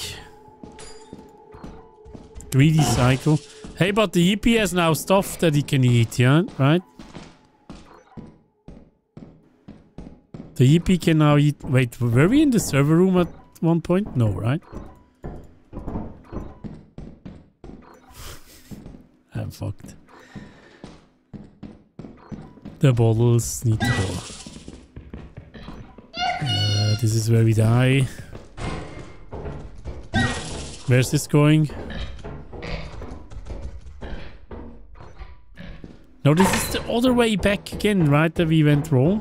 Greedy cycle. Hey, but the yippee has now stuff that he can eat, yeah? Right? The yippee can now eat... Wait, were we in the server room at one point? No, right? I'm fucked. The bottles need to go. Uh, this is where we die. Where's this going? No, this is the other way back again, right? That we went wrong.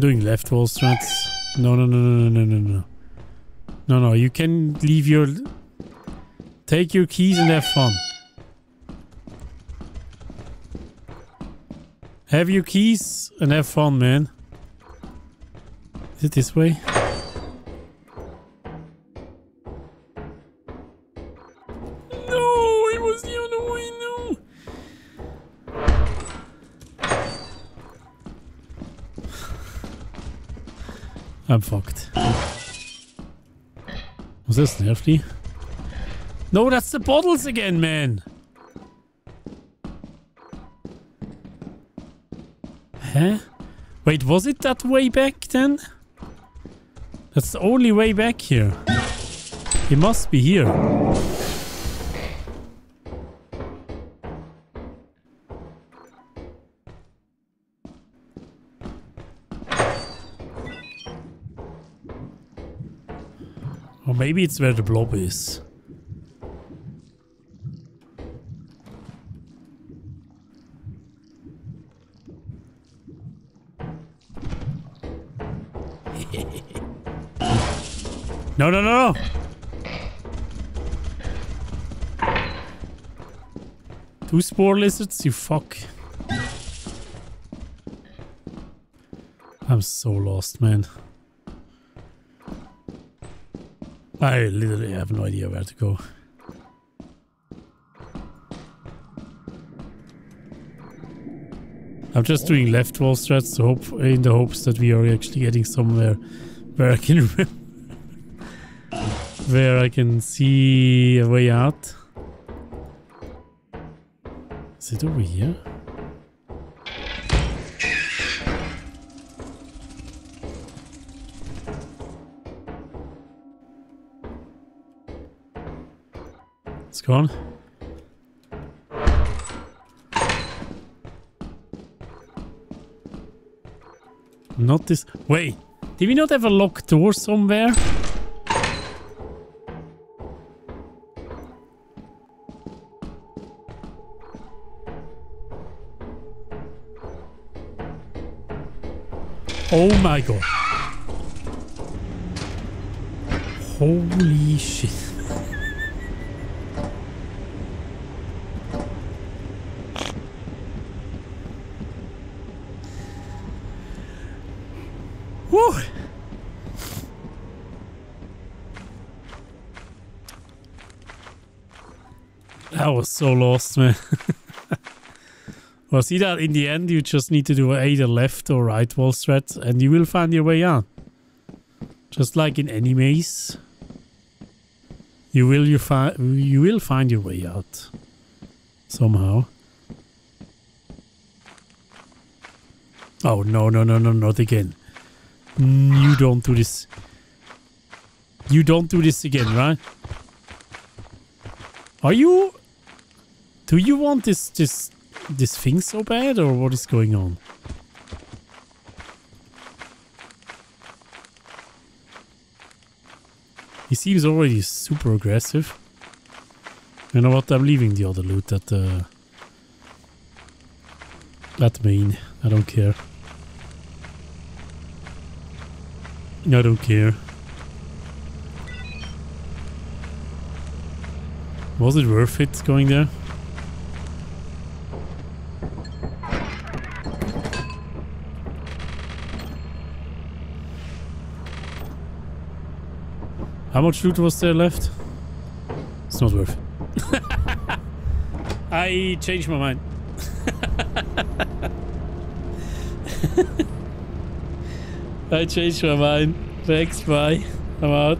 Doing left wall strats. No, no, no, no, no, no, no. No, no, you can leave your... Take your keys and have fun. Have your keys and have fun, man. Is it this way? I'm fucked. Was this nerfly? No, that's the bottles again, man. Huh? Wait, was it that way back then? That's the only way back here. He must be here. Maybe it's where the blob is. No, no, no, no. Two spore lizards, you fuck. I'm so lost, man. I literally have no idea where to go. I'm just doing left wall strats to hope, in the hopes that we are actually getting somewhere where I can where I can see a way out. Is it over here? It's gone. Not this. Wait, did we not have a locked door somewhere? Oh my god. Holy shit. Woo! That was so lost, man. well, see that in the end, you just need to do either left or right wall strat, and you will find your way out. Just like in any maze, you will you find you will find your way out somehow. Oh no no no no not again! You don't do this. You don't do this again, right? Are you... Do you want this, this, this thing so bad, or what is going on? He seems already super aggressive. You know what? I'm leaving the other loot at the... At main. I don't care. I don't care. Was it worth it going there? How much loot was there left? It's not worth it. I changed my mind. I changed my mind. Thanks, bye. I'm out.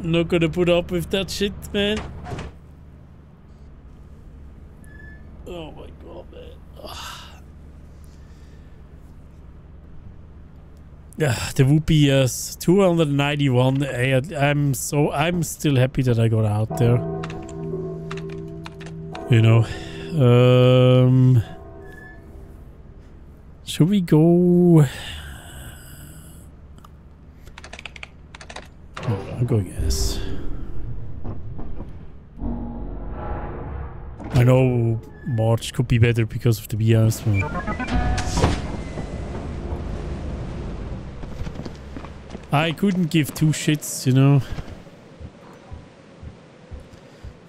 Not gonna put up with that shit, man. Oh my god, man. Yeah, the yes, 291. I, I'm so I'm still happy that I got out there. You know. Um Should we go Oh, I'm going yes. I know March could be better because of the BS, I couldn't give two shits, you know.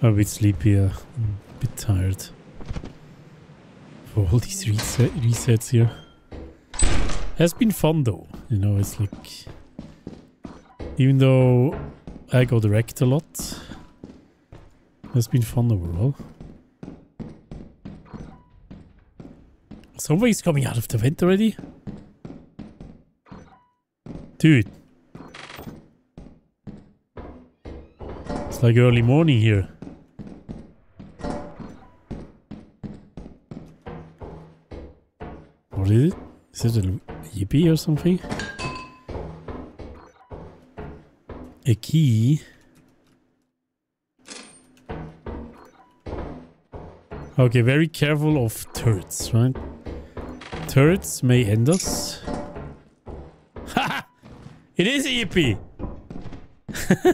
I'm a bit sleepy, uh, a bit tired. For all these reset resets here. Has been fun though, you know, it's like... Even though I got wrecked a lot, has been fun overall. Somebody's coming out of the vent already? Dude. It's like early morning here. What is it? Is it a yippee or something? A key? Okay, very careful of turrets, right? Turrets may end us. Ha! It is a!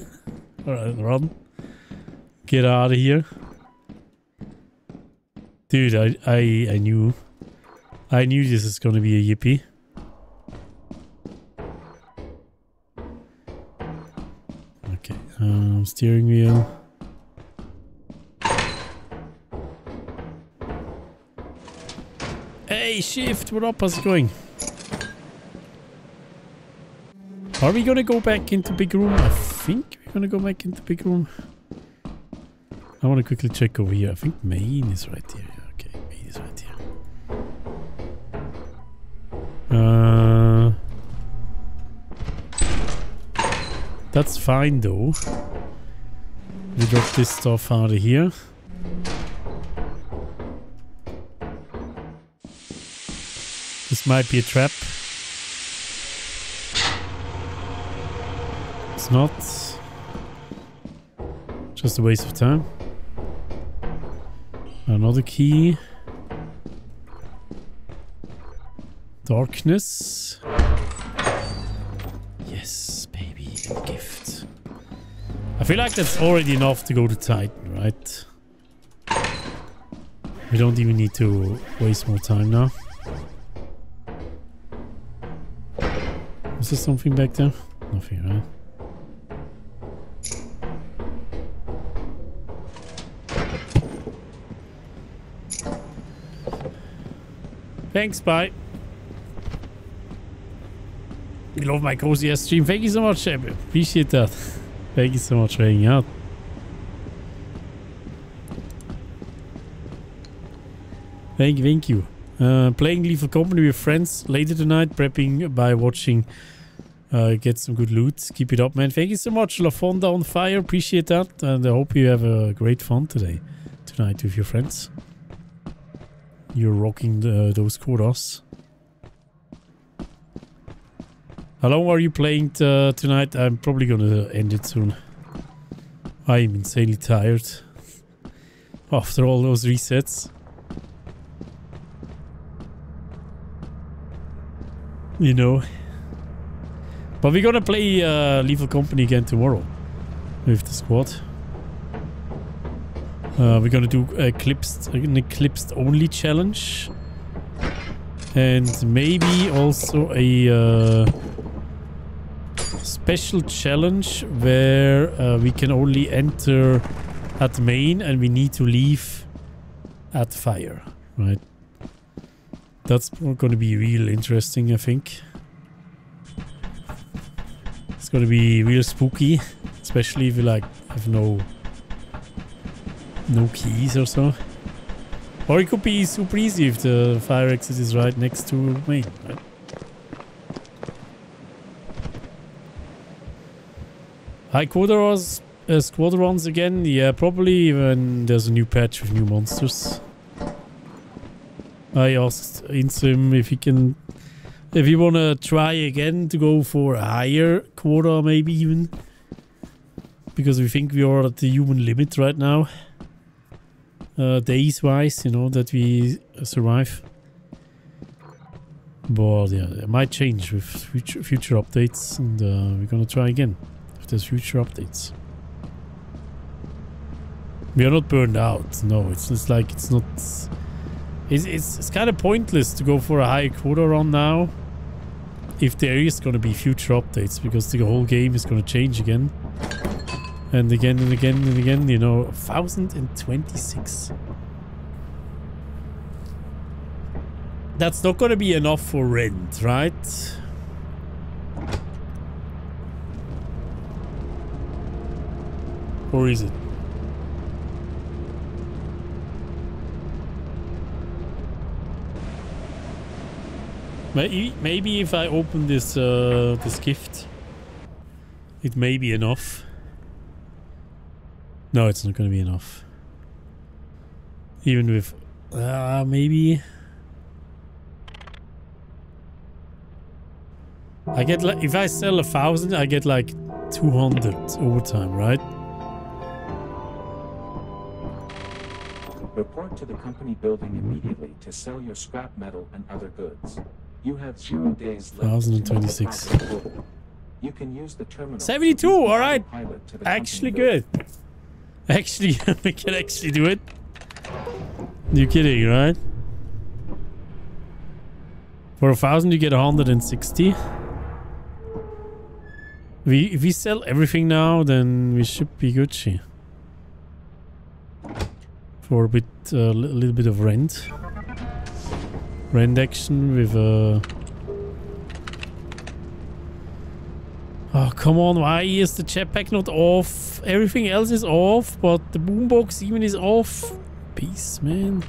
Alright, run. Get out of here. Dude, I, I, I knew. I knew this is gonna be a yippee. Okay, um, steering wheel. Hey, shift, what up? How's it going? Are we gonna go back into big room? I think gonna go back into big room. I want to quickly check over here. I think main is right here. Okay, main is right here. Uh, that's fine though. We drop this stuff out of here. This might be a trap. It's not. Just a waste of time. Another key. Darkness. Yes, baby, gift. I feel like that's already enough to go to Titan, right? We don't even need to waste more time now. Is there something back there? Nothing, right? Thanks, bye. You love my cozy ass stream. Thank you so much. Appreciate that. Thank you so much for hanging out. Thank you, thank you. Uh, playing Lethal Company with friends later tonight, prepping by watching. Uh, get some good loot. Keep it up, man. Thank you so much, La Fonda on fire. Appreciate that, and I hope you have a great fun today, tonight with your friends. You're rocking the, those quotas. How long are you playing uh, tonight? I'm probably gonna end it soon. I'm insanely tired after all those resets. You know. But we're gonna play uh, Lethal Company again tomorrow with the squad. Uh, we're gonna do eclipsed, an eclipsed only challenge, and maybe also a uh, special challenge where uh, we can only enter at main and we need to leave at fire, right? That's to be real interesting, I think. It's to be real spooky, especially if you like have no no keys or so. Or it could be super easy if the fire exit is right next to me. right? High Quadrons, uh, Squadrons again? Yeah, probably when there's a new patch with new monsters. I asked Insym if he can... If you want to try again to go for a higher quota maybe even. Because we think we are at the human limit right now. Uh, days wise, you know, that we survive. But yeah, it might change with future, future updates and uh, we're gonna try again if there's future updates. We are not burned out. No, it's just like it's not. It's it's, it's kind of pointless to go for a high quota run now. If there is to be future updates, because the whole game is to change again, and again and again and again. You know, 1026. That's not to be enough for rent, right? Or is it? Maybe, maybe if I open this uh, this gift, it may be enough. No, it's not going to be enough. Even with, uh, maybe. I get like if I sell a thousand, I get like two hundred overtime, right? Report to the company building immediately to sell your scrap metal and other goods. You have zero days left. 1026. to complete the quota. You can use the terminal. 72, all right. Pilot to the Actually good. Actually, we can actually do it. You're kidding, right? For a thousand, you get 160. We, if we sell everything now, then we should be Gucci. For a bit, a uh, little bit of rent. Rent action with a... Oh, come on, why is the jetpack not off? Everything else is off, but the boombox even is off. Peace, man.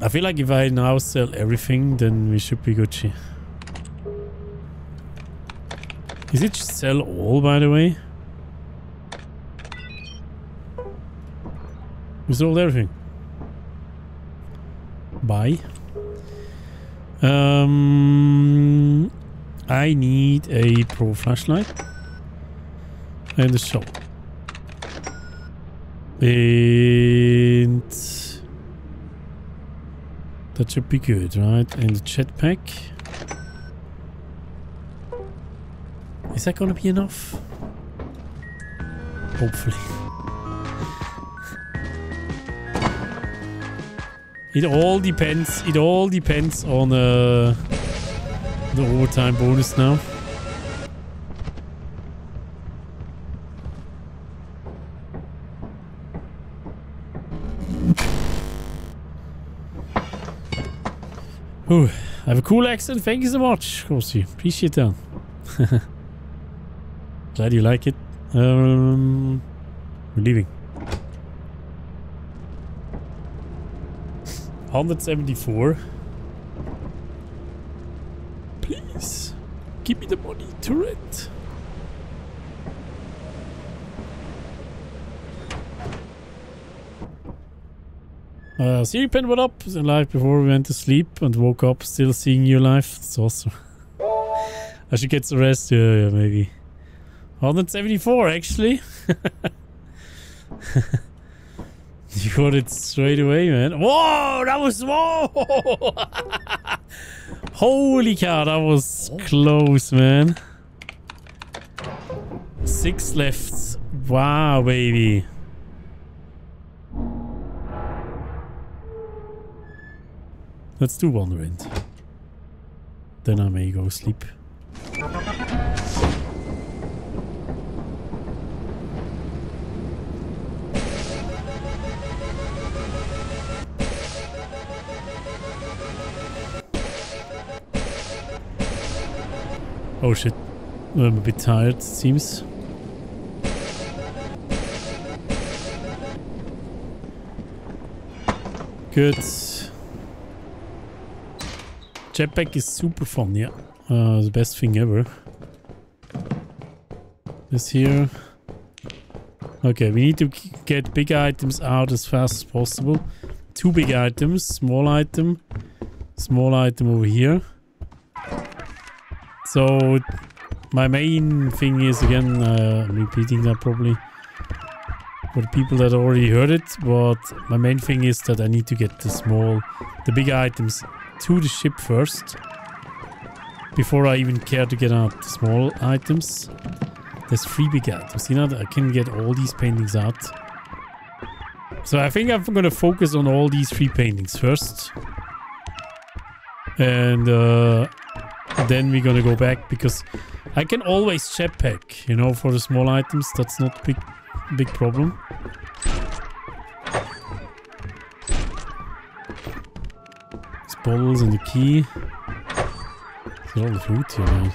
I feel like if I now sell everything, then we should be Gucci. Is it sell all, by the way? We sold everything. Buy. Um, I need a pro flashlight and a shovel. And that should be good, right? And the jetpack. Is that gonna be enough? Hopefully. It all depends. It all depends on uh, the overtime bonus now. Ooh, I have a cool accent. Thank you so much, Kosi. Appreciate that. Glad you like it. Um, we're leaving. 174. Please, give me the money to rent. Uh, see you, Pen, what up? Live before we went to sleep and woke up still seeing you live. That's awesome. I should get some rest. Yeah, yeah, maybe. 174 actually. you got it straight away, man. Whoa, that was whoa! Holy cow, that was close, man. Six left. Wow, baby. Let's do one round. Then I may go sleep. Oh shit. I'm a bit tired, seems. Good. Jetpack is super fun, yeah. Uh, the best thing ever. This here. Okay, we need to get big items out as fast as possible. Two big items, small item, small item over here. So, my main thing is, again, uh, I'm repeating that probably for the people that already heard it, but my main thing is that I need to get the small, the big items to the ship first before I even care to get out the small items. There's three big items, you know, I can get all these paintings out. So I think I'm gonna focus on all these three paintings first. And uh, then we're gonna go back because I can always jetpack, you know, for the small items. That's not big, big problem. There's bottles and the key. There's all the food here, man.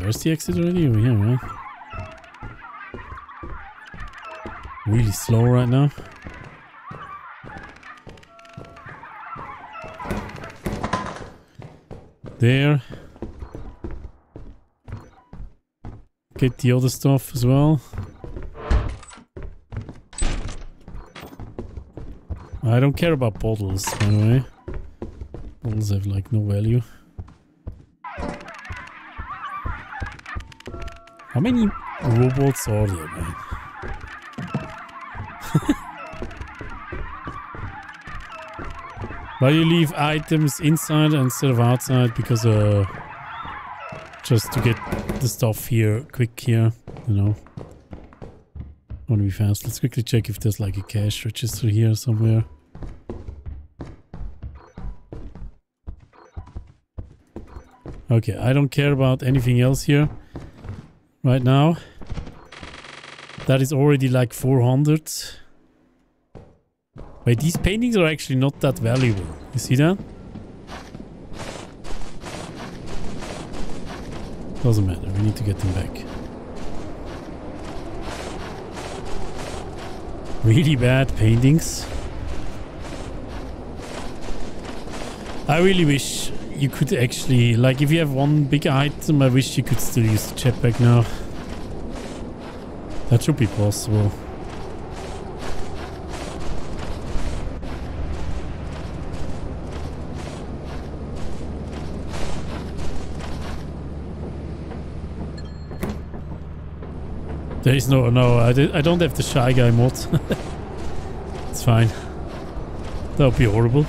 Where's the exit already? Over here, man. Really slow right now. There. Get the other stuff as well. I don't care about bottles, by the way. Bottles have like no value. How many robots are there, man? Why you leave items inside instead of outside? Because uh, just to get the stuff here quick here, you know. Want to be fast. Let's quickly check if there's like a cash register here somewhere. Okay, I don't care about anything else here right now. That is already like 400. Wait, these paintings are actually not that valuable. You see that? Doesn't matter, we need to get them back. Really bad paintings. I really wish you could actually, like if you have one big item, I wish you could still use the jetpack now. That should be possible. There is no, no, I, di- I don't have the Shy Guy mod. it's fine. That would be horrible.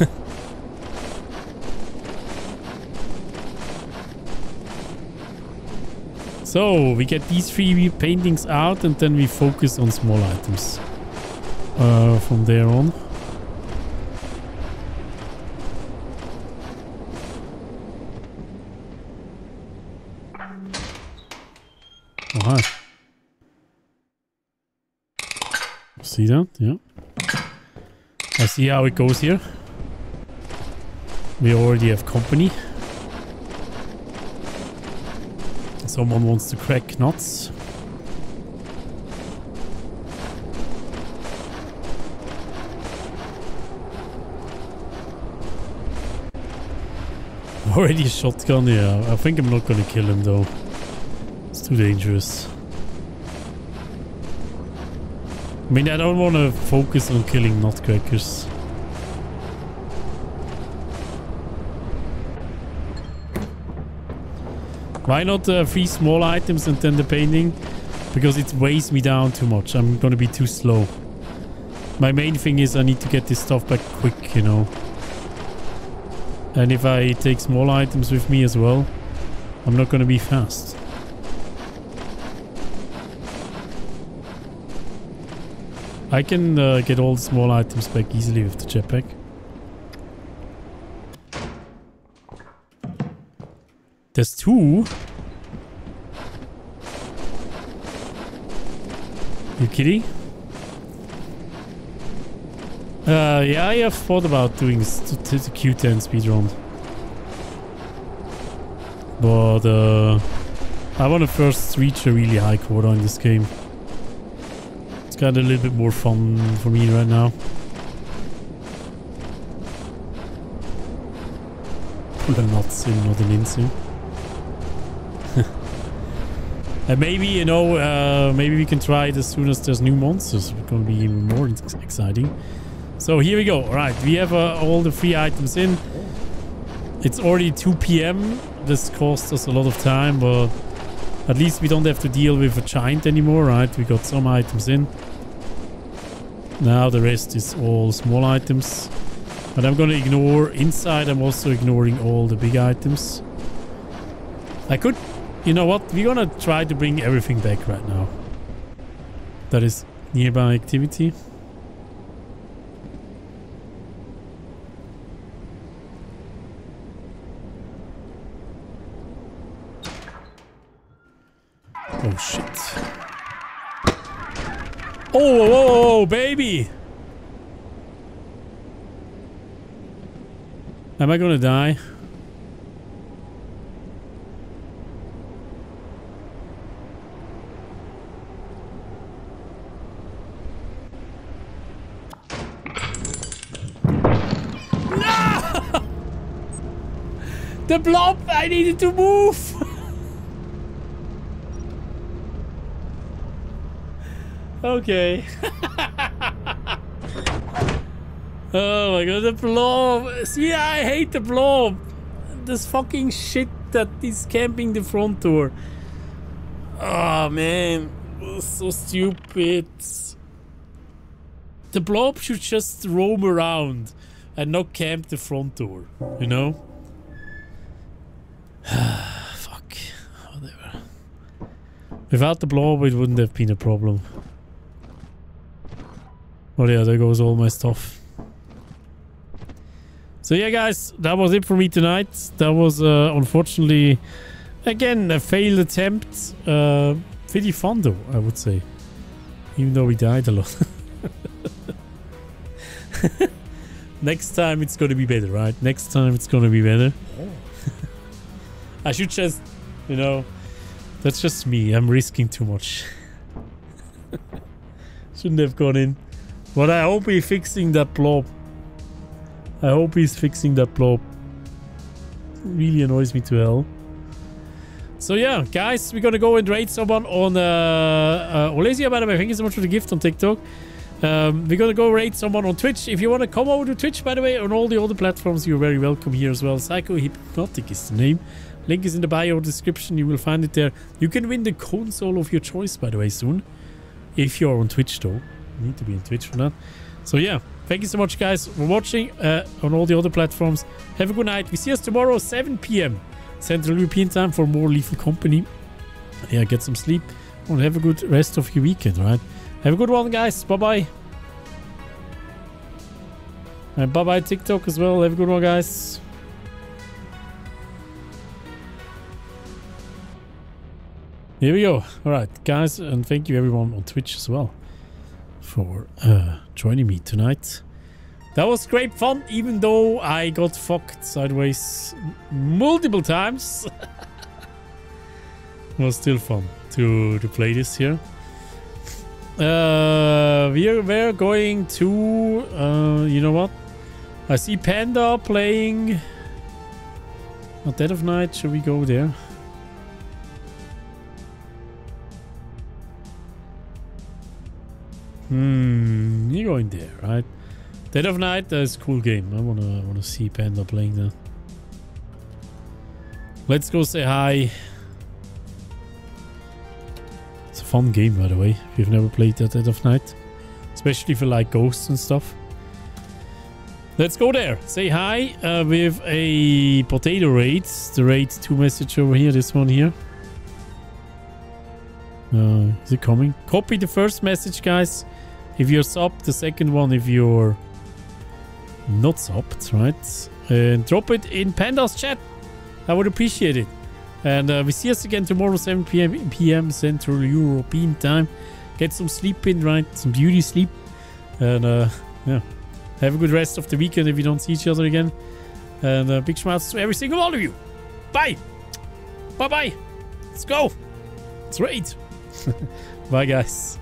so, we get these three paintings out and then we focus on small items. Uh, from there on. Oh, hi. See that? Yeah. I see how it goes here. We already have company. Someone wants to crack nuts. Already shotgun, yeah. I think I'm not gonna kill him though. It's too dangerous. I mean, I don't want to focus on killing nutcrackers. Why not uh, three small items and then the painting? Because it weighs me down too much. I'm gonna be too slow. My main thing is I need to get this stuff back quick, you know. And if I take small items with me as well, I'm not gonna be fast. I can uh, get all small items back easily with the jetpack. There's two. You kidding? Uh, yeah, I have thought about doing the Q10 speedrun. But, uh, I want to first reach a really high quota in this game. Kind of a little bit more fun for me right now. The nuts in, not an into. And maybe, you know, uh, maybe we can try it as soon as there's new monsters. It's going to be even more exciting. So here we go. All right, we have uh, all the free items in. It's already 2 p.m. This cost us a lot of time, but at least we don't have to deal with a giant anymore, right? We got some items in. Now the rest is all small items. But I'm going to ignore inside. I'm also ignoring all the big items. I could you know what? We're gonna try to bring everything back right now. That is nearby activity. Oh shit. Oh, whoa, whoa, baby! Am I gonna die? The blob! I needed to move! okay. oh my god, the blob! See, I hate the blob! This fucking shit that is camping the front door. Oh man, so stupid. The blob should just roam around and not camp the front door, you know? Fuck. Whatever. Without the blob, it wouldn't have been a problem. Oh yeah, there goes all my stuff. So yeah, guys, that was it for me tonight. That was, uh, unfortunately, again, a failed attempt. Uh, pretty fun though, I would say. Even though we died a lot. Next time it's gonna be better, right? Next time it's gonna be better. I should just, you know, that's just me. I'm risking too much. Shouldn't have gone in. But I hope he's fixing that blob. I hope he's fixing that blob. Really annoys me to hell. So yeah, guys, we're gonna go and raid someone on uh, uh Olesia, by the way. Thank you so much for the gift on TikTok. Um, we're gonna go raid someone on Twitch. If you want to come over to Twitch, by the way, on all the other platforms, you're very welcome here as well. Psycho Hypnotic is the name. Link is in the bio description. You will find it there. You can win the console of your choice, by the way, soon. If you're on Twitch, though. Need to be on Twitch for that. So yeah, thank you so much, guys, for watching uh, on all the other platforms. Have a good night. We see us tomorrow, 7 p.m. Central European time for more Lethal Company. Yeah, get some sleep. And have a good rest of your weekend, right? Have a good one, guys. Bye-bye. And bye-bye TikTok as well. Have a good one, guys. Here we go. All right, guys, and thank you everyone on Twitch as well for uh, joining me tonight. That was great fun, even though I got fucked sideways multiple times. it was still fun to, to play this here. Uh, we're, we're going to, uh, you know what? I see Panda playing a Dead of Night. Should we go there? Hmm, you go in there, right? Dead of Night, that's a cool game. I wanna I wanna see Panda playing that. Let's go say hi. It's a fun game, by the way. If you've never played that Dead of Night, especially if you like ghosts and stuff. Let's go there. Say hi uh, with a potato raid. The raid 2 message over here. This one here. Uh, is it coming? Copy the first message, guys. If you're subbed, the second one if you're not subbed, right? And drop it in Panda's chat. I would appreciate it. And uh, we see us again tomorrow, 7 p.m. p.m. Central European time. Get some sleep in, right? Some beauty sleep. And uh, yeah, have a good rest of the weekend if we don't see each other again. And uh, big shouts to every single one of you. Bye. Bye bye. Let's go. It's great. Bye, guys.